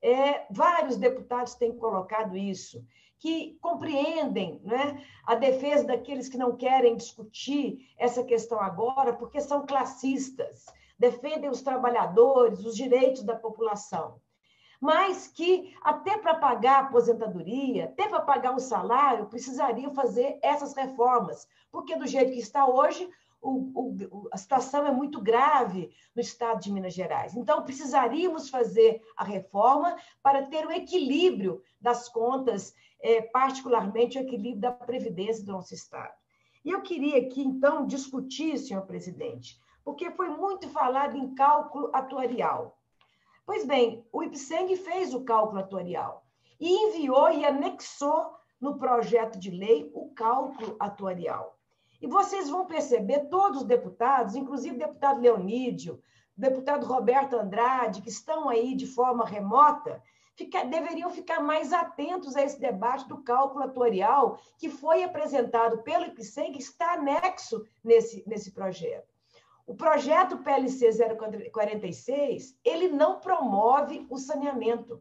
é, vários deputados têm colocado isso, que compreendem né, a defesa daqueles que não querem discutir essa questão agora, porque são classistas, defendem os trabalhadores, os direitos da população. Mas que até para pagar a aposentadoria, até para pagar um salário, precisariam fazer essas reformas, porque do jeito que está hoje, o, o, a situação é muito grave no estado de Minas Gerais. Então, precisaríamos fazer a reforma para ter o equilíbrio das contas, é, particularmente o equilíbrio da Previdência do nosso estado. E eu queria aqui, então, discutir, senhor presidente, porque foi muito falado em cálculo atuarial. Pois bem, o IPSENG fez o cálculo atuarial e enviou e anexou no projeto de lei o cálculo atuarial. E vocês vão perceber, todos os deputados, inclusive o deputado Leonídio, o deputado Roberto Andrade, que estão aí de forma remota, fica, deveriam ficar mais atentos a esse debate do cálculo atuarial que foi apresentado pelo IPSEM, que está anexo nesse, nesse projeto. O projeto PLC 046, ele não promove o saneamento.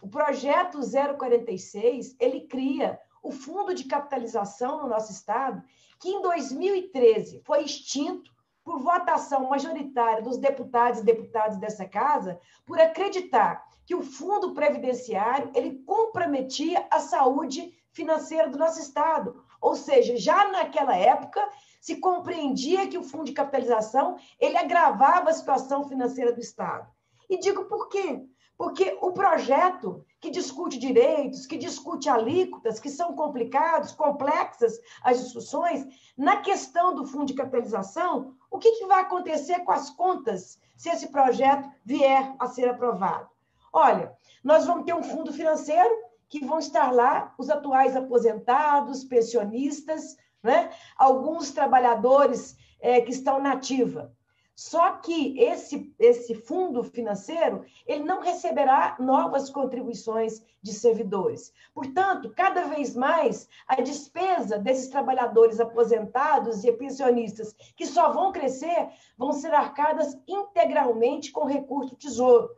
O projeto 046, ele cria o fundo de capitalização no nosso estado, que em 2013 foi extinto por votação majoritária dos deputados e deputadas dessa casa, por acreditar que o fundo previdenciário ele comprometia a saúde financeira do nosso estado. Ou seja, já naquela época se compreendia que o fundo de capitalização ele agravava a situação financeira do estado. E digo por quê? Porque o projeto que discute direitos, que discute alíquotas, que são complicados, complexas as discussões, na questão do fundo de capitalização, o que, que vai acontecer com as contas se esse projeto vier a ser aprovado? Olha, nós vamos ter um fundo financeiro que vão estar lá os atuais aposentados, pensionistas, né? alguns trabalhadores é, que estão na ativa. Só que esse, esse fundo financeiro ele não receberá novas contribuições de servidores. Portanto, cada vez mais a despesa desses trabalhadores aposentados e pensionistas, que só vão crescer, vão ser arcadas integralmente com recurso do Tesouro.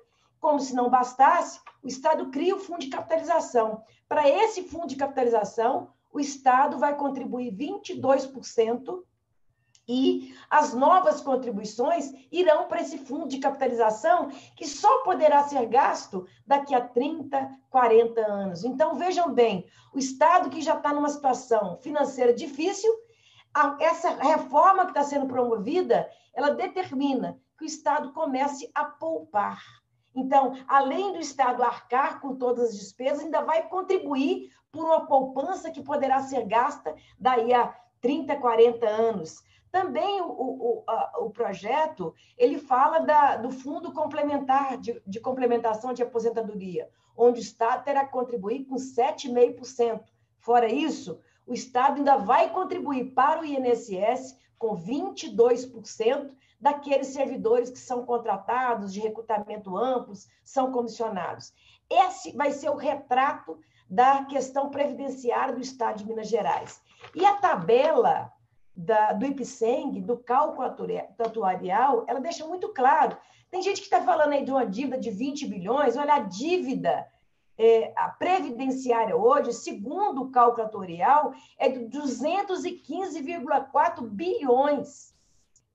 Como se não bastasse, o Estado cria o fundo de capitalização. Para esse fundo de capitalização, o Estado vai contribuir 22% e as novas contribuições irão para esse fundo de capitalização que só poderá ser gasto daqui a 30, 40 anos. Então, vejam bem, o Estado que já está numa situação financeira difícil, essa reforma que está sendo promovida, ela determina que o Estado comece a poupar. Então, além do Estado arcar com todas as despesas, ainda vai contribuir por uma poupança que poderá ser gasta daí a 30, 40 anos. Também o, o, a, o projeto ele fala da, do fundo complementar de, de complementação de aposentadoria, onde o Estado terá que contribuir com 7,5%. Fora isso, o Estado ainda vai contribuir para o INSS com 22% daqueles servidores que são contratados de recrutamento amplos, são comissionados. Esse vai ser o retrato da questão previdenciária do Estado de Minas Gerais. E a tabela da, do IPSENG, do cálculo atuarial, ela deixa muito claro. Tem gente que está falando aí de uma dívida de 20 bilhões, olha, a dívida é, a previdenciária hoje, segundo o cálculo atuarial, é de 215,4 bilhões.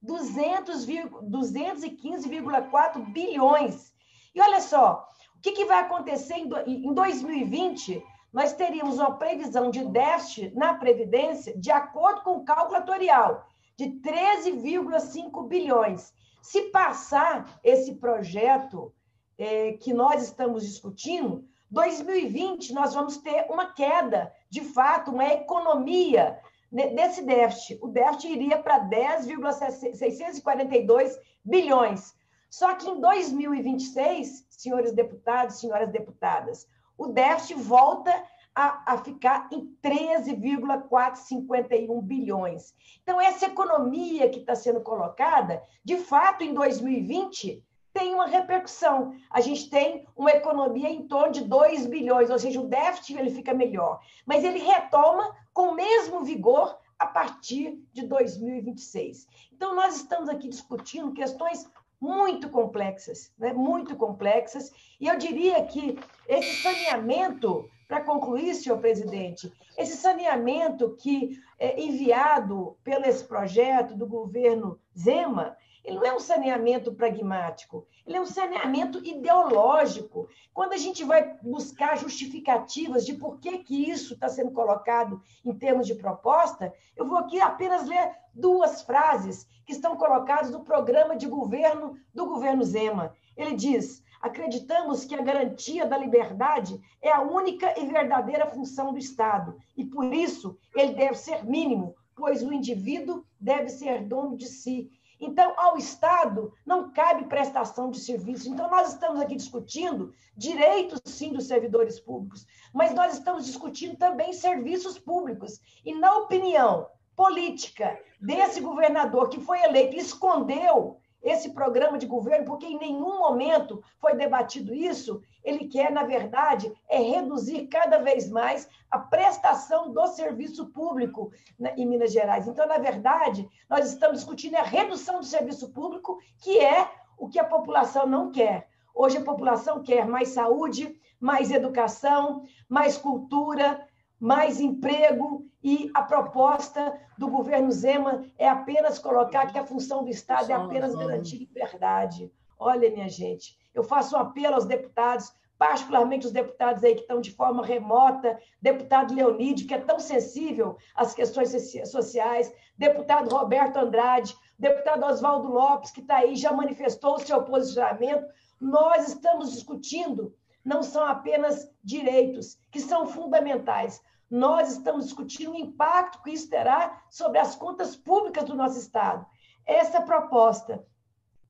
215,4 bilhões. E olha só, o que, que vai acontecer em, em 2020? nós teríamos uma previsão de déficit na Previdência, de acordo com o cálculo atorial, de 13,5 bilhões. Se passar esse projeto é, que nós estamos discutindo, 2020 nós vamos ter uma queda, de fato, uma economia desse déficit. O déficit iria para 10,642 bilhões. Só que em 2026, senhores deputados, senhoras deputadas, o déficit volta a, a ficar em 13,451 bilhões. Então, essa economia que está sendo colocada, de fato, em 2020, tem uma repercussão. A gente tem uma economia em torno de 2 bilhões, ou seja, o déficit ele fica melhor. Mas ele retoma com o mesmo vigor a partir de 2026. Então, nós estamos aqui discutindo questões muito complexas, né? muito complexas, e eu diria que esse saneamento, para concluir, senhor presidente, esse saneamento que é enviado pelo esse projeto do governo Zema, ele não é um saneamento pragmático, ele é um saneamento ideológico. Quando a gente vai buscar justificativas de por que, que isso está sendo colocado em termos de proposta, eu vou aqui apenas ler duas frases que estão colocadas no programa de governo do governo Zema. Ele diz: acreditamos que a garantia da liberdade é a única e verdadeira função do Estado, e por isso ele deve ser mínimo, pois o indivíduo deve ser dono de si então, ao Estado não cabe prestação de serviço. Então, nós estamos aqui discutindo direitos, sim, dos servidores públicos, mas nós estamos discutindo também serviços públicos. E, na opinião política desse governador que foi eleito, escondeu esse programa de governo, porque em nenhum momento foi debatido isso, ele quer, na verdade, é reduzir cada vez mais a prestação do serviço público né, em Minas Gerais. Então, na verdade, nós estamos discutindo a redução do serviço público, que é o que a população não quer. Hoje a população quer mais saúde, mais educação, mais cultura, mais emprego, e a proposta do governo Zema é apenas colocar que a função do Estado é apenas garantir liberdade. Olha, minha gente, eu faço um apelo aos deputados, particularmente os deputados aí que estão de forma remota, deputado Leonídio, que é tão sensível às questões sociais, deputado Roberto Andrade, deputado Oswaldo Lopes, que está aí, já manifestou o seu posicionamento. Nós estamos discutindo, não são apenas direitos, que são fundamentais, nós estamos discutindo o impacto que isso terá sobre as contas públicas do nosso Estado. Essa proposta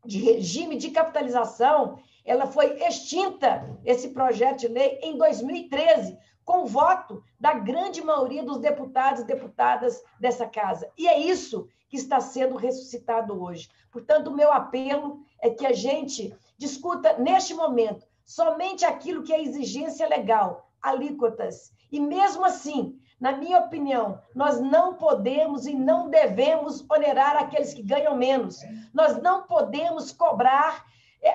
de regime de capitalização, ela foi extinta, esse projeto de lei, em 2013, com voto da grande maioria dos deputados e deputadas dessa casa. E é isso que está sendo ressuscitado hoje. Portanto, o meu apelo é que a gente discuta, neste momento, somente aquilo que é exigência legal, alíquotas e mesmo assim, na minha opinião, nós não podemos e não devemos onerar aqueles que ganham menos. Nós não podemos cobrar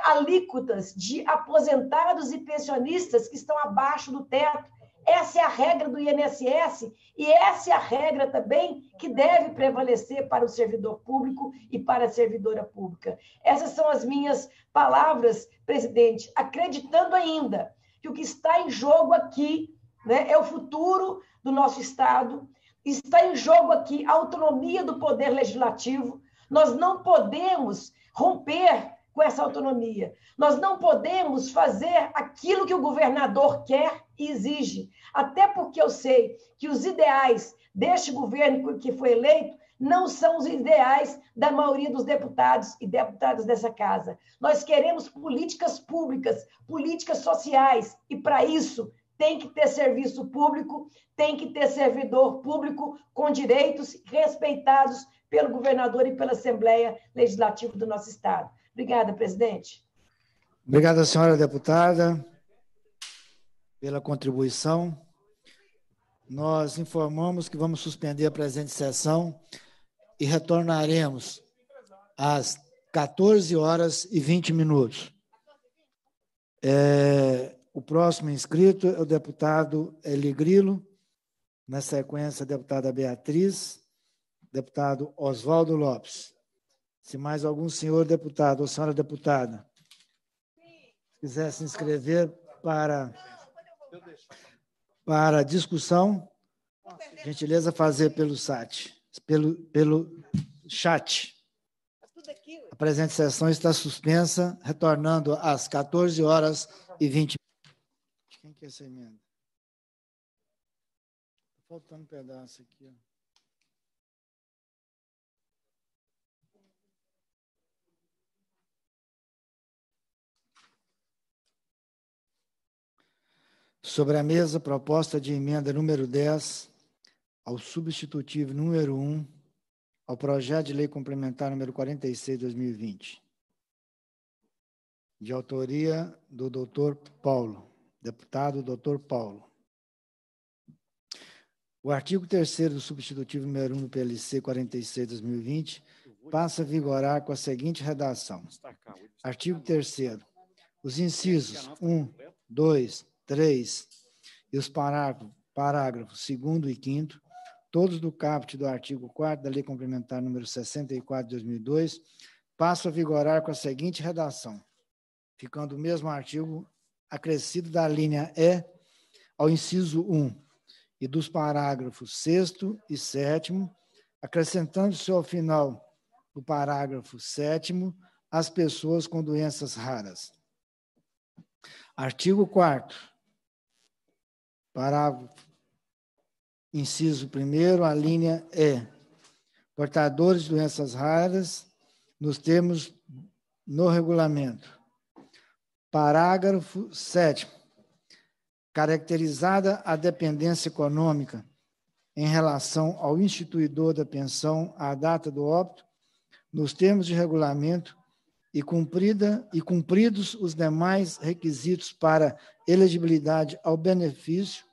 alíquotas de aposentados e pensionistas que estão abaixo do teto. Essa é a regra do INSS e essa é a regra também que deve prevalecer para o servidor público e para a servidora pública. Essas são as minhas palavras, presidente, acreditando ainda que o que está em jogo aqui né? é o futuro do nosso Estado. Está em jogo aqui a autonomia do poder legislativo. Nós não podemos romper com essa autonomia. Nós não podemos fazer aquilo que o governador quer e exige. Até porque eu sei que os ideais deste governo que foi eleito não são os ideais da maioria dos deputados e deputadas dessa casa. Nós queremos políticas públicas, políticas sociais, e para isso tem que ter serviço público, tem que ter servidor público com direitos respeitados pelo governador e pela Assembleia Legislativa do nosso Estado. Obrigada, presidente. Obrigada, senhora deputada, pela contribuição. Nós informamos que vamos suspender a presente sessão e retornaremos às 14 horas e 20 minutos. É, o próximo inscrito é o deputado Eli Grilo, na sequência, a deputada Beatriz, deputado Oswaldo Lopes. Se mais algum senhor deputado ou senhora deputada quiser se inscrever para, para discussão, gentileza fazer pelo site, pelo, pelo chat. A presente sessão está suspensa, retornando às 14 horas e 20 quem que é essa emenda? Faltando um pedaço aqui. Ó. Sobre a mesa, proposta de emenda número 10 ao substitutivo número 1 ao projeto de lei complementar número 46 de 2020, de autoria do doutor Paulo deputado doutor Paulo. O artigo 3 do substitutivo número 1 do PLC 46-2020 passa a vigorar com a seguinte redação. Artigo 3 Os incisos 1, 2, 3 e os parágrafos, parágrafos 2 e 5 todos do caput do artigo 4 da Lei Complementar número 64 de 2002, passam a vigorar com a seguinte redação, ficando o mesmo artigo acrescido da linha E ao inciso 1 e dos parágrafos 6 e 7 acrescentando-se ao final do parágrafo 7 as pessoas com doenças raras. Artigo 4 parágrafo inciso 1 a linha E. Portadores de doenças raras, nos termos no regulamento. Parágrafo 7 caracterizada a dependência econômica em relação ao instituidor da pensão à data do óbito, nos termos de regulamento e cumprida e cumpridos os demais requisitos para elegibilidade ao benefício,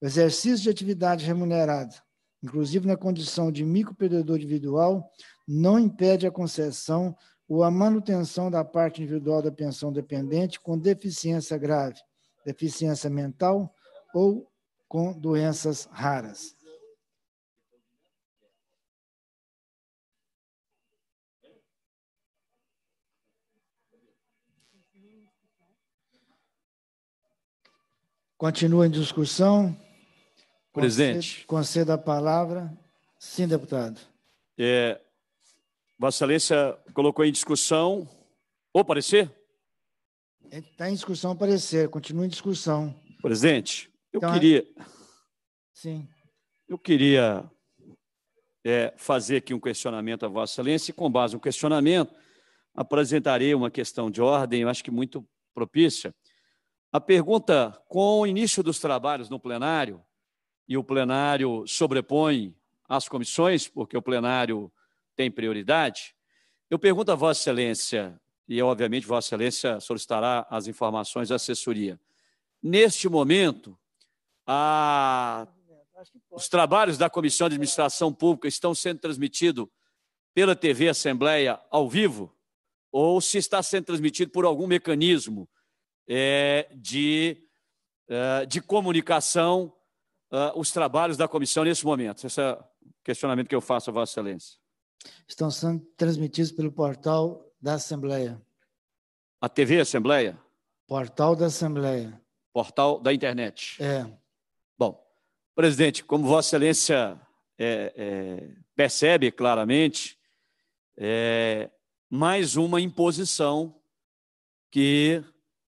exercício de atividade remunerada, inclusive na condição de microempreendedor individual, não impede a concessão ou a manutenção da parte individual da pensão dependente com deficiência grave, deficiência mental ou com doenças raras. Continua em discussão. Presidente. Conceda a palavra. Sim, deputado. É, Vossa Excelência colocou em discussão o parecer? Está em discussão o parecer, continua em discussão. Presidente, eu então, queria. Sim. Eu queria é, fazer aqui um questionamento a Vossa Excelência, e com base no questionamento, apresentarei uma questão de ordem, eu acho que muito propícia. A pergunta, com o início dos trabalhos no plenário, e o plenário sobrepõe as comissões, porque o plenário tem prioridade, eu pergunto a Vossa Excelência, e obviamente Vossa Excelência solicitará as informações da assessoria. Neste momento, a... os trabalhos da Comissão de Administração Pública estão sendo transmitidos pela TV Assembleia ao vivo, ou se está sendo transmitido por algum mecanismo é, de, é, de comunicação uh, os trabalhos da comissão nesse momento? Esse é o questionamento que eu faço a Vossa Excelência. Estão sendo transmitidos pelo portal da Assembleia. A TV Assembleia? Portal da Assembleia. Portal da internet. É. Bom, presidente, como Vossa Excelência é, é, percebe claramente, é mais uma imposição que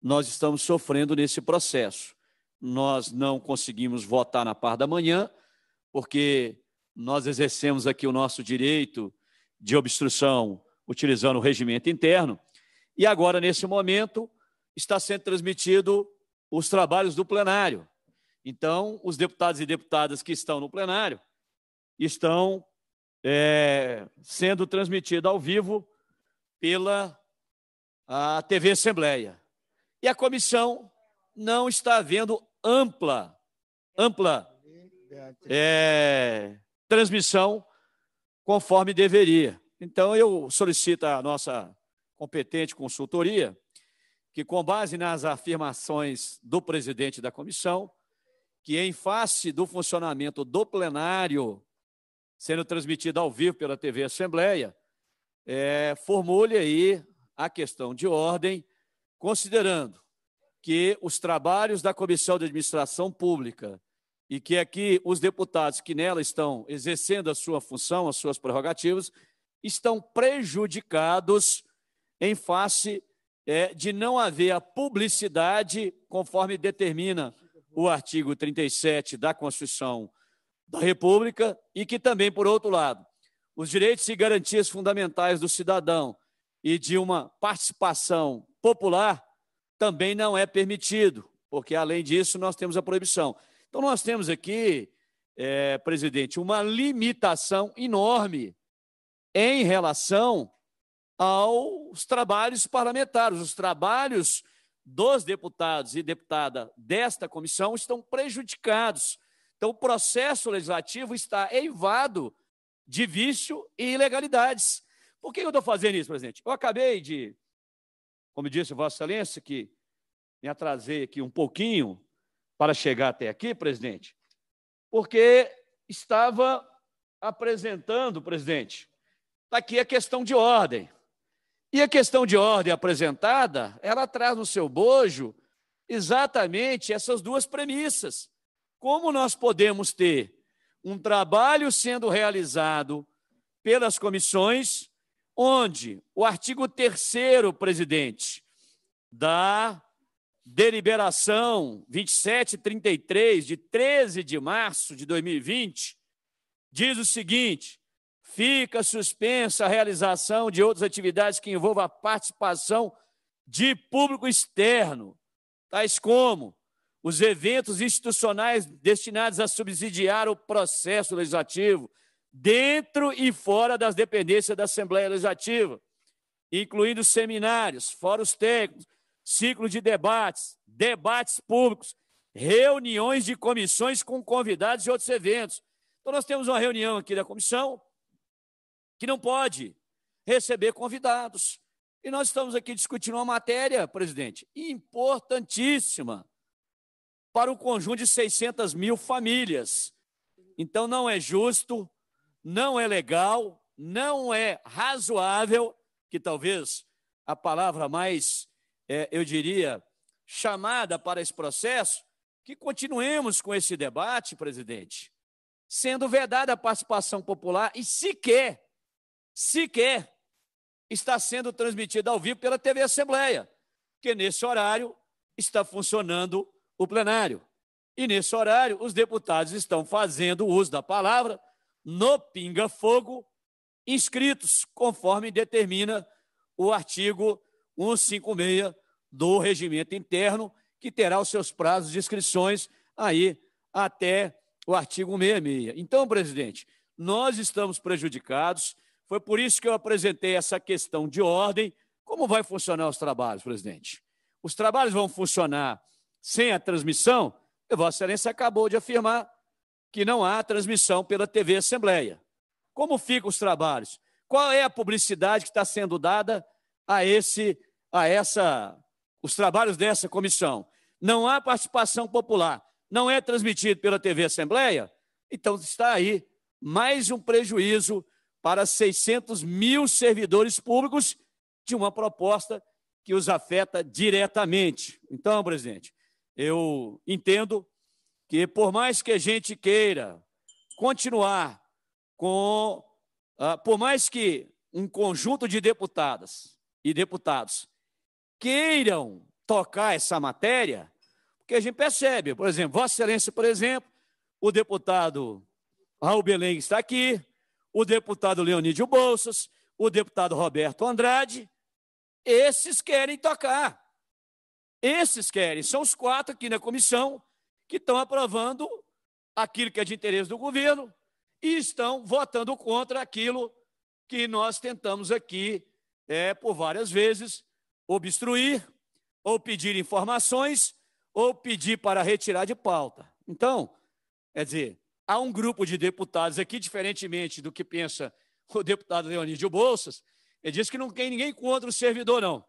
nós estamos sofrendo nesse processo nós não conseguimos votar na parte da manhã, porque nós exercemos aqui o nosso direito de obstrução utilizando o regimento interno, e agora, nesse momento, está sendo transmitido os trabalhos do plenário. Então, os deputados e deputadas que estão no plenário estão é, sendo transmitidos ao vivo pela a TV Assembleia. E a comissão não está havendo ampla, ampla é, transmissão conforme deveria. Então, eu solicito à nossa competente consultoria que, com base nas afirmações do presidente da comissão, que em face do funcionamento do plenário sendo transmitido ao vivo pela TV Assembleia, é, formule aí a questão de ordem, considerando que os trabalhos da Comissão de Administração Pública e que aqui os deputados que nela estão exercendo a sua função, as suas prerrogativas, estão prejudicados em face é, de não haver a publicidade, conforme determina o artigo 37 da Constituição da República, e que também, por outro lado, os direitos e garantias fundamentais do cidadão e de uma participação popular também não é permitido, porque além disso nós temos a proibição. Então nós temos aqui, é, presidente, uma limitação enorme em relação aos trabalhos parlamentares. Os trabalhos dos deputados e deputada desta comissão estão prejudicados. Então, o processo legislativo está eivado de vício e ilegalidades. Por que eu estou fazendo isso, presidente? Eu acabei de, como disse Vossa Excelência, que me atrasei aqui um pouquinho para chegar até aqui, presidente, porque estava apresentando, presidente, está aqui a questão de ordem. E a questão de ordem apresentada, ela traz no seu bojo exatamente essas duas premissas. Como nós podemos ter um trabalho sendo realizado pelas comissões, onde o artigo 3 presidente, da deliberação 2733, de 13 de março de 2020, diz o seguinte: fica suspensa a realização de outras atividades que envolvam a participação de público externo, tais como os eventos institucionais destinados a subsidiar o processo legislativo, dentro e fora das dependências da Assembleia Legislativa, incluindo seminários, fóruns técnicos, ciclos de debates, debates públicos, reuniões de comissões com convidados e outros eventos. Então, nós temos uma reunião aqui da comissão que não pode receber convidados. E nós estamos aqui discutindo uma matéria, presidente, importantíssima para um conjunto de 600 mil famílias. Então, não é justo, não é legal, não é razoável, que talvez a palavra mais, é, eu diria, chamada para esse processo, que continuemos com esse debate, presidente, sendo vedada a participação popular e sequer, sequer está sendo transmitida ao vivo pela TV Assembleia, que nesse horário está funcionando o plenário. E nesse horário, os deputados estão fazendo uso da palavra no pinga-fogo, inscritos, conforme determina o artigo 156 do regimento interno, que terá os seus prazos de inscrições aí até o artigo 66. Então, presidente, nós estamos prejudicados. Foi por isso que eu apresentei essa questão de ordem. Como vai funcionar os trabalhos, presidente? Os trabalhos vão funcionar sem a transmissão, Vossa Excelência acabou de afirmar que não há transmissão pela TV Assembleia. Como ficam os trabalhos? Qual é a publicidade que está sendo dada a esse, a essa, os trabalhos dessa comissão? Não há participação popular, não é transmitido pela TV Assembleia, então está aí mais um prejuízo para 600 mil servidores públicos de uma proposta que os afeta diretamente. Então, presidente, eu entendo que, por mais que a gente queira continuar com. Uh, por mais que um conjunto de deputadas e deputados queiram tocar essa matéria, porque a gente percebe, por exemplo, Vossa Excelência, por exemplo, o deputado Raul Belém está aqui, o deputado Leonídio Bolsas, o deputado Roberto Andrade, esses querem tocar. Esses querem, são os quatro aqui na comissão que estão aprovando aquilo que é de interesse do governo e estão votando contra aquilo que nós tentamos aqui, é, por várias vezes, obstruir, ou pedir informações, ou pedir para retirar de pauta. Então, quer dizer, há um grupo de deputados aqui, diferentemente do que pensa o deputado Leonídio Bolsas, ele diz que não tem ninguém contra o servidor, não.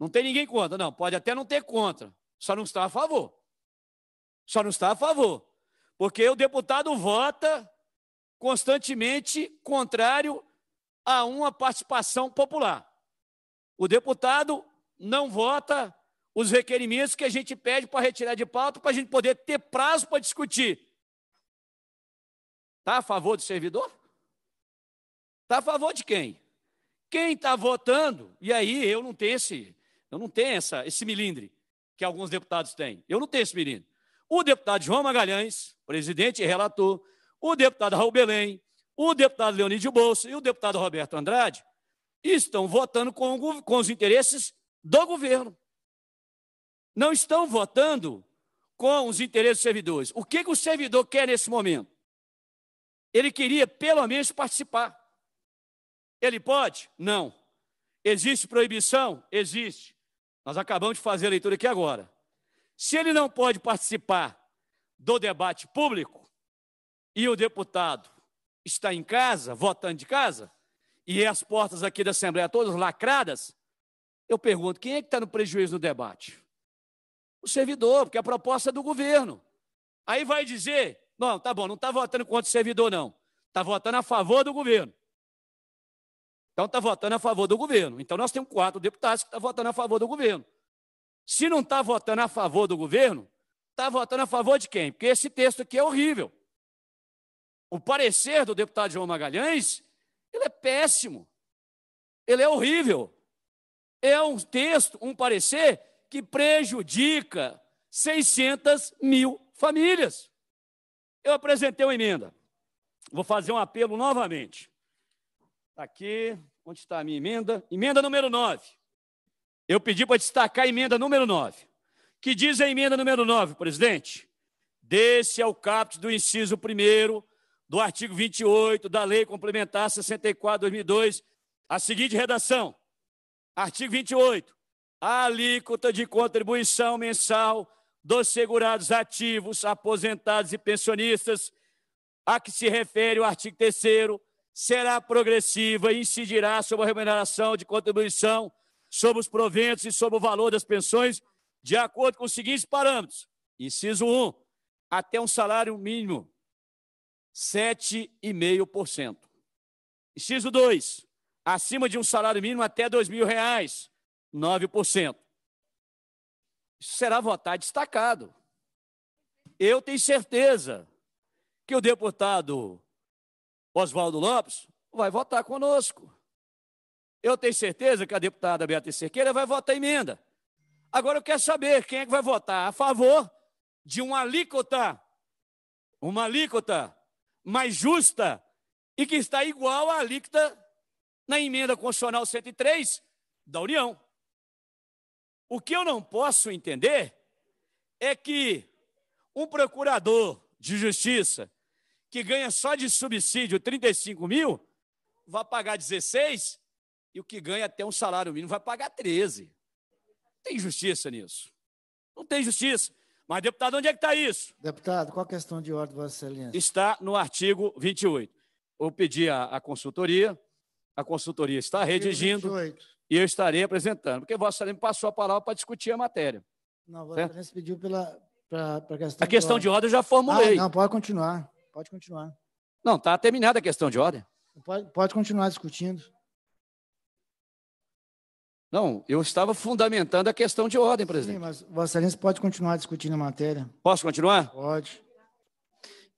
Não tem ninguém contra, não. Pode até não ter contra, só não está a favor. Só não está a favor. Porque o deputado vota constantemente contrário a uma participação popular. O deputado não vota os requerimentos que a gente pede para retirar de pauta para a gente poder ter prazo para discutir. Está a favor do servidor? Está a favor de quem? Quem está votando, e aí eu não tenho esse, eu não tenho essa, esse milindre que alguns deputados têm. Eu não tenho esse milindre. O deputado João Magalhães, presidente e relator, o deputado Raul Belém, o deputado Leonídio Bolsa e o deputado Roberto Andrade estão votando com, com os interesses do governo. Não estão votando com os interesses dos servidores. O que, que o servidor quer nesse momento? Ele queria, pelo menos, participar. Ele pode? Não. Existe proibição? Existe. Nós acabamos de fazer a leitura aqui agora. Se ele não pode participar do debate público, e o deputado está em casa, votando de casa, e as portas aqui da Assembleia todas lacradas, eu pergunto: quem é que está no prejuízo no debate? O servidor, porque a proposta é do governo. Aí vai dizer: não, tá bom, não está votando contra o servidor, não. Está votando a favor do governo. Então está votando a favor do governo. Então nós temos quatro deputados que estão tá votando a favor do governo. Se não está votando a favor do governo, está votando a favor de quem? Porque esse texto aqui é horrível. O parecer do deputado João Magalhães, ele é péssimo. Ele é horrível. É um texto, um parecer que prejudica 600 mil famílias. Eu apresentei uma emenda. Vou fazer um apelo novamente. Está aqui, onde está a minha emenda? Emenda número 9. Eu pedi para destacar a emenda número 9. Que diz a emenda número 9, presidente? Desse é o caput do inciso 1 do artigo 28 da Lei Complementar 64/2002, a seguinte redação: Artigo 28. A alíquota de contribuição mensal dos segurados ativos, aposentados e pensionistas, a que se refere o artigo 3 será progressiva e incidirá sobre a remuneração de contribuição, sobre os proventos e sobre o valor das pensões, de acordo com os seguintes parâmetros. Inciso 1, até um salário mínimo, 7,5%. Inciso 2, acima de um salário mínimo até R$ mil reais, 9%. Isso será votado destacado. Eu tenho certeza que o deputado Oswaldo Lopes vai votar conosco. Eu tenho certeza que a deputada Beatriz Cerqueira vai votar emenda. Agora eu quero saber quem é que vai votar a favor de uma alíquota, uma alíquota mais justa e que está igual à alíquota na emenda constitucional 103 da União. O que eu não posso entender é que um procurador de justiça que ganha só de subsídio 35 mil, vai pagar 16, e o que ganha até um salário mínimo vai pagar 13. Tem justiça nisso. Não tem justiça. Mas, deputado, onde é que está isso? Deputado, qual a questão de ordem, Vossa Excelência? Está no artigo 28. Eu pedi a, a consultoria, a consultoria está redigindo 28. e eu estarei apresentando, porque Vossa Excelência passou a palavra para discutir a matéria. Não, Vossa Excelência pediu pela, pra, pra questão A questão de ordem. de ordem eu já formulei. Ah, não, pode continuar. Pode continuar. Não, está terminada a questão de ordem. Pode, pode continuar discutindo. Não, eu estava fundamentando a questão de ordem, presidente. Sim, mas Vossa Excelência pode continuar discutindo a matéria. Posso continuar? Pode.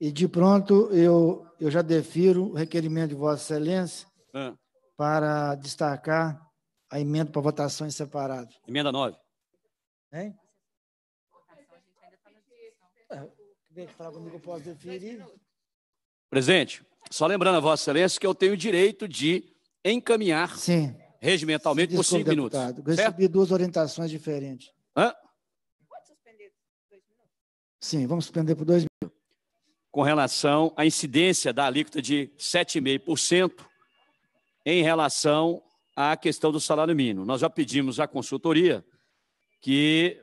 E de pronto, eu, eu já defiro o requerimento de Vossa Excelência ah. para destacar a emenda para votação em separado. Emenda 9. Hein? É. Presidente, só lembrando a Vossa Excelência que eu tenho o direito de encaminhar Sim. Regimentalmente por cinco minutos. Recebi certo? duas orientações diferentes. Hã? Pode suspender dois minutos? Sim, vamos suspender por dois minutos. Com relação à incidência da alíquota de 7,5% em relação à questão do salário mínimo. Nós já pedimos à consultoria que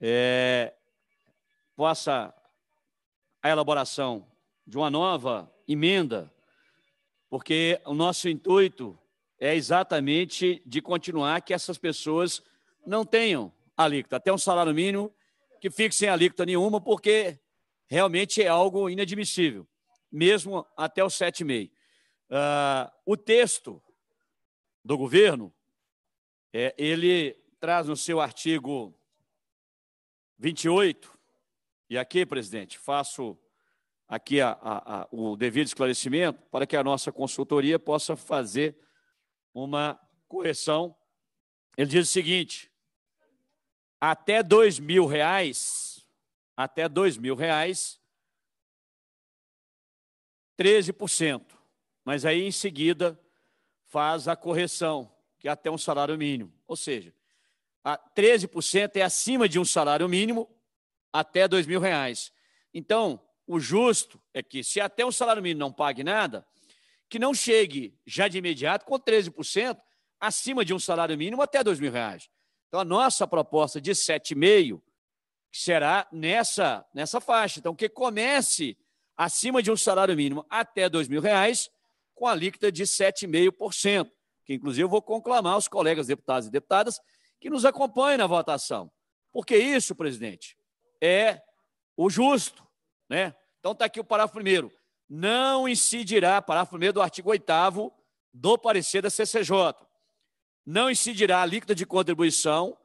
é, possa a elaboração de uma nova emenda, porque o nosso intuito é exatamente de continuar que essas pessoas não tenham alíquota, até um salário mínimo que fique sem alíquota nenhuma, porque realmente é algo inadmissível, mesmo até o 7,5. Uh, o texto do governo, é, ele traz no seu artigo 28, e aqui, presidente, faço aqui a, a, a, o devido esclarecimento para que a nossa consultoria possa fazer uma correção. Ele diz o seguinte: até dois mil reais, até dois mil reais, 13%. Mas aí em seguida faz a correção, que é até um salário mínimo. Ou seja, a 13% é acima de um salário mínimo até dois mil reais. Então, o justo é que, se até um salário mínimo não pague nada, que não chegue já de imediato com 13% acima de um salário mínimo até R$ mil reais. Então, a nossa proposta de 7,5% será nessa, nessa faixa. Então, que comece acima de um salário mínimo até R$ 2.000, com alíquota de 7,5%, que inclusive eu vou conclamar os colegas deputados e deputadas que nos acompanhem na votação. Porque isso, presidente, é o justo. Né? Então está aqui o parágrafo primeiro. Não incidirá, parágrafo primeiro do artigo 8 do parecer da CCJ, não incidirá a alíquota de contribuição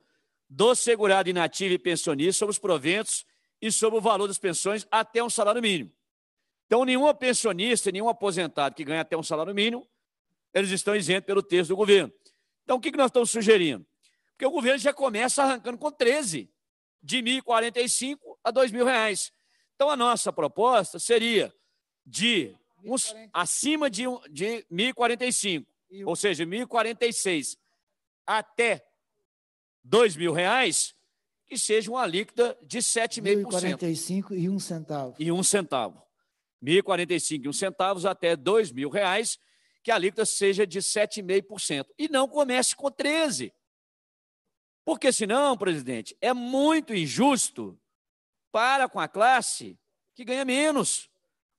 do segurado inativo e pensionista sobre os proventos e sobre o valor das pensões até um salário mínimo. Então, nenhum pensionista, nenhum aposentado que ganha até um salário mínimo, eles estão isentos pelo texto do governo. Então, o que nós estamos sugerindo? Porque o governo já começa arrancando com 13, de R$ 1.045 a R$ 2.000. Então, a nossa proposta seria de uns, acima de, de 1.045, ou seja, 1.046 até dois mil reais, que seja uma alíquota de 7,5%. 1.045 e um centavo. E um centavo. 1.045 e um centavos até dois mil reais, que a alíquota seja de 7,5%. E não comece com 13%. Porque senão, presidente, é muito injusto para com a classe que ganha menos.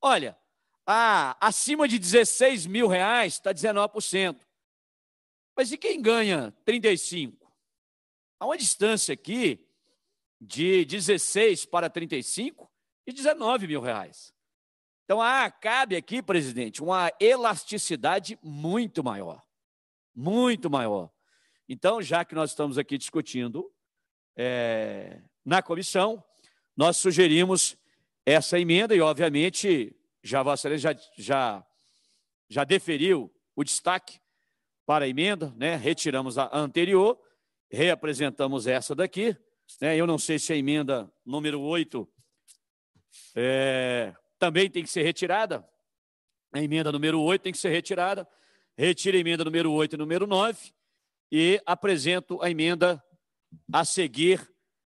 Olha, a, acima de 16 mil reais está 19%. Mas e quem ganha 35? Há uma distância aqui de 16 para 35 e 19 mil reais. Então, ah, cabe aqui, presidente, uma elasticidade muito maior. Muito maior. Então, já que nós estamos aqui discutindo é, na comissão, nós sugerimos essa emenda e, obviamente, já Vossa Excelência já, já, já deferiu o destaque para a emenda, né? retiramos a anterior, reapresentamos essa daqui. Né? Eu não sei se a emenda número 8 é, também tem que ser retirada. A emenda número 8 tem que ser retirada. Retiro a emenda número 8 e número 9 e apresento a emenda a seguir,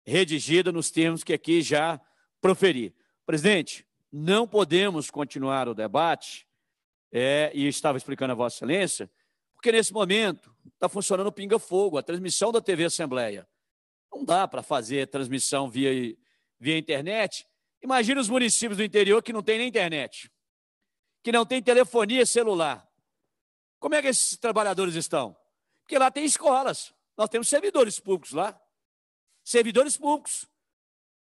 redigida nos termos que aqui já proferi. Presidente, não podemos continuar o debate, é, e estava explicando a Vossa Excelência, porque nesse momento está funcionando o pinga-fogo, a transmissão da TV Assembleia. Não dá para fazer transmissão via, via internet. Imagina os municípios do interior que não tem nem internet, que não tem telefonia celular. Como é que esses trabalhadores estão? Porque lá tem escolas, nós temos servidores públicos lá. Servidores públicos.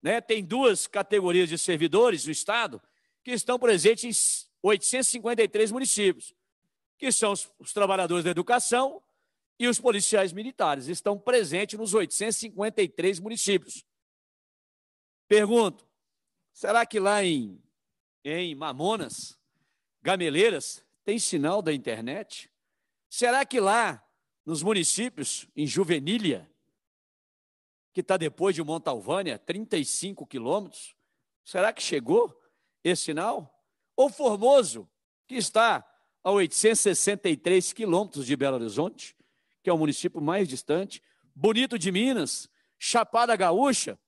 Né? Tem duas categorias de servidores no Estado que estão presentes em 853 municípios que são os, os trabalhadores da educação e os policiais militares. Estão presentes nos 853 municípios. Pergunto: será que lá em, em Mamonas, Gameleiras, tem sinal da internet? Será que lá nos municípios, em Juvenília, que está depois de Montalvânia, 35 quilômetros, será que chegou esse sinal? Ou Formoso, que está a 863 quilômetros de Belo Horizonte, que é o município mais distante, Bonito de Minas, Chapada Gaúcha,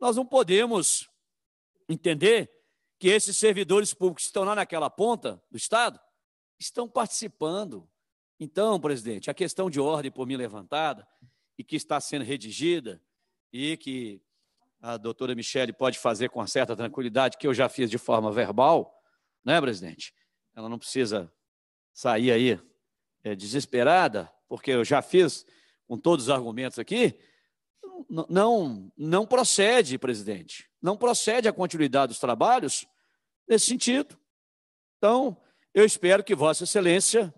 nós não podemos entender que esses servidores públicos que estão lá naquela ponta do Estado estão participando. Então, presidente, a questão de ordem por mim levantada e que está sendo redigida e que a doutora Michele pode fazer com certa tranquilidade, que eu já fiz de forma verbal, né, presidente? ela não precisa sair aí é, desesperada, porque eu já fiz com todos os argumentos aqui, não, não, não procede, presidente. Não procede a continuidade dos trabalhos nesse sentido. Então, eu espero que Vossa Excelência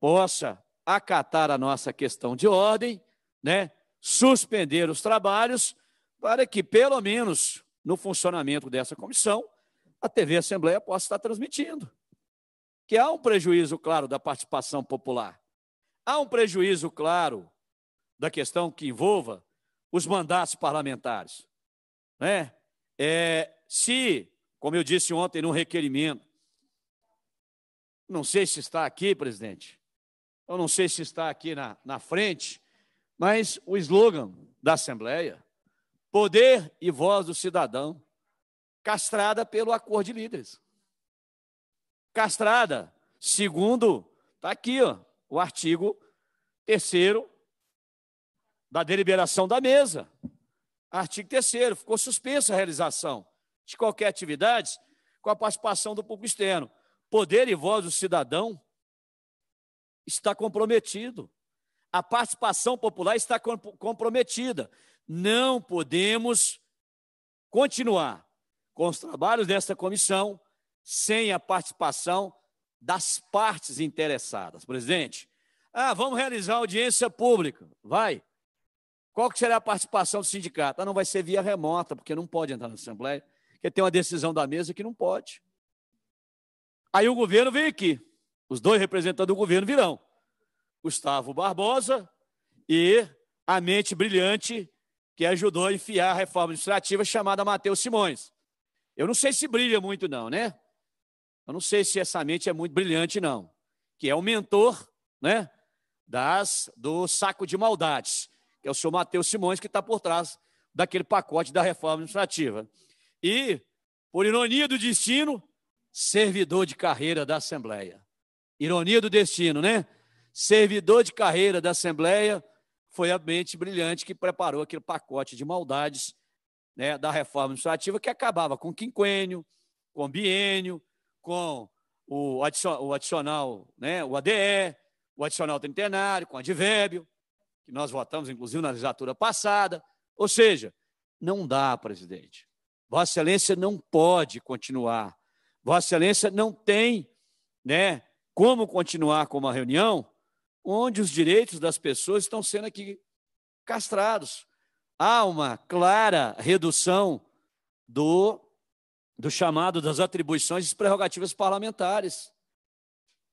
possa acatar a nossa questão de ordem, né? suspender os trabalhos, para que, pelo menos no funcionamento dessa comissão, a TV Assembleia possa estar transmitindo que há um prejuízo claro da participação popular. Há um prejuízo claro da questão que envolva os mandatos parlamentares. Né? É, se, como eu disse ontem no requerimento, não sei se está aqui, presidente, eu não sei se está aqui na, na frente, mas o slogan da Assembleia, poder e voz do cidadão, castrada pelo acordo de líderes castrada, segundo, está aqui, ó, o artigo terceiro da deliberação da mesa. Artigo terceiro, ficou suspensa a realização de qualquer atividade com a participação do público externo. Poder e voz do cidadão está comprometido. A participação popular está comprometida. Não podemos continuar com os trabalhos desta comissão sem a participação das partes interessadas. Presidente, ah, vamos realizar audiência pública. Vai. Qual que será a participação do sindicato? Ah, não vai ser via remota, porque não pode entrar na Assembleia, porque tem uma decisão da mesa que não pode. Aí o governo vem aqui. Os dois representantes do governo virão. Gustavo Barbosa e a mente brilhante que ajudou a enfiar a reforma administrativa chamada Matheus Simões. Eu não sei se brilha muito, não, né? Eu não sei se essa mente é muito brilhante, não. Que é o mentor, né? Das, do saco de maldades, que é o senhor Matheus Simões, que está por trás daquele pacote da reforma administrativa. E, por ironia do destino, servidor de carreira da Assembleia. Ironia do destino, né? Servidor de carreira da Assembleia, foi a mente brilhante que preparou aquele pacote de maldades né, da reforma administrativa que acabava com quinquênio, com biênio, com o adicional, né, o ADE, o adicional trintenário, com advérbio, que nós votamos, inclusive, na legislatura passada. Ou seja, não dá, presidente. Vossa Excelência não pode continuar. Vossa Excelência não tem né, como continuar com uma reunião onde os direitos das pessoas estão sendo aqui castrados. Há uma clara redução do, do chamado das atribuições e prerrogativas parlamentares.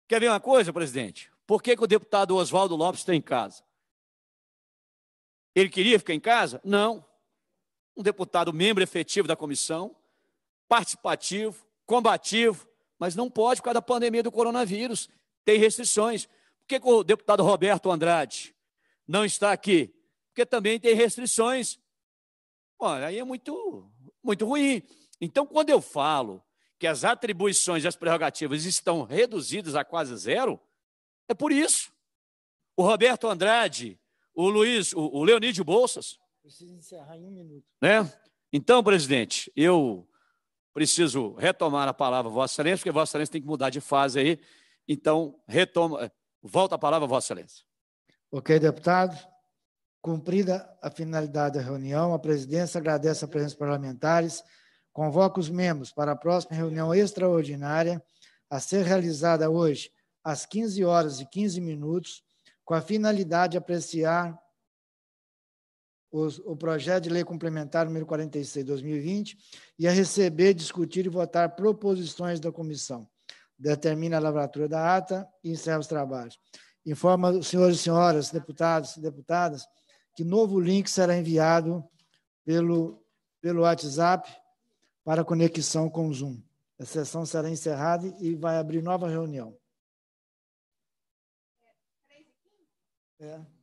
Quer ver uma coisa, presidente? Por que, que o deputado Oswaldo Lopes está em casa? Ele queria ficar em casa? Não. Um deputado membro efetivo da comissão, participativo, combativo, mas não pode por causa da pandemia do coronavírus. Tem restrições. Por que, que o deputado Roberto Andrade não está aqui? Porque também tem restrições. Olha, aí é muito, muito ruim. Então, quando eu falo que as atribuições e as prerrogativas estão reduzidas a quase zero, é por isso. O Roberto Andrade, o Luiz, o, o Leonídio Bolsas. Preciso encerrar em um minuto. Né? Então, presidente, eu preciso retomar a palavra Vossa Excelência, porque Vossa Excelência tem que mudar de fase aí. Então, retoma, Volta a palavra, Vossa Excelência. Ok, deputado. Cumprida a finalidade da reunião, a presidência agradece a presença dos parlamentares, convoca os membros para a próxima reunião extraordinária a ser realizada hoje às 15 horas e 15 minutos, com a finalidade de apreciar os, o projeto de lei complementar número 46 de 2020 e a receber, discutir e votar proposições da comissão determina a lavratura da ata e encerra os trabalhos. Informa os senhores e senhoras, deputados e deputadas, que novo link será enviado pelo, pelo WhatsApp para conexão com o Zoom. A sessão será encerrada e vai abrir nova reunião. É.